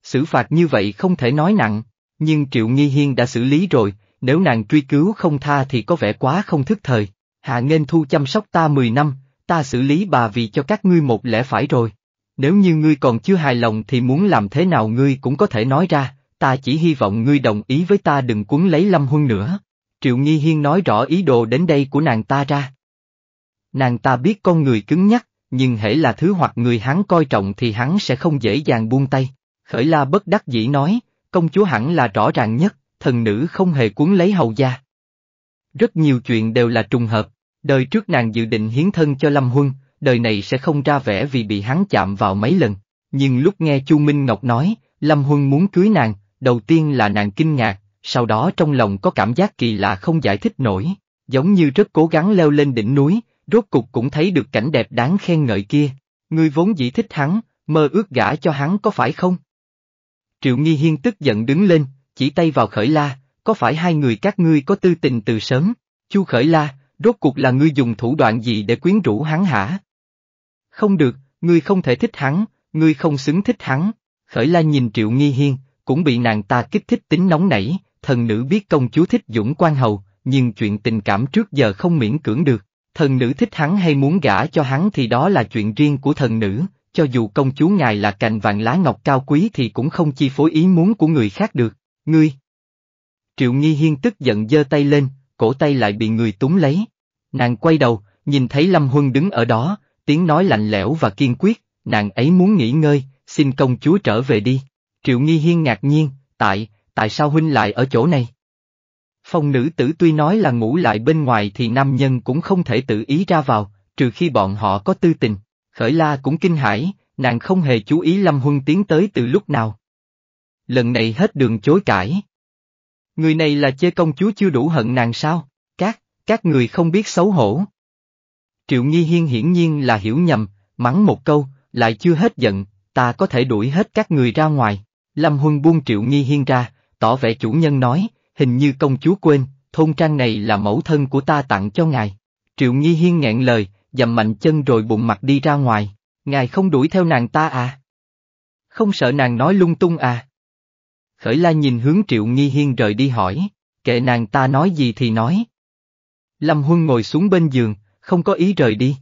Xử phạt như vậy không thể nói nặng, nhưng Triệu Nghi Hiên đã xử lý rồi, nếu nàng truy cứu không tha thì có vẻ quá không thức thời. Hạ nghênh thu chăm sóc ta 10 năm, ta xử lý bà vì cho các ngươi một lẽ phải rồi. Nếu như ngươi còn chưa hài lòng thì muốn làm thế nào ngươi cũng có thể nói ra, ta chỉ hy vọng ngươi đồng ý với ta đừng cuốn lấy Lâm Huân nữa. Triệu Nghi Hiên nói rõ ý đồ đến đây của nàng ta ra. Nàng ta biết con người cứng nhắc, nhưng hễ là thứ hoặc người hắn coi trọng thì hắn sẽ không dễ dàng buông tay. Khởi la bất đắc dĩ nói, công chúa hẳn là rõ ràng nhất, thần nữ không hề cuốn lấy hầu gia. Rất nhiều chuyện đều là trùng hợp, đời trước nàng dự định hiến thân cho Lâm Huân, đời này sẽ không ra vẻ vì bị hắn chạm vào mấy lần. Nhưng lúc nghe Chu Minh Ngọc nói, Lâm Huân muốn cưới nàng, đầu tiên là nàng kinh ngạc, sau đó trong lòng có cảm giác kỳ lạ không giải thích nổi, giống như rất cố gắng leo lên đỉnh núi, rốt cục cũng thấy được cảnh đẹp đáng khen ngợi kia. Ngươi vốn dĩ thích hắn, mơ ước gả cho hắn có phải không? Triệu Nghi Hiên tức giận đứng lên, chỉ tay vào Khởi La, có phải hai người các ngươi có tư tình từ sớm? Chu Khởi La, Rốt cuộc là ngươi dùng thủ đoạn gì để quyến rũ hắn hả? Không được, ngươi không thể thích hắn, ngươi không xứng thích hắn. Khởi la nhìn Triệu Nghi Hiên, cũng bị nàng ta kích thích tính nóng nảy, thần nữ biết công chúa thích Dũng Quan Hầu, nhưng chuyện tình cảm trước giờ không miễn cưỡng được. Thần nữ thích hắn hay muốn gả cho hắn thì đó là chuyện riêng của thần nữ, cho dù công chúa ngài là cành vàng lá ngọc cao quý thì cũng không chi phối ý muốn của người khác được, ngươi. Triệu Nghi Hiên tức giận giơ tay lên, cổ tay lại bị người túng lấy. Nàng quay đầu, nhìn thấy Lâm Huân đứng ở đó, tiếng nói lạnh lẽo và kiên quyết, nàng ấy muốn nghỉ ngơi, xin công chúa trở về đi. Triệu Nghi Hiên ngạc nhiên, tại, tại sao huynh lại ở chỗ này? Phong nữ tử tuy nói là ngủ lại bên ngoài thì nam nhân cũng không thể tự ý ra vào, trừ khi bọn họ có tư tình. Khởi la cũng kinh hãi, nàng không hề chú ý Lâm Huân tiến tới từ lúc nào. Lần này hết đường chối cãi. Người này là chê công chúa chưa đủ hận nàng sao? Các, các người không biết xấu hổ. Triệu Nghi Hiên hiển nhiên là hiểu nhầm, mắng một câu, lại chưa hết giận, ta có thể đuổi hết các người ra ngoài. Lâm Huân buông Triệu Nghi Hiên ra, tỏ vẻ chủ nhân nói, hình như công chúa quên, thôn trang này là mẫu thân của ta tặng cho ngài. Triệu Nghi Hiên nghẹn lời, dầm mạnh chân rồi bụng mặt đi ra ngoài, ngài không đuổi theo nàng ta à? Không sợ nàng nói lung tung à? Khởi la nhìn hướng Triệu Nghi Hiên rời đi hỏi, kệ nàng ta nói gì thì nói. Lâm Huân ngồi xuống bên giường, không có ý rời đi.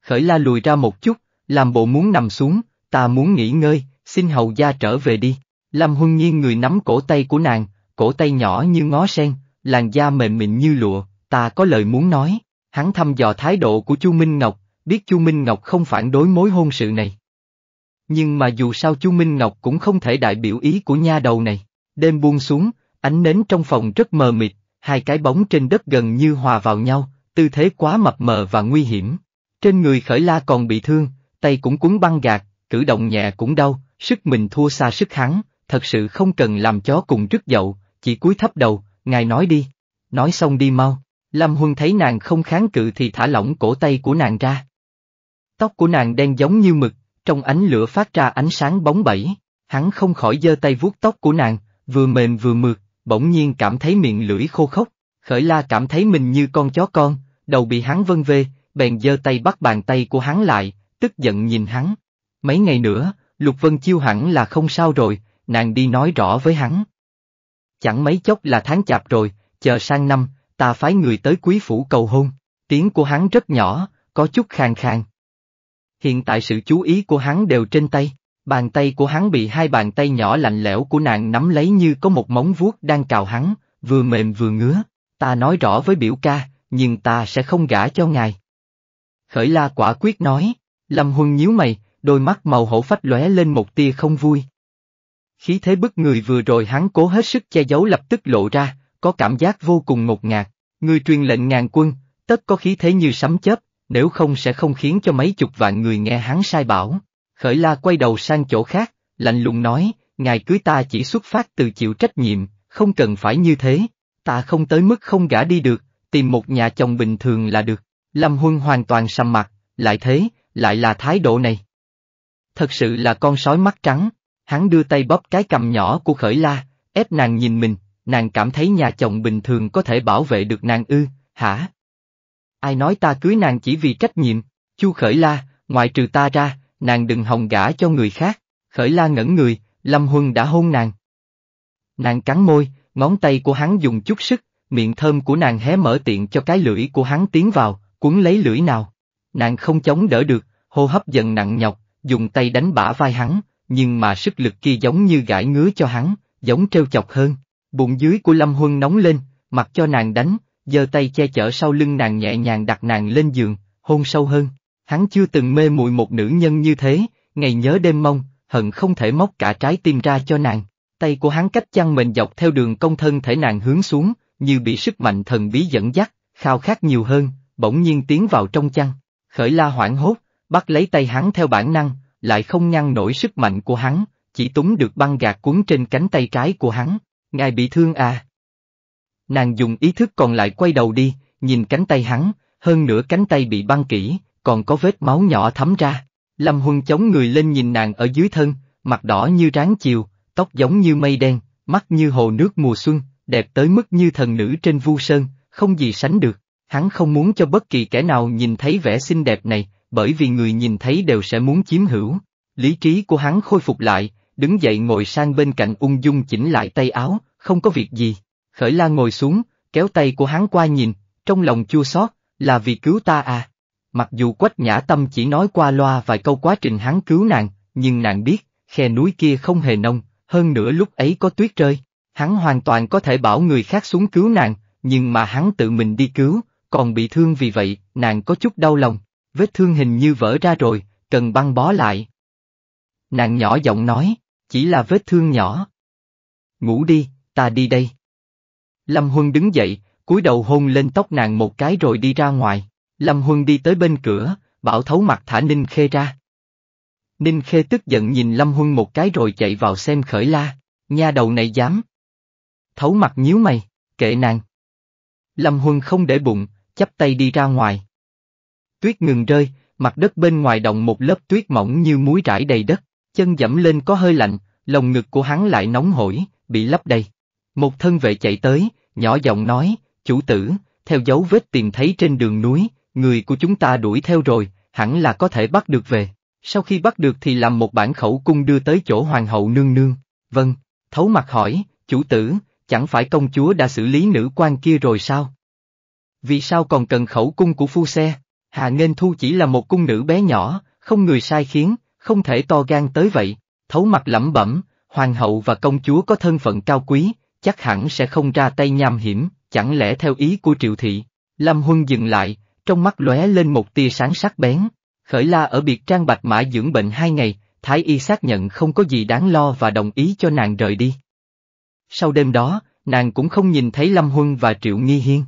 Khởi la lùi ra một chút, làm bộ muốn nằm xuống, ta muốn nghỉ ngơi, xin hầu gia trở về đi. Lâm Huân nhiên người nắm cổ tay của nàng, cổ tay nhỏ như ngó sen, làn da mềm mịn như lụa, ta có lời muốn nói. Hắn thăm dò thái độ của Chu Minh Ngọc, biết Chu Minh Ngọc không phản đối mối hôn sự này. Nhưng mà dù sao Chu Minh Ngọc cũng không thể đại biểu ý của nha đầu này. Đêm buông xuống, ánh nến trong phòng rất mờ mịt, hai cái bóng trên đất gần như hòa vào nhau, tư thế quá mập mờ và nguy hiểm. Trên người khởi la còn bị thương, tay cũng cuốn băng gạt, cử động nhẹ cũng đau, sức mình thua xa sức hắn, thật sự không cần làm chó cùng rứt dậu, chỉ cúi thấp đầu, ngài nói đi. Nói xong đi mau. Lâm Huân thấy nàng không kháng cự thì thả lỏng cổ tay của nàng ra. Tóc của nàng đen giống như mực, trong ánh lửa phát ra ánh sáng bóng bẩy, hắn không khỏi giơ tay vuốt tóc của nàng, vừa mềm vừa mượt, bỗng nhiên cảm thấy miệng lưỡi khô khốc, khởi la cảm thấy mình như con chó con, đầu bị hắn vân vê, bèn giơ tay bắt bàn tay của hắn lại, tức giận nhìn hắn. Mấy ngày nữa, Lục Vân Chiêu hẳn là không sao rồi, nàng đi nói rõ với hắn. Chẳng mấy chốc là tháng chạp rồi, chờ sang năm, ta phái người tới quý phủ cầu hôn, tiếng của hắn rất nhỏ, có chút khàn khàn. Hiện tại sự chú ý của hắn đều trên tay, bàn tay của hắn bị hai bàn tay nhỏ lạnh lẽo của nàng nắm lấy như có một móng vuốt đang cào hắn, vừa mềm vừa ngứa, ta nói rõ với biểu ca, nhưng ta sẽ không gả cho ngài. Khởi la quả quyết nói, Lâm Huân nhíu mày, đôi mắt màu hổ phách lóe lên một tia không vui. Khí thế bức người vừa rồi hắn cố hết sức che giấu lập tức lộ ra, có cảm giác vô cùng ngột ngạt, người truyền lệnh ngàn quân, tất có khí thế như sấm chớp, nếu không sẽ không khiến cho mấy chục vạn người nghe hắn sai bảo. Khởi la quay đầu sang chỗ khác, lạnh lùng nói, ngài cưới ta chỉ xuất phát từ chịu trách nhiệm, không cần phải như thế, ta không tới mức không gả đi được, tìm một nhà chồng bình thường là được. Lâm Huân hoàn toàn sầm mặt, lại thế, lại là thái độ này. Thật sự là con sói mắt trắng, hắn đưa tay bóp cái cầm nhỏ của khởi la, ép nàng nhìn mình, nàng cảm thấy nhà chồng bình thường có thể bảo vệ được nàng ư, hả? Ai nói ta cưới nàng chỉ vì trách nhiệm, chu khởi la, ngoại trừ ta ra, nàng đừng hòng gả cho người khác, khởi la ngẩn người, Lâm Huân đã hôn nàng. Nàng cắn môi, ngón tay của hắn dùng chút sức, miệng thơm của nàng hé mở tiện cho cái lưỡi của hắn tiến vào, cuốn lấy lưỡi nào. Nàng không chống đỡ được, hô hấp dần nặng nhọc, dùng tay đánh bả vai hắn, nhưng mà sức lực kia giống như gãi ngứa cho hắn, giống trêu chọc hơn. Bụng dưới của Lâm Huân nóng lên, mặc cho nàng đánh, giơ tay che chở sau lưng nàng nhẹ nhàng đặt nàng lên giường, hôn sâu hơn. Hắn chưa từng mê muội một nữ nhân như thế, ngày nhớ đêm mong, hận không thể móc cả trái tim ra cho nàng. Tay của hắn cách chăn mền dọc theo đường công thân thể nàng hướng xuống, như bị sức mạnh thần bí dẫn dắt, khao khát nhiều hơn, bỗng nhiên tiến vào trong chăn. Khởi la hoảng hốt, bắt lấy tay hắn theo bản năng, lại không ngăn nổi sức mạnh của hắn, chỉ túng được băng gạt cuốn trên cánh tay trái của hắn. Ngài bị thương à? Nàng dùng ý thức còn lại quay đầu đi, nhìn cánh tay hắn, hơn nữa cánh tay bị băng kỹ, còn có vết máu nhỏ thấm ra. Lâm Huân chống người lên nhìn nàng ở dưới thân, mặt đỏ như ráng chiều, tóc giống như mây đen, mắt như hồ nước mùa xuân, đẹp tới mức như thần nữ trên vu sơn, không gì sánh được. Hắn không muốn cho bất kỳ kẻ nào nhìn thấy vẻ xinh đẹp này, bởi vì người nhìn thấy đều sẽ muốn chiếm hữu. Lý trí của hắn khôi phục lại, đứng dậy ngồi sang bên cạnh ung dung chỉnh lại tay áo, không có việc gì. Khởi la ngồi xuống, kéo tay của hắn qua nhìn, trong lòng chua xót, là vì cứu ta à. Mặc dù quách nhã tâm chỉ nói qua loa vài câu quá trình hắn cứu nàng, nhưng nàng biết, khe núi kia không hề nông, hơn nữa lúc ấy có tuyết rơi. Hắn hoàn toàn có thể bảo người khác xuống cứu nàng, nhưng mà hắn tự mình đi cứu, còn bị thương vì vậy, nàng có chút đau lòng, vết thương hình như vỡ ra rồi, cần băng bó lại. Nàng nhỏ giọng nói, chỉ là vết thương nhỏ. Ngủ đi, ta đi đây. Lâm Huân đứng dậy, cúi đầu hôn lên tóc nàng một cái rồi đi ra ngoài. Lâm Huân đi tới bên cửa, bảo thấu mặt thả Ninh Khê ra. Ninh Khê tức giận nhìn Lâm Huân một cái rồi chạy vào xem khởi la, nha đầu này dám. Thấu mặt nhíu mày, kệ nàng. Lâm Huân không để bụng, chắp tay đi ra ngoài. Tuyết ngừng rơi, mặt đất bên ngoài động một lớp tuyết mỏng như muối rải đầy đất, chân dẫm lên có hơi lạnh, lồng ngực của hắn lại nóng hổi, bị lấp đầy. Một thân vệ chạy tới, nhỏ giọng nói, chủ tử, theo dấu vết tìm thấy trên đường núi, người của chúng ta đuổi theo rồi, hẳn là có thể bắt được về. Sau khi bắt được thì làm một bản khẩu cung đưa tới chỗ hoàng hậu nương nương. Vâng, thấu mặt hỏi, chủ tử, chẳng phải công chúa đã xử lý nữ quan kia rồi sao? Vì sao còn cần khẩu cung của phu xe? Hạ Nghênh Thu chỉ là một cung nữ bé nhỏ, không người sai khiến, không thể to gan tới vậy. Thấu mặt lẩm bẩm, hoàng hậu và công chúa có thân phận cao quý, chắc hẳn sẽ không ra tay nham hiểm, chẳng lẽ theo ý của triệu thị. Lâm Huân dừng lại, trong mắt lóe lên một tia sáng sắc bén. Khởi la ở biệt trang bạch mã dưỡng bệnh hai ngày, Thái y xác nhận không có gì đáng lo và đồng ý cho nàng rời đi. Sau đêm đó, nàng cũng không nhìn thấy Lâm Huân và Triệu Nghi Hiên.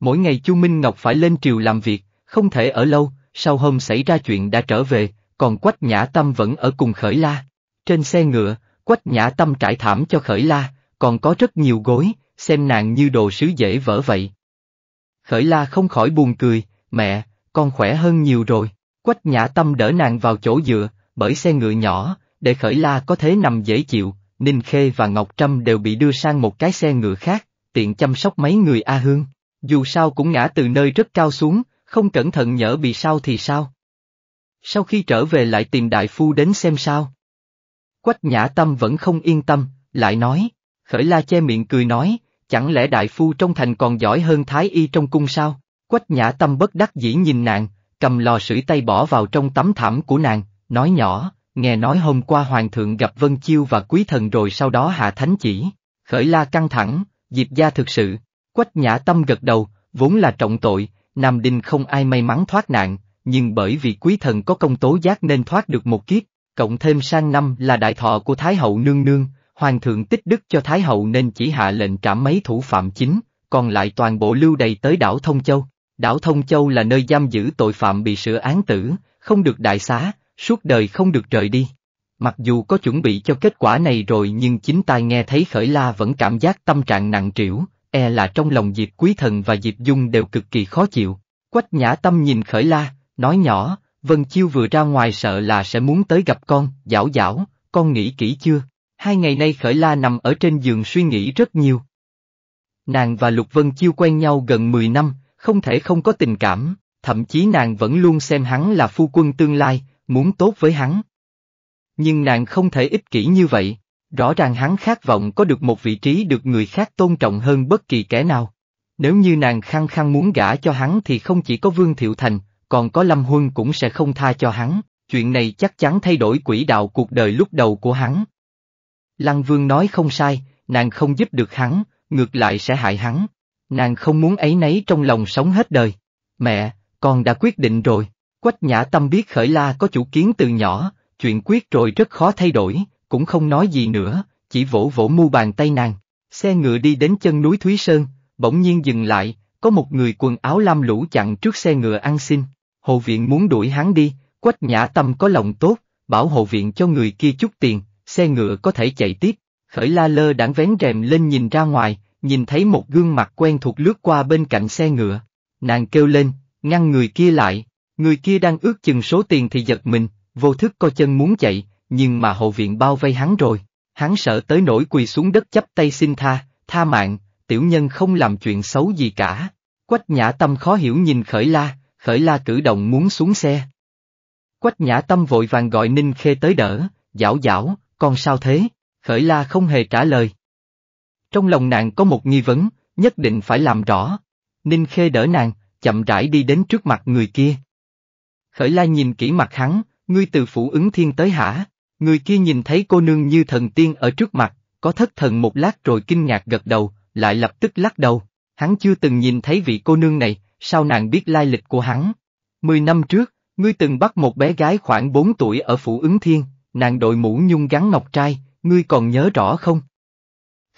Mỗi ngày Chu Minh Ngọc phải lên triều làm việc, không thể ở lâu, sau hôm xảy ra chuyện đã trở về, còn Quách Nhã Tâm vẫn ở cùng Khởi La. Trên xe ngựa, Quách Nhã Tâm trải thảm cho Khởi La, còn có rất nhiều gối, xem nàng như đồ sứ dễ vỡ vậy. Khởi La không khỏi buồn cười, mẹ, con khỏe hơn nhiều rồi. Quách Nhã Tâm đỡ nàng vào chỗ dựa, bởi xe ngựa nhỏ, để Khởi La có thế nằm dễ chịu, Ninh Khê và Ngọc Trâm đều bị đưa sang một cái xe ngựa khác, tiện chăm sóc mấy người A Hương. Dù sao cũng ngã từ nơi rất cao xuống, không cẩn thận nhỡ bị sao thì sao. Sau khi trở về lại tìm đại phu đến xem sao. Quách nhã tâm vẫn không yên tâm, lại nói, khởi la che miệng cười nói, chẳng lẽ đại phu trong thành còn giỏi hơn thái y trong cung sao? Quách nhã tâm bất đắc dĩ nhìn nàng, cầm lò sưởi tay bỏ vào trong tấm thảm của nàng, nói nhỏ, nghe nói hôm qua hoàng thượng gặp Vân Chiêu và quý thần rồi sau đó hạ thánh chỉ. Khởi la căng thẳng, Diệp gia thực sự, Quách nhã tâm gật đầu, vốn là trọng tội, Nam Đinh không ai may mắn thoát nạn, nhưng bởi vì quý thần có công tố giác nên thoát được một kiếp, cộng thêm sang năm là đại thọ của Thái hậu nương nương, hoàng thượng tích đức cho Thái hậu nên chỉ hạ lệnh trảm mấy thủ phạm chính, còn lại toàn bộ lưu đầy tới đảo Thông Châu. Đảo Thông Châu là nơi giam giữ tội phạm bị sửa án tử, không được đại xá, suốt đời không được rời đi. Mặc dù có chuẩn bị cho kết quả này rồi nhưng chính tai nghe thấy khởi la vẫn cảm giác tâm trạng nặng trĩu, e là trong lòng Diệp Quý Thần và Diệp Dung đều cực kỳ khó chịu. Quách nhã tâm nhìn khởi la, nói nhỏ, Vân Chiêu vừa ra ngoài sợ là sẽ muốn tới gặp con, dảo dảo, con nghĩ kỹ chưa? Hai ngày nay khởi la nằm ở trên giường suy nghĩ rất nhiều. Nàng và Lục Vân Chiêu quen nhau gần 10 năm, không thể không có tình cảm, thậm chí nàng vẫn luôn xem hắn là phu quân tương lai, muốn tốt với hắn. Nhưng nàng không thể ích kỷ như vậy. Rõ ràng hắn khát vọng có được một vị trí được người khác tôn trọng hơn bất kỳ kẻ nào. Nếu như nàng khăng khăng muốn gả cho hắn thì không chỉ có Vương Thiệu Thành, còn có Lâm Huân cũng sẽ không tha cho hắn, chuyện này chắc chắn thay đổi quỹ đạo cuộc đời lúc đầu của hắn. Lăng Vương nói không sai, nàng không giúp được hắn, ngược lại sẽ hại hắn. Nàng không muốn ấy nấy trong lòng sống hết đời. Mẹ, con đã quyết định rồi. Quách nhã tâm biết khởi la có chủ kiến từ nhỏ, chuyện quyết rồi rất khó thay đổi, cũng không nói gì nữa, chỉ vỗ vỗ mu bàn tay nàng. Xe ngựa đi đến chân núi Thúy Sơn, bỗng nhiên dừng lại, có một người quần áo lam lũ chặn trước xe ngựa ăn xin. Hồ viện muốn đuổi hắn đi, quách nhã tâm có lòng tốt, bảo hồ viện cho người kia chút tiền, xe ngựa có thể chạy tiếp. Khởi la lơ đảng vén rèm lên nhìn ra ngoài, nhìn thấy một gương mặt quen thuộc lướt qua bên cạnh xe ngựa. Nàng kêu lên, ngăn người kia lại, người kia đang ước chừng số tiền thì giật mình, vô thức co chân muốn chạy, nhưng mà hậu viện bao vây hắn rồi. Hắn sợ tới nỗi quỳ xuống đất chấp tay xin tha, tha mạng, tiểu nhân không làm chuyện xấu gì cả. Quách nhã tâm khó hiểu nhìn khởi la, khởi la cử động muốn xuống xe. Quách nhã tâm vội vàng gọi Ninh Khê tới đỡ, dảo dảo, con sao thế? Khởi la không hề trả lời. Trong lòng nàng có một nghi vấn, nhất định phải làm rõ. Ninh Khê đỡ nàng, chậm rãi đi đến trước mặt người kia. Khởi la nhìn kỹ mặt hắn, ngươi từ phủ ứng thiên tới hả? Người kia nhìn thấy cô nương như thần tiên ở trước mặt, có thất thần một lát rồi kinh ngạc gật đầu, lại lập tức lắc đầu. Hắn chưa từng nhìn thấy vị cô nương này, sao nàng biết lai lịch của hắn? Mười năm trước, ngươi từng bắt một bé gái khoảng bốn tuổi ở phủ ứng thiên, nàng đội mũ nhung gắn ngọc trai, ngươi còn nhớ rõ không?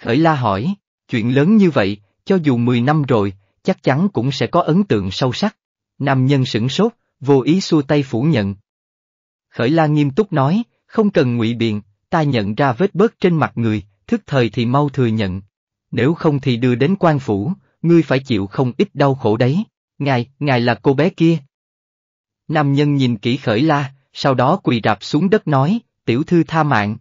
Khởi la hỏi, chuyện lớn như vậy, cho dù mười năm rồi, chắc chắn cũng sẽ có ấn tượng sâu sắc. Nam nhân sửng sốt, vô ý xua tay phủ nhận. Khởi la nghiêm túc nói, không cần ngụy biện, ta nhận ra vết bớt trên mặt người, thức thời thì mau thừa nhận. Nếu không thì đưa đến quan phủ, ngươi phải chịu không ít đau khổ đấy. Ngài, ngài là cô bé kia. Nam nhân nhìn kỹ khởi la, sau đó quỳ rạp xuống đất nói, tiểu thư tha mạng.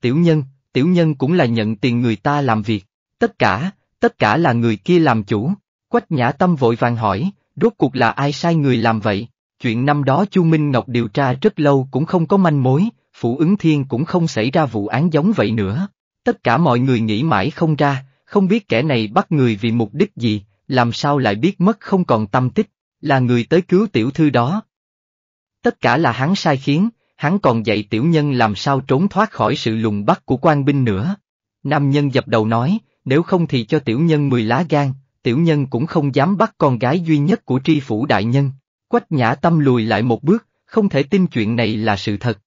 Tiểu nhân, tiểu nhân cũng là nhận tiền người ta làm việc, tất cả, tất cả là người kia làm chủ. Quách nhã tâm vội vàng hỏi, rốt cuộc là ai sai người làm vậy? Chuyện năm đó Chu Minh Ngọc điều tra rất lâu cũng không có manh mối, Phủ ứng thiên cũng không xảy ra vụ án giống vậy nữa. Tất cả mọi người nghĩ mãi không ra, không biết kẻ này bắt người vì mục đích gì, làm sao lại biết mất không còn tâm tích, là người tới cứu tiểu thư đó. Tất cả là hắn sai khiến, hắn còn dạy tiểu nhân làm sao trốn thoát khỏi sự lùng bắt của quan binh nữa. Nam nhân dập đầu nói, nếu không thì cho tiểu nhân mười lá gan, tiểu nhân cũng không dám bắt con gái duy nhất của tri phủ đại nhân. Quách nhã tâm lùi lại một bước, không thể tin chuyện này là sự thật.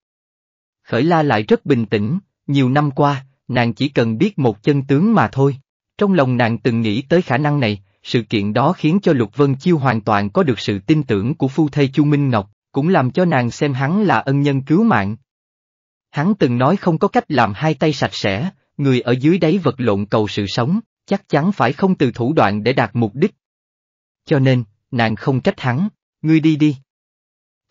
Khởi la lại rất bình tĩnh, nhiều năm qua, nàng chỉ cần biết một chân tướng mà thôi. Trong lòng nàng từng nghĩ tới khả năng này, sự kiện đó khiến cho Lục Vân Chiêu hoàn toàn có được sự tin tưởng của phu thê Chu Minh Ngọc, cũng làm cho nàng xem hắn là ân nhân cứu mạng. Hắn từng nói không có cách làm hai tay sạch sẽ, người ở dưới đáy vật lộn cầu sự sống, chắc chắn phải không từ thủ đoạn để đạt mục đích. Cho nên, nàng không trách hắn, ngươi đi đi.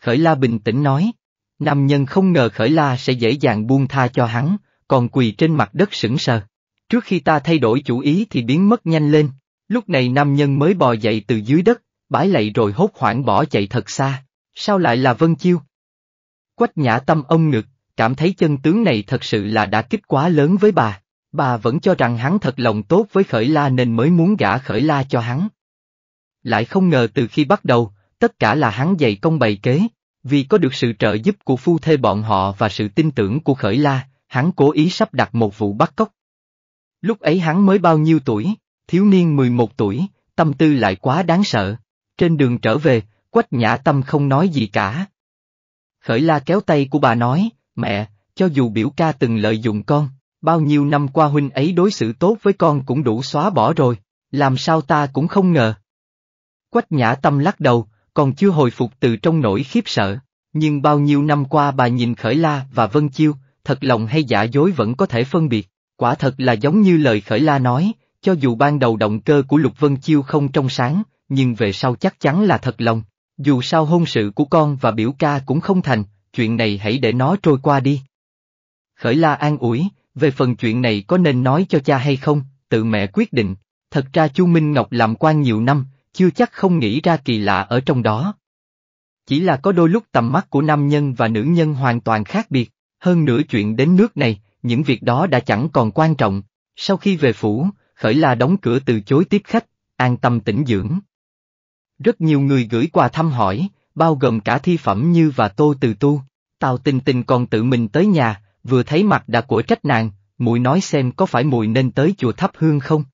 Khởi La bình tĩnh nói. Nam nhân không ngờ khởi la sẽ dễ dàng buông tha cho hắn, còn quỳ trên mặt đất sững sờ. Trước khi ta thay đổi chủ ý thì biến mất nhanh lên, lúc này nam nhân mới bò dậy từ dưới đất, bái lạy rồi hốt hoảng bỏ chạy thật xa, sao lại là Vân Chiêu? Quách nhã tâm ông ngực, cảm thấy chân tướng này thật sự là đã kích quá lớn với bà, bà vẫn cho rằng hắn thật lòng tốt với khởi la nên mới muốn gả khởi la cho hắn. Lại không ngờ từ khi bắt đầu, tất cả là hắn dày công bày kế, vì có được sự trợ giúp của phu thê bọn họ và sự tin tưởng của Khởi La, hắn cố ý sắp đặt một vụ bắt cóc. Lúc ấy hắn mới bao nhiêu tuổi, thiếu niên 11 tuổi, tâm tư lại quá đáng sợ. Trên đường trở về, Quách Nhã Tâm không nói gì cả. Khởi La kéo tay của bà nói, mẹ, cho dù biểu ca từng lợi dụng con, bao nhiêu năm qua huynh ấy đối xử tốt với con cũng đủ xóa bỏ rồi, làm sao ta cũng không ngờ. Quách Nhã Tâm lắc đầu, còn chưa hồi phục từ trong nỗi khiếp sợ. Nhưng bao nhiêu năm qua bà nhìn Khởi La và Vân Chiêu, thật lòng hay giả dối vẫn có thể phân biệt. Quả thật là giống như lời Khởi La nói, cho dù ban đầu động cơ của Lục Vân Chiêu không trong sáng, nhưng về sau chắc chắn là thật lòng. Dù sao hôn sự của con và biểu ca cũng không thành, chuyện này hãy để nó trôi qua đi. Khởi La an ủi, về phần chuyện này có nên nói cho cha hay không, tự mẹ quyết định. Thật ra Chu Minh Ngọc làm quan nhiều năm, chưa chắc không nghĩ ra kỳ lạ ở trong đó. Chỉ là có đôi lúc tầm mắt của nam nhân và nữ nhân hoàn toàn khác biệt, hơn nữa chuyện đến nước này, những việc đó đã chẳng còn quan trọng. Sau khi về phủ, Khởi La đóng cửa từ chối tiếp khách, an tâm tĩnh dưỡng. Rất nhiều người gửi quà thăm hỏi, bao gồm cả thi phẩm như và tô từ tu. Tào tình tình còn tự mình tới nhà, vừa thấy mặt đã của trách nàng, mùi nói xem có phải mùi nên tới chùa thắp hương không?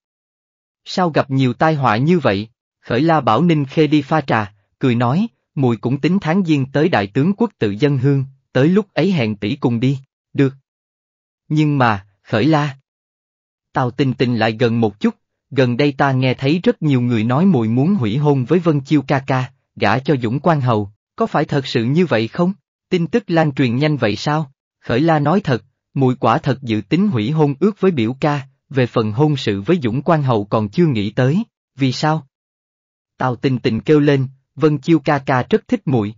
Sao gặp nhiều tai họa như vậy? Khởi la bảo Ninh Khê đi pha trà, cười nói, mùi cũng tính tháng giêng tới đại tướng quốc tự dân hương, tới lúc ấy hẹn tỷ cùng đi, được. Nhưng mà, khởi la. Tào tình tình lại gần một chút, gần đây ta nghe thấy rất nhiều người nói mùi muốn hủy hôn với Vân Chiêu ca ca, gả cho Dũng Quan Hầu, có phải thật sự như vậy không? Tin tức lan truyền nhanh vậy sao? Khởi la nói thật, mùi quả thật dự tính hủy hôn ước với biểu ca, về phần hôn sự với Dũng Quan Hầu còn chưa nghĩ tới, vì sao? Tào tình tình kêu lên, Vân Chiêu ca ca rất thích muội.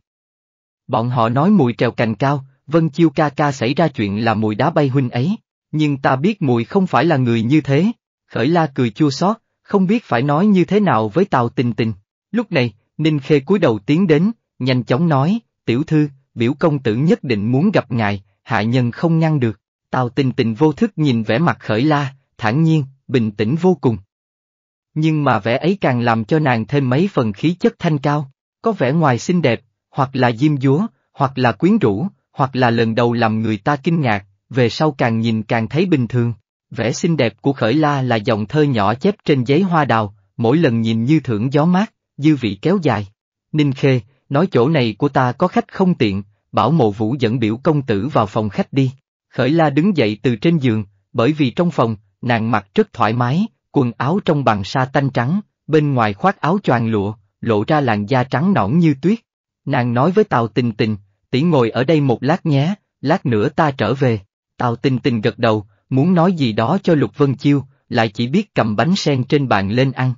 Bọn họ nói mùi trèo cành cao, Vân Chiêu ca ca xảy ra chuyện là mùi đá bay huynh ấy, nhưng ta biết mùi không phải là người như thế. Khởi la cười chua xót, không biết phải nói như thế nào với Tào Tình Tình. Lúc này, Ninh Khê cúi đầu tiến đến, nhanh chóng nói, tiểu thư, biểu công tử nhất định muốn gặp ngài, hạ nhân không ngăn được. Tào Tình Tình vô thức nhìn vẻ mặt khởi la, thản nhiên, bình tĩnh vô cùng. Nhưng mà vẻ ấy càng làm cho nàng thêm mấy phần khí chất thanh cao, có vẻ ngoài xinh đẹp, hoặc là diêm dúa, hoặc là quyến rũ, hoặc là lần đầu làm người ta kinh ngạc, về sau càng nhìn càng thấy bình thường. Vẻ xinh đẹp của Khởi La là dòng thơ nhỏ chép trên giấy hoa đào, mỗi lần nhìn như thưởng gió mát, dư vị kéo dài. Ninh Khê, nói chỗ này của ta có khách không tiện, bảo mộ vũ dẫn biểu công tử vào phòng khách đi. Khởi La đứng dậy từ trên giường, bởi vì trong phòng, nàng mặc rất thoải mái, quần áo trong bằng sa tanh trắng, bên ngoài khoác áo choàng lụa, lộ ra làn da trắng nõn như tuyết. Nàng nói với Tào Tình Tình, tỷ ngồi ở đây một lát nhé, lát nữa ta trở về. Tào Tình Tình gật đầu, muốn nói gì đó cho Lục Vân Chiêu, lại chỉ biết cầm bánh sen trên bàn lên ăn.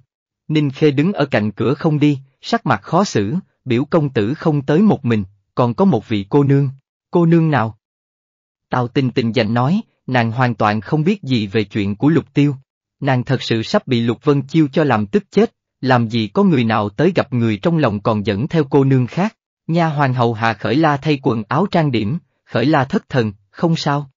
Ninh Khê đứng ở cạnh cửa không đi, sắc mặt khó xử, biểu công tử không tới một mình, còn có một vị cô nương. Cô nương nào? Tào Tình Tình dành nói, nàng hoàn toàn không biết gì về chuyện của Lục Tiêu. Nàng thật sự sắp bị Lục Vân Chiêu cho làm tức chết, làm gì có người nào tới gặp người trong lòng còn dẫn theo cô nương khác. Nha hoàng hậu hạ khởi la thay quần áo trang điểm, khởi la thất thần, không sao.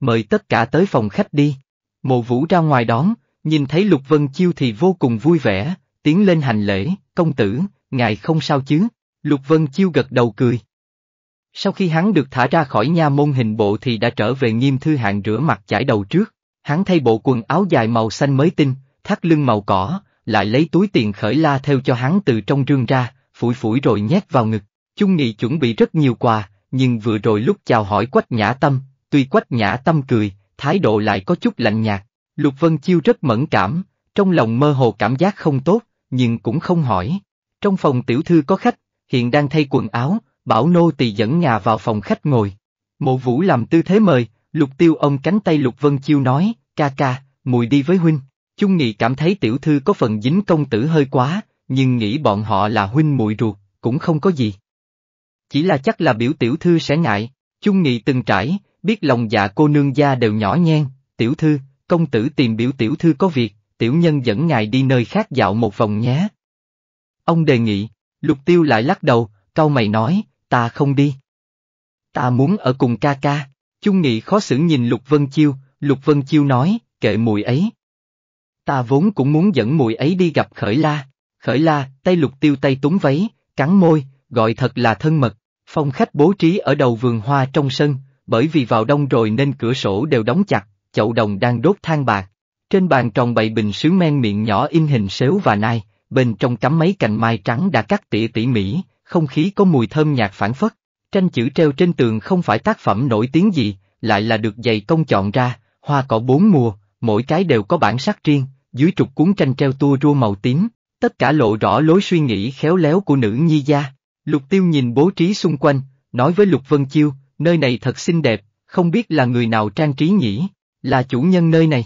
Mời tất cả tới phòng khách đi. Mộ vũ ra ngoài đón, nhìn thấy Lục Vân Chiêu thì vô cùng vui vẻ, tiến lên hành lễ, công tử, ngài không sao chứ, Lục Vân Chiêu gật đầu cười. Sau khi hắn được thả ra khỏi nha môn hình bộ thì đã trở về nghiêm thư hạng rửa mặt chải đầu trước, hắn thay bộ quần áo dài màu xanh mới tinh, thắt lưng màu cỏ, lại lấy túi tiền khởi la theo cho hắn từ trong rương ra, phủi phủi rồi nhét vào ngực. Chung Nghị chuẩn bị rất nhiều quà, nhưng vừa rồi lúc chào hỏi Quách Nhã Tâm, tuy Quách Nhã Tâm cười, thái độ lại có chút lạnh nhạt. Lục Vân Chiêu rất mẫn cảm, trong lòng mơ hồ cảm giác không tốt, nhưng cũng không hỏi. Trong phòng tiểu thư có khách, hiện đang thay quần áo, bảo nô tỳ dẫn nhà vào phòng khách ngồi. Mộ vũ làm tư thế mời, lục tiêu ông cánh tay Lục Vân Chiêu nói, ca ca, mùi đi với huynh. Chung Nghị cảm thấy tiểu thư có phần dính công tử hơi quá, nhưng nghĩ bọn họ là huynh muội ruột, cũng không có gì. Chỉ là chắc là biểu tiểu thư sẽ ngại, Chung Nghị từng trải, biết lòng dạ cô nương gia đều nhỏ nhen, tiểu thư, công tử tìm biểu tiểu thư có việc, tiểu nhân dẫn ngài đi nơi khác dạo một vòng nhé. Ông đề nghị, lục tiêu lại lắc đầu, cau mày nói, ta không đi. Ta muốn ở cùng ca ca, Chung Nghị khó xử nhìn Lục Vân Chiêu, Lục Vân Chiêu nói, kệ mùi ấy. Ta vốn cũng muốn dẫn mùi ấy đi gặp Khởi La. Khởi La, tay lục tiêu tay túng váy, cắn môi, gọi thật là thân mật. Phong khách bố trí ở đầu vườn hoa trong sân, bởi vì vào đông rồi nên cửa sổ đều đóng chặt, chậu đồng đang đốt than bạc. Trên bàn tròn bày bình sứ men miệng nhỏ in hình sếu và nai, bên trong cắm mấy cành mai trắng đã cắt tỉa tỉ mỉ, không khí có mùi thơm nhạt phản phất. Tranh chữ treo trên tường không phải tác phẩm nổi tiếng gì, lại là được dày công chọn ra, hoa cỏ bốn mùa, mỗi cái đều có bản sắc riêng, dưới trục cuốn tranh treo tua rua màu tím, tất cả lộ rõ lối suy nghĩ khéo léo của nữ nhi gia. Lục tiêu nhìn bố trí xung quanh, nói với Lục Vân Chiêu, nơi này thật xinh đẹp, không biết là người nào trang trí nhỉ, là chủ nhân nơi này.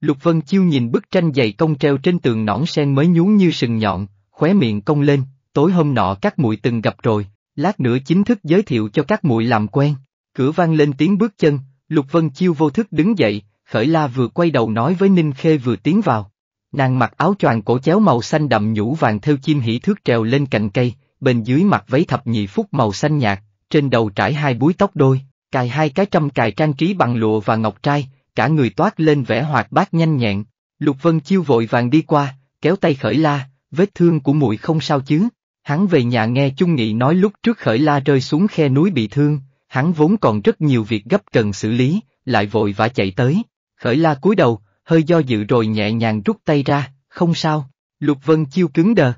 Lục Vân Chiêu nhìn bức tranh dày công treo trên tường nõn sen mới nhú như sừng nhọn, khóe miệng cong lên, tối hôm nọ các muội từng gặp rồi, lát nữa chính thức giới thiệu cho các muội làm quen. Cửa vang lên tiếng bước chân, Lục Vân Chiêu vô thức đứng dậy, Khởi La vừa quay đầu nói với Ninh Khê vừa tiến vào. Nàng mặc áo choàng cổ chéo màu xanh đậm nhũ vàng theo chim hỉ thước trèo lên cành cây, bên dưới mặc váy thập nhị phúc màu xanh nhạt, trên đầu trải hai búi tóc đôi, cài hai cái trăm cài trang trí bằng lụa và ngọc trai, cả người toát lên vẻ hoạt bát nhanh nhẹn. Lục Vân Chiêu vội vàng đi qua, kéo tay Khởi La, vết thương của muội không sao chứ? Hắn về nhà nghe Chung Nghị nói lúc trước Khởi La rơi xuống khe núi bị thương, hắn vốn còn rất nhiều việc gấp cần xử lý, lại vội vã chạy tới. Khởi la cúi đầu, hơi do dự rồi nhẹ nhàng rút tay ra, không sao, Lục Vân Chiêu cứng đờ.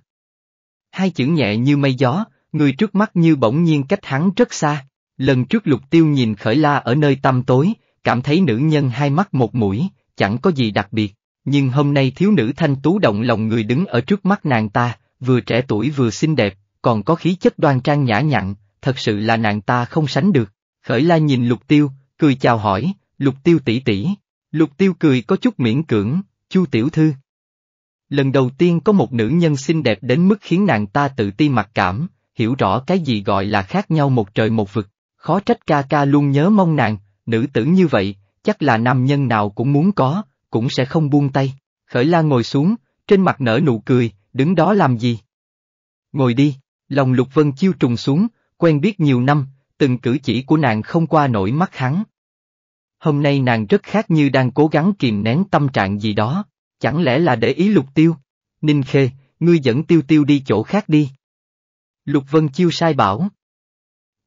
Hai chữ nhẹ như mây gió, người trước mắt như bỗng nhiên cách hắn rất xa. Lần trước Lục Tiêu nhìn Khởi La ở nơi tăm tối, cảm thấy nữ nhân hai mắt một mũi, chẳng có gì đặc biệt, nhưng hôm nay thiếu nữ thanh tú động lòng người đứng ở trước mắt nàng ta, vừa trẻ tuổi vừa xinh đẹp, còn có khí chất đoan trang nhã nhặn, thật sự là nàng ta không sánh được. Khởi La nhìn Lục Tiêu, cười chào hỏi, Lục Tiêu tỷ tỷ. Lục Tiêu cười có chút miễn cưỡng, Chu tiểu thư. Lần đầu tiên có một nữ nhân xinh đẹp đến mức khiến nàng ta tự ti mặc cảm, hiểu rõ cái gì gọi là khác nhau một trời một vực, khó trách ca ca luôn nhớ mong nàng, nữ tử như vậy, chắc là nam nhân nào cũng muốn có, cũng sẽ không buông tay. Khởi la ngồi xuống, trên mặt nở nụ cười, đứng đó làm gì? Ngồi đi, lòng Lục Vân Chiêu trùng xuống, quen biết nhiều năm, từng cử chỉ của nàng không qua nổi mắt hắn. Hôm nay nàng rất khác như đang cố gắng kìm nén tâm trạng gì đó, chẳng lẽ là để ý Lục Tiêu? Ninh Khê, ngươi dẫn Tiêu Tiêu đi chỗ khác đi. Lục Vân Chiêu sai bảo.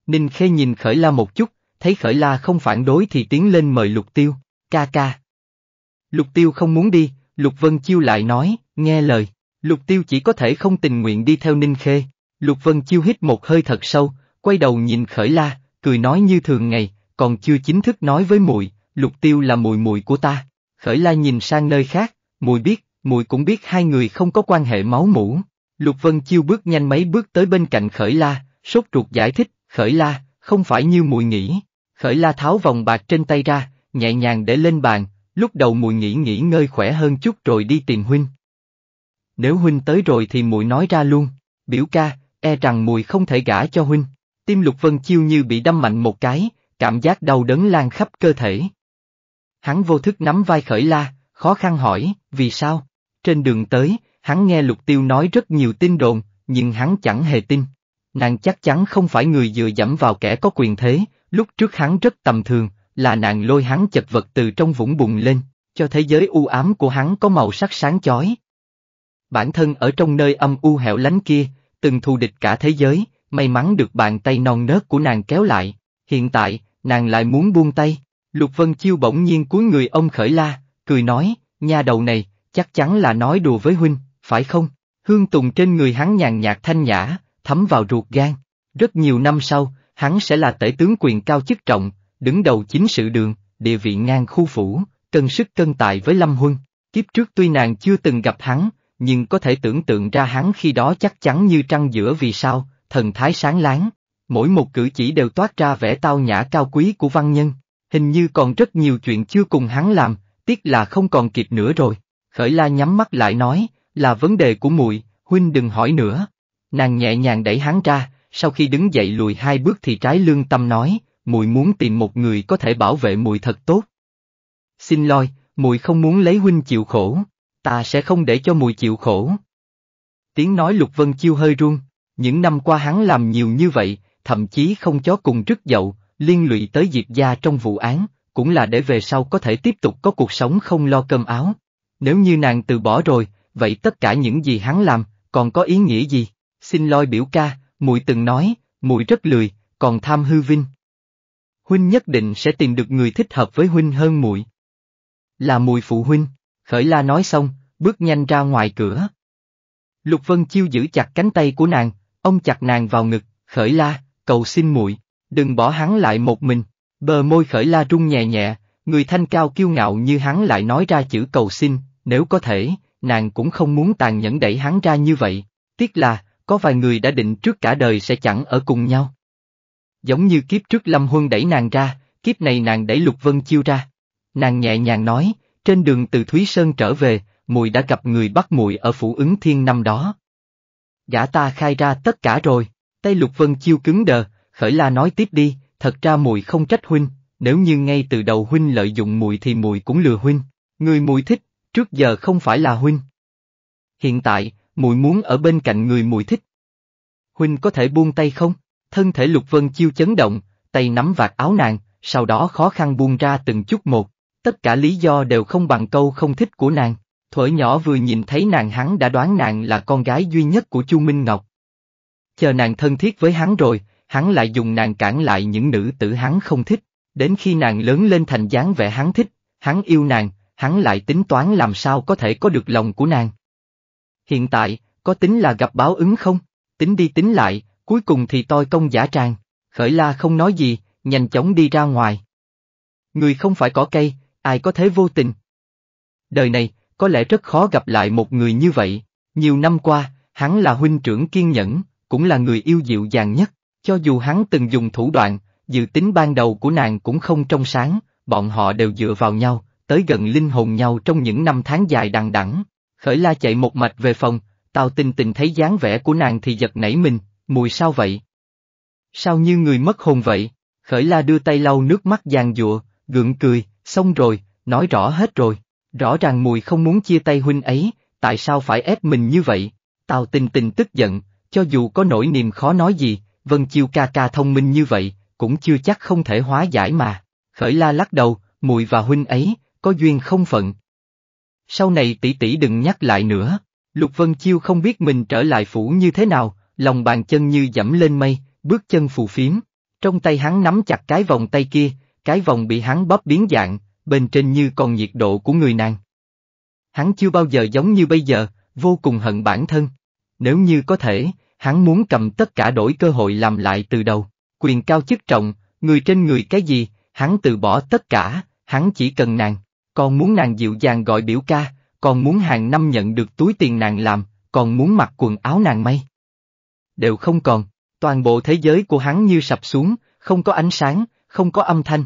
Ninh Khê nhìn Khởi La một chút, thấy Khởi La không phản đối thì tiến lên mời Lục Tiêu, ca ca. Lục Tiêu không muốn đi, Lục Vân Chiêu lại nói, nghe lời, Lục Tiêu chỉ có thể không tình nguyện đi theo Ninh Khê. Lục Vân Chiêu hít một hơi thật sâu, quay đầu nhìn Khởi La, cười nói như thường ngày, còn chưa chính thức nói với muội, Lục Tiêu là mùi mùi của ta. Khởi La nhìn sang nơi khác, mùi biết, mùi cũng biết hai người không có quan hệ máu mủ. Lục Vân Chiêu bước nhanh mấy bước tới bên cạnh Khởi La, sốt ruột giải thích, Khởi La, không phải như mùi nghĩ. Khởi La tháo vòng bạc trên tay ra, nhẹ nhàng để lên bàn, lúc đầu mùi nghĩ nghỉ ngơi khỏe hơn chút rồi đi tìm huynh. Nếu huynh tới rồi thì mùi nói ra luôn, biểu ca, e rằng mùi không thể gả cho huynh. Tim Lục Vân Chiêu như bị đâm mạnh một cái, cảm giác đau đớn lan khắp cơ thể. Hắn vô thức nắm vai khởi la, khó khăn hỏi, vì sao? Trên đường tới, hắn nghe Lục Tiêu nói rất nhiều tin đồn, nhưng hắn chẳng hề tin. Nàng chắc chắn không phải người dựa dẫm vào kẻ có quyền thế, lúc trước hắn rất tầm thường, là nàng lôi hắn chật vật từ trong vũng bùn lên, cho thế giới u ám của hắn có màu sắc sáng chói. Bản thân ở trong nơi âm u hẻo lánh kia, từng thù địch cả thế giới, may mắn được bàn tay non nớt của nàng kéo lại, hiện tại, nàng lại muốn buông tay. Lục Vân Chiêu bỗng nhiên cúi người ông khởi la, cười nói, nha đầu này, chắc chắn là nói đùa với huynh, phải không? Hương tùng trên người hắn nhàn nhạt thanh nhã, thấm vào ruột gan. Rất nhiều năm sau, hắn sẽ là tể tướng quyền cao chức trọng, đứng đầu chính sự đường, địa vị ngang khu phủ, cân sức cân tài với Lâm Huân. Kiếp trước tuy nàng chưa từng gặp hắn, nhưng có thể tưởng tượng ra hắn khi đó chắc chắn như trăng giữa vì sao, thần thái sáng láng. Mỗi một cử chỉ đều toát ra vẻ tao nhã cao quý của văn nhân. Hình như còn rất nhiều chuyện chưa cùng hắn làm, tiếc là không còn kịp nữa rồi. Khởi la nhắm mắt lại nói, là vấn đề của muội, huynh đừng hỏi nữa. Nàng nhẹ nhàng đẩy hắn ra, sau khi đứng dậy lùi hai bước thì trái lương tâm nói, muội muốn tìm một người có thể bảo vệ muội thật tốt. Xin lỗi, muội không muốn lấy huynh chịu khổ, ta sẽ không để cho muội chịu khổ. Tiếng nói Lục Vân Chiêu hơi run, những năm qua hắn làm nhiều như vậy, thậm chí không chó cùng rứt dậu, liên lụy tới Diệp gia trong vụ án, cũng là để về sau có thể tiếp tục có cuộc sống không lo cơm áo. Nếu như nàng từ bỏ rồi, vậy tất cả những gì hắn làm, còn có ý nghĩa gì? Xin lôi biểu ca, muội từng nói, muội rất lười, còn tham hư vinh. Huynh nhất định sẽ tìm được người thích hợp với huynh hơn muội. Là mùi phụ huynh, khởi la nói xong, bước nhanh ra ngoài cửa. Lục Vân Chiêu giữ chặt cánh tay của nàng, ông chặt nàng vào ngực, khởi la, cầu xin muội, đừng bỏ hắn lại một mình. Bờ môi khởi la rung nhẹ nhẹ, người thanh cao kiêu ngạo như hắn lại nói ra chữ cầu xin, nếu có thể, nàng cũng không muốn tàn nhẫn đẩy hắn ra như vậy. Tiếc là, có vài người đã định trước cả đời sẽ chẳng ở cùng nhau. Giống như kiếp trước Lâm Huân đẩy nàng ra, kiếp này nàng đẩy Lục Vân Chiêu ra. Nàng nhẹ nhàng nói, trên đường từ Thúy Sơn trở về, mùi đã gặp người bắt mùi ở phủ ứng thiên năm đó. Gã ta khai ra tất cả rồi, tay Lục Vân Chiêu cứng đờ, khởi la nói tiếp đi, thật ra mùi không trách huynh, nếu như ngay từ đầu huynh lợi dụng mùi thì mùi cũng lừa huynh, người mùi thích, trước giờ không phải là huynh. Hiện tại, mùi muốn ở bên cạnh người mùi thích. Huynh có thể buông tay không? Thân thể Lục Vân Chiêu chấn động, tay nắm vạt áo nàng, sau đó khó khăn buông ra từng chút một. Tất cả lý do đều không bằng câu không thích của nàng. Thuở nhỏ vừa nhìn thấy nàng hắn đã đoán nàng là con gái duy nhất của Chu Minh Ngọc. Chờ nàng thân thiết với hắn rồi, hắn lại dùng nàng cản lại những nữ tử hắn không thích. Đến khi nàng lớn lên thành dáng vẻ hắn thích, hắn yêu nàng, hắn lại tính toán làm sao có thể có được lòng của nàng. Hiện tại, có tính là gặp báo ứng không? Tính đi tính lại, cuối cùng thì tôi công giả tràng. Khởi la không nói gì, nhanh chóng đi ra ngoài. Người không phải có cây, ai có thế vô tình. Đời này, có lẽ rất khó gặp lại một người như vậy. Nhiều năm qua, hắn là huynh trưởng kiên nhẫn, cũng là người yêu dịu dàng nhất. Cho dù hắn từng dùng thủ đoạn, dự tính ban đầu của nàng cũng không trong sáng, bọn họ đều dựa vào nhau, tới gần linh hồn nhau trong những năm tháng dài đằng đẵng. Khởi la chạy một mạch về phòng, Tào tình tình thấy dáng vẻ của nàng thì giật nảy mình, mùi sao vậy? Sao như người mất hồn vậy? Khởi la đưa tay lau nước mắt giàn dụa, gượng cười, xong rồi, nói rõ hết rồi. Rõ ràng mùi không muốn chia tay huynh ấy, tại sao phải ép mình như vậy? Tào tình tình tức giận, cho dù có nỗi niềm khó nói gì, Vân Chiêu ca ca thông minh như vậy, cũng chưa chắc không thể hóa giải mà. Khởi la lắc đầu, mùi và huynh ấy, có duyên không phận. Sau này tỷ tỷ đừng nhắc lại nữa. Lục Vân Chiêu không biết mình trở lại phủ như thế nào, lòng bàn chân như dẫm lên mây, bước chân phù phiếm. Trong tay hắn nắm chặt cái vòng tay kia, cái vòng bị hắn bóp biến dạng, bên trên như còn nhiệt độ của người nàng. Hắn chưa bao giờ giống như bây giờ, vô cùng hận bản thân. Nếu như có thể, hắn muốn cầm tất cả đổi cơ hội làm lại từ đầu. Quyền cao chức trọng, người trên người cái gì, hắn từ bỏ tất cả, hắn chỉ cần nàng. Còn muốn nàng dịu dàng gọi biểu ca, còn muốn hàng năm nhận được túi tiền nàng làm, còn muốn mặc quần áo nàng may. Đều không còn, toàn bộ thế giới của hắn như sập xuống, không có ánh sáng, không có âm thanh.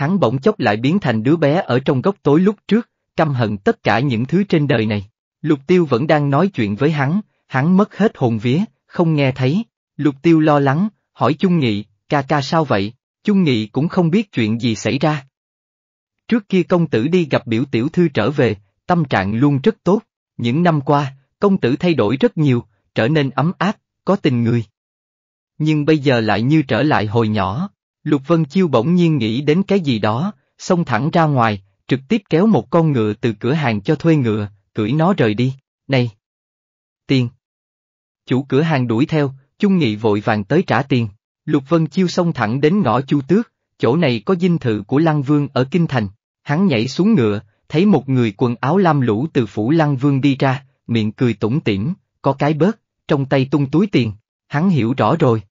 Hắn bỗng chốc lại biến thành đứa bé ở trong góc tối lúc trước, căm hận tất cả những thứ trên đời này. Lục tiêu vẫn đang nói chuyện với hắn, hắn mất hết hồn vía, không nghe thấy. Lục tiêu lo lắng, hỏi Chung Nghị, ca ca sao vậy? Chung Nghị cũng không biết chuyện gì xảy ra. Trước kia công tử đi gặp biểu tiểu thư trở về, tâm trạng luôn rất tốt. Những năm qua, công tử thay đổi rất nhiều, trở nên ấm áp, có tình người. Nhưng bây giờ lại như trở lại hồi nhỏ. Lục Vân Chiêu bỗng nhiên nghĩ đến cái gì đó, xông thẳng ra ngoài, trực tiếp kéo một con ngựa từ cửa hàng cho thuê ngựa, cưỡi nó rời đi. Này! Tiền! Chủ cửa hàng đuổi theo, Chung Nghị vội vàng tới trả tiền. Lục Vân Chiêu xông thẳng đến ngõ Chu Tước, chỗ này có dinh thự của Lăng Vương ở Kinh Thành. Hắn nhảy xuống ngựa, thấy một người quần áo lam lũ từ phủ Lăng Vương đi ra, miệng cười tủm tỉm, có cái bớt, trong tay tung túi tiền. Hắn hiểu rõ rồi.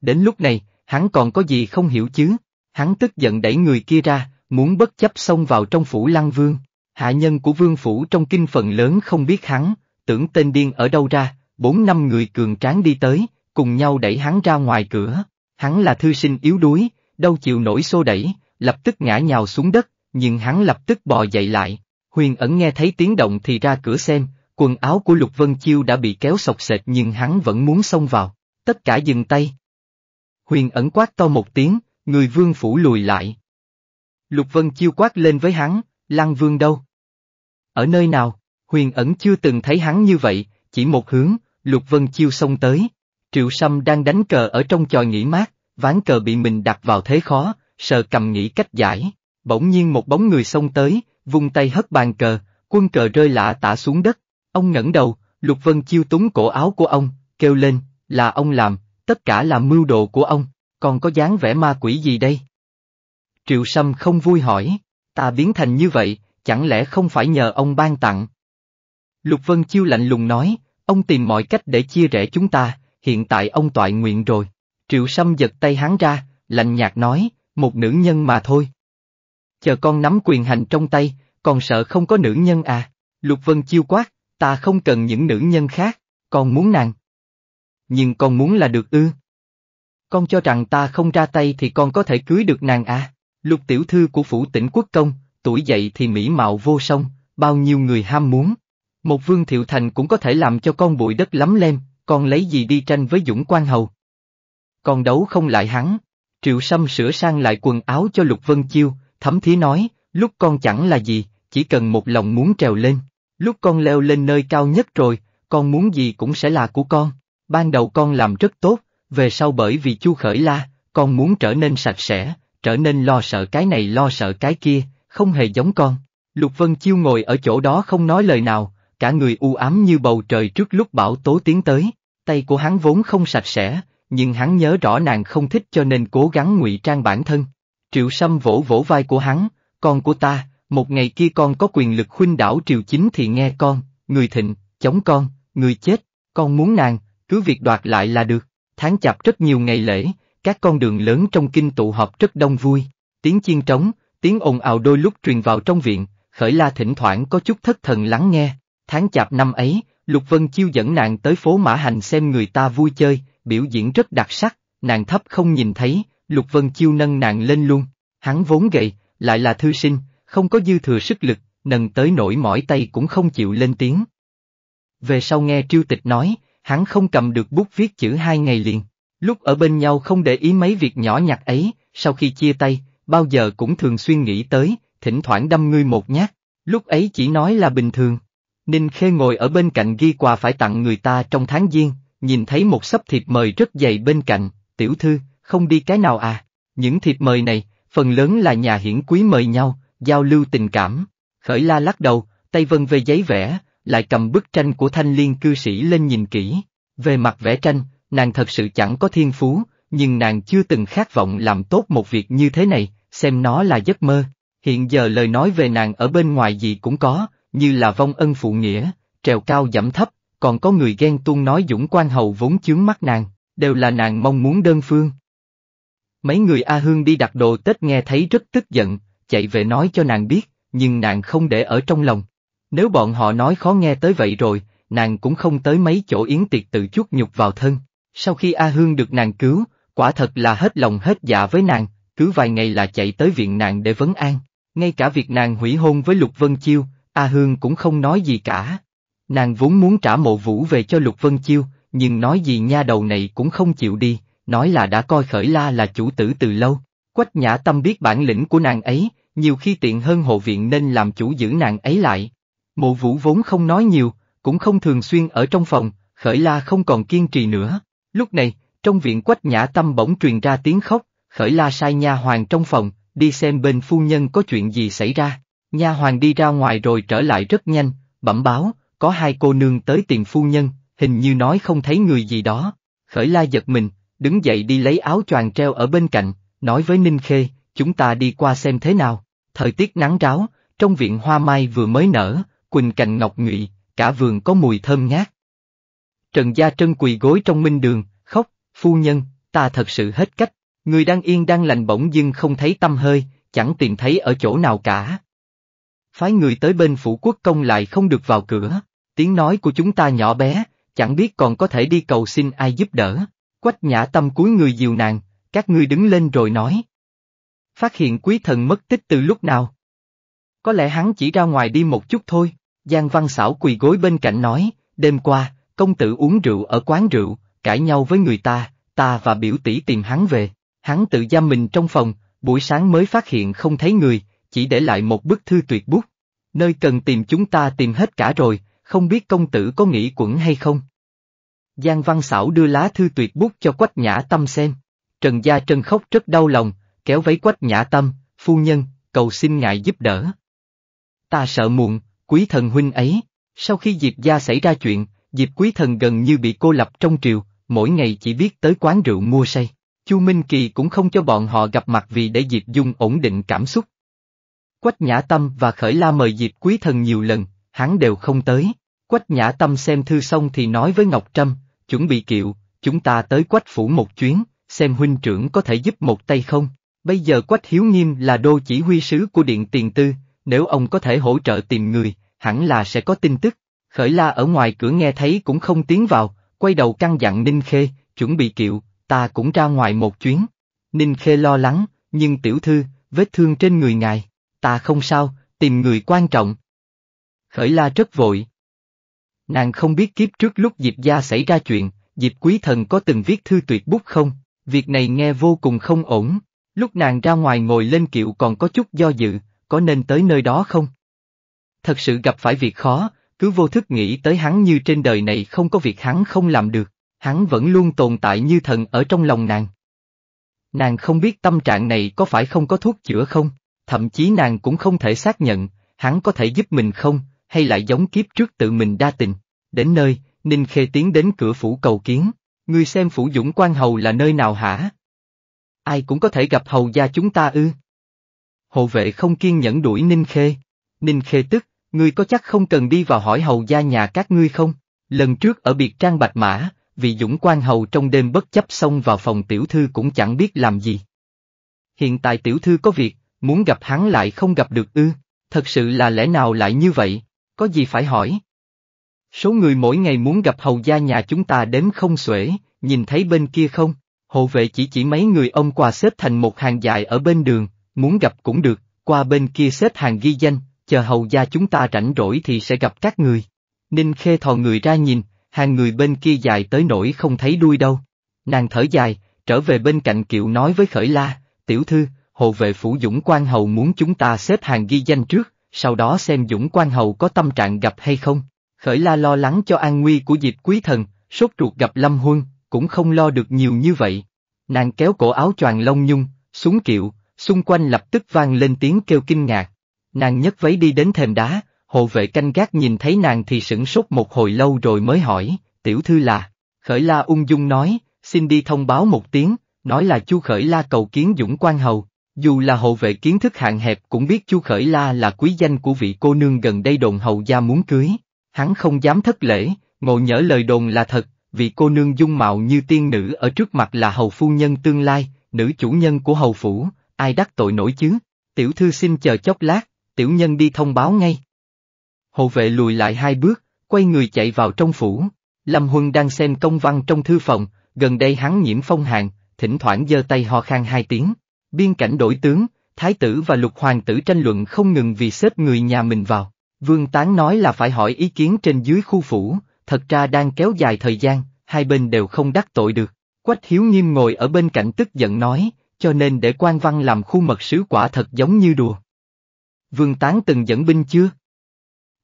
Đến lúc này, hắn còn có gì không hiểu chứ? Hắn tức giận đẩy người kia ra, muốn bất chấp xông vào trong phủ Lăng Vương. Hạ nhân của vương phủ trong kinh phần lớn không biết hắn, tưởng tên điên ở đâu ra, bốn năm người cường tráng đi tới, cùng nhau đẩy hắn ra ngoài cửa. Hắn là thư sinh yếu đuối, đâu chịu nổi xô đẩy, lập tức ngã nhào xuống đất, nhưng hắn lập tức bò dậy lại. Huyền ẩn nghe thấy tiếng động thì ra cửa xem, quần áo của Lục Vân Chiêu đã bị kéo sọc sệt nhưng hắn vẫn muốn xông vào. Tất cả dừng tay. Huyền ẩn quát to một tiếng, người vương phủ lùi lại. Lục Vân Chiêu quát lên với hắn, Lăng Vương đâu? Ở nơi nào? Huyền ẩn chưa từng thấy hắn như vậy, chỉ một hướng, Lục Vân Chiêu xông tới. Triệu Sâm đang đánh cờ ở trong tròi nghỉ mát, ván cờ bị mình đặt vào thế khó, sợ cầm nghĩ cách giải. Bỗng nhiên một bóng người xông tới, vung tay hất bàn cờ, quân cờ rơi lạ tả xuống đất. Ông ngẩng đầu, Lục Vân Chiêu túng cổ áo của ông, kêu lên, là ông làm, tất cả là mưu đồ của ông, còn có dáng vẻ ma quỷ gì đây? Triệu Sâm không vui hỏi, ta biến thành như vậy, chẳng lẽ không phải nhờ ông ban tặng? Lục Vân Chiêu lạnh lùng nói, ông tìm mọi cách để chia rẽ chúng ta, hiện tại ông toại nguyện rồi. Triệu Sâm giật tay hắn ra, lạnh nhạt nói, một nữ nhân mà thôi. Chờ con nắm quyền hành trong tay, còn sợ không có nữ nhân à? Lục Vân Chiêu quát, ta không cần những nữ nhân khác, con muốn nàng. Nhưng con muốn là được ư? Con cho rằng ta không ra tay thì con có thể cưới được nàng à? Lục tiểu thư của phủ tỉnh quốc công, tuổi dậy thì mỹ mạo vô song, bao nhiêu người ham muốn. Một vương thiệu thành cũng có thể làm cho con bụi đất lắm lem, con lấy gì đi tranh với Dũng Quan Hầu. Con đấu không lại hắn. Triệu Sâm sửa sang lại quần áo cho Lục Vân Chiêu, thấm thí nói, lúc con chẳng là gì, chỉ cần một lòng muốn trèo lên. Lúc con leo lên nơi cao nhất rồi, con muốn gì cũng sẽ là của con. Ban đầu con làm rất tốt, về sau bởi vì Chu Khởi La, con muốn trở nên sạch sẽ, trở nên lo sợ cái này lo sợ cái kia, không hề giống con. Lục Vân Chiêu ngồi ở chỗ đó không nói lời nào, cả người u ám như bầu trời trước lúc bão tố tiến tới. Tay của hắn vốn không sạch sẽ, nhưng hắn nhớ rõ nàng không thích cho nên cố gắng ngụy trang bản thân. Triệu Sâm vỗ vỗ vai của hắn, con của ta, một ngày kia con có quyền lực khuynh đảo triều chính thì nghe con, người thịnh, chống con, người chết, con muốn nàng, cứ việc đoạt lại là được. Tháng chạp rất nhiều ngày lễ, các con đường lớn trong kinh tụ họp rất đông vui. Tiếng chiên trống, tiếng ồn ào đôi lúc truyền vào trong viện, khởi la thỉnh thoảng có chút thất thần lắng nghe. Tháng chạp năm ấy, Lục Vân Chiêu dẫn nàng tới phố Mã Hành xem người ta vui chơi, biểu diễn rất đặc sắc, nàng thấp không nhìn thấy, Lục Vân Chiêu nâng nàng lên luôn. Hắn vốn gầy, lại là thư sinh, không có dư thừa sức lực, nâng tới nổi mỏi tay cũng không chịu lên tiếng. Về sau nghe Triêu Tịch nói, hắn không cầm được bút viết chữ hai ngày liền. Lúc ở bên nhau không để ý mấy việc nhỏ nhặt ấy, sau khi chia tay, bao giờ cũng thường xuyên nghĩ tới, thỉnh thoảng đâm ngươi một nhát, Lúc ấy chỉ nói là bình thường. Ninh Khê ngồi ở bên cạnh ghi quà phải tặng người ta trong tháng giêng, nhìn thấy một sấp thiệp mời rất dày bên cạnh, tiểu thư, không đi cái nào à? Những thiệp mời này, phần lớn là nhà hiển quý mời nhau, giao lưu tình cảm. Khởi la lắc đầu, tay vân về giấy vẽ, lại cầm bức tranh của thanh liên cư sĩ lên nhìn kỹ. Về mặt vẽ tranh, nàng thật sự chẳng có thiên phú, nhưng nàng chưa từng khát vọng làm tốt một việc như thế này, xem nó là giấc mơ. Hiện giờ lời nói về nàng ở bên ngoài gì cũng có, như là vong ân phụ nghĩa, trèo cao giảm thấp, còn có người ghen tuông nói dũng quan hầu vốn chướng mắt nàng, đều là nàng mong muốn đơn phương. Mấy người A Hương đi đặt đồ Tết nghe thấy rất tức giận, chạy về nói cho nàng biết, nhưng nàng không để ở trong lòng. Nếu bọn họ nói khó nghe tới vậy rồi, nàng cũng không tới mấy chỗ yến tiệc tự chuốc nhục vào thân. Sau khi A Hương được nàng cứu, quả thật là hết lòng hết dạ với nàng, cứ vài ngày là chạy tới viện nàng để vấn an. Ngay cả việc nàng hủy hôn với Lục Vân Chiêu, A Hương cũng không nói gì cả. Nàng vốn muốn trả mộ vũ về cho Lục Vân Chiêu, nhưng nói gì nha đầu này cũng không chịu đi, nói là đã coi khởi la là chủ tử từ lâu. Quách nhã tâm biết bản lĩnh của nàng ấy, nhiều khi tiện hơn hộ viện nên làm chủ giữ nàng ấy lại. Mộ vũ vốn không nói nhiều, cũng không thường xuyên ở trong phòng, khởi la không còn kiên trì nữa. Lúc này, trong viện quách nhã tâm bỗng truyền ra tiếng khóc, khởi la sai nha hoàng trong phòng, đi xem bên phu nhân có chuyện gì xảy ra. Nha hoàng đi ra ngoài rồi trở lại rất nhanh, bẩm báo, có hai cô nương tới tìm phu nhân, hình như nói không thấy người gì đó. Khởi la giật mình, đứng dậy đi lấy áo choàng treo ở bên cạnh, nói với Ninh Khê, chúng ta đi qua xem thế nào. Thời tiết nắng ráo, trong viện hoa mai vừa mới nở, quỳnh cành ngọc nhụy, cả vườn có mùi thơm ngát. Trần Gia Trân quỳ gối trong minh đường, khóc, phu nhân, ta thật sự hết cách, người đang yên đang lành bỗng dưng không thấy tâm hơi, chẳng tìm thấy ở chỗ nào cả. Phái người tới bên phủ quốc công lại không được vào cửa, tiếng nói của chúng ta nhỏ bé, chẳng biết còn có thể đi cầu xin ai giúp đỡ. Quách nhã tâm cúi người dìu nàng, các ngươi đứng lên rồi nói. Phát hiện quý thần mất tích từ lúc nào? Có lẽ hắn chỉ ra ngoài đi một chút thôi, Giang Văn Sảo quỳ gối bên cạnh nói, đêm qua, công tử uống rượu ở quán rượu, cãi nhau với người ta, ta và biểu tỷ tìm hắn về, hắn tự giam mình trong phòng, buổi sáng mới phát hiện không thấy người, chỉ để lại một bức thư tuyệt bút. Nơi cần tìm chúng ta tìm hết cả rồi, không biết công tử có nghĩ quẩn hay không? Giang Văn Sảo đưa lá thư tuyệt bút cho Quách Nhã Tâm xem. Trần Gia Trân khóc rất đau lòng, kéo váy Quách Nhã Tâm, phu nhân, cầu xin ngài giúp đỡ. Ta sợ muộn, quý thần huynh ấy. Sau khi Diệp Gia xảy ra chuyện, Diệp quý thần gần như bị cô lập trong triều, mỗi ngày chỉ biết tới quán rượu mua say. Chu Minh Kỳ cũng không cho bọn họ gặp mặt vì để Diệp Dung ổn định cảm xúc. Quách Nhã Tâm và Khởi La mời Diệp Quý Thần nhiều lần, hắn đều không tới. Quách Nhã Tâm xem thư xong thì nói với Ngọc Trâm, chuẩn bị kiệu, chúng ta tới Quách Phủ một chuyến, xem huynh trưởng có thể giúp một tay không. Bây giờ Quách Hiếu Nghiêm là đô chỉ huy sứ của Điện Tiền Tư, nếu ông có thể hỗ trợ tìm người, hẳn là sẽ có tin tức. Khởi La ở ngoài cửa nghe thấy cũng không tiến vào, quay đầu căn dặn Ninh Khê, chuẩn bị kiệu, ta cũng ra ngoài một chuyến. Ninh Khê lo lắng, nhưng tiểu thư, vết thương trên người ngài, ta không sao, tìm người quan trọng. Khởi La rất vội. Nàng không biết kiếp trước lúc Diệp gia xảy ra chuyện, Diệp Quý Thần có từng viết thư tuyệt bút không, việc này nghe vô cùng không ổn. Lúc nàng ra ngoài ngồi lên kiệu còn có chút do dự, có nên tới nơi đó không? Thật sự gặp phải việc khó, cứ vô thức nghĩ tới hắn như trên đời này không có việc hắn không làm được, hắn vẫn luôn tồn tại như thần ở trong lòng nàng. Nàng không biết tâm trạng này có phải không có thuốc chữa không, thậm chí nàng cũng không thể xác nhận, hắn có thể giúp mình không, hay lại giống kiếp trước tự mình đa tình. Đến nơi, Ninh Khê tiến đến cửa phủ cầu kiến, ngươi xem phủ dũng quan hầu là nơi nào hả? Ai cũng có thể gặp hầu gia chúng ta ư? Hộ vệ không kiên nhẫn đuổi Ninh Khê. Ninh Khê tức, ngươi có chắc không cần đi vào hỏi hầu gia nhà các ngươi không? Lần trước ở biệt trang bạch mã, vị dũng quan hầu trong đêm bất chấp xông vào phòng tiểu thư cũng chẳng biết làm gì. Hiện tại tiểu thư có việc, muốn gặp hắn lại không gặp được ư, thật sự là lẽ nào lại như vậy, có gì phải hỏi? Số người mỗi ngày muốn gặp hầu gia nhà chúng ta đếm không xuể, nhìn thấy bên kia không? Hộ vệ chỉ chỉ mấy người ông qua xếp thành một hàng dài ở bên đường, muốn gặp cũng được, qua bên kia xếp hàng ghi danh, chờ hầu gia chúng ta rảnh rỗi thì sẽ gặp các người. Ninh Khê thò người ra nhìn, hàng người bên kia dài tới nỗi không thấy đuôi đâu. Nàng thở dài, trở về bên cạnh kiệu nói với Khởi La, tiểu thư, hộ vệ phủ dũng quan hầu muốn chúng ta xếp hàng ghi danh trước, sau đó xem Dũng Quan Hầu có tâm trạng gặp hay không. Khởi la lo lắng cho an nguy của Diệp Quý Thần, sốt ruột gặp Lâm Huân, cũng không lo được nhiều như vậy. Nàng kéo cổ áo choàng lông nhung, xuống kiệu, xung quanh lập tức vang lên tiếng kêu kinh ngạc. Nàng nhấc váy đi đến thềm đá, hộ vệ canh gác nhìn thấy nàng thì sửng sốt một hồi lâu rồi mới hỏi, tiểu thư là, khởi la ung dung nói, xin đi thông báo một tiếng, nói là chu khởi la cầu kiến dũng quan hầu. Dù là hộ vệ kiến thức hạn hẹp cũng biết chu khởi la là quý danh của vị cô nương gần đây đồn hầu gia muốn cưới. Hắn không dám thất lễ, ngộ nhỡ lời đồn là thật, vị cô nương dung mạo như tiên nữ ở trước mặt là hầu phu nhân tương lai, nữ chủ nhân của hầu phủ, ai đắc tội nổi chứ? Tiểu thư xin chờ chốc lát, tiểu nhân đi thông báo ngay. Hộ vệ lùi lại hai bước, quay người chạy vào trong phủ. Lâm Huân đang xem công văn trong thư phòng, gần đây hắn nhiễm phong hàn, thỉnh thoảng giơ tay ho khan hai tiếng. Biên cảnh đổi tướng, thái tử và lục hoàng tử tranh luận không ngừng vì xếp người nhà mình vào. Vương Tán nói là phải hỏi ý kiến trên dưới khu phủ, thật ra đang kéo dài thời gian, hai bên đều không đắc tội được. Quách Hiếu Nghiêm ngồi ở bên cạnh tức giận nói, cho nên để quan văn làm khu mật sứ quả thật giống như đùa. Vương Tán từng dẫn binh chưa?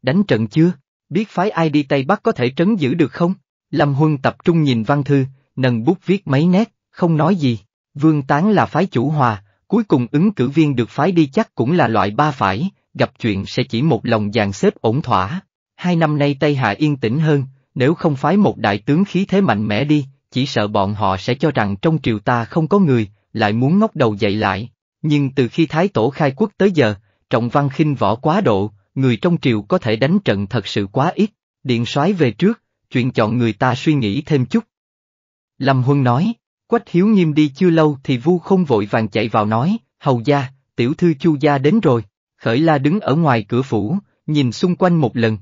Đánh trận chưa? Biết phái ai đi Tây Bắc có thể trấn giữ được không? Lâm Huân tập trung nhìn văn thư, nâng bút viết mấy nét, không nói gì. Vương Tán là phái chủ hòa, cuối cùng ứng cử viên được phái đi chắc cũng là loại ba phải, gặp chuyện sẽ chỉ một lòng dàn xếp ổn thỏa. Hai năm nay Tây Hạ yên tĩnh hơn, nếu không phái một đại tướng khí thế mạnh mẽ đi, chỉ sợ bọn họ sẽ cho rằng trong triều ta không có người, lại muốn ngóc đầu dậy lại. Nhưng từ khi Thái Tổ khai quốc tới giờ, trọng văn khinh võ quá độ, người trong triều có thể đánh trận thật sự quá ít, điện soái về trước, chuyện chọn người ta suy nghĩ thêm chút. Lâm Huân nói, Quách Hiếu Nghiêm đi chưa lâu thì Vu không vội vàng chạy vào nói, hầu gia, tiểu thư chu gia đến rồi, khởi la đứng ở ngoài cửa phủ, nhìn xung quanh một lần.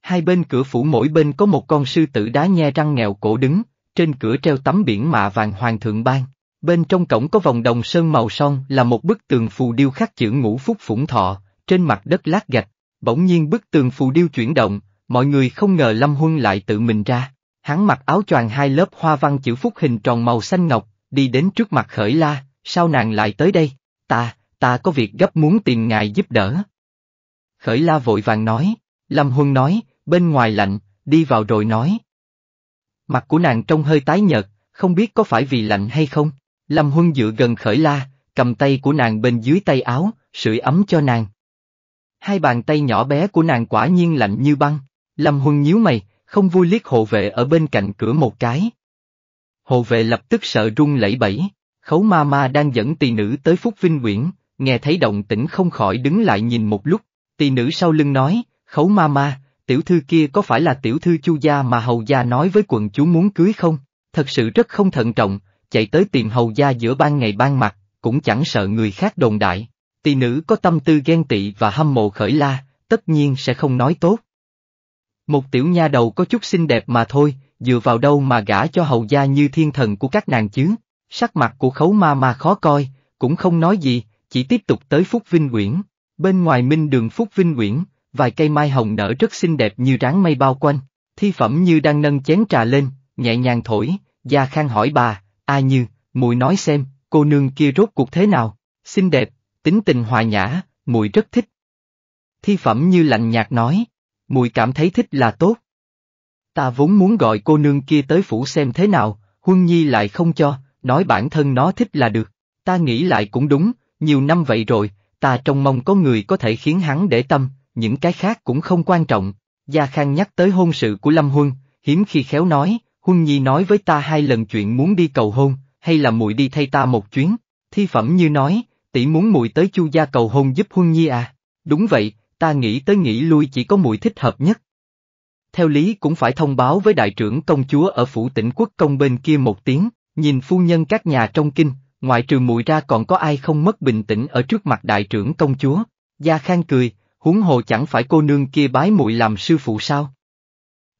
Hai bên cửa phủ mỗi bên có một con sư tử đá nhe răng nghèo cổ đứng, trên cửa treo tấm biển mạ vàng hoàng thượng ban. Bên trong cổng có vòng đồng sơn màu son là một bức tường phù điêu khắc chữ ngũ phúc phủng thọ, trên mặt đất lát gạch. Bỗng nhiên bức tường phù điêu chuyển động, mọi người không ngờ Lâm Huân lại tự mình ra. Hắn mặc áo choàng hai lớp hoa văn chữ phúc hình tròn màu xanh ngọc, đi đến trước mặt khởi la, sao nàng lại tới đây? Ta, ta có việc gấp muốn tìm ngài giúp đỡ. Khởi la vội vàng nói, Lâm Huân nói, bên ngoài lạnh, đi vào rồi nói. Mặt của nàng trông hơi tái nhợt, không biết có phải vì lạnh hay không. Lâm Huân dựa gần khởi la, cầm tay của nàng bên dưới tay áo, sưởi ấm cho nàng. Hai bàn tay nhỏ bé của nàng quả nhiên lạnh như băng. Lâm Huân nhíu mày, không vui liếc hộ vệ ở bên cạnh cửa một cái. Hộ vệ lập tức sợ run lẩy bẩy, khấu ma ma đang dẫn tỳ nữ tới Phúc Vinh Quyển, nghe thấy động tĩnh không khỏi đứng lại nhìn một lúc, tỳ nữ sau lưng nói, khấu ma ma, tiểu thư kia có phải là tiểu thư chu gia mà hầu gia nói với quần chú muốn cưới không? Thật sự rất không thận trọng, chạy tới tìm hầu gia giữa ban ngày ban mặt, cũng chẳng sợ người khác đồn đại. Tỳ nữ có tâm tư ghen tị và hâm mộ khởi la, tất nhiên sẽ không nói tốt. Một tiểu nha đầu có chút xinh đẹp mà thôi, dựa vào đâu mà gả cho hầu gia như thiên thần của các nàng chứ? Sắc mặt của khấu ma ma khó coi, cũng không nói gì, chỉ tiếp tục tới Phúc Vinh Quyển. Bên ngoài minh đường Phúc Vinh Quyển, vài cây mai hồng nở rất xinh đẹp như ráng mây bao quanh, thi phẩm như đang nâng chén trà lên, nhẹ nhàng thổi, Gia Khang hỏi bà, A Như, mùi nói xem, cô nương kia rốt cuộc thế nào, xinh đẹp, tính tình hòa nhã, mùi rất thích. Thi phẩm như lạnh nhạt nói, mùi cảm thấy thích là tốt. Ta vốn muốn gọi cô nương kia tới phủ xem thế nào, Huân Nhi lại không cho, nói bản thân nó thích là được. Ta nghĩ lại cũng đúng, nhiều năm vậy rồi, ta trông mong có người có thể khiến hắn để tâm, những cái khác cũng không quan trọng. Gia Khang nhắc tới hôn sự của Lâm Huân, hiếm khi khéo nói, Huân Nhi nói với ta hai lần chuyện muốn đi cầu hôn, hay là muội đi thay ta một chuyến. Thi phẩm như nói, tỷ muốn muội tới Chu gia cầu hôn giúp Huân Nhi à? Đúng vậy, ta nghĩ tới nghĩ lui chỉ có muội thích hợp nhất. Theo lý cũng phải thông báo với đại trưởng công chúa ở phủ tỉnh quốc công bên kia một tiếng, nhìn phu nhân các nhà trong kinh, ngoại trừ muội ra còn có ai không mất bình tĩnh ở trước mặt đại trưởng công chúa. Gia Khang cười, huống hồ chẳng phải cô nương kia bái muội làm sư phụ sao?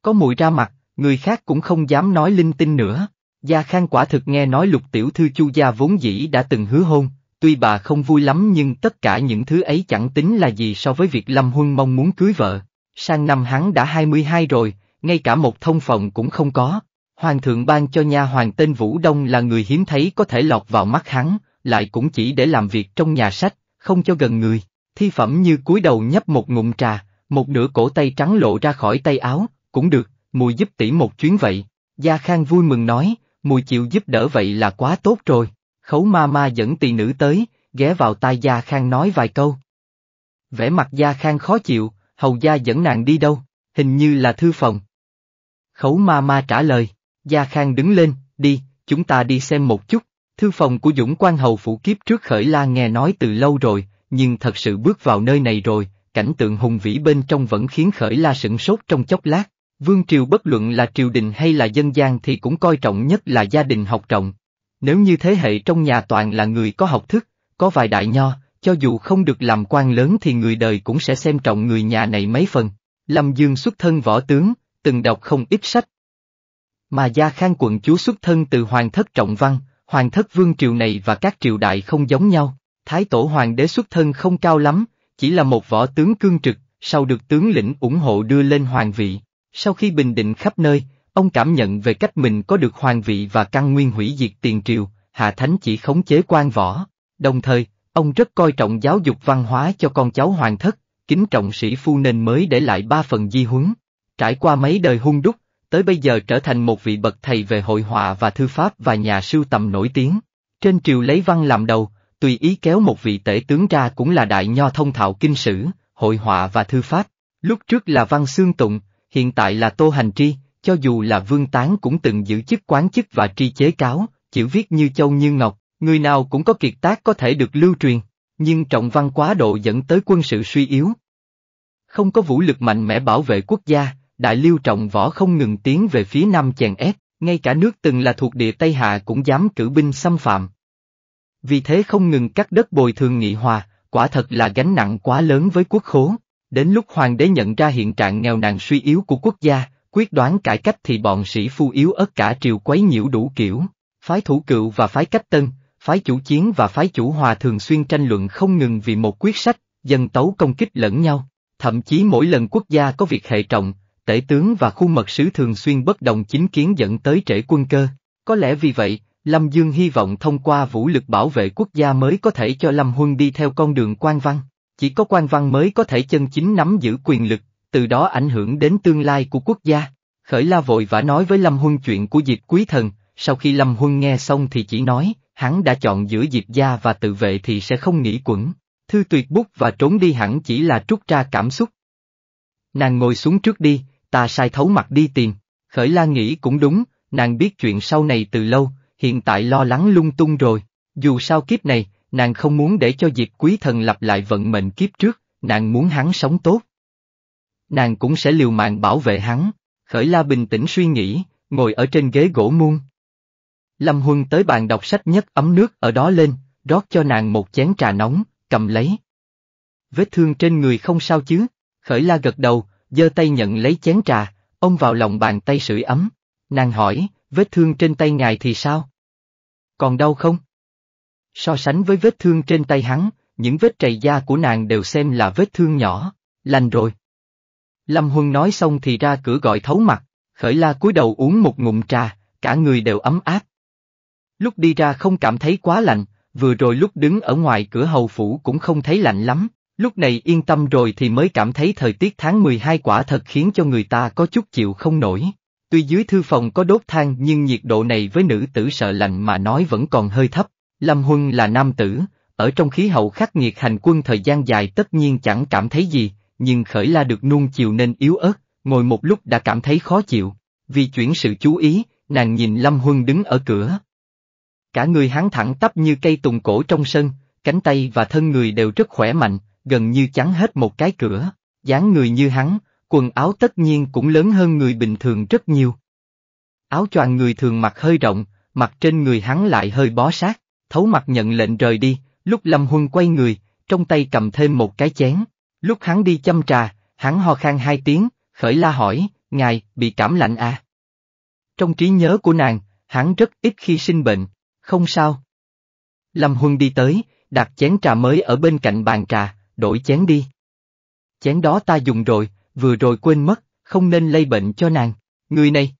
Có muội ra mặt, người khác cũng không dám nói linh tinh nữa. Gia Khang quả thực nghe nói lục tiểu thư chu gia vốn dĩ đã từng hứa hôn, tuy bà không vui lắm nhưng tất cả những thứ ấy chẳng tính là gì so với việc Lâm Huân mong muốn cưới vợ. Sang năm hắn đã 22 rồi, ngay cả một thông phòng cũng không có. Hoàng thượng ban cho nha hoàng tên Vũ Đông là người hiếm thấy có thể lọt vào mắt hắn, lại cũng chỉ để làm việc trong nhà sách, không cho gần người. Thi phẩm như cúi đầu nhấp một ngụm trà, một nửa cổ tay trắng lộ ra khỏi tay áo, cũng được, mùi giúp tỷ một chuyến vậy. Gia Khang vui mừng nói, mùi chịu giúp đỡ vậy là quá tốt rồi. Khấu ma ma dẫn tỳ nữ tới, ghé vào tai Gia Khang nói vài câu. Vẻ mặt Gia Khang khó chịu, hầu gia dẫn nàng đi đâu, hình như là thư phòng. Khấu ma ma trả lời, Gia Khang đứng lên, đi, chúng ta đi xem một chút. Thư phòng của Dũng Quan Hầu Phủ Kiếp trước khởi la nghe nói từ lâu rồi, nhưng thật sự bước vào nơi này rồi, cảnh tượng hùng vĩ bên trong vẫn khiến khởi la sửng sốt trong chốc lát. Vương triều bất luận là triều đình hay là dân gian thì cũng coi trọng nhất là gia đình học trọng. Nếu như thế hệ trong nhà toàn là người có học thức, có vài đại nho, cho dù không được làm quan lớn thì người đời cũng sẽ xem trọng người nhà này mấy phần. Lâm Dương xuất thân võ tướng, từng đọc không ít sách. Mà Gia Khang quận chúa xuất thân từ Hoàng thất trọng văn, Hoàng thất vương triều này và các triều đại không giống nhau. Thái tổ hoàng đế xuất thân không cao lắm, chỉ là một võ tướng cương trực, sau được tướng lĩnh ủng hộ đưa lên hoàng vị. Sau khi bình định khắp nơi, ông cảm nhận về cách mình có được hoàng vị và căn nguyên hủy diệt tiền triều, Hạ Thánh chỉ khống chế quan võ. Đồng thời, ông rất coi trọng giáo dục văn hóa cho con cháu hoàng thất, kính trọng sĩ phu nên mới để lại ba phần di huấn. Trải qua mấy đời hung đúc, tới bây giờ trở thành một vị bậc thầy về hội họa và thư pháp và nhà sưu tầm nổi tiếng. Trên triều lấy văn làm đầu, tùy ý kéo một vị tể tướng ra cũng là đại nho thông thạo kinh sử, hội họa và thư pháp. Lúc trước là văn xương tụng, hiện tại là tô hành tri, cho dù là vương tán cũng từng giữ chức quán chức và tri chế cáo, chữ viết như châu như ngọc, người nào cũng có kiệt tác có thể được lưu truyền, nhưng trọng văn quá độ dẫn tới quân sự suy yếu. Không có vũ lực mạnh mẽ bảo vệ quốc gia, đại liêu trọng võ không ngừng tiến về phía nam chèn ép, ngay cả nước từng là thuộc địa Tây Hạ cũng dám cử binh xâm phạm. Vì thế không ngừng cắt đất bồi thường nghị hòa, quả thật là gánh nặng quá lớn với quốc khố. Đến lúc hoàng đế nhận ra hiện trạng nghèo nàn suy yếu của quốc gia, quyết đoán cải cách thì bọn sĩ phu yếu ớt cả triều quấy nhiễu đủ kiểu. Phái thủ cựu và phái cách tân, phái chủ chiến và phái chủ hòa thường xuyên tranh luận không ngừng vì một quyết sách, dân tấu công kích lẫn nhau. Thậm chí mỗi lần quốc gia có việc hệ trọng, tể tướng và khu mật sứ thường xuyên bất đồng chính kiến dẫn tới trễ quân cơ. Có lẽ vì vậy, Lâm Dương hy vọng thông qua vũ lực bảo vệ quốc gia mới có thể cho Lâm Huân đi theo con đường quan văn. Chỉ có quan văn mới có thể chân chính nắm giữ quyền lực, từ đó ảnh hưởng đến tương lai của quốc gia. Khởi La vội vã nói với Lâm Huân chuyện của Diệp Quý Thần, sau khi Lâm Huân nghe xong thì chỉ nói, hắn đã chọn giữa Diệp gia và tự vệ thì sẽ không nghĩ quẩn. Thư tuyệt bút và trốn đi hẳn chỉ là trút ra cảm xúc. Nàng ngồi xuống trước đi, ta sai thấu mặt đi tìm. Khởi La nghĩ cũng đúng, nàng biết chuyện sau này từ lâu, hiện tại lo lắng lung tung rồi. Dù sao kiếp này, nàng không muốn để cho Diệp Quý Thần lặp lại vận mệnh kiếp trước, nàng muốn hắn sống tốt. Nàng cũng sẽ liều mạng bảo vệ hắn. Khởi La bình tĩnh suy nghĩ, ngồi ở trên ghế gỗ muôn. Lâm Huân tới bàn đọc sách nhất ấm nước ở đó lên, rót cho nàng một chén trà nóng, cầm lấy. Vết thương trên người không sao chứ? Khởi La gật đầu, giơ tay nhận lấy chén trà, ông vào lòng bàn tay sưởi ấm. Nàng hỏi, vết thương trên tay ngài thì sao? Còn đau không? So sánh với vết thương trên tay hắn, những vết trầy da của nàng đều xem là vết thương nhỏ, lành rồi. Lâm Huân nói xong thì ra cửa gọi thấu mặt, khởi la cúi đầu uống một ngụm trà, cả người đều ấm áp. Lúc đi ra không cảm thấy quá lạnh, vừa rồi lúc đứng ở ngoài cửa hầu phủ cũng không thấy lạnh lắm, lúc này yên tâm rồi thì mới cảm thấy thời tiết tháng 12 quả thật khiến cho người ta có chút chịu không nổi. Tuy dưới thư phòng có đốt than nhưng nhiệt độ này với nữ tử sợ lạnh mà nói vẫn còn hơi thấp. Lâm Huân là nam tử, ở trong khí hậu khắc nghiệt hành quân thời gian dài tất nhiên chẳng cảm thấy gì, nhưng khởi la được nuông chiều nên yếu ớt, ngồi một lúc đã cảm thấy khó chịu. Vì chuyển sự chú ý, nàng nhìn Lâm Huân đứng ở cửa. Cả người hắn thẳng tắp như cây tùng cổ trong sân, cánh tay và thân người đều rất khỏe mạnh, gần như chắn hết một cái cửa, dáng người như hắn, quần áo tất nhiên cũng lớn hơn người bình thường rất nhiều. Áo choàng người thường mặc hơi rộng, mặt trên người hắn lại hơi bó sát, thấu mặt nhận lệnh rời đi, lúc Lâm Huân quay người, trong tay cầm thêm một cái chén. Lúc hắn đi châm trà, hắn ho khan hai tiếng, khởi la hỏi, ngài, bị cảm lạnh à? Trong trí nhớ của nàng, hắn rất ít khi sinh bệnh, không sao. Lâm Huân đi tới, đặt chén trà mới ở bên cạnh bàn trà, đổi chén đi. Chén đó ta dùng rồi, vừa rồi quên mất, không nên lây bệnh cho nàng, người này.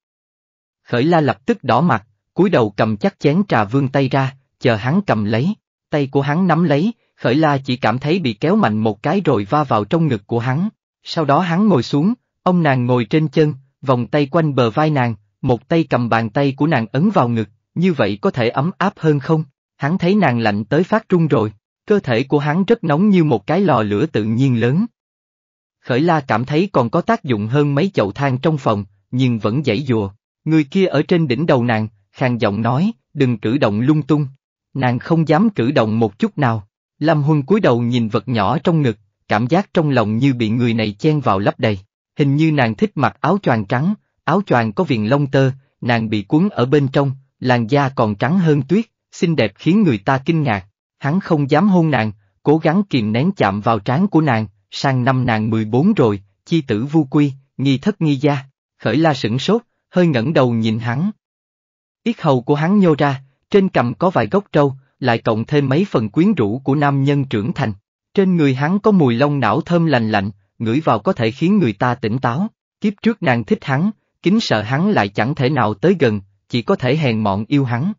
Khởi la lập tức đỏ mặt, cúi đầu cầm chắc chén trà vương tay ra, chờ hắn cầm lấy, tay của hắn nắm lấy, Khởi la chỉ cảm thấy bị kéo mạnh một cái rồi va vào trong ngực của hắn. Sau đó hắn ngồi xuống, ông nàng ngồi trên chân, vòng tay quanh bờ vai nàng, một tay cầm bàn tay của nàng ấn vào ngực, như vậy có thể ấm áp hơn không? Hắn thấy nàng lạnh tới phát run rồi, cơ thể của hắn rất nóng như một cái lò lửa tự nhiên lớn. Khởi la cảm thấy còn có tác dụng hơn mấy chậu than trong phòng, nhưng vẫn dãy dùa. Người kia ở trên đỉnh đầu nàng, khang giọng nói, đừng cử động lung tung. Nàng không dám cử động một chút nào. Lâm Huân cúi đầu nhìn vật nhỏ trong ngực, cảm giác trong lòng như bị người này chen vào lấp đầy. Hình như nàng thích mặc áo choàng trắng, áo choàng có viền lông tơ, nàng bị cuốn ở bên trong, làn da còn trắng hơn tuyết, xinh đẹp khiến người ta kinh ngạc. Hắn không dám hôn nàng, cố gắng kìm nén chạm vào trán của nàng, sang năm nàng 14 rồi, chi tử vu quy, nghi thất nghi gia. Khởi la sửng sốt, hơi ngẩng đầu nhìn hắn. Yết hầu của hắn nhô ra, trên cằm có vài gốc trâu, lại cộng thêm mấy phần quyến rũ của nam nhân trưởng thành. Trên người hắn có mùi lông não thơm lành lạnh, ngửi vào có thể khiến người ta tỉnh táo. Kiếp trước nàng thích hắn, kính sợ hắn lại chẳng thể nào tới gần, chỉ có thể hèn mọn yêu hắn.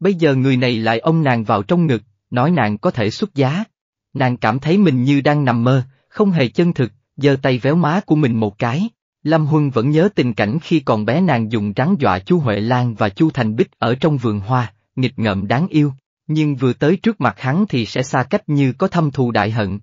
Bây giờ người này lại ôm nàng vào trong ngực, nói nàng có thể xuất giá. Nàng cảm thấy mình như đang nằm mơ, không hề chân thực, giơ tay véo má của mình một cái. Lâm Huân vẫn nhớ tình cảnh khi còn bé nàng dùng rắn dọa Chu Huệ Lan và Chu Thành Bích ở trong vườn hoa, nghịch ngợm đáng yêu, nhưng vừa tới trước mặt hắn thì sẽ xa cách như có thâm thù đại hận.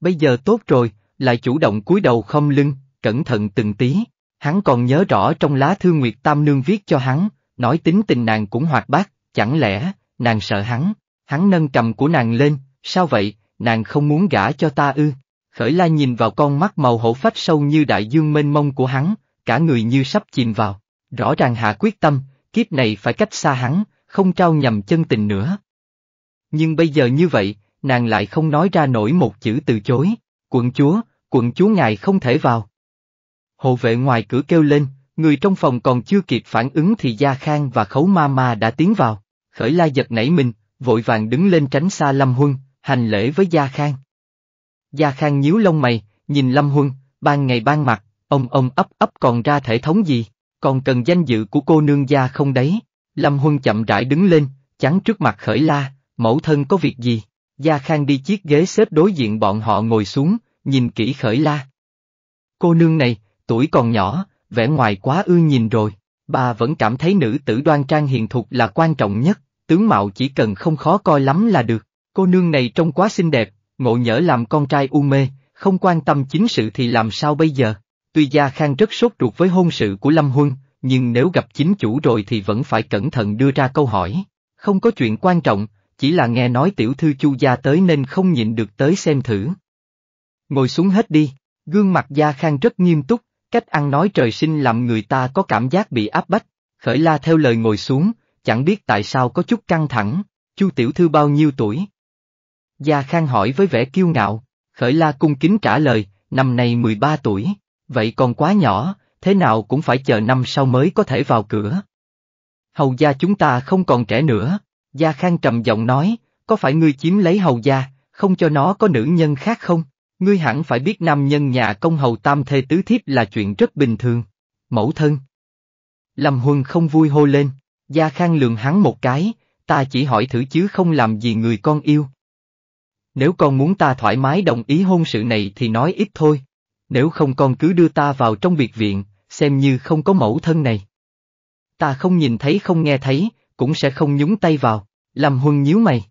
Bây giờ tốt rồi, lại chủ động cúi đầu không lưng, cẩn thận từng tí, hắn còn nhớ rõ trong lá thư Nguyệt Tam Nương viết cho hắn, nói tính tình nàng cũng hoạt bát, chẳng lẽ, nàng sợ hắn, hắn nâng cầm của nàng lên, sao vậy, nàng không muốn gả cho ta ư? Khởi la nhìn vào con mắt màu hổ phách sâu như đại dương mênh mông của hắn, cả người như sắp chìm vào. Rõ ràng hạ quyết tâm, kiếp này phải cách xa hắn, không trao nhầm chân tình nữa. Nhưng bây giờ như vậy, nàng lại không nói ra nổi một chữ từ chối. Quận chúa, quận chúa ngài không thể vào. Hộ vệ ngoài cửa kêu lên, người trong phòng còn chưa kịp phản ứng thì Gia Khang và Khấu Ma Ma đã tiến vào. Khởi la giật nảy mình, vội vàng đứng lên tránh xa Lâm Huân, hành lễ với Gia Khang. Gia Khang nhíu lông mày, nhìn Lâm Huân, ban ngày ban mặt, ông ông ấp ấp còn ra thể thống gì, còn cần danh dự của cô nương gia không đấy. Lâm Huân chậm rãi đứng lên, chắn trước mặt khởi la, mẫu thân có việc gì? Gia Khang đi chiếc ghế xếp đối diện bọn họ ngồi xuống, nhìn kỹ khởi la. Cô nương này, tuổi còn nhỏ, vẻ ngoài quá ưa nhìn rồi, bà vẫn cảm thấy nữ tử đoan trang hiền thục là quan trọng nhất, tướng mạo chỉ cần không khó coi lắm là được, cô nương này trông quá xinh đẹp, ngộ nhỡ làm con trai u mê, không quan tâm chính sự thì làm sao bây giờ? Tuy Gia Khang rất sốt ruột với hôn sự của Lâm Huân, nhưng nếu gặp chính chủ rồi thì vẫn phải cẩn thận đưa ra câu hỏi. Không có chuyện quan trọng, chỉ là nghe nói tiểu thư Chu Gia tới nên không nhịn được tới xem thử. Ngồi xuống hết đi, gương mặt Gia Khang rất nghiêm túc, cách ăn nói trời sinh làm người ta có cảm giác bị áp bách. Khởi la theo lời ngồi xuống, chẳng biết tại sao có chút căng thẳng, Chu tiểu thư bao nhiêu tuổi? Gia Khang hỏi với vẻ kiêu ngạo, Khởi La cung kính trả lời, năm nay 13 tuổi, vậy còn quá nhỏ, thế nào cũng phải chờ năm sau mới có thể vào cửa. Hầu gia chúng ta không còn trẻ nữa, Gia Khang trầm giọng nói, có phải ngươi chiếm lấy hầu gia, không cho nó có nữ nhân khác không? Ngươi hẳn phải biết nam nhân nhà công hầu tam thê tứ thiếp là chuyện rất bình thường. Mẫu thân. Lâm Huân không vui hô lên, Gia Khang lường hắn một cái, ta chỉ hỏi thử chứ không làm gì người con yêu. Nếu con muốn ta thoải mái đồng ý hôn sự này thì nói ít thôi. Nếu không con cứ đưa ta vào trong biệt viện, xem như không có mẫu thân này. Ta không nhìn thấy không nghe thấy, cũng sẽ không nhúng tay vào, làm huân nhíu mày.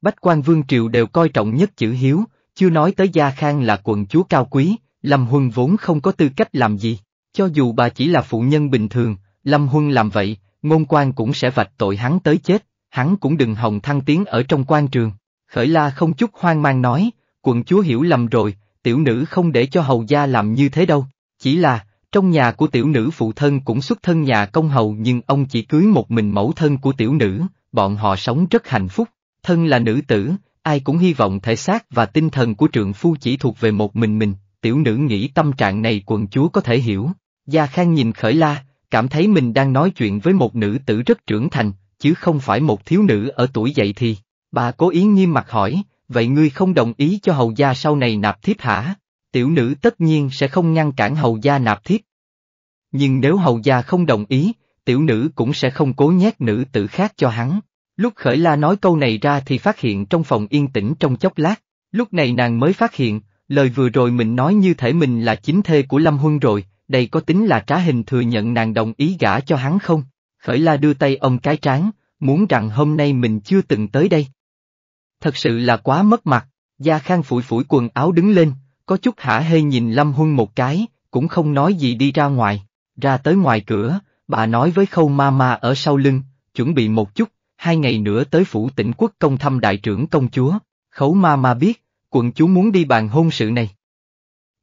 Bách quan vương triều đều coi trọng nhất chữ hiếu, chưa nói tới Gia Khang là quận chúa cao quý, Lâm Huân vốn không có tư cách làm gì, cho dù bà chỉ là phụ nhân bình thường, Lâm Huân làm vậy, ngôn quan cũng sẽ vạch tội hắn tới chết, hắn cũng đừng hòng thăng tiến ở trong quan trường. Khởi la không chút hoang mang nói, quận chúa hiểu lầm rồi, tiểu nữ không để cho hầu gia làm như thế đâu, chỉ là, trong nhà của tiểu nữ phụ thân cũng xuất thân nhà công hầu nhưng ông chỉ cưới một mình mẫu thân của tiểu nữ, bọn họ sống rất hạnh phúc, thân là nữ tử, ai cũng hy vọng thể xác và tinh thần của trượng phu chỉ thuộc về một mình mình, tiểu nữ nghĩ tâm trạng này quận chúa có thể hiểu. Gia Khang nhìn khởi la, cảm thấy mình đang nói chuyện với một nữ tử rất trưởng thành, chứ không phải một thiếu nữ ở tuổi dậy thì. Bà cố ý nghiêm mặt hỏi, vậy ngươi không đồng ý cho hầu gia sau này nạp thiếp hả? Tiểu nữ tất nhiên sẽ không ngăn cản hầu gia nạp thiếp. Nhưng nếu hầu gia không đồng ý, tiểu nữ cũng sẽ không cố nhét nữ tử khác cho hắn. Lúc khởi la nói câu này ra thì phát hiện trong phòng yên tĩnh trong chốc lát, lúc này nàng mới phát hiện, lời vừa rồi mình nói như thể mình là chính thê của Lâm Huân rồi, đây có tính là trá hình thừa nhận nàng đồng ý gả cho hắn không? Khởi la đưa tay ông cái trán, muốn rằng hôm nay mình chưa từng tới đây. Thật sự là quá mất mặt, Gia Khang phủi phủi quần áo đứng lên, có chút hả hê nhìn Lâm Huân một cái, cũng không nói gì đi ra ngoài, ra tới ngoài cửa, bà nói với khâu ma ma ở sau lưng, chuẩn bị một chút, hai ngày nữa tới phủ tỉnh quốc công thăm đại trưởng công chúa, khấu ma ma biết, quận chúa muốn đi bàn hôn sự này.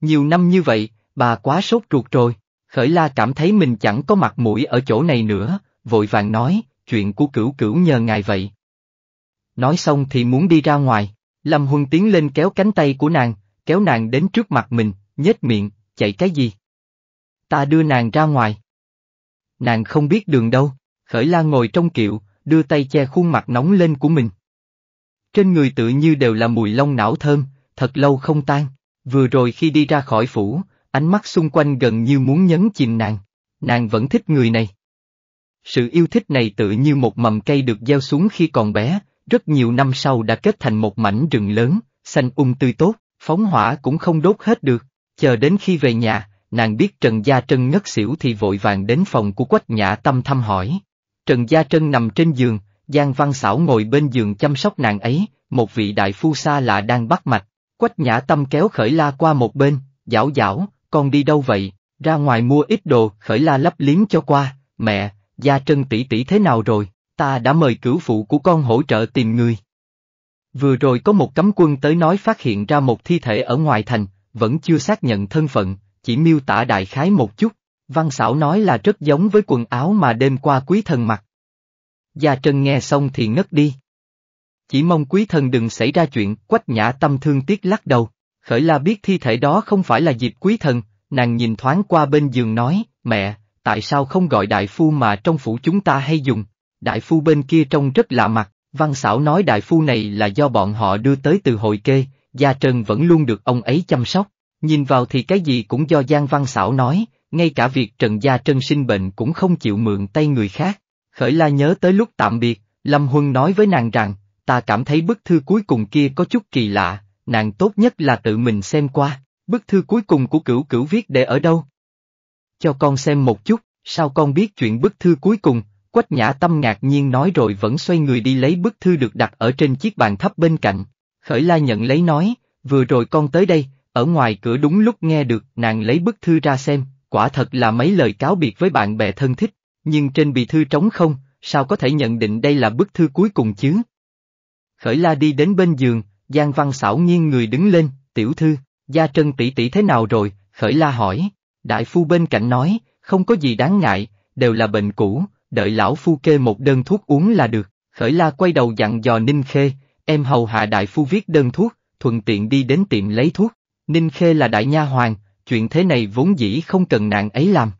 Nhiều năm như vậy, bà quá sốt ruột rồi, khởi la cảm thấy mình chẳng có mặt mũi ở chỗ này nữa, vội vàng nói, chuyện của cửu cửu nhờ ngài vậy. Nói xong thì muốn đi ra ngoài, Lâm Huân tiến lên kéo cánh tay của nàng, kéo nàng đến trước mặt mình, nhếch miệng, chạy cái gì? Ta đưa nàng ra ngoài. Nàng không biết đường đâu, khởi la ngồi trong kiệu, đưa tay che khuôn mặt nóng lên của mình. Trên người tự như đều là mùi lông não thơm, thật lâu không tan, vừa rồi khi đi ra khỏi phủ, ánh mắt xung quanh gần như muốn nhấn chìm nàng, nàng vẫn thích người này. Sự yêu thích này tự như một mầm cây được gieo xuống khi còn bé, rất nhiều năm sau đã kết thành một mảnh rừng lớn, xanh um tươi tốt, phóng hỏa cũng không đốt hết được, chờ đến khi về nhà, nàng biết Trần Gia Trân ngất xỉu thì vội vàng đến phòng của Quách Nhã Tâm thăm hỏi. Trần Gia Trân nằm trên giường, Giang Văn Sảo ngồi bên giường chăm sóc nàng ấy, một vị đại phu xa lạ đang bắt mạch. Quách Nhã Tâm kéo Khởi La qua một bên, dảo dảo, con đi đâu vậy, ra ngoài mua ít đồ, Khởi La lấp liếm cho qua, mẹ, Gia Trân tỷ tỷ thế nào rồi, ta đã mời cửu phụ của con hỗ trợ tìm người. Vừa rồi có một cấm quân tới nói phát hiện ra một thi thể ở ngoài thành, vẫn chưa xác nhận thân phận, chỉ miêu tả đại khái một chút. Văn xảo nói là rất giống với quần áo mà đêm qua quý thần mặc. Gia Trân nghe xong thì ngất đi. Chỉ mong quý thần đừng xảy ra chuyện, quách nhã tâm thương tiếc lắc đầu. Khởi la biết thi thể đó không phải là dịp quý thần, nàng nhìn thoáng qua bên giường nói, mẹ, tại sao không gọi đại phu mà trong phủ chúng ta hay dùng, đại phu bên kia trông rất lạ mặt, văn xảo nói đại phu này là do bọn họ đưa tới từ hội kê, Gia trần vẫn luôn được ông ấy chăm sóc, nhìn vào thì cái gì cũng do Giang Văn xảo nói, ngay cả việc Trần Gia Trân sinh bệnh cũng không chịu mượn tay người khác. Khởi la nhớ tới lúc tạm biệt, Lâm Huân nói với nàng rằng, ta cảm thấy bức thư cuối cùng kia có chút kỳ lạ, nàng tốt nhất là tự mình xem qua, bức thư cuối cùng của cửu cửu viết để ở đâu? Cho con xem một chút, sao con biết chuyện bức thư cuối cùng, Quách Nhã Tâm ngạc nhiên nói rồi vẫn xoay người đi lấy bức thư được đặt ở trên chiếc bàn thấp bên cạnh. Khởi la nhận lấy nói, vừa rồi con tới đây, ở ngoài cửa đúng lúc nghe được nàng lấy bức thư ra xem, quả thật là mấy lời cáo biệt với bạn bè thân thích, nhưng trên bì thư trống không, sao có thể nhận định đây là bức thư cuối cùng chứ? Khởi la đi đến bên giường, Giang Văn xảo nghiêng người đứng lên, tiểu thư, gia trân tỷ tỷ thế nào rồi, khởi la hỏi, đại phu bên cạnh nói, không có gì đáng ngại, đều là bệnh cũ, đợi lão phu kê một đơn thuốc uống là được, khởi la quay đầu dặn dò Ninh Khê, em hầu hạ đại phu viết đơn thuốc, thuận tiện đi đến tiệm lấy thuốc, Ninh Khê là đại nha hoàng, chuyện thế này vốn dĩ không cần nàng ấy làm.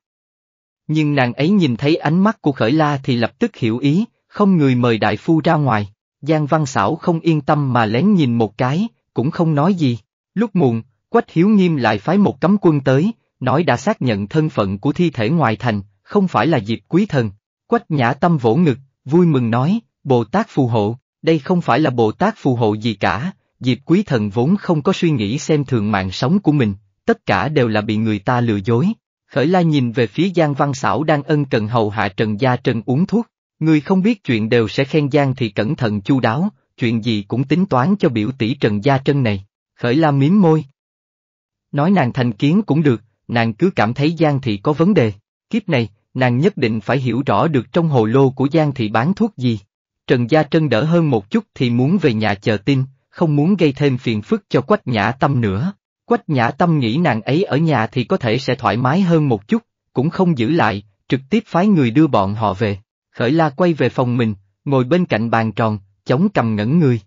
Nhưng nàng ấy nhìn thấy ánh mắt của khởi la thì lập tức hiểu ý, không người mời đại phu ra ngoài, Giang Văn Sảo không yên tâm mà lén nhìn một cái, cũng không nói gì, lúc muộn, Quách Hiếu Nghiêm lại phái một cấm quân tới, nói đã xác nhận thân phận của thi thể ngoài thành, không phải là Diệp Quý Thần, Quách Nhã Tâm vỗ ngực, vui mừng nói, Bồ Tát phù hộ, đây không phải là Bồ Tát phù hộ gì cả, Diệp Quý Thần vốn không có suy nghĩ xem thường mạng sống của mình, tất cả đều là bị người ta lừa dối. Khởi La nhìn về phía Giang Văn Xảo đang ân cần hầu hạ Trần Gia Trần uống thuốc, người không biết chuyện đều sẽ khen Giang thì cẩn thận chu đáo, chuyện gì cũng tính toán cho biểu tỷ Trần Gia Trân này. Khởi La miếm môi. Nói nàng thành kiến cũng được, nàng cứ cảm thấy Giang thị có vấn đề. Kiếp này, nàng nhất định phải hiểu rõ được trong hồ lô của Giang thị bán thuốc gì. Trần Gia Trân đỡ hơn một chút thì muốn về nhà chờ tin, không muốn gây thêm phiền phức cho Quách Nhã Tâm nữa. Quách Nhã Tâm nghĩ nàng ấy ở nhà thì có thể sẽ thoải mái hơn một chút, cũng không giữ lại, trực tiếp phái người đưa bọn họ về. Khởi La quay về phòng mình, ngồi bên cạnh bàn tròn, chống cầm ngẩn người.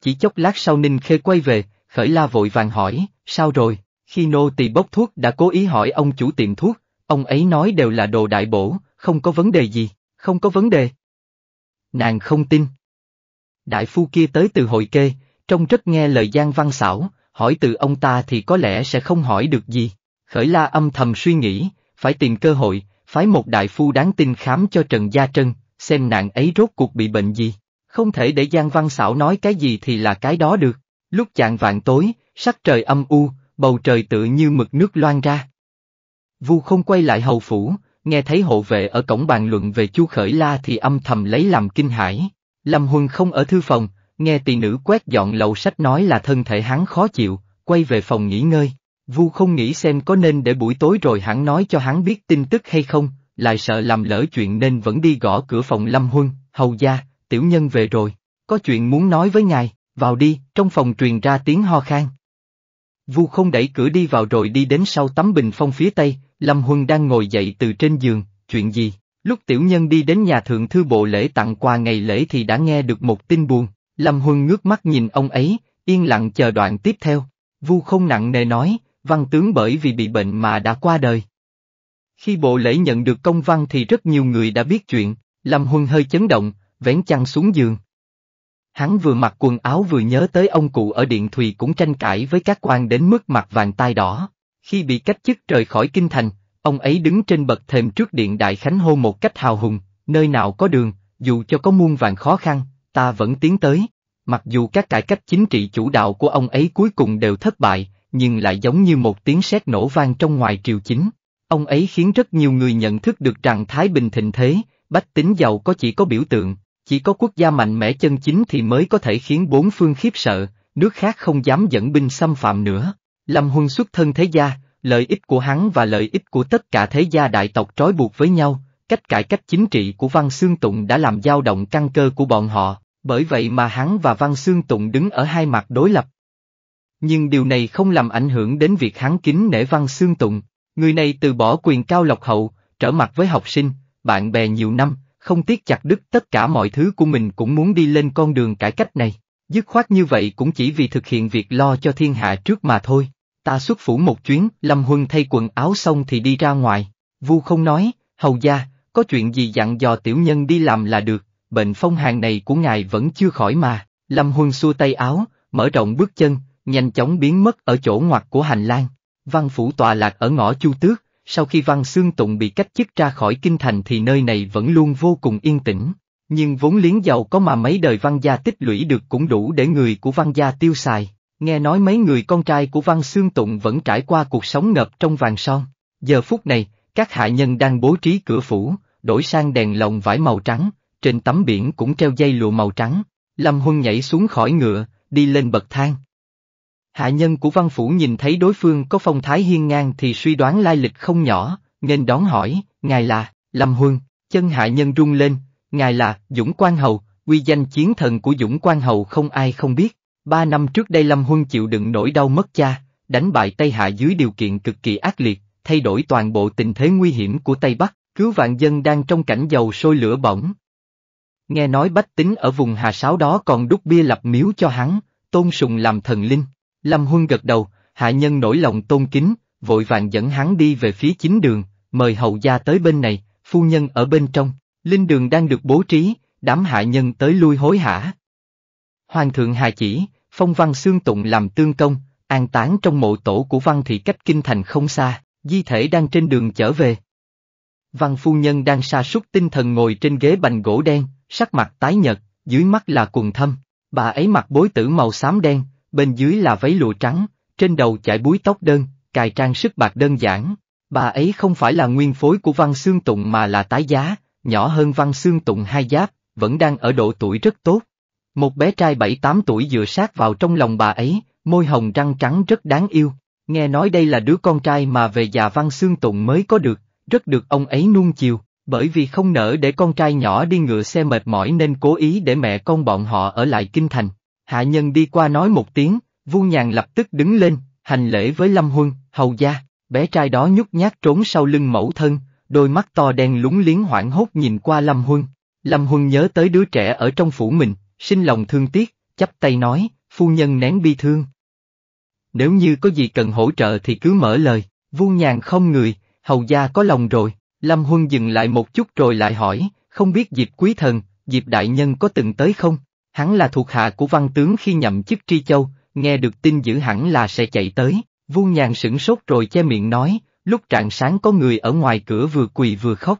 Chỉ chốc lát sau Ninh Khê quay về, Khởi La vội vàng hỏi, sao rồi, khi nô tỳ bốc thuốc đã cố ý hỏi ông chủ tiệm thuốc, ông ấy nói đều là đồ đại bổ, không có vấn đề gì, không có vấn đề. Nàng không tin. Đại phu kia tới từ hội kê, trông rất nghe lời Giang Văn xảo, hỏi từ ông ta thì có lẽ sẽ không hỏi được gì. Khởi la âm thầm suy nghĩ, phải tìm cơ hội, phái một đại phu đáng tin khám cho Trần Gia Trân, xem nạn ấy rốt cuộc bị bệnh gì. Không thể để Giang Văn Xảo nói cái gì thì là cái đó được. Lúc chạng vạn tối, sắc trời âm u, bầu trời tự như mực nước loan ra. Vu không quay lại hầu phủ, nghe thấy hộ vệ ở cổng bàn luận về Chu Khởi La thì âm thầm lấy làm kinh hãi. Lâm Huân không ở thư phòng, nghe tỷ nữ quét dọn lầu sách nói là thân thể hắn khó chịu, quay về phòng nghỉ ngơi. Vu không nghĩ xem có nên để buổi tối rồi hắn nói cho hắn biết tin tức hay không, lại sợ làm lỡ chuyện nên vẫn đi gõ cửa phòng Lâm Huân, hầu gia, tiểu nhân về rồi, có chuyện muốn nói với ngài, vào đi, trong phòng truyền ra tiếng ho khan. Vu không đẩy cửa đi vào rồi đi đến sau tấm bình phong phía tây, Lâm Huân đang ngồi dậy từ trên giường, chuyện gì? Lúc tiểu nhân đi đến nhà thượng thư bộ lễ tặng quà ngày lễ thì đã nghe được một tin buồn, Lâm Huân ngước mắt nhìn ông ấy, yên lặng chờ đoạn tiếp theo. Vu không nặng nề nói, văn tướng bởi vì bị bệnh mà đã qua đời. Khi bộ lễ nhận được công văn thì rất nhiều người đã biết chuyện, Lâm Huân hơi chấn động, vén chăn xuống giường. Hắn vừa mặc quần áo vừa nhớ tới ông cụ ở Điện Thùy cũng tranh cãi với các quan đến mức mặt vàng tai đỏ. Khi bị cách chức rời khỏi kinh thành, ông ấy đứng trên bậc thềm trước điện Đại Khánh hô một cách hào hùng, nơi nào có đường, dù cho có muôn vàng khó khăn, ta vẫn tiến tới. Mặc dù các cải cách chính trị chủ đạo của ông ấy cuối cùng đều thất bại, nhưng lại giống như một tiếng sét nổ vang trong ngoài triều chính. Ông ấy khiến rất nhiều người nhận thức được rằng Thái Bình thịnh thế, bách tính giàu có chỉ có biểu tượng, chỉ có quốc gia mạnh mẽ chân chính thì mới có thể khiến bốn phương khiếp sợ, nước khác không dám dẫn binh xâm phạm nữa. Lâm Huân xuất thân thế gia, lợi ích của hắn và lợi ích của tất cả thế gia đại tộc trói buộc với nhau, cách cải cách chính trị của Văn Xương Tụng đã làm dao động căn cơ của bọn họ, bởi vậy mà hắn và Văn Xương Tụng đứng ở hai mặt đối lập. Nhưng điều này không làm ảnh hưởng đến việc hắn kính nể Văn Xương Tụng, người này từ bỏ quyền cao lộc hậu, trở mặt với học sinh, bạn bè nhiều năm, không tiếc chặt đứt tất cả mọi thứ của mình cũng muốn đi lên con đường cải cách này. Dứt khoát như vậy cũng chỉ vì thực hiện việc lo cho thiên hạ trước mà thôi. Ta xuất phủ một chuyến, Lâm Huân thay quần áo xong thì đi ra ngoài. Vu không nói, hầu gia, có chuyện gì dặn dò tiểu nhân đi làm là được, bệnh phong hàn này của ngài vẫn chưa khỏi mà. Lâm Huân xua tay áo, mở rộng bước chân, nhanh chóng biến mất ở chỗ ngoặt của hành lang. Văn phủ tọa lạc ở ngõ Chu Tước, sau khi Văn Xương Tụng bị cách chức ra khỏi kinh thành thì nơi này vẫn luôn vô cùng yên tĩnh. Nhưng vốn liếng giàu có mà mấy đời văn gia tích lũy được cũng đủ để người của văn gia tiêu xài. Nghe nói mấy người con trai của Văn Xương Tụng vẫn trải qua cuộc sống ngập trong vàng son. Giờ phút này, các hạ nhân đang bố trí cửa phủ, đổi sang đèn lồng vải màu trắng, trên tấm biển cũng treo dây lụa màu trắng. Lâm Huân nhảy xuống khỏi ngựa, đi lên bậc thang. Hạ nhân của văn phủ nhìn thấy đối phương có phong thái hiên ngang thì suy đoán lai lịch không nhỏ, nên đón hỏi, ngài là, Lâm Huân, chân hạ nhân rung lên, ngài là, Dũng Quan Hầu, quy danh chiến thần của Dũng Quan Hầu không ai không biết. Ba năm trước đây Lâm Huân chịu đựng nỗi đau mất cha, đánh bại Tây Hạ dưới điều kiện cực kỳ ác liệt, thay đổi toàn bộ tình thế nguy hiểm của Tây Bắc, cứu vạn dân đang trong cảnh dầu sôi lửa bỏng. Nghe nói bách tính ở vùng Hà Sáo đó còn đúc bia lập miếu cho hắn, tôn sùng làm thần linh. Lâm Huân gật đầu, hạ nhân nổi lòng tôn kính, vội vàng dẫn hắn đi về phía chính đường, mời hậu gia tới bên này, phu nhân ở bên trong, linh đường đang được bố trí, đám hạ nhân tới lui hối hả. Hoàng thượng hạ chỉ, phong văn xương tụng làm tương công, an táng trong mộ tổ của văn thị cách kinh thành không xa, di thể đang trên đường trở về. Văn phu nhân đang sa sút tinh thần ngồi trên ghế bành gỗ đen, sắc mặt tái nhợt, dưới mắt là quần thâm, bà ấy mặc bối tử màu xám đen, bên dưới là váy lụa trắng, trên đầu chải búi tóc đơn, cài trang sức bạc đơn giản. Bà ấy không phải là nguyên phối của Văn Xương Tụng mà là tái giá, nhỏ hơn Văn Xương Tụng hai giáp, vẫn đang ở độ tuổi rất tốt. Một bé trai 7-8 tuổi dựa sát vào trong lòng bà ấy, môi hồng răng trắng rất đáng yêu. Nghe nói đây là đứa con trai mà về già Văn Xương Tụng mới có được, rất được ông ấy nuông chiều, bởi vì không nỡ để con trai nhỏ đi ngựa xe mệt mỏi nên cố ý để mẹ con bọn họ ở lại kinh thành. Hạ nhân đi qua nói một tiếng, Vu Nhàn lập tức đứng lên, hành lễ với Lâm Huân, hầu gia, bé trai đó nhút nhát trốn sau lưng mẫu thân, đôi mắt to đen lúng liếng hoảng hốt nhìn qua Lâm Huân. Lâm Huân nhớ tới đứa trẻ ở trong phủ mình, sinh lòng thương tiếc, chắp tay nói, phu nhân nén bi thương. Nếu như có gì cần hỗ trợ thì cứ mở lời, Vu Nhàn không người, hầu gia có lòng rồi, Lâm Huân dừng lại một chút rồi lại hỏi, không biết Diệp Quý Thần, Diệp Đại Nhân có từng tới không? Hắn là thuộc hạ của văn tướng khi nhậm chức Tri Châu, nghe được tin dữ hẳn là sẽ chạy tới. Vu nhàn sửng sốt rồi che miệng nói, lúc trạng sáng có người ở ngoài cửa vừa quỳ vừa khóc.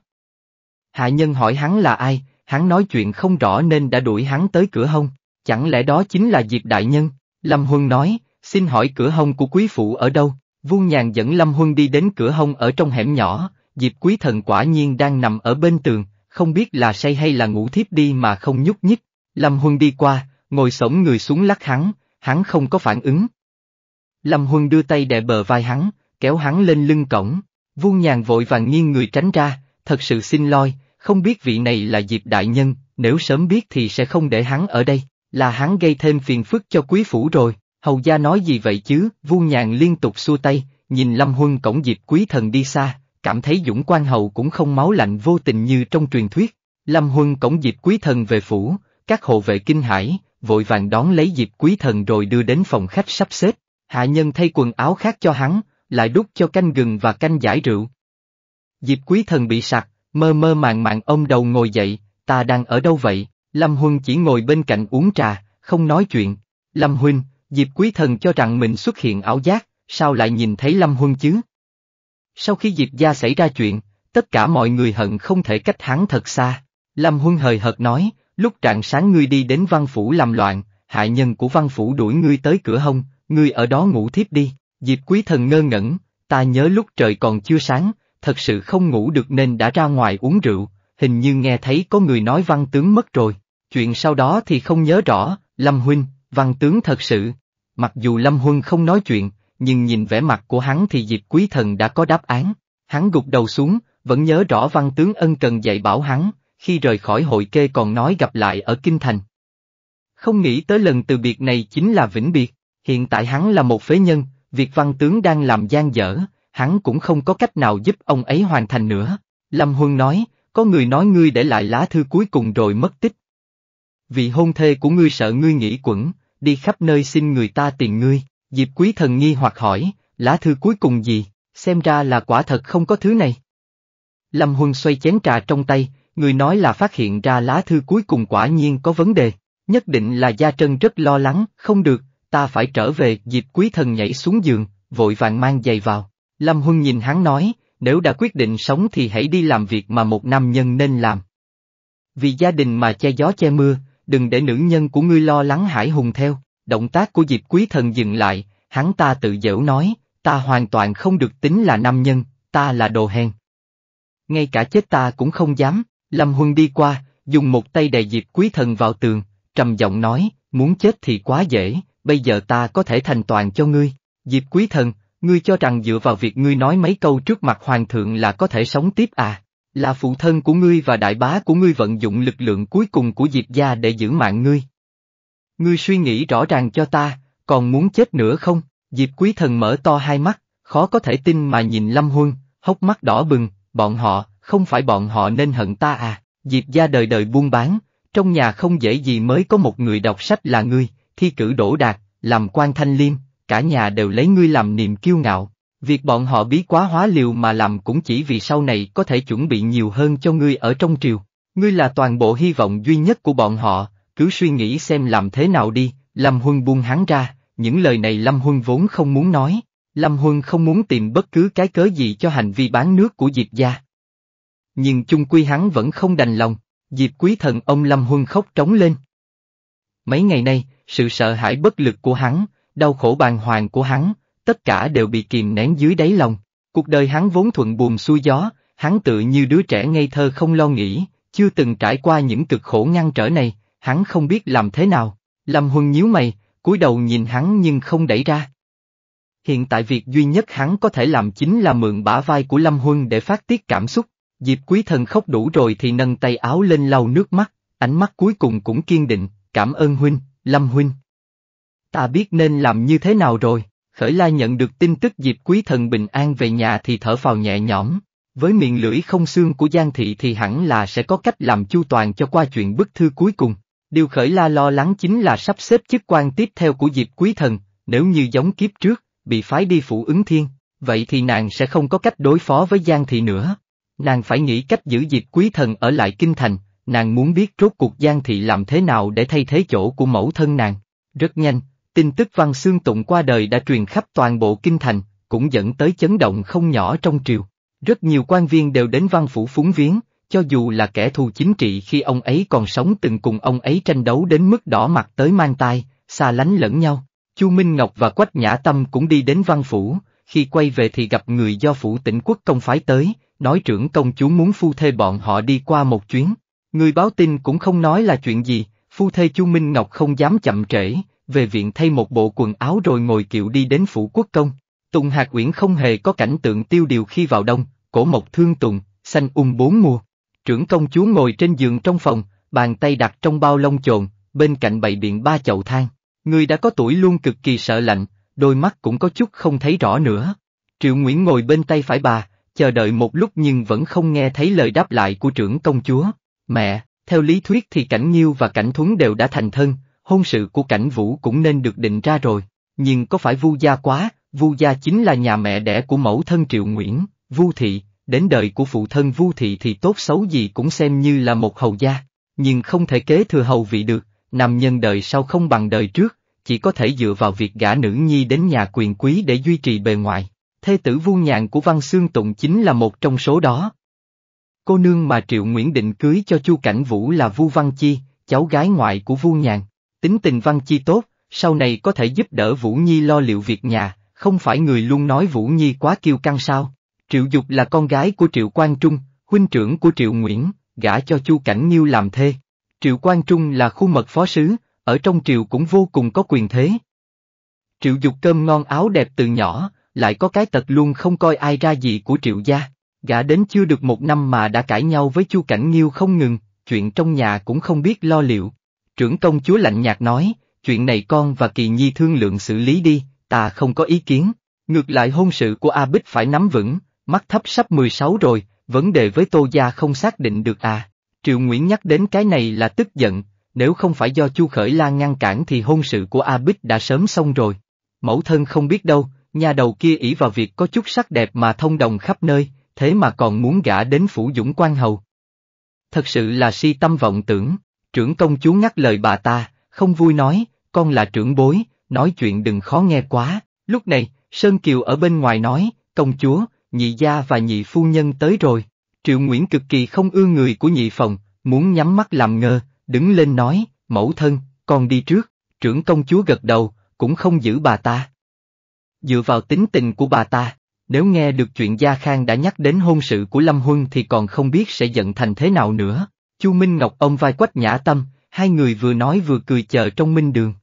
Hạ nhân hỏi hắn là ai, hắn nói chuyện không rõ nên đã đuổi hắn tới cửa hông, chẳng lẽ đó chính là Diệp Đại Nhân? Lâm Huân nói, xin hỏi cửa hông của quý phụ ở đâu? Vuông nhàn dẫn Lâm Huân đi đến cửa hông ở trong hẻm nhỏ, Diệp Quý Thần quả nhiên đang nằm ở bên tường, không biết là say hay là ngủ thiếp đi mà không nhúc nhích. Lâm Huân đi qua, ngồi sổng người xuống lắc hắn, hắn không có phản ứng. Lâm Huân đưa tay đè bờ vai hắn, kéo hắn lên lưng cổng. Vuông nhàn vội vàng nghiêng người tránh ra, thật sự xin lỗi, không biết vị này là Diệp Đại Nhân, nếu sớm biết thì sẽ không để hắn ở đây, là hắn gây thêm phiền phức cho quý phủ rồi, hầu gia nói gì vậy chứ, vu nhàn liên tục xua tay, nhìn Lâm Huân cổng Diệp Quý Thần đi xa, cảm thấy Dũng Quan Hầu cũng không máu lạnh vô tình như trong truyền thuyết. Lâm Huân cổng Diệp Quý Thần về phủ, các hộ vệ kinh hải, vội vàng đón lấy Diệp Quý Thần rồi đưa đến phòng khách sắp xếp, hạ nhân thay quần áo khác cho hắn, lại đút cho canh gừng và canh giải rượu. Diệp Quý Thần bị sặc, mơ mơ màng màng ông đầu ngồi dậy, ta đang ở đâu vậy? Lâm Huân chỉ ngồi bên cạnh uống trà, không nói chuyện. Lâm Huynh, Diệp Quý Thần cho rằng mình xuất hiện ảo giác, sao lại nhìn thấy Lâm Huân chứ? Sau khi Diệp gia xảy ra chuyện, tất cả mọi người hận không thể cách hắn thật xa. Lâm Huân hời hợt nói, lúc trạng sáng ngươi đi đến văn phủ làm loạn, hạ nhân của văn phủ đuổi ngươi tới cửa hông, ngươi ở đó ngủ thiếp đi. Diệp Quý Thần ngơ ngẩn, ta nhớ lúc trời còn chưa sáng, thật sự không ngủ được nên đã ra ngoài uống rượu, hình như nghe thấy có người nói văn tướng mất rồi. Chuyện sau đó thì không nhớ rõ, Lâm Huynh, văn tướng thật sự. Mặc dù Lâm Huân không nói chuyện, nhưng nhìn vẻ mặt của hắn thì Diệp Quý Thần đã có đáp án. Hắn gục đầu xuống, vẫn nhớ rõ văn tướng ân cần dạy bảo hắn, khi rời khỏi hội kê còn nói gặp lại ở Kinh Thành. Không nghĩ tới lần từ biệt này chính là vĩnh biệt, hiện tại hắn là một phế nhân, việc văn tướng đang làm gian dở, hắn cũng không có cách nào giúp ông ấy hoàn thành nữa. Lâm Huân nói, có người nói ngươi để lại lá thư cuối cùng rồi mất tích. Vị hôn thê của ngươi sợ ngươi nghĩ quẩn, đi khắp nơi xin người ta tiền ngươi, Diệp Quý Thần nghi hoặc hỏi, lá thư cuối cùng gì, xem ra là quả thật không có thứ này. Lâm Huân xoay chén trà trong tay, người nói là phát hiện ra lá thư cuối cùng quả nhiên có vấn đề, nhất định là Gia Trân rất lo lắng, không được, ta phải trở về, Diệp Quý Thần nhảy xuống giường, vội vàng mang giày vào. Lâm Huân nhìn hắn nói, nếu đã quyết định sống thì hãy đi làm việc mà một nam nhân nên làm. Vì gia đình mà che gió che mưa, đừng để nữ nhân của ngươi lo lắng hải hùng theo. Động tác của Diệp Quý Thần dừng lại, hắn ta tự dễu nói, ta hoàn toàn không được tính là nam nhân, ta là đồ hèn. Ngay cả chết ta cũng không dám, Lâm Huân đi qua, dùng một tay đè Diệp Quý Thần vào tường, trầm giọng nói, muốn chết thì quá dễ, bây giờ ta có thể thành toàn cho ngươi. Diệp Quý Thần, ngươi cho rằng dựa vào việc ngươi nói mấy câu trước mặt hoàng thượng là có thể sống tiếp à? Là phụ thân của ngươi và đại bá của ngươi vận dụng lực lượng cuối cùng của Diệp gia để giữ mạng ngươi. Ngươi suy nghĩ rõ ràng cho ta, còn muốn chết nữa không? Diệp Quý Thần mở to hai mắt, khó có thể tin mà nhìn Lâm Huân, hốc mắt đỏ bừng, bọn họ, không phải bọn họ nên hận ta à? Diệp gia đời đời buôn bán, trong nhà không dễ gì mới có một người đọc sách là ngươi, thi cử đổ đạt, làm quan thanh liêm, cả nhà đều lấy ngươi làm niềm kiêu ngạo. Việc bọn họ bí quá hóa liều mà làm cũng chỉ vì sau này có thể chuẩn bị nhiều hơn cho ngươi ở trong triều. Ngươi là toàn bộ hy vọng duy nhất của bọn họ, cứ suy nghĩ xem làm thế nào đi, Lâm Huân buông hắn ra, những lời này Lâm Huân vốn không muốn nói. Lâm Huân không muốn tìm bất cứ cái cớ gì cho hành vi bán nước của Diệp gia. Nhưng chung quy hắn vẫn không đành lòng, Diệp quý thần ông Lâm Huân khóc trống lên. Mấy ngày nay, sự sợ hãi bất lực của hắn, đau khổ bàng hoàng của hắn, tất cả đều bị kìm nén dưới đáy lòng. Cuộc đời hắn vốn thuận buồm xuôi gió, hắn tự như đứa trẻ ngây thơ không lo nghĩ, chưa từng trải qua những cực khổ ngăn trở này, hắn không biết làm thế nào. Lâm Huân nhíu mày, cúi đầu nhìn hắn nhưng không đẩy ra. Hiện tại việc duy nhất hắn có thể làm chính là mượn bả vai của Lâm Huân để phát tiết cảm xúc. Diệp Quý Thần khóc đủ rồi thì nâng tay áo lên lau nước mắt, ánh mắt cuối cùng cũng kiên định, cảm ơn huynh, Lâm huynh. Ta biết nên làm như thế nào rồi, khởi la nhận được tin tức Diệp Quý Thần bình an về nhà thì thở phào nhẹ nhõm, với miệng lưỡi không xương của Giang Thị thì hẳn là sẽ có cách làm chu toàn cho qua chuyện bức thư cuối cùng. Điều khởi la lo lắng chính là sắp xếp chức quan tiếp theo của Diệp Quý Thần, nếu như giống kiếp trước, bị phái đi phụ ứng thiên, vậy thì nàng sẽ không có cách đối phó với Giang Thị nữa. Nàng phải nghĩ cách giữ Diệp Quý Thần ở lại Kinh Thành, nàng muốn biết rốt cuộc Giang Thị làm thế nào để thay thế chỗ của mẫu thân nàng. Rất nhanh, tin tức Văn Xương Tụng qua đời đã truyền khắp toàn bộ Kinh Thành, cũng dẫn tới chấn động không nhỏ trong triều. Rất nhiều quan viên đều đến văn phủ phúng viếng, cho dù là kẻ thù chính trị khi ông ấy còn sống từng cùng ông ấy tranh đấu đến mức đỏ mặt tới mang tai, xa lánh lẫn nhau. Chu Minh Ngọc và Quách Nhã Tâm cũng đi đến văn phủ, khi quay về thì gặp người do phủ tỉnh quốc công phái tới, nói trưởng công chúa muốn phu thê bọn họ đi qua một chuyến. Người báo tin cũng không nói là chuyện gì, phu thê Chu Minh Ngọc không dám chậm trễ, về viện thay một bộ quần áo rồi ngồi kiệu đi đến phủ quốc công. Tùng Hạc Uyển không hề có cảnh tượng tiêu điều khi vào đông, cổ mộc thương tùng, xanh ung bốn mùa. Trưởng công chúa ngồi trên giường trong phòng, bàn tay đặt trong bao lông chồn, bên cạnh bày biện ba chậu than. Người đã có tuổi luôn cực kỳ sợ lạnh, đôi mắt cũng có chút không thấy rõ nữa. Triệu Nguyễn ngồi bên tay phải bà, chờ đợi một lúc nhưng vẫn không nghe thấy lời đáp lại của trưởng công chúa. Mẹ, theo lý thuyết thì Cảnh Nhiêu và Cảnh Thuấn đều đã thành thân, hôn sự của Cảnh Vũ cũng nên được định ra rồi. Nhưng có phải Vu gia quá, Vu gia chính là nhà mẹ đẻ của mẫu thân Triệu Nguyễn, Vu Thị, đến đời của phụ thân Vu Thị thì tốt xấu gì cũng xem như là một hầu gia, nhưng không thể kế thừa hầu vị được, nam nhân đời sau không bằng đời trước, chỉ có thể dựa vào việc gả nữ nhi đến nhà quyền quý để duy trì bề ngoài. Thê tử Vu nhàn của Văn Xương Tụng chính là một trong số đó. Cô nương mà Triệu Nguyễn định cưới cho Chu Cảnh Vũ là Vu Văn Chi, cháu gái ngoại của Vu Nhàn. Tính tình Văn Chi tốt, sau này có thể giúp đỡ Vũ Nhi lo liệu việc nhà, không phải người luôn nói Vũ Nhi quá kiêu căng sao. Triệu Dục là con gái của Triệu Quang Trung, huynh trưởng của Triệu Nguyễn, gả cho Chu Cảnh Nhiêu làm thê. Triệu Quang Trung là khu mật phó sứ, ở trong triều cũng vô cùng có quyền thế. Triệu Dục cơm ngon áo đẹp từ nhỏ, lại có cái tật luôn không coi ai ra gì của Triệu gia. Gã đến chưa được một năm mà đã cãi nhau với Chu Cảnh Nhiêu không ngừng, chuyện trong nhà cũng không biết lo liệu. Trưởng công chúa lạnh nhạt nói, chuyện này con và Kỳ Nhi thương lượng xử lý đi, ta không có ý kiến. Ngược lại hôn sự của A Bích phải nắm vững, mắt thấp sắp 16 rồi, vấn đề với Tô Gia không xác định được à. Triệu Nguyễn nhắc đến cái này là tức giận, nếu không phải do Chu Khởi la ngăn cản thì hôn sự của A Bích đã sớm xong rồi. Mẫu thân không biết đâu, nhà đầu kia ỷ vào việc có chút sắc đẹp mà thông đồng khắp nơi, thế mà còn muốn gả đến phủ dũng quan hầu. Thật sự là si tâm vọng tưởng, trưởng công chúa ngắt lời bà ta, không vui nói, con là trưởng bối, nói chuyện đừng khó nghe quá, lúc này, Sơn Kiều ở bên ngoài nói, công chúa, nhị gia và nhị phu nhân tới rồi, Triệu Nguyễn cực kỳ không ưa người của nhị phòng, muốn nhắm mắt làm ngơ, đứng lên nói, mẫu thân, con đi trước, trưởng công chúa gật đầu, cũng không giữ bà ta. Dựa vào tính tình của bà ta, nếu nghe được chuyện Gia Khang đã nhắc đến hôn sự của Lâm Huân thì còn không biết sẽ giận thành thế nào nữa. Chu Minh Ngọc ông vai quách nhã tâm, hai người vừa nói vừa cười chờ trong minh đường.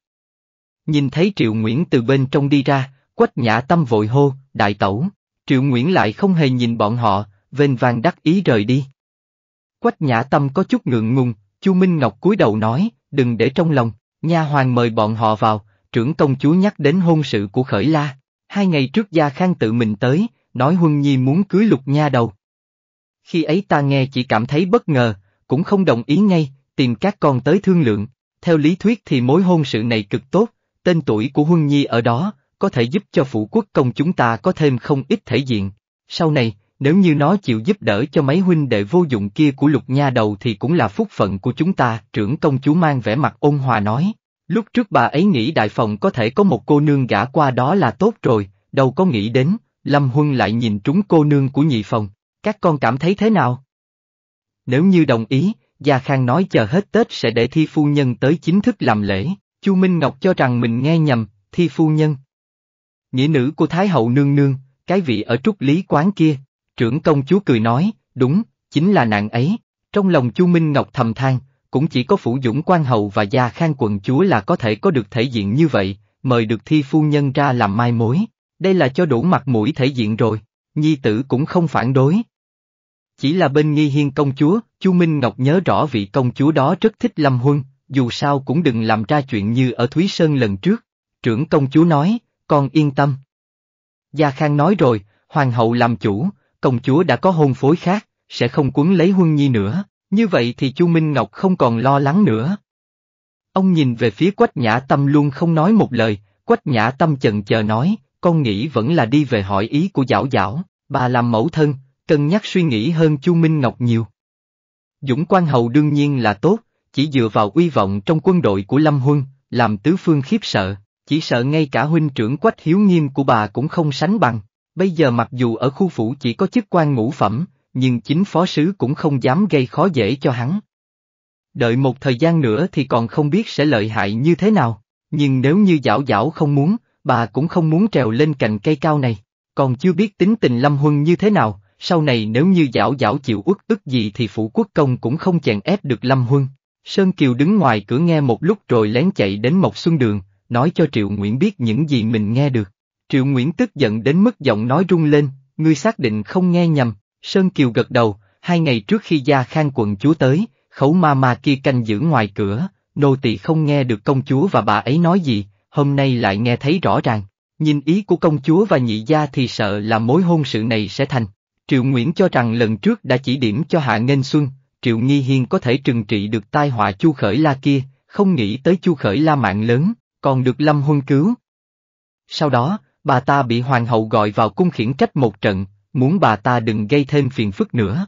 Nhìn thấy Triệu Nguyễn từ bên trong đi ra, quách nhã tâm vội hô, đại tẩu. Triệu Nguyễn lại không hề nhìn bọn họ, vênh vang đắc ý rời đi. Quách nhã tâm có chút ngượng ngùng, Chu Minh Ngọc cúi đầu nói, đừng để trong lòng, nha hoàng mời bọn họ vào, trưởng công chúa nhắc đến hôn sự của Khởi La. Hai ngày trước Gia Khang tự mình tới, nói Huân Nhi muốn cưới lục nha đầu. Khi ấy ta nghe chỉ cảm thấy bất ngờ, cũng không đồng ý ngay, tìm các con tới thương lượng. Theo lý thuyết thì mối hôn sự này cực tốt, tên tuổi của Huân Nhi ở đó, có thể giúp cho Phụ quốc công chúng ta có thêm không ít thể diện. Sau này, nếu như nó chịu giúp đỡ cho mấy huynh đệ vô dụng kia của lục nha đầu thì cũng là phúc phận của chúng ta, trưởng công chúa mang vẻ mặt ôn hòa nói. Lúc trước bà ấy nghĩ đại phòng có thể có một cô nương gả qua đó là tốt rồi, đâu có nghĩ đến, Lâm Huân lại nhìn trúng cô nương của nhị phòng, các con cảm thấy thế nào? Nếu như đồng ý, Gia Khang nói chờ hết Tết sẽ để thi phu nhân tới chính thức làm lễ, Chu Minh Ngọc cho rằng mình nghe nhầm, thi phu nhân. Nghĩa nữ của Thái hậu nương nương, cái vị ở trúc lý quán kia, trưởng công chúa cười nói, đúng, chính là nàng ấy, trong lòng Chu Minh Ngọc thầm than, cũng chỉ có Phủ Dũng Quan Hầu và Gia Khang quận chúa là có thể có được thể diện như vậy, mời được thi phu nhân ra làm mai mối, đây là cho đủ mặt mũi thể diện rồi, nhi tử cũng không phản đối. Chỉ là bên nghi hiên công chúa, Chu Minh Ngọc nhớ rõ vị công chúa đó rất thích Lâm Huân, dù sao cũng đừng làm ra chuyện như ở Thúy Sơn lần trước. Trưởng công chúa nói, con yên tâm. Gia Khang nói rồi, hoàng hậu làm chủ, công chúa đã có hôn phối khác, sẽ không quấn lấy Huân Nhi nữa. Như vậy thì Chu Minh Ngọc không còn lo lắng nữa. Ông nhìn về phía Quách Nhã Tâm luôn không nói một lời, Quách Nhã Tâm chần chờ nói, con nghĩ vẫn là đi về hỏi ý của Giảo Giảo, bà làm mẫu thân, cân nhắc suy nghĩ hơn Chu Minh Ngọc nhiều. Dũng Quan Hầu đương nhiên là tốt, chỉ dựa vào uy vọng trong quân đội của Lâm Huân, làm tứ phương khiếp sợ, chỉ sợ ngay cả huynh trưởng Quách Hiếu Nghiêm của bà cũng không sánh bằng. Bây giờ mặc dù ở khu phủ chỉ có chức quan ngũ phẩm, nhưng chính phó sứ cũng không dám gây khó dễ cho hắn. Đợi một thời gian nữa thì còn không biết sẽ lợi hại như thế nào, nhưng nếu như giảo giảo không muốn, bà cũng không muốn trèo lên cành cây cao này, còn chưa biết tính tình Lâm Huân như thế nào, sau này nếu như dảo dảo chịu uất ức gì thì phủ quốc công cũng không chèn ép được Lâm Huân. Sơn Kiều đứng ngoài cửa nghe một lúc rồi lén chạy đến Mộc Xuân Đường, nói cho Triệu Nguyễn biết những gì mình nghe được. Triệu Nguyễn tức giận đến mức giọng nói rung lên, ngươi xác định không nghe nhầm, Sơn Kiều gật đầu, hai ngày trước khi Gia Khang quận chúa tới, khẩu ma ma kia canh giữ ngoài cửa, nô tỳ không nghe được công chúa và bà ấy nói gì, hôm nay lại nghe thấy rõ ràng. Nhìn ý của công chúa và nhị gia thì sợ là mối hôn sự này sẽ thành. Triệu Nguyễn cho rằng lần trước đã chỉ điểm cho Hạ Nghênh Xuân, Triệu Nghi Hiên có thể trừng trị được tai họa Chu Khởi La kia, không nghĩ tới Chu Khởi La mạng lớn, còn được Lâm Huân cứu. Sau đó, bà ta bị hoàng hậu gọi vào cung khiển trách một trận, muốn bà ta đừng gây thêm phiền phức nữa.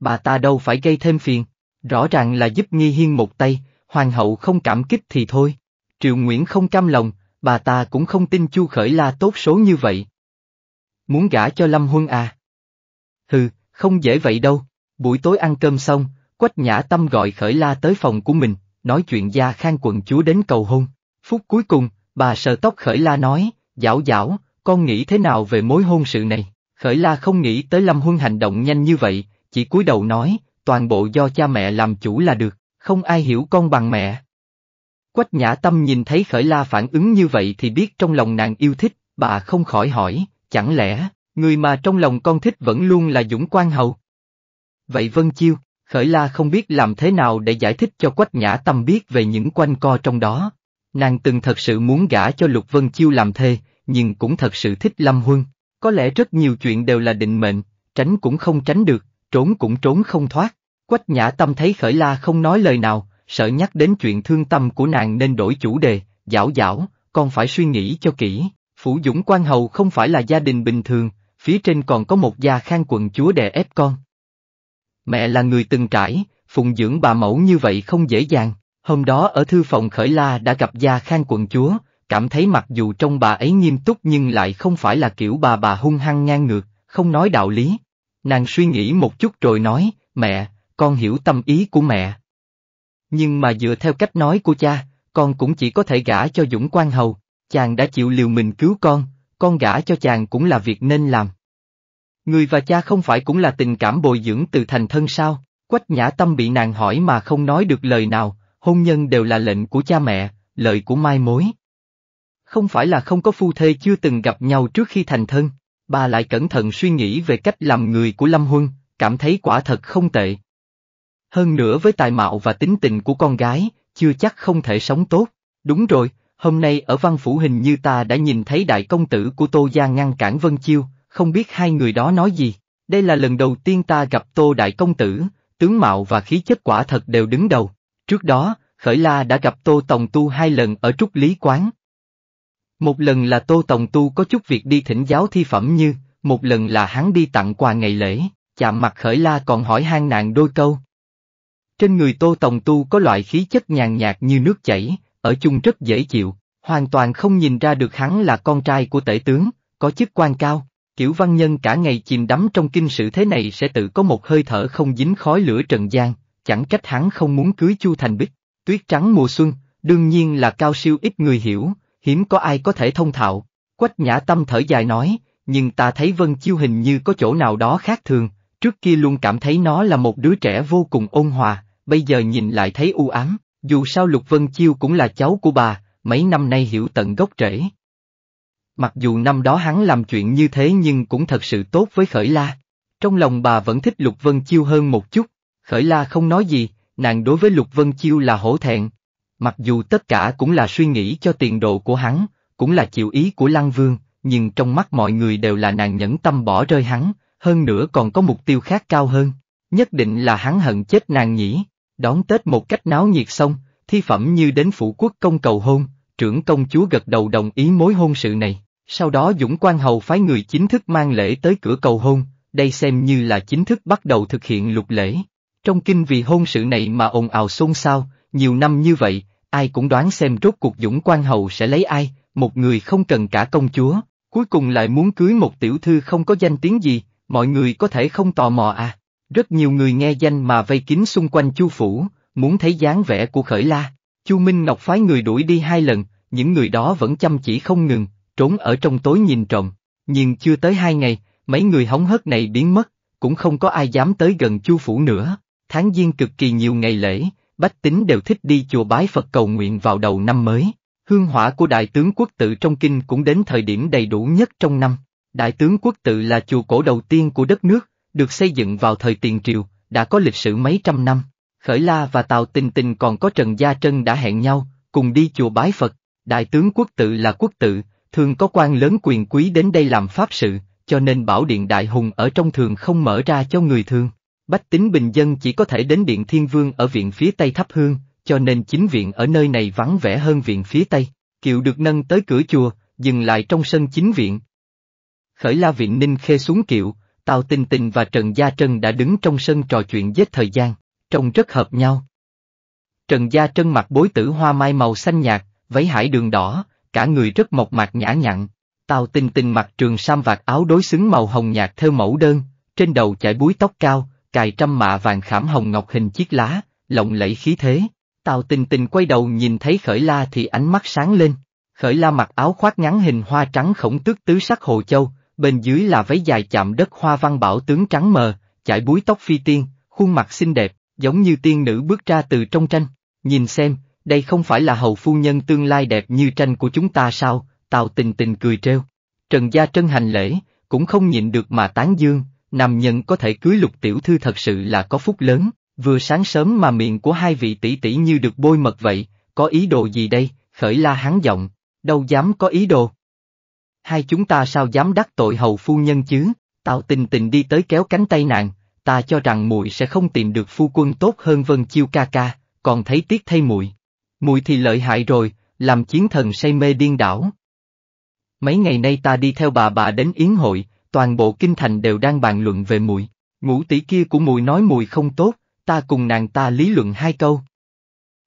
Bà ta đâu phải gây thêm phiền, rõ ràng là giúp Nghi Hiên một tay, hoàng hậu không cảm kích thì thôi. Triệu Nguyễn không cam lòng, bà ta cũng không tin Chu Khởi La tốt số như vậy. Muốn gả cho Lâm Huân à? Hừ, không dễ vậy đâu. Buổi tối ăn cơm xong, Quách Nhã Tâm gọi Khởi La tới phòng của mình, nói chuyện gia khang quận chúa đến cầu hôn. Phút cuối cùng, bà sờ tóc Khởi La nói, dảo dảo, con nghĩ thế nào về mối hôn sự này? Khởi La không nghĩ tới Lâm Huân hành động nhanh như vậy, chỉ cúi đầu nói, toàn bộ do cha mẹ làm chủ là được, không ai hiểu con bằng mẹ. Quách Nhã Tâm nhìn thấy Khởi La phản ứng như vậy thì biết trong lòng nàng yêu thích, bà không khỏi hỏi, chẳng lẽ, người mà trong lòng con thích vẫn luôn là Dũng Quan Hầu? Vậy Vân Chiêu, Khởi La không biết làm thế nào để giải thích cho Quách Nhã Tâm biết về những quanh co trong đó. Nàng từng thật sự muốn gả cho Lục Vân Chiêu làm thê, nhưng cũng thật sự thích Lâm Huân. Có lẽ rất nhiều chuyện đều là định mệnh, tránh cũng không tránh được, trốn cũng trốn không thoát. Quách Nhã Tâm thấy Khởi La không nói lời nào, sợ nhắc đến chuyện thương tâm của nàng nên đổi chủ đề, dảo dảo, con phải suy nghĩ cho kỹ. Phủ Dũng Quan Hầu không phải là gia đình bình thường, phía trên còn có một gia khang quận chúa đè ép con. Mẹ là người từng trải, phụng dưỡng bà mẫu như vậy không dễ dàng. Hôm đó ở thư phòng Khởi La đã gặp Gia Khang quận chúa, cảm thấy mặc dù trong bà ấy nghiêm túc nhưng lại không phải là kiểu bà bà hung hăng ngang ngược, không nói đạo lý. Nàng suy nghĩ một chút rồi nói, mẹ, con hiểu tâm ý của mẹ. Nhưng mà dựa theo cách nói của cha, con cũng chỉ có thể gả cho Dũng Quan Hầu, chàng đã chịu liều mình cứu con, con gả cho chàng cũng là việc nên làm. Người và cha không phải cũng là tình cảm bồi dưỡng từ thành thân sao? Quách nhã tâm bị nàng hỏi mà không nói được lời nào, hôn nhân đều là lệnh của cha mẹ, lời của mai mối. Không phải là không có phu thê chưa từng gặp nhau trước khi thành thân, bà lại cẩn thận suy nghĩ về cách làm người của Lâm Huân, cảm thấy quả thật không tệ. Hơn nữa với tài mạo và tính tình của con gái, chưa chắc không thể sống tốt. Đúng rồi, hôm nay ở văn phủ hình như ta đã nhìn thấy đại công tử của Tô Gia ngăn cản Vân Chiêu, không biết hai người đó nói gì. Đây là lần đầu tiên ta gặp Tô Đại Công Tử, tướng mạo và khí chất quả thật đều đứng đầu. Trước đó, Khởi La đã gặp Tô Tòng Tu hai lần ở Trúc Lý Quán. Một lần là Tô Tòng Tu có chút việc đi thỉnh giáo thi phẩm như, một lần là hắn đi tặng quà ngày lễ, chạm mặt Khởi La còn hỏi hang nạn đôi câu. Trên người Tô Tòng Tu có loại khí chất nhàn nhạt như nước chảy, ở chung rất dễ chịu, hoàn toàn không nhìn ra được hắn là con trai của tể tướng, có chức quan cao. Kiểu văn nhân cả ngày chìm đắm trong kinh sử thế này sẽ tự có một hơi thở không dính khói lửa trần gian, chẳng trách hắn không muốn cưới Chu Thành Bích. Tuyết trắng mùa xuân, đương nhiên là cao siêu ít người hiểu, hiếm có ai có thể thông thạo. Quách nhã tâm thở dài nói, nhưng ta thấy Vân Chiêu hình như có chỗ nào đó khác thường, trước kia luôn cảm thấy nó là một đứa trẻ vô cùng ôn hòa, bây giờ nhìn lại thấy u ám, dù sao Lục Vân Chiêu cũng là cháu của bà, mấy năm nay hiểu tận gốc rễ, Mặc dù năm đó hắn làm chuyện như thế nhưng cũng thật sự tốt với Khởi La. Trong lòng bà vẫn thích Lục Vân Chiêu hơn một chút, Khởi La không nói gì, nàng đối với Lục Vân Chiêu là hổ thẹn. Mặc dù tất cả cũng là suy nghĩ cho tiền độ của hắn, cũng là chịu ý của Lăng Vương, nhưng trong mắt mọi người đều là nàng nhẫn tâm bỏ rơi hắn, hơn nữa còn có mục tiêu khác cao hơn. Nhất định là hắn hận chết nàng nhỉ. Đón Tết một cách náo nhiệt xong, thi phẩm như đến phủ quốc công cầu hôn, trưởng công chúa gật đầu đồng ý mối hôn sự này. Sau đó Dũng Quan Hầu phái người chính thức mang lễ tới cửa cầu hôn, đây xem như là chính thức bắt đầu thực hiện lục lễ. Trong kinh vì hôn sự này mà ồn ào xôn xao, nhiều năm như vậy, ai cũng đoán xem rốt cuộc Dũng Quan Hầu sẽ lấy ai, một người không cần cả công chúa, cuối cùng lại muốn cưới một tiểu thư không có danh tiếng gì, mọi người có thể không tò mò à. Rất nhiều người nghe danh mà vây kín xung quanh Chu Phủ, muốn thấy dáng vẻ của Khởi La. Chu Minh Ngọc phái người đuổi đi hai lần, những người đó vẫn chăm chỉ không ngừng, trốn ở trong tối nhìn trộm. Nhưng chưa tới hai ngày, mấy người hóng hớt này biến mất, cũng không có ai dám tới gần Chu Phủ nữa. Tháng Giêng cực kỳ nhiều ngày lễ, bách tính đều thích đi chùa bái Phật cầu nguyện vào đầu năm mới. Hương hỏa của Đại tướng quốc tự trong kinh cũng đến thời điểm đầy đủ nhất trong năm. Đại tướng quốc tự là chùa cổ đầu tiên của đất nước, được xây dựng vào thời tiền triều, đã có lịch sử mấy trăm năm. Khởi La và Tào Tình Tình còn có Trần Gia Trân đã hẹn nhau, cùng đi chùa bái Phật. Đại tướng quốc tự là quốc tự, thường có quan lớn quyền quý đến đây làm pháp sự, cho nên bảo điện đại hùng ở trong thường không mở ra cho người thường. Bách tính bình dân chỉ có thể đến điện thiên vương ở viện phía tây thắp hương, cho nên chính viện ở nơi này vắng vẻ hơn viện phía tây. Kiệu được nâng tới cửa chùa, dừng lại trong sân chính viện. Khởi la viện ninh khê xuống kiệu, Tào Tình Tình và Trần Gia Trân đã đứng trong sân trò chuyện giết thời gian, trông rất hợp nhau. Trần Gia Trân mặc bối tử hoa mai màu xanh nhạt, váy hải đường đỏ, cả người rất mộc mạc nhã nhặn. Tào Tình Tình mặc trường sam vạt áo đối xứng màu hồng nhạt theo mẫu đơn, trên đầu chải búi tóc cao, cài trăm mạ vàng khảm hồng ngọc hình chiếc lá, lộng lẫy khí thế. Tào Tình Tình quay đầu nhìn thấy Khởi La thì ánh mắt sáng lên. Khởi La mặc áo khoác ngắn hình hoa trắng khổng tước tứ sắc hồ châu, bên dưới là váy dài chạm đất hoa văn bảo tướng trắng mờ, chải búi tóc phi tiên, khuôn mặt xinh đẹp, giống như tiên nữ bước ra từ trong tranh. Nhìn xem, đây không phải là hầu phu nhân tương lai đẹp như tranh của chúng ta sao, Tào tình tình cười treo. Trần Gia Trân hành lễ, cũng không nhịn được mà tán dương, nam nhân có thể cưới lục tiểu thư thật sự là có phúc lớn, vừa sáng sớm mà miệng của hai vị tỷ tỷ như được bôi mật vậy, có ý đồ gì đây, khởi la hắn giọng, đâu dám có ý đồ. Hai chúng ta sao dám đắc tội hầu phu nhân chứ, Tào tình tình đi tới kéo cánh tay nàng, ta cho rằng muội sẽ không tìm được phu quân tốt hơn Vân Chiêu ca ca, còn thấy tiếc thay muội. Muội thì lợi hại rồi, làm chiến thần say mê điên đảo. Mấy ngày nay ta đi theo bà bà đến yến hội, toàn bộ kinh thành đều đang bàn luận về muội. Ngũ tỷ kia của muội nói muội không tốt, ta cùng nàng ta lý luận hai câu.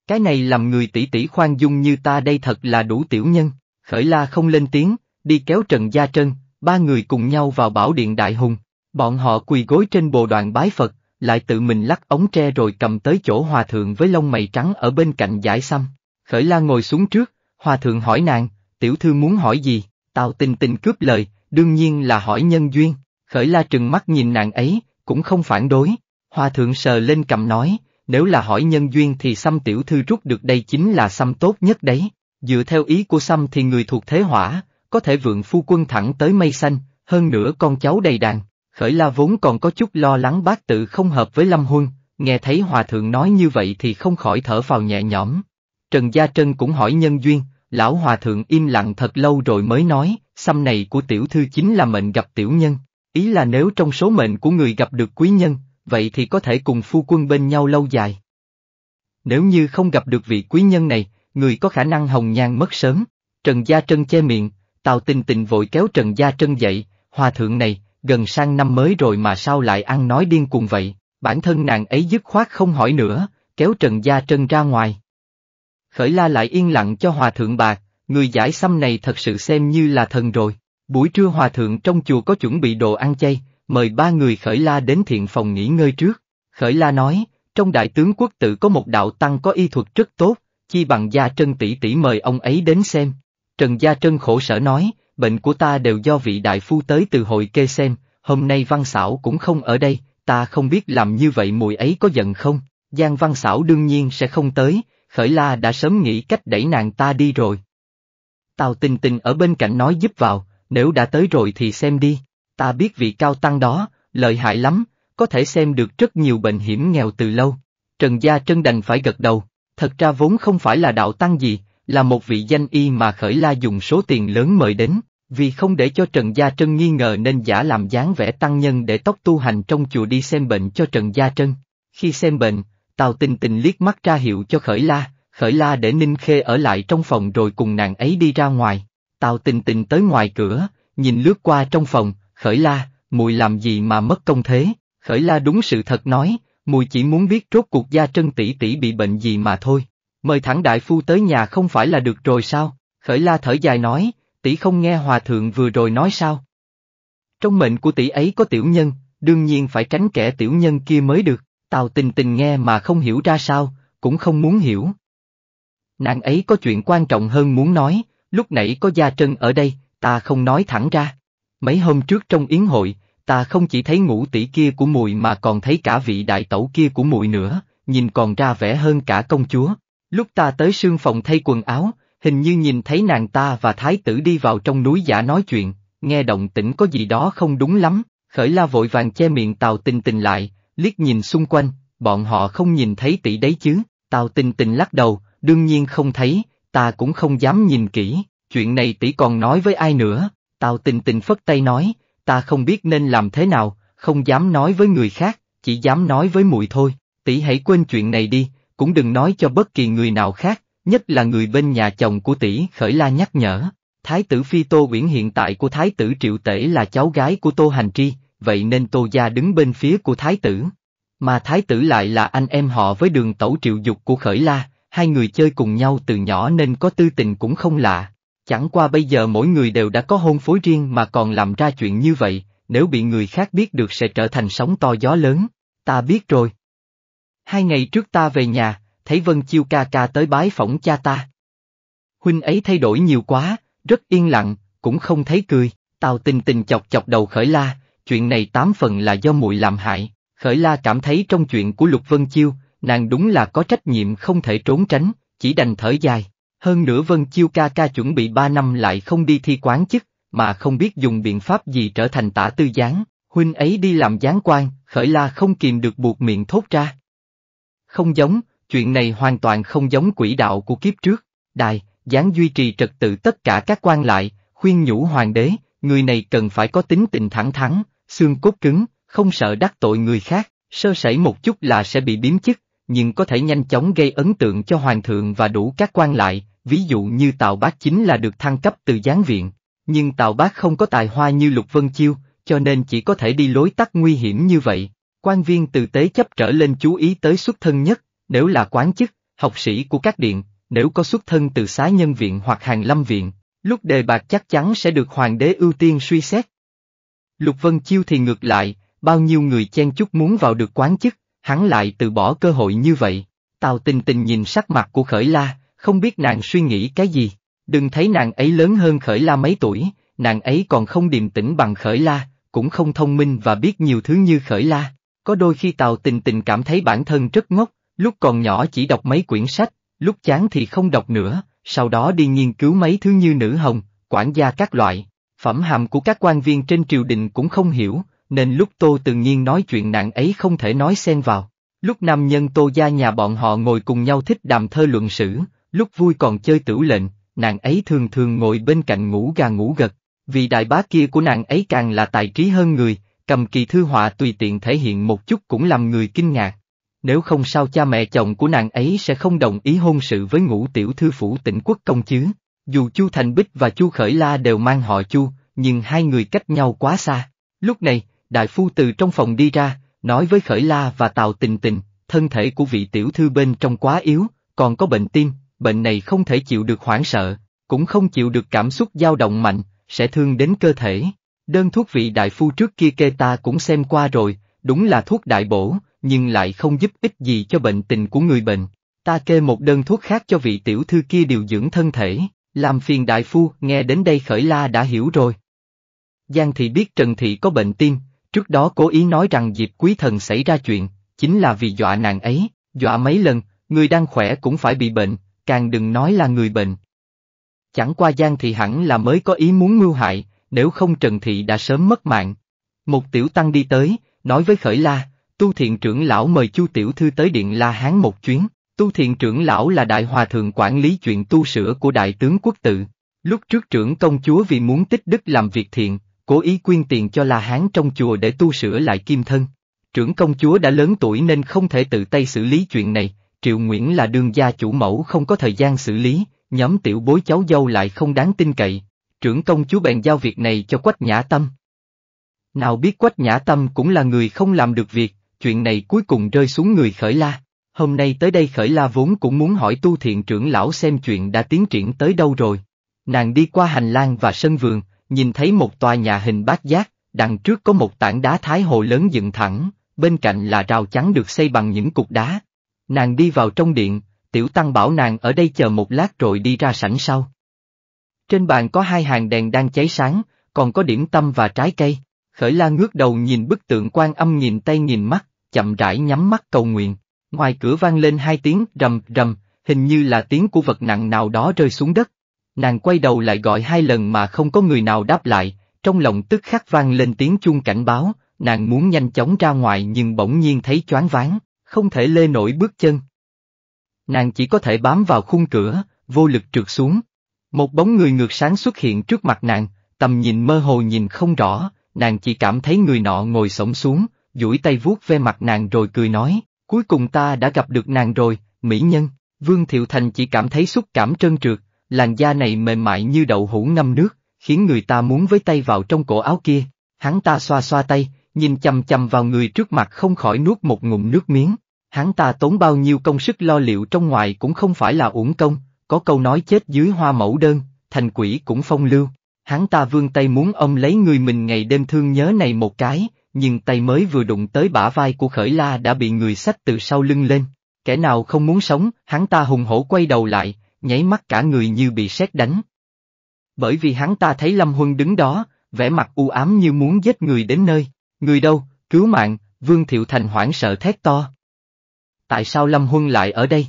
Cái này làm người tỷ tỷ khoan dung như ta đây thật là đủ tiểu nhân, khởi la không lên tiếng, đi kéo Trần Gia Trân, ba người cùng nhau vào bảo điện Đại Hùng. Bọn họ quỳ gối trên bồ đoàn bái Phật, lại tự mình lắc ống tre rồi cầm tới chỗ hòa thượng với lông mày trắng ở bên cạnh giải xăm. Khởi la ngồi xuống trước, hòa thượng hỏi nàng, tiểu thư muốn hỏi gì, tào tình tình cướp lời, đương nhiên là hỏi nhân duyên, khởi la trừng mắt nhìn nàng ấy, cũng không phản đối, hòa thượng sờ lên cầm nói, nếu là hỏi nhân duyên thì xăm tiểu thư rút được đây chính là xăm tốt nhất đấy, dựa theo ý của xăm thì người thuộc thế hỏa, có thể vượng phu quân thẳng tới mây xanh, hơn nữa con cháu đầy đàn. Khởi la vốn còn có chút lo lắng bác tự không hợp với Lâm Huân, nghe thấy hòa thượng nói như vậy thì không khỏi thở vào nhẹ nhõm. Trần Gia Trân cũng hỏi nhân duyên, lão hòa thượng im lặng thật lâu rồi mới nói, xăm này của tiểu thư chính là mệnh gặp tiểu nhân, ý là nếu trong số mệnh của người gặp được quý nhân, vậy thì có thể cùng phu quân bên nhau lâu dài. Nếu như không gặp được vị quý nhân này, người có khả năng hồng nhan mất sớm. Trần Gia Trân che miệng, Tào Tình Tình vội kéo Trần Gia Trân dậy, hòa thượng này, gần sang năm mới rồi mà sao lại ăn nói điên cuồng vậy, bản thân nàng ấy dứt khoát không hỏi nữa, kéo Trần Gia Trân ra ngoài. Khởi la lại yên lặng cho hòa thượng bạc, người giải xăm này thật sự xem như là thần rồi. Buổi trưa hòa thượng trong chùa có chuẩn bị đồ ăn chay, mời ba người khởi la đến thiện phòng nghỉ ngơi trước. Khởi la nói, trong đại tướng quốc tự có một đạo tăng có y thuật rất tốt, chi bằng gia trân tỷ tỷ mời ông ấy đến xem. Trần Gia Trân khổ sở nói, bệnh của ta đều do vị đại phu tới từ hội kê xem, hôm nay văn xảo cũng không ở đây, ta không biết làm như vậy mùi ấy có giận không, Giang văn xảo đương nhiên sẽ không tới, khởi la đã sớm nghĩ cách đẩy nàng ta đi rồi. Tào tình tình ở bên cạnh nói giúp vào, nếu đã tới rồi thì xem đi, ta biết vị cao tăng đó, lợi hại lắm, có thể xem được rất nhiều bệnh hiểm nghèo từ lâu. Trần Gia Trân đành phải gật đầu, thật ra vốn không phải là đạo tăng gì, là một vị danh y mà Khởi La dùng số tiền lớn mời đến, vì không để cho Trần Gia Trân nghi ngờ nên giả làm dáng vẻ tăng nhân để tóc tu hành trong chùa đi xem bệnh cho Trần Gia Trân. Khi xem bệnh, Tào Tình Tình liếc mắt ra hiệu cho Khởi La, Khởi La để Ninh Khê ở lại trong phòng rồi cùng nàng ấy đi ra ngoài. Tào Tình Tình tới ngoài cửa, nhìn lướt qua trong phòng, Khởi La, mùi làm gì mà mất công thế? Khởi La đúng sự thật nói, mùi chỉ muốn biết rốt cuộc Gia Trân tỷ tỷ bị bệnh gì mà thôi. Mời thẳng đại phu tới nhà không phải là được rồi sao? Khởi la thở dài nói, tỷ không nghe hòa thượng vừa rồi nói sao? Trong mệnh của tỷ ấy có tiểu nhân, đương nhiên phải tránh kẻ tiểu nhân kia mới được. Tào tình tình nghe mà không hiểu ra sao, cũng không muốn hiểu. Nàng ấy có chuyện quan trọng hơn muốn nói, lúc nãy có Gia Trân ở đây, ta không nói thẳng ra. Mấy hôm trước trong yến hội, ta không chỉ thấy ngũ tỷ kia của mùi mà còn thấy cả vị đại tẩu kia của mùi nữa, nhìn còn ra vẻ hơn cả công chúa. Lúc ta tới sương phòng thay quần áo, hình như nhìn thấy nàng ta và thái tử đi vào trong núi giả nói chuyện, nghe động tĩnh có gì đó không đúng lắm, khởi la vội vàng che miệng tào tình tình lại, liếc nhìn xung quanh, bọn họ không nhìn thấy tỷ đấy chứ, tào tình tình lắc đầu, đương nhiên không thấy, ta cũng không dám nhìn kỹ, chuyện này tỷ còn nói với ai nữa, tào tình tình phất tay nói, ta không biết nên làm thế nào, không dám nói với người khác, chỉ dám nói với muội thôi, tỷ hãy quên chuyện này đi, cũng đừng nói cho bất kỳ người nào khác, nhất là người bên nhà chồng của tỷ khởi la nhắc nhở. Thái tử Phi Tô Uyển hiện tại của Thái tử Triệu Tể là cháu gái của Tô Hành Tri, vậy nên Tô Gia đứng bên phía của Thái tử. Mà Thái tử lại là anh em họ với đường tẩu triệu dục của Khởi La, hai người chơi cùng nhau từ nhỏ nên có tư tình cũng không lạ. Chẳng qua bây giờ mỗi người đều đã có hôn phối riêng mà còn làm ra chuyện như vậy, nếu bị người khác biết được sẽ trở thành sóng to gió lớn. Ta biết rồi. Hai ngày trước ta về nhà, thấy Vân Chiêu ca ca tới bái phỏng cha ta. Huynh ấy thay đổi nhiều quá, rất yên lặng, cũng không thấy cười, Tào tình tình chọc chọc đầu khởi la, chuyện này tám phần là do muội làm hại, khởi la cảm thấy trong chuyện của Lục Vân Chiêu, nàng đúng là có trách nhiệm không thể trốn tránh, chỉ đành thở dài. Hơn nữa Vân Chiêu ca ca chuẩn bị ba năm lại không đi thi quán chức, mà không biết dùng biện pháp gì trở thành tả tư gián, huynh ấy đi làm gián quan, khởi la không kìm được buộc miệng thốt ra. Không giống, chuyện này hoàn toàn không giống quỹ đạo của kiếp trước, đài, gián duy trì trật tự tất cả các quan lại, khuyên nhủ hoàng đế, người này cần phải có tính tình thẳng thắn, xương cốt cứng, không sợ đắc tội người khác, sơ sẩy một chút là sẽ bị biếm chức, nhưng có thể nhanh chóng gây ấn tượng cho hoàng thượng và đủ các quan lại, ví dụ như Tào Bác chính là được thăng cấp từ gián viện. Nhưng Tào Bác không có tài hoa như Lục Vân Chiêu, cho nên chỉ có thể đi lối tắt nguy hiểm như vậy. Quan viên từ tế chấp trở lên chú ý tới xuất thân nhất, nếu là quán chức, học sĩ của các điện, nếu có xuất thân từ xá nhân viện hoặc hàng lâm viện, lúc đề bạc chắc chắn sẽ được hoàng đế ưu tiên suy xét. Lục Vân Chiêu thì ngược lại, bao nhiêu người chen chúc muốn vào được quán chức, hắn lại từ bỏ cơ hội như vậy. Tào tình tình nhìn sắc mặt của Khởi La, không biết nàng suy nghĩ cái gì. Đừng thấy nàng ấy lớn hơn Khởi La mấy tuổi, nàng ấy còn không điềm tĩnh bằng Khởi La, cũng không thông minh và biết nhiều thứ như Khởi La. Có đôi khi Tào tình tình cảm thấy bản thân rất ngốc, lúc còn nhỏ chỉ đọc mấy quyển sách, lúc chán thì không đọc nữa, sau đó đi nghiên cứu mấy thứ như nữ hồng, quản gia các loại. Phẩm hàm của các quan viên trên triều đình cũng không hiểu, nên lúc Tô Tự Nhiên nói chuyện nặng ấy không thể nói xen vào. Lúc nam nhân Tô gia nhà bọn họ ngồi cùng nhau thích đàm thơ luận sử, lúc vui còn chơi tửu lệnh, nàng ấy thường thường ngồi bên cạnh ngủ gà ngủ gật, vì đại bá kia của nàng ấy càng là tài trí hơn người, cầm kỳ thư họa tùy tiện thể hiện một chút cũng làm người kinh ngạc. Nếu không sao cha mẹ chồng của nàng ấy sẽ không đồng ý hôn sự với ngũ tiểu thư phủ tỉnh quốc công chứ. Dù Chu Thành Bích và Chu Khởi La đều mang họ Chu, nhưng hai người cách nhau quá xa. Lúc này, đại phu từ trong phòng đi ra, nói với Khởi La và Tào Tình Tình, thân thể của vị tiểu thư bên trong quá yếu, còn có bệnh tim, bệnh này không thể chịu được hoảng sợ, cũng không chịu được cảm xúc dao động mạnh, sẽ thương đến cơ thể. Đơn thuốc vị đại phu trước kia kê ta cũng xem qua rồi, đúng là thuốc đại bổ, nhưng lại không giúp ích gì cho bệnh tình của người bệnh. Ta kê một đơn thuốc khác cho vị tiểu thư kia điều dưỡng thân thể, làm phiền đại phu, nghe đến đây khởi la đã hiểu rồi. Giang thị biết Trần Thị có bệnh tim, trước đó cố ý nói rằng dịp quý thần xảy ra chuyện, chính là vì dọa nàng ấy, dọa mấy lần, người đang khỏe cũng phải bị bệnh, càng đừng nói là người bệnh. Chẳng qua Giang Thị hẳn là mới có ý muốn mưu hại, nếu không Trần Thị đã sớm mất mạng. Một tiểu tăng đi tới, nói với Khởi La, Tu Thiện trưởng lão mời Chu Tiểu Thư tới Điện La Hán một chuyến, Tu Thiện trưởng lão là đại hòa thượng quản lý chuyện tu sửa của đại tướng quốc tự. Lúc trước trưởng công chúa vì muốn tích đức làm việc thiện, cố ý quyên tiền cho La Hán trong chùa để tu sửa lại kim thân. Trưởng công chúa đã lớn tuổi nên không thể tự tay xử lý chuyện này, Triệu Nguyễn là đương gia chủ mẫu không có thời gian xử lý, nhóm tiểu bối cháu dâu lại không đáng tin cậy. Trưởng công chúa bèn giao việc này cho Quách Nhã Tâm. Nào biết Quách Nhã Tâm cũng là người không làm được việc, chuyện này cuối cùng rơi xuống người khởi la. Hôm nay tới đây khởi la vốn cũng muốn hỏi tu thiện trưởng lão xem chuyện đã tiến triển tới đâu rồi. Nàng đi qua hành lang và sân vườn, nhìn thấy một tòa nhà hình bát giác, đằng trước có một tảng đá thái hồ lớn dựng thẳng, bên cạnh là rào chắn được xây bằng những cục đá. Nàng đi vào trong điện, tiểu tăng bảo nàng ở đây chờ một lát rồi đi ra sảnh sau. Trên bàn có hai hàng đèn đang cháy sáng, còn có điểm tâm và trái cây. Khởi la ngước đầu nhìn bức tượng quan âm nhìn tay nhìn mắt, chậm rãi nhắm mắt cầu nguyện. Ngoài cửa vang lên hai tiếng rầm rầm, hình như là tiếng của vật nặng nào đó rơi xuống đất. Nàng quay đầu lại gọi hai lần mà không có người nào đáp lại, trong lòng tức khắc vang lên tiếng chuông cảnh báo, nàng muốn nhanh chóng ra ngoài nhưng bỗng nhiên thấy choáng váng, không thể lê nổi bước chân. Nàng chỉ có thể bám vào khung cửa, vô lực trượt xuống. Một bóng người ngược sáng xuất hiện trước mặt nàng, tầm nhìn mơ hồ nhìn không rõ, nàng chỉ cảm thấy người nọ ngồi sổng xuống, duỗi tay vuốt ve mặt nàng rồi cười nói, cuối cùng ta đã gặp được nàng rồi, mỹ nhân. Vương Thiệu Thành chỉ cảm thấy xúc cảm trơn trượt, làn da này mềm mại như đậu hũ ngâm nước, khiến người ta muốn với tay vào trong cổ áo kia. Hắn ta xoa xoa tay, nhìn chầm chầm vào người trước mặt không khỏi nuốt một ngụm nước miếng. Hắn ta tốn bao nhiêu công sức lo liệu trong ngoài cũng không phải là uổng công, có câu nói chết dưới hoa mẫu đơn, thành quỷ cũng phong lưu. Hắn ta vươn tay muốn ôm lấy người mình ngày đêm thương nhớ này một cái, nhưng tay mới vừa đụng tới bả vai của khởi la đã bị người xách từ sau lưng lên. Kẻ nào không muốn sống, hắn ta hùng hổ quay đầu lại, nháy mắt cả người như bị sét đánh. Bởi vì hắn ta thấy Lâm Huân đứng đó, vẻ mặt u ám như muốn giết người đến nơi. Người đâu, cứu mạng, Vương Thiệu Thành hoảng sợ thét to. Tại sao Lâm Huân lại ở đây?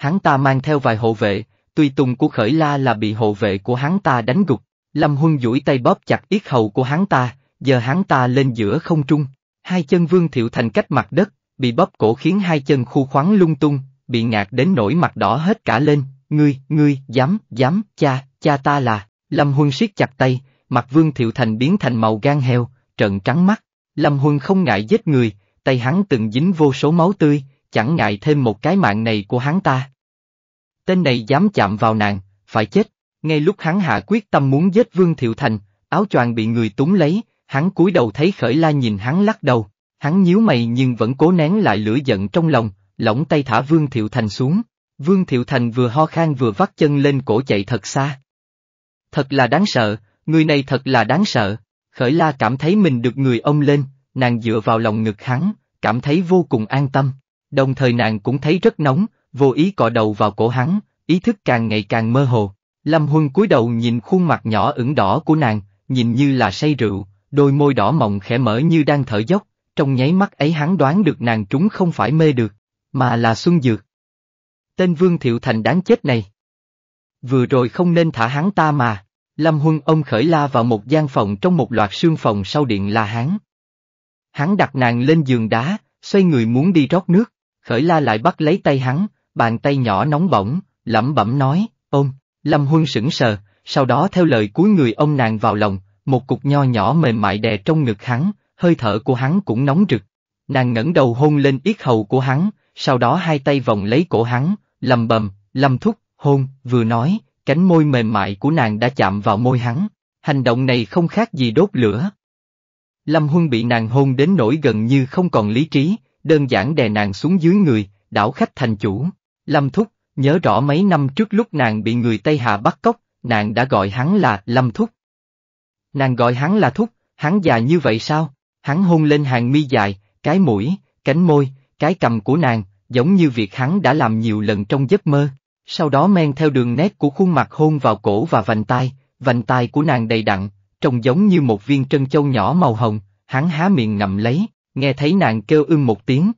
Hắn ta mang theo vài hộ vệ, tùy tùng của khởi la là bị hộ vệ của hắn ta đánh gục. Lâm Huân duỗi tay bóp chặt yết hầu của hắn ta, giờ hắn ta lên giữa không trung. Hai chân Vương Thiệu Thành cách mặt đất, bị bóp cổ khiến hai chân khu khoáng lung tung, bị ngạt đến nỗi mặt đỏ hết cả lên. Ngươi, ngươi, dám, dám, cha, cha ta là, Lâm Huân siết chặt tay, mặt Vương Thiệu Thành biến thành màu gan heo, trợn trắng mắt. Lâm Huân không ngại giết người, tay hắn từng dính vô số máu tươi, chẳng ngại thêm một cái mạng này của hắn ta. Tên này dám chạm vào nàng, phải chết. Ngay lúc hắn hạ quyết tâm muốn giết Vương Thiệu Thành, áo choàng bị người túng lấy, hắn cúi đầu thấy Khởi La nhìn hắn lắc đầu, hắn nhíu mày nhưng vẫn cố nén lại lửa giận trong lòng, lỏng tay thả Vương Thiệu Thành xuống. Vương Thiệu Thành vừa ho khan vừa vắt chân lên cổ chạy thật xa. Thật là đáng sợ, người này thật là đáng sợ. Khởi La cảm thấy mình được người ông lên, nàng dựa vào lòng ngực hắn, cảm thấy vô cùng an tâm. Đồng thời nàng cũng thấy rất nóng, vô ý cọ đầu vào cổ hắn, ý thức càng ngày càng mơ hồ. Lâm Huân cúi đầu nhìn khuôn mặt nhỏ ửng đỏ của nàng, nhìn như là say rượu, đôi môi đỏ mọng khẽ mở như đang thở dốc, trong nháy mắt ấy hắn đoán được nàng trúng không phải mê được, mà là xuân dược. Tên Vương Thiệu Thành đáng chết này. Vừa rồi không nên thả hắn ta mà, Lâm Huân ông khởi la vào một gian phòng trong một loạt sương phòng sau điện là hắn. Hắn đặt nàng lên giường đá, xoay người muốn đi rót nước, khởi la lại bắt lấy tay hắn, bàn tay nhỏ nóng bỏng, lẩm bẩm nói, ôm, Lâm Huân sững sờ, sau đó theo lời cuối người ông nàng vào lòng, một cục nho nhỏ mềm mại đè trong ngực hắn, hơi thở của hắn cũng nóng rực. Nàng ngẩng đầu hôn lên yết hầu của hắn, sau đó hai tay vòng lấy cổ hắn, lầm bầm, lâm thúc, hôn, vừa nói, cánh môi mềm mại của nàng đã chạm vào môi hắn, hành động này không khác gì đốt lửa. Lâm Huân bị nàng hôn đến nỗi gần như không còn lý trí, đơn giản đè nàng xuống dưới người, đảo khách thành chủ. Lâm Thúc, nhớ rõ mấy năm trước lúc nàng bị người Tây Hà bắt cóc, nàng đã gọi hắn là Lâm Thúc. Nàng gọi hắn là Thúc, hắn già như vậy sao? Hắn hôn lên hàng mi dài, cái mũi, cánh môi, cái cầm của nàng, giống như việc hắn đã làm nhiều lần trong giấc mơ. Sau đó men theo đường nét của khuôn mặt hôn vào cổ và vành tai, vành tai của nàng đầy đặn, trông giống như một viên trân châu nhỏ màu hồng, hắn há miệng ngậm lấy, nghe thấy nàng kêu ưng một tiếng.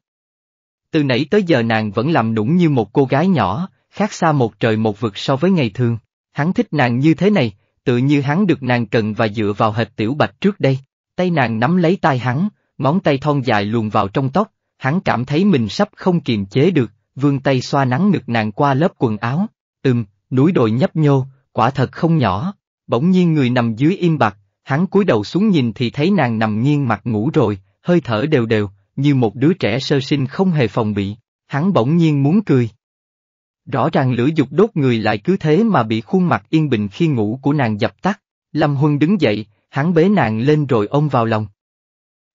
Từ nãy tới giờ nàng vẫn làm nũng như một cô gái nhỏ, khác xa một trời một vực so với ngày thường. Hắn thích nàng như thế này, tự như hắn được nàng cần và dựa vào hệt tiểu bạch trước đây. Tay nàng nắm lấy tay hắn, ngón tay thon dài luồn vào trong tóc, hắn cảm thấy mình sắp không kiềm chế được, vươn tay xoa nắng ngực nàng qua lớp quần áo. Ừm, núi đồi nhấp nhô, quả thật không nhỏ. Bỗng nhiên người nằm dưới im bặt, hắn cúi đầu xuống nhìn thì thấy nàng nằm nghiêng mặt ngủ rồi, hơi thở đều đều, như một đứa trẻ sơ sinh không hề phòng bị. Hắn bỗng nhiên muốn cười. Rõ ràng lửa dục đốt người lại cứ thế mà bị khuôn mặt yên bình khi ngủ của nàng dập tắt. Lâm Huân đứng dậy, hắn bế nàng lên rồi ôm vào lòng.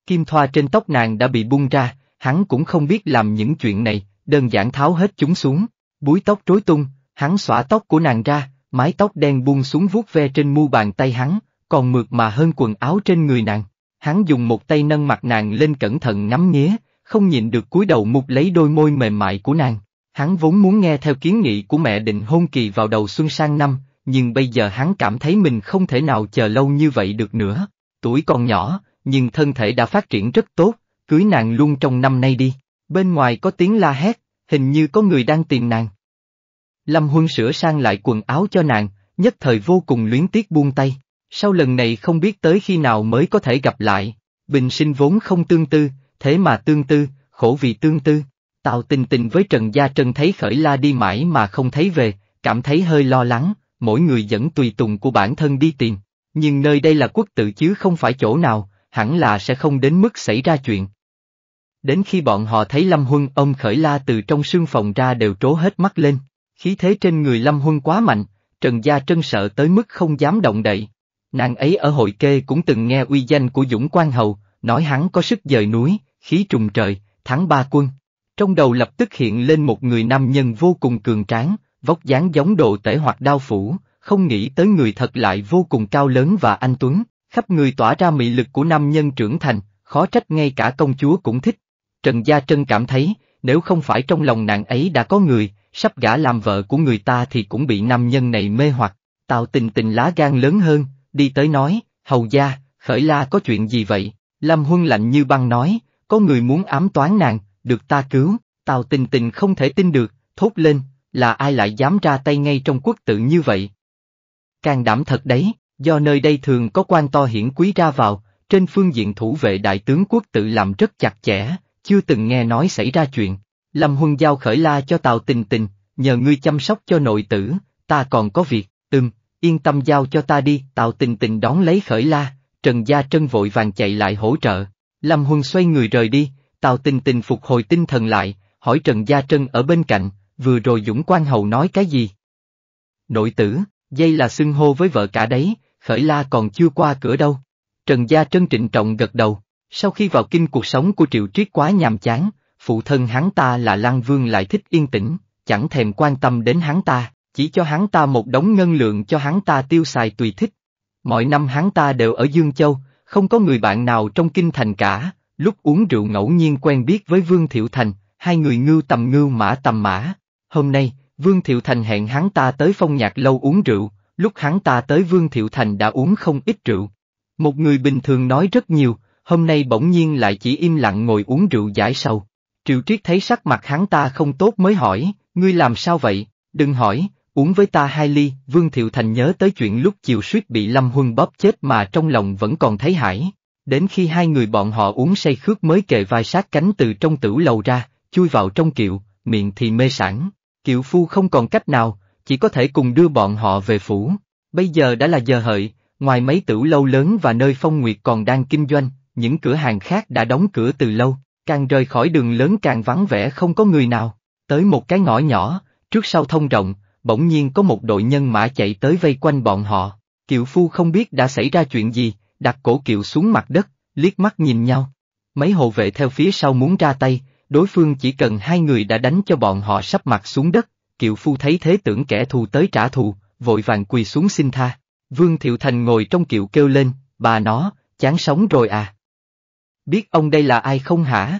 Kim thoa trên tóc nàng đã bị bung ra, hắn cũng không biết làm những chuyện này, đơn giản tháo hết chúng xuống, búi tóc rối tung, hắn xõa tóc của nàng ra, mái tóc đen buông xuống vuốt ve trên mu bàn tay hắn, còn mượt mà hơn quần áo trên người nàng. Hắn dùng một tay nâng mặt nàng lên cẩn thận ngắm nghía, không nhịn được cúi đầu mục lấy đôi môi mềm mại của nàng. Hắn vốn muốn nghe theo kiến nghị của mẹ định hôn kỳ vào đầu xuân sang năm, nhưng bây giờ hắn cảm thấy mình không thể nào chờ lâu như vậy được nữa. Tuổi còn nhỏ, nhưng thân thể đã phát triển rất tốt, cưới nàng luôn trong năm nay đi. Bên ngoài có tiếng la hét, hình như có người đang tìm nàng. Lâm Huân sửa sang lại quần áo cho nàng, nhất thời vô cùng luyến tiếc buông tay. Sau lần này không biết tới khi nào mới có thể gặp lại. Bình sinh vốn không tương tư, thế mà tương tư, khổ vì tương tư. Tào tình tình với Trần Gia trần thấy khởi la đi mãi mà không thấy về, cảm thấy hơi lo lắng, mỗi người dẫn tùy tùng của bản thân đi tìm. Nhưng nơi đây là quốc tự chứ không phải chỗ nào, hẳn là sẽ không đến mức xảy ra chuyện. Đến khi bọn họ thấy Lâm Huân ông khởi la từ trong sương phòng ra đều trố hết mắt lên, khí thế trên người Lâm Huân quá mạnh, Trần Gia Trân sợ tới mức không dám động đậy. Nàng ấy ở hội kê cũng từng nghe uy danh của Dũng Quan Hầu, nói hắn có sức dời núi, khí trùng trời, thắng ba quân. Trong đầu lập tức hiện lên một người nam nhân vô cùng cường tráng, vóc dáng giống độ tể hoặc đao phủ, không nghĩ tới người thật lại vô cùng cao lớn và anh tuấn, khắp người tỏa ra mị lực của nam nhân trưởng thành, khó trách ngay cả công chúa cũng thích. Trần Gia Trân cảm thấy, nếu không phải trong lòng nàng ấy đã có người, sắp gả làm vợ của người ta thì cũng bị nam nhân này mê hoặc, tạo tình tình lá gan lớn hơn, đi tới nói, hầu gia, khởi la có chuyện gì vậy? Lâm Huân lạnh như băng nói, có người muốn ám toán nàng, được ta cứu, Tào tình tình không thể tin được, thốt lên, là ai lại dám ra tay ngay trong quốc tự như vậy? Càng đảm thật đấy, do nơi đây thường có quan to hiển quý ra vào, trên phương diện thủ vệ đại tướng quốc tự làm rất chặt chẽ, chưa từng nghe nói xảy ra chuyện. Lâm Huân giao khởi la cho Tào tình tình, nhờ ngươi chăm sóc cho nội tử, ta còn có việc, ừm, yên tâm giao cho ta đi, Tào tình tình đón lấy khởi la, Trần Gia Trân vội vàng chạy lại hỗ trợ. Lâm Huân xoay người rời đi, Tào tình tình phục hồi tinh thần lại, hỏi Trần Gia Trân ở bên cạnh, vừa rồi Dũng Quan Hầu nói cái gì? Nội tử, dây là xưng hô với vợ cả đấy, khởi la còn chưa qua cửa đâu. Trần Gia Trân trịnh trọng gật đầu, sau khi vào kinh cuộc sống của Triệu Triết quá nhàm chán, phụ thân hắn ta là Lan Vương lại thích yên tĩnh, chẳng thèm quan tâm đến hắn ta, chỉ cho hắn ta một đống ngân lượng cho hắn ta tiêu xài tùy thích. Mọi năm hắn ta đều ở Dương Châu, không có người bạn nào trong kinh thành cả, lúc uống rượu ngẫu nhiên quen biết với Vương Thiệu Thành, hai người ngưu tầm ngưu mã tầm mã. Hôm nay, Vương Thiệu Thành hẹn hắn ta tới phong nhạc lâu uống rượu, lúc hắn ta tới Vương Thiệu Thành đã uống không ít rượu. Một người bình thường nói rất nhiều, hôm nay bỗng nhiên lại chỉ im lặng ngồi uống rượu giải sầu. Triệu Triết thấy sắc mặt hắn ta không tốt mới hỏi, ngươi làm sao vậy, đừng hỏi, uống với ta hai ly, Vương Thiệu Thành nhớ tới chuyện lúc chiều suýt bị Lâm Huân bóp chết mà trong lòng vẫn còn thấy hải. Đến khi hai người bọn họ uống say khước mới kề vai sát cánh từ trong tửu lầu ra, chui vào trong kiệu, miệng thì mê sản. Kiệu phu không còn cách nào, chỉ có thể cùng đưa bọn họ về phủ. Bây giờ đã là giờ hợi, ngoài mấy tửu lâu lớn và nơi phong nguyệt còn đang kinh doanh, những cửa hàng khác đã đóng cửa từ lâu, càng rời khỏi đường lớn càng vắng vẻ không có người nào. Tới một cái ngõ nhỏ, trước sau thông rộng, bỗng nhiên có một đội nhân mã chạy tới vây quanh bọn họ. Kiệu phu không biết đã xảy ra chuyện gì, đặt cổ kiệu xuống mặt đất, liếc mắt nhìn nhau. Mấy hộ vệ theo phía sau muốn ra tay, đối phương chỉ cần hai người đã đánh cho bọn họ sắp mặt xuống đất, kiệu phu thấy thế tưởng kẻ thù tới trả thù, vội vàng quỳ xuống xin tha. Vương Thiệu Thành ngồi trong kiệu kêu lên, bà nó, chán sống rồi à. Biết ông đây là ai không hả?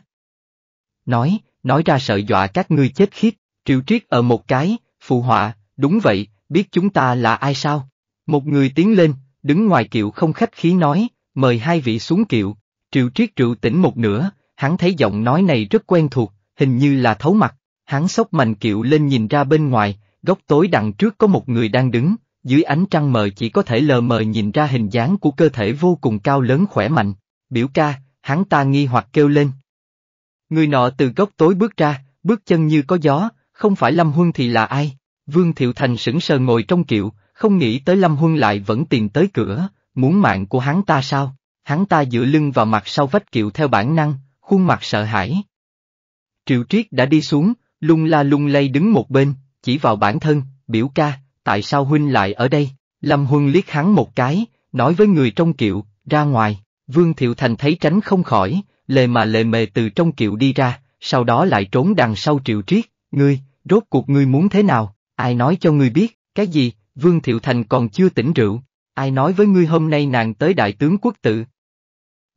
Nói, nói ra sợ dọa các ngươi chết khiếp, triệu triết ở một cái, phù họa, đúng vậy, biết chúng ta là ai sao? Một người tiến lên, đứng ngoài kiệu không khách khí nói, mời hai vị xuống kiệu, triệu triết rượu tỉnh một nửa, hắn thấy giọng nói này rất quen thuộc, hình như là thấu mặt, hắn sốc mạnh kiệu lên nhìn ra bên ngoài, góc tối đằng trước có một người đang đứng, dưới ánh trăng mờ chỉ có thể lờ mờ nhìn ra hình dáng của cơ thể vô cùng cao lớn khỏe mạnh, biểu ca, hắn ta nghi hoặc kêu lên. Người nọ từ góc tối bước ra, bước chân như có gió, không phải Lâm Huân thì là ai? Vương Thiệu Thành sững sờ ngồi trong kiệu, không nghĩ tới Lâm Huân lại vẫn tìm tới cửa, muốn mạng của hắn ta sao? Hắn ta dựa lưng vào mặt sau vách kiệu theo bản năng, khuôn mặt sợ hãi. Triệu Triết đã đi xuống, lung la lung lay đứng một bên, chỉ vào bản thân, biểu ca, tại sao huynh lại ở đây? Lâm Huân liếc hắn một cái, nói với người trong kiệu, ra ngoài, Vương Thiệu Thành thấy tránh không khỏi, lề mà lề mề từ trong kiệu đi ra, sau đó lại trốn đằng sau Triệu Triết, ngươi, rốt cuộc ngươi muốn thế nào, ai nói cho ngươi biết, cái gì, Vương Thiệu Thành còn chưa tỉnh rượu, ai nói với ngươi hôm nay nàng tới đại tướng quốc tự?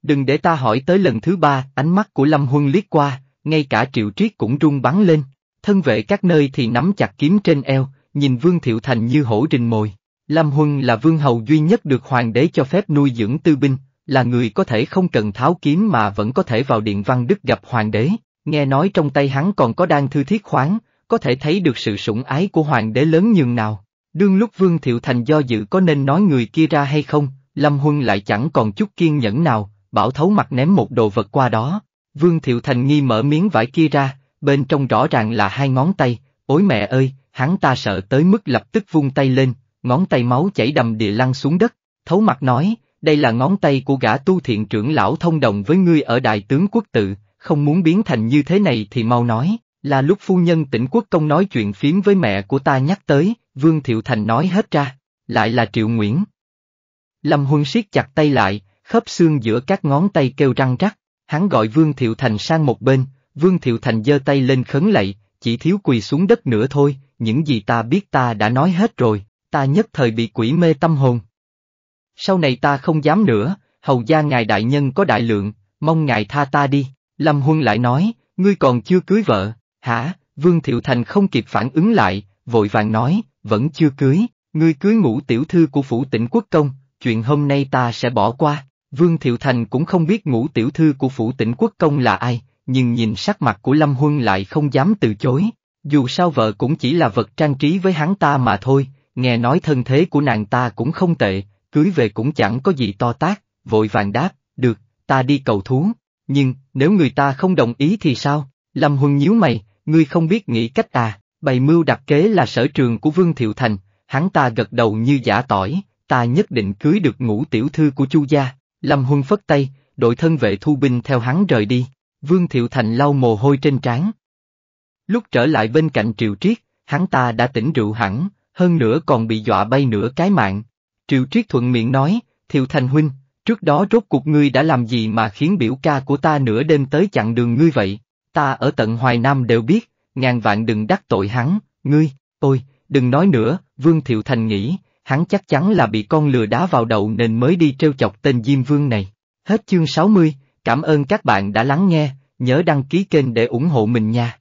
Đừng để ta hỏi tới lần thứ ba, ánh mắt của Lâm Huân liếc qua, ngay cả triệu triết cũng rung bắn lên, thân vệ các nơi thì nắm chặt kiếm trên eo, nhìn Vương Thiệu Thành như hổ rình mồi. Lâm Huân là vương hầu duy nhất được hoàng đế cho phép nuôi dưỡng tư binh, là người có thể không cần tháo kiếm mà vẫn có thể vào điện văn đức gặp hoàng đế, nghe nói trong tay hắn còn có đan thư thiết khoáng, có thể thấy được sự sủng ái của hoàng đế lớn nhường nào. Đương lúc Vương Thiệu Thành do dự có nên nói người kia ra hay không, Lâm Huân lại chẳng còn chút kiên nhẫn nào, bảo thấu mặt ném một đồ vật qua đó. Vương Thiệu Thành nghi mở miếng vải kia ra, bên trong rõ ràng là hai ngón tay, ôi mẹ ơi, hắn ta sợ tới mức lập tức vung tay lên, ngón tay máu chảy đầm địa lăn xuống đất, thấu mặt nói, đây là ngón tay của gã tu thiện trưởng lão thông đồng với ngươi ở đại tướng quốc tự, không muốn biến thành như thế này thì mau nói, là lúc phu nhân tỉnh quốc công nói chuyện phiếm với mẹ của ta nhắc tới, Vương Thiệu Thành nói hết ra, lại là Triệu Nguyễn. Lâm Huân siết chặt tay lại, khớp xương giữa các ngón tay kêu răng rắc, hắn gọi Vương Thiệu Thành sang một bên, Vương Thiệu Thành giơ tay lên khấn lạy, chỉ thiếu quỳ xuống đất nữa thôi, những gì ta biết ta đã nói hết rồi, ta nhất thời bị quỷ mê tâm hồn. Sau này ta không dám nữa, hầu gia ngài đại nhân có đại lượng, mong ngài tha ta đi, Lâm Huân lại nói, ngươi còn chưa cưới vợ, hả, Vương Thiệu Thành không kịp phản ứng lại, vội vàng nói, vẫn chưa cưới, ngươi cưới ngũ tiểu thư của phủ tỉnh quốc công, chuyện hôm nay ta sẽ bỏ qua. Vương Thiệu Thành cũng không biết ngũ tiểu thư của phủ tỉnh quốc công là ai, nhưng nhìn sắc mặt của Lâm Huân lại không dám từ chối. Dù sao vợ cũng chỉ là vật trang trí với hắn ta mà thôi, nghe nói thân thế của nàng ta cũng không tệ, cưới về cũng chẳng có gì to tác, vội vàng đáp, được, ta đi cầu thú. Nhưng, nếu người ta không đồng ý thì sao? Lâm Huân nhíu mày, ngươi không biết nghĩ cách à, bày mưu đặt kế là sở trường của Vương Thiệu Thành, hắn ta gật đầu như giả tỏi, ta nhất định cưới được ngũ tiểu thư của Chu gia. Lâm Huân phất tay, đội thân vệ thu binh theo hắn rời đi. Vương Thiệu Thành lau mồ hôi trên trán. Lúc trở lại bên cạnh Triệu Triết, hắn ta đã tỉnh rượu hẳn, hơn nữa còn bị dọa bay nửa cái mạng. Triệu Triết thuận miệng nói, Thiệu Thành huynh, trước đó rốt cuộc ngươi đã làm gì mà khiến biểu ca của ta nửa đêm tới chặn đường ngươi vậy? Ta ở tận Hoài Nam đều biết, ngàn vạn đừng đắc tội hắn, ngươi, ôi, đừng nói nữa, Vương Thiệu Thành nghĩ, hắn chắc chắn là bị con lừa đá vào đầu nên mới đi trêu chọc tên Diêm Vương này. Hết chương 60, cảm ơn các bạn đã lắng nghe, nhớ đăng ký kênh để ủng hộ mình nha.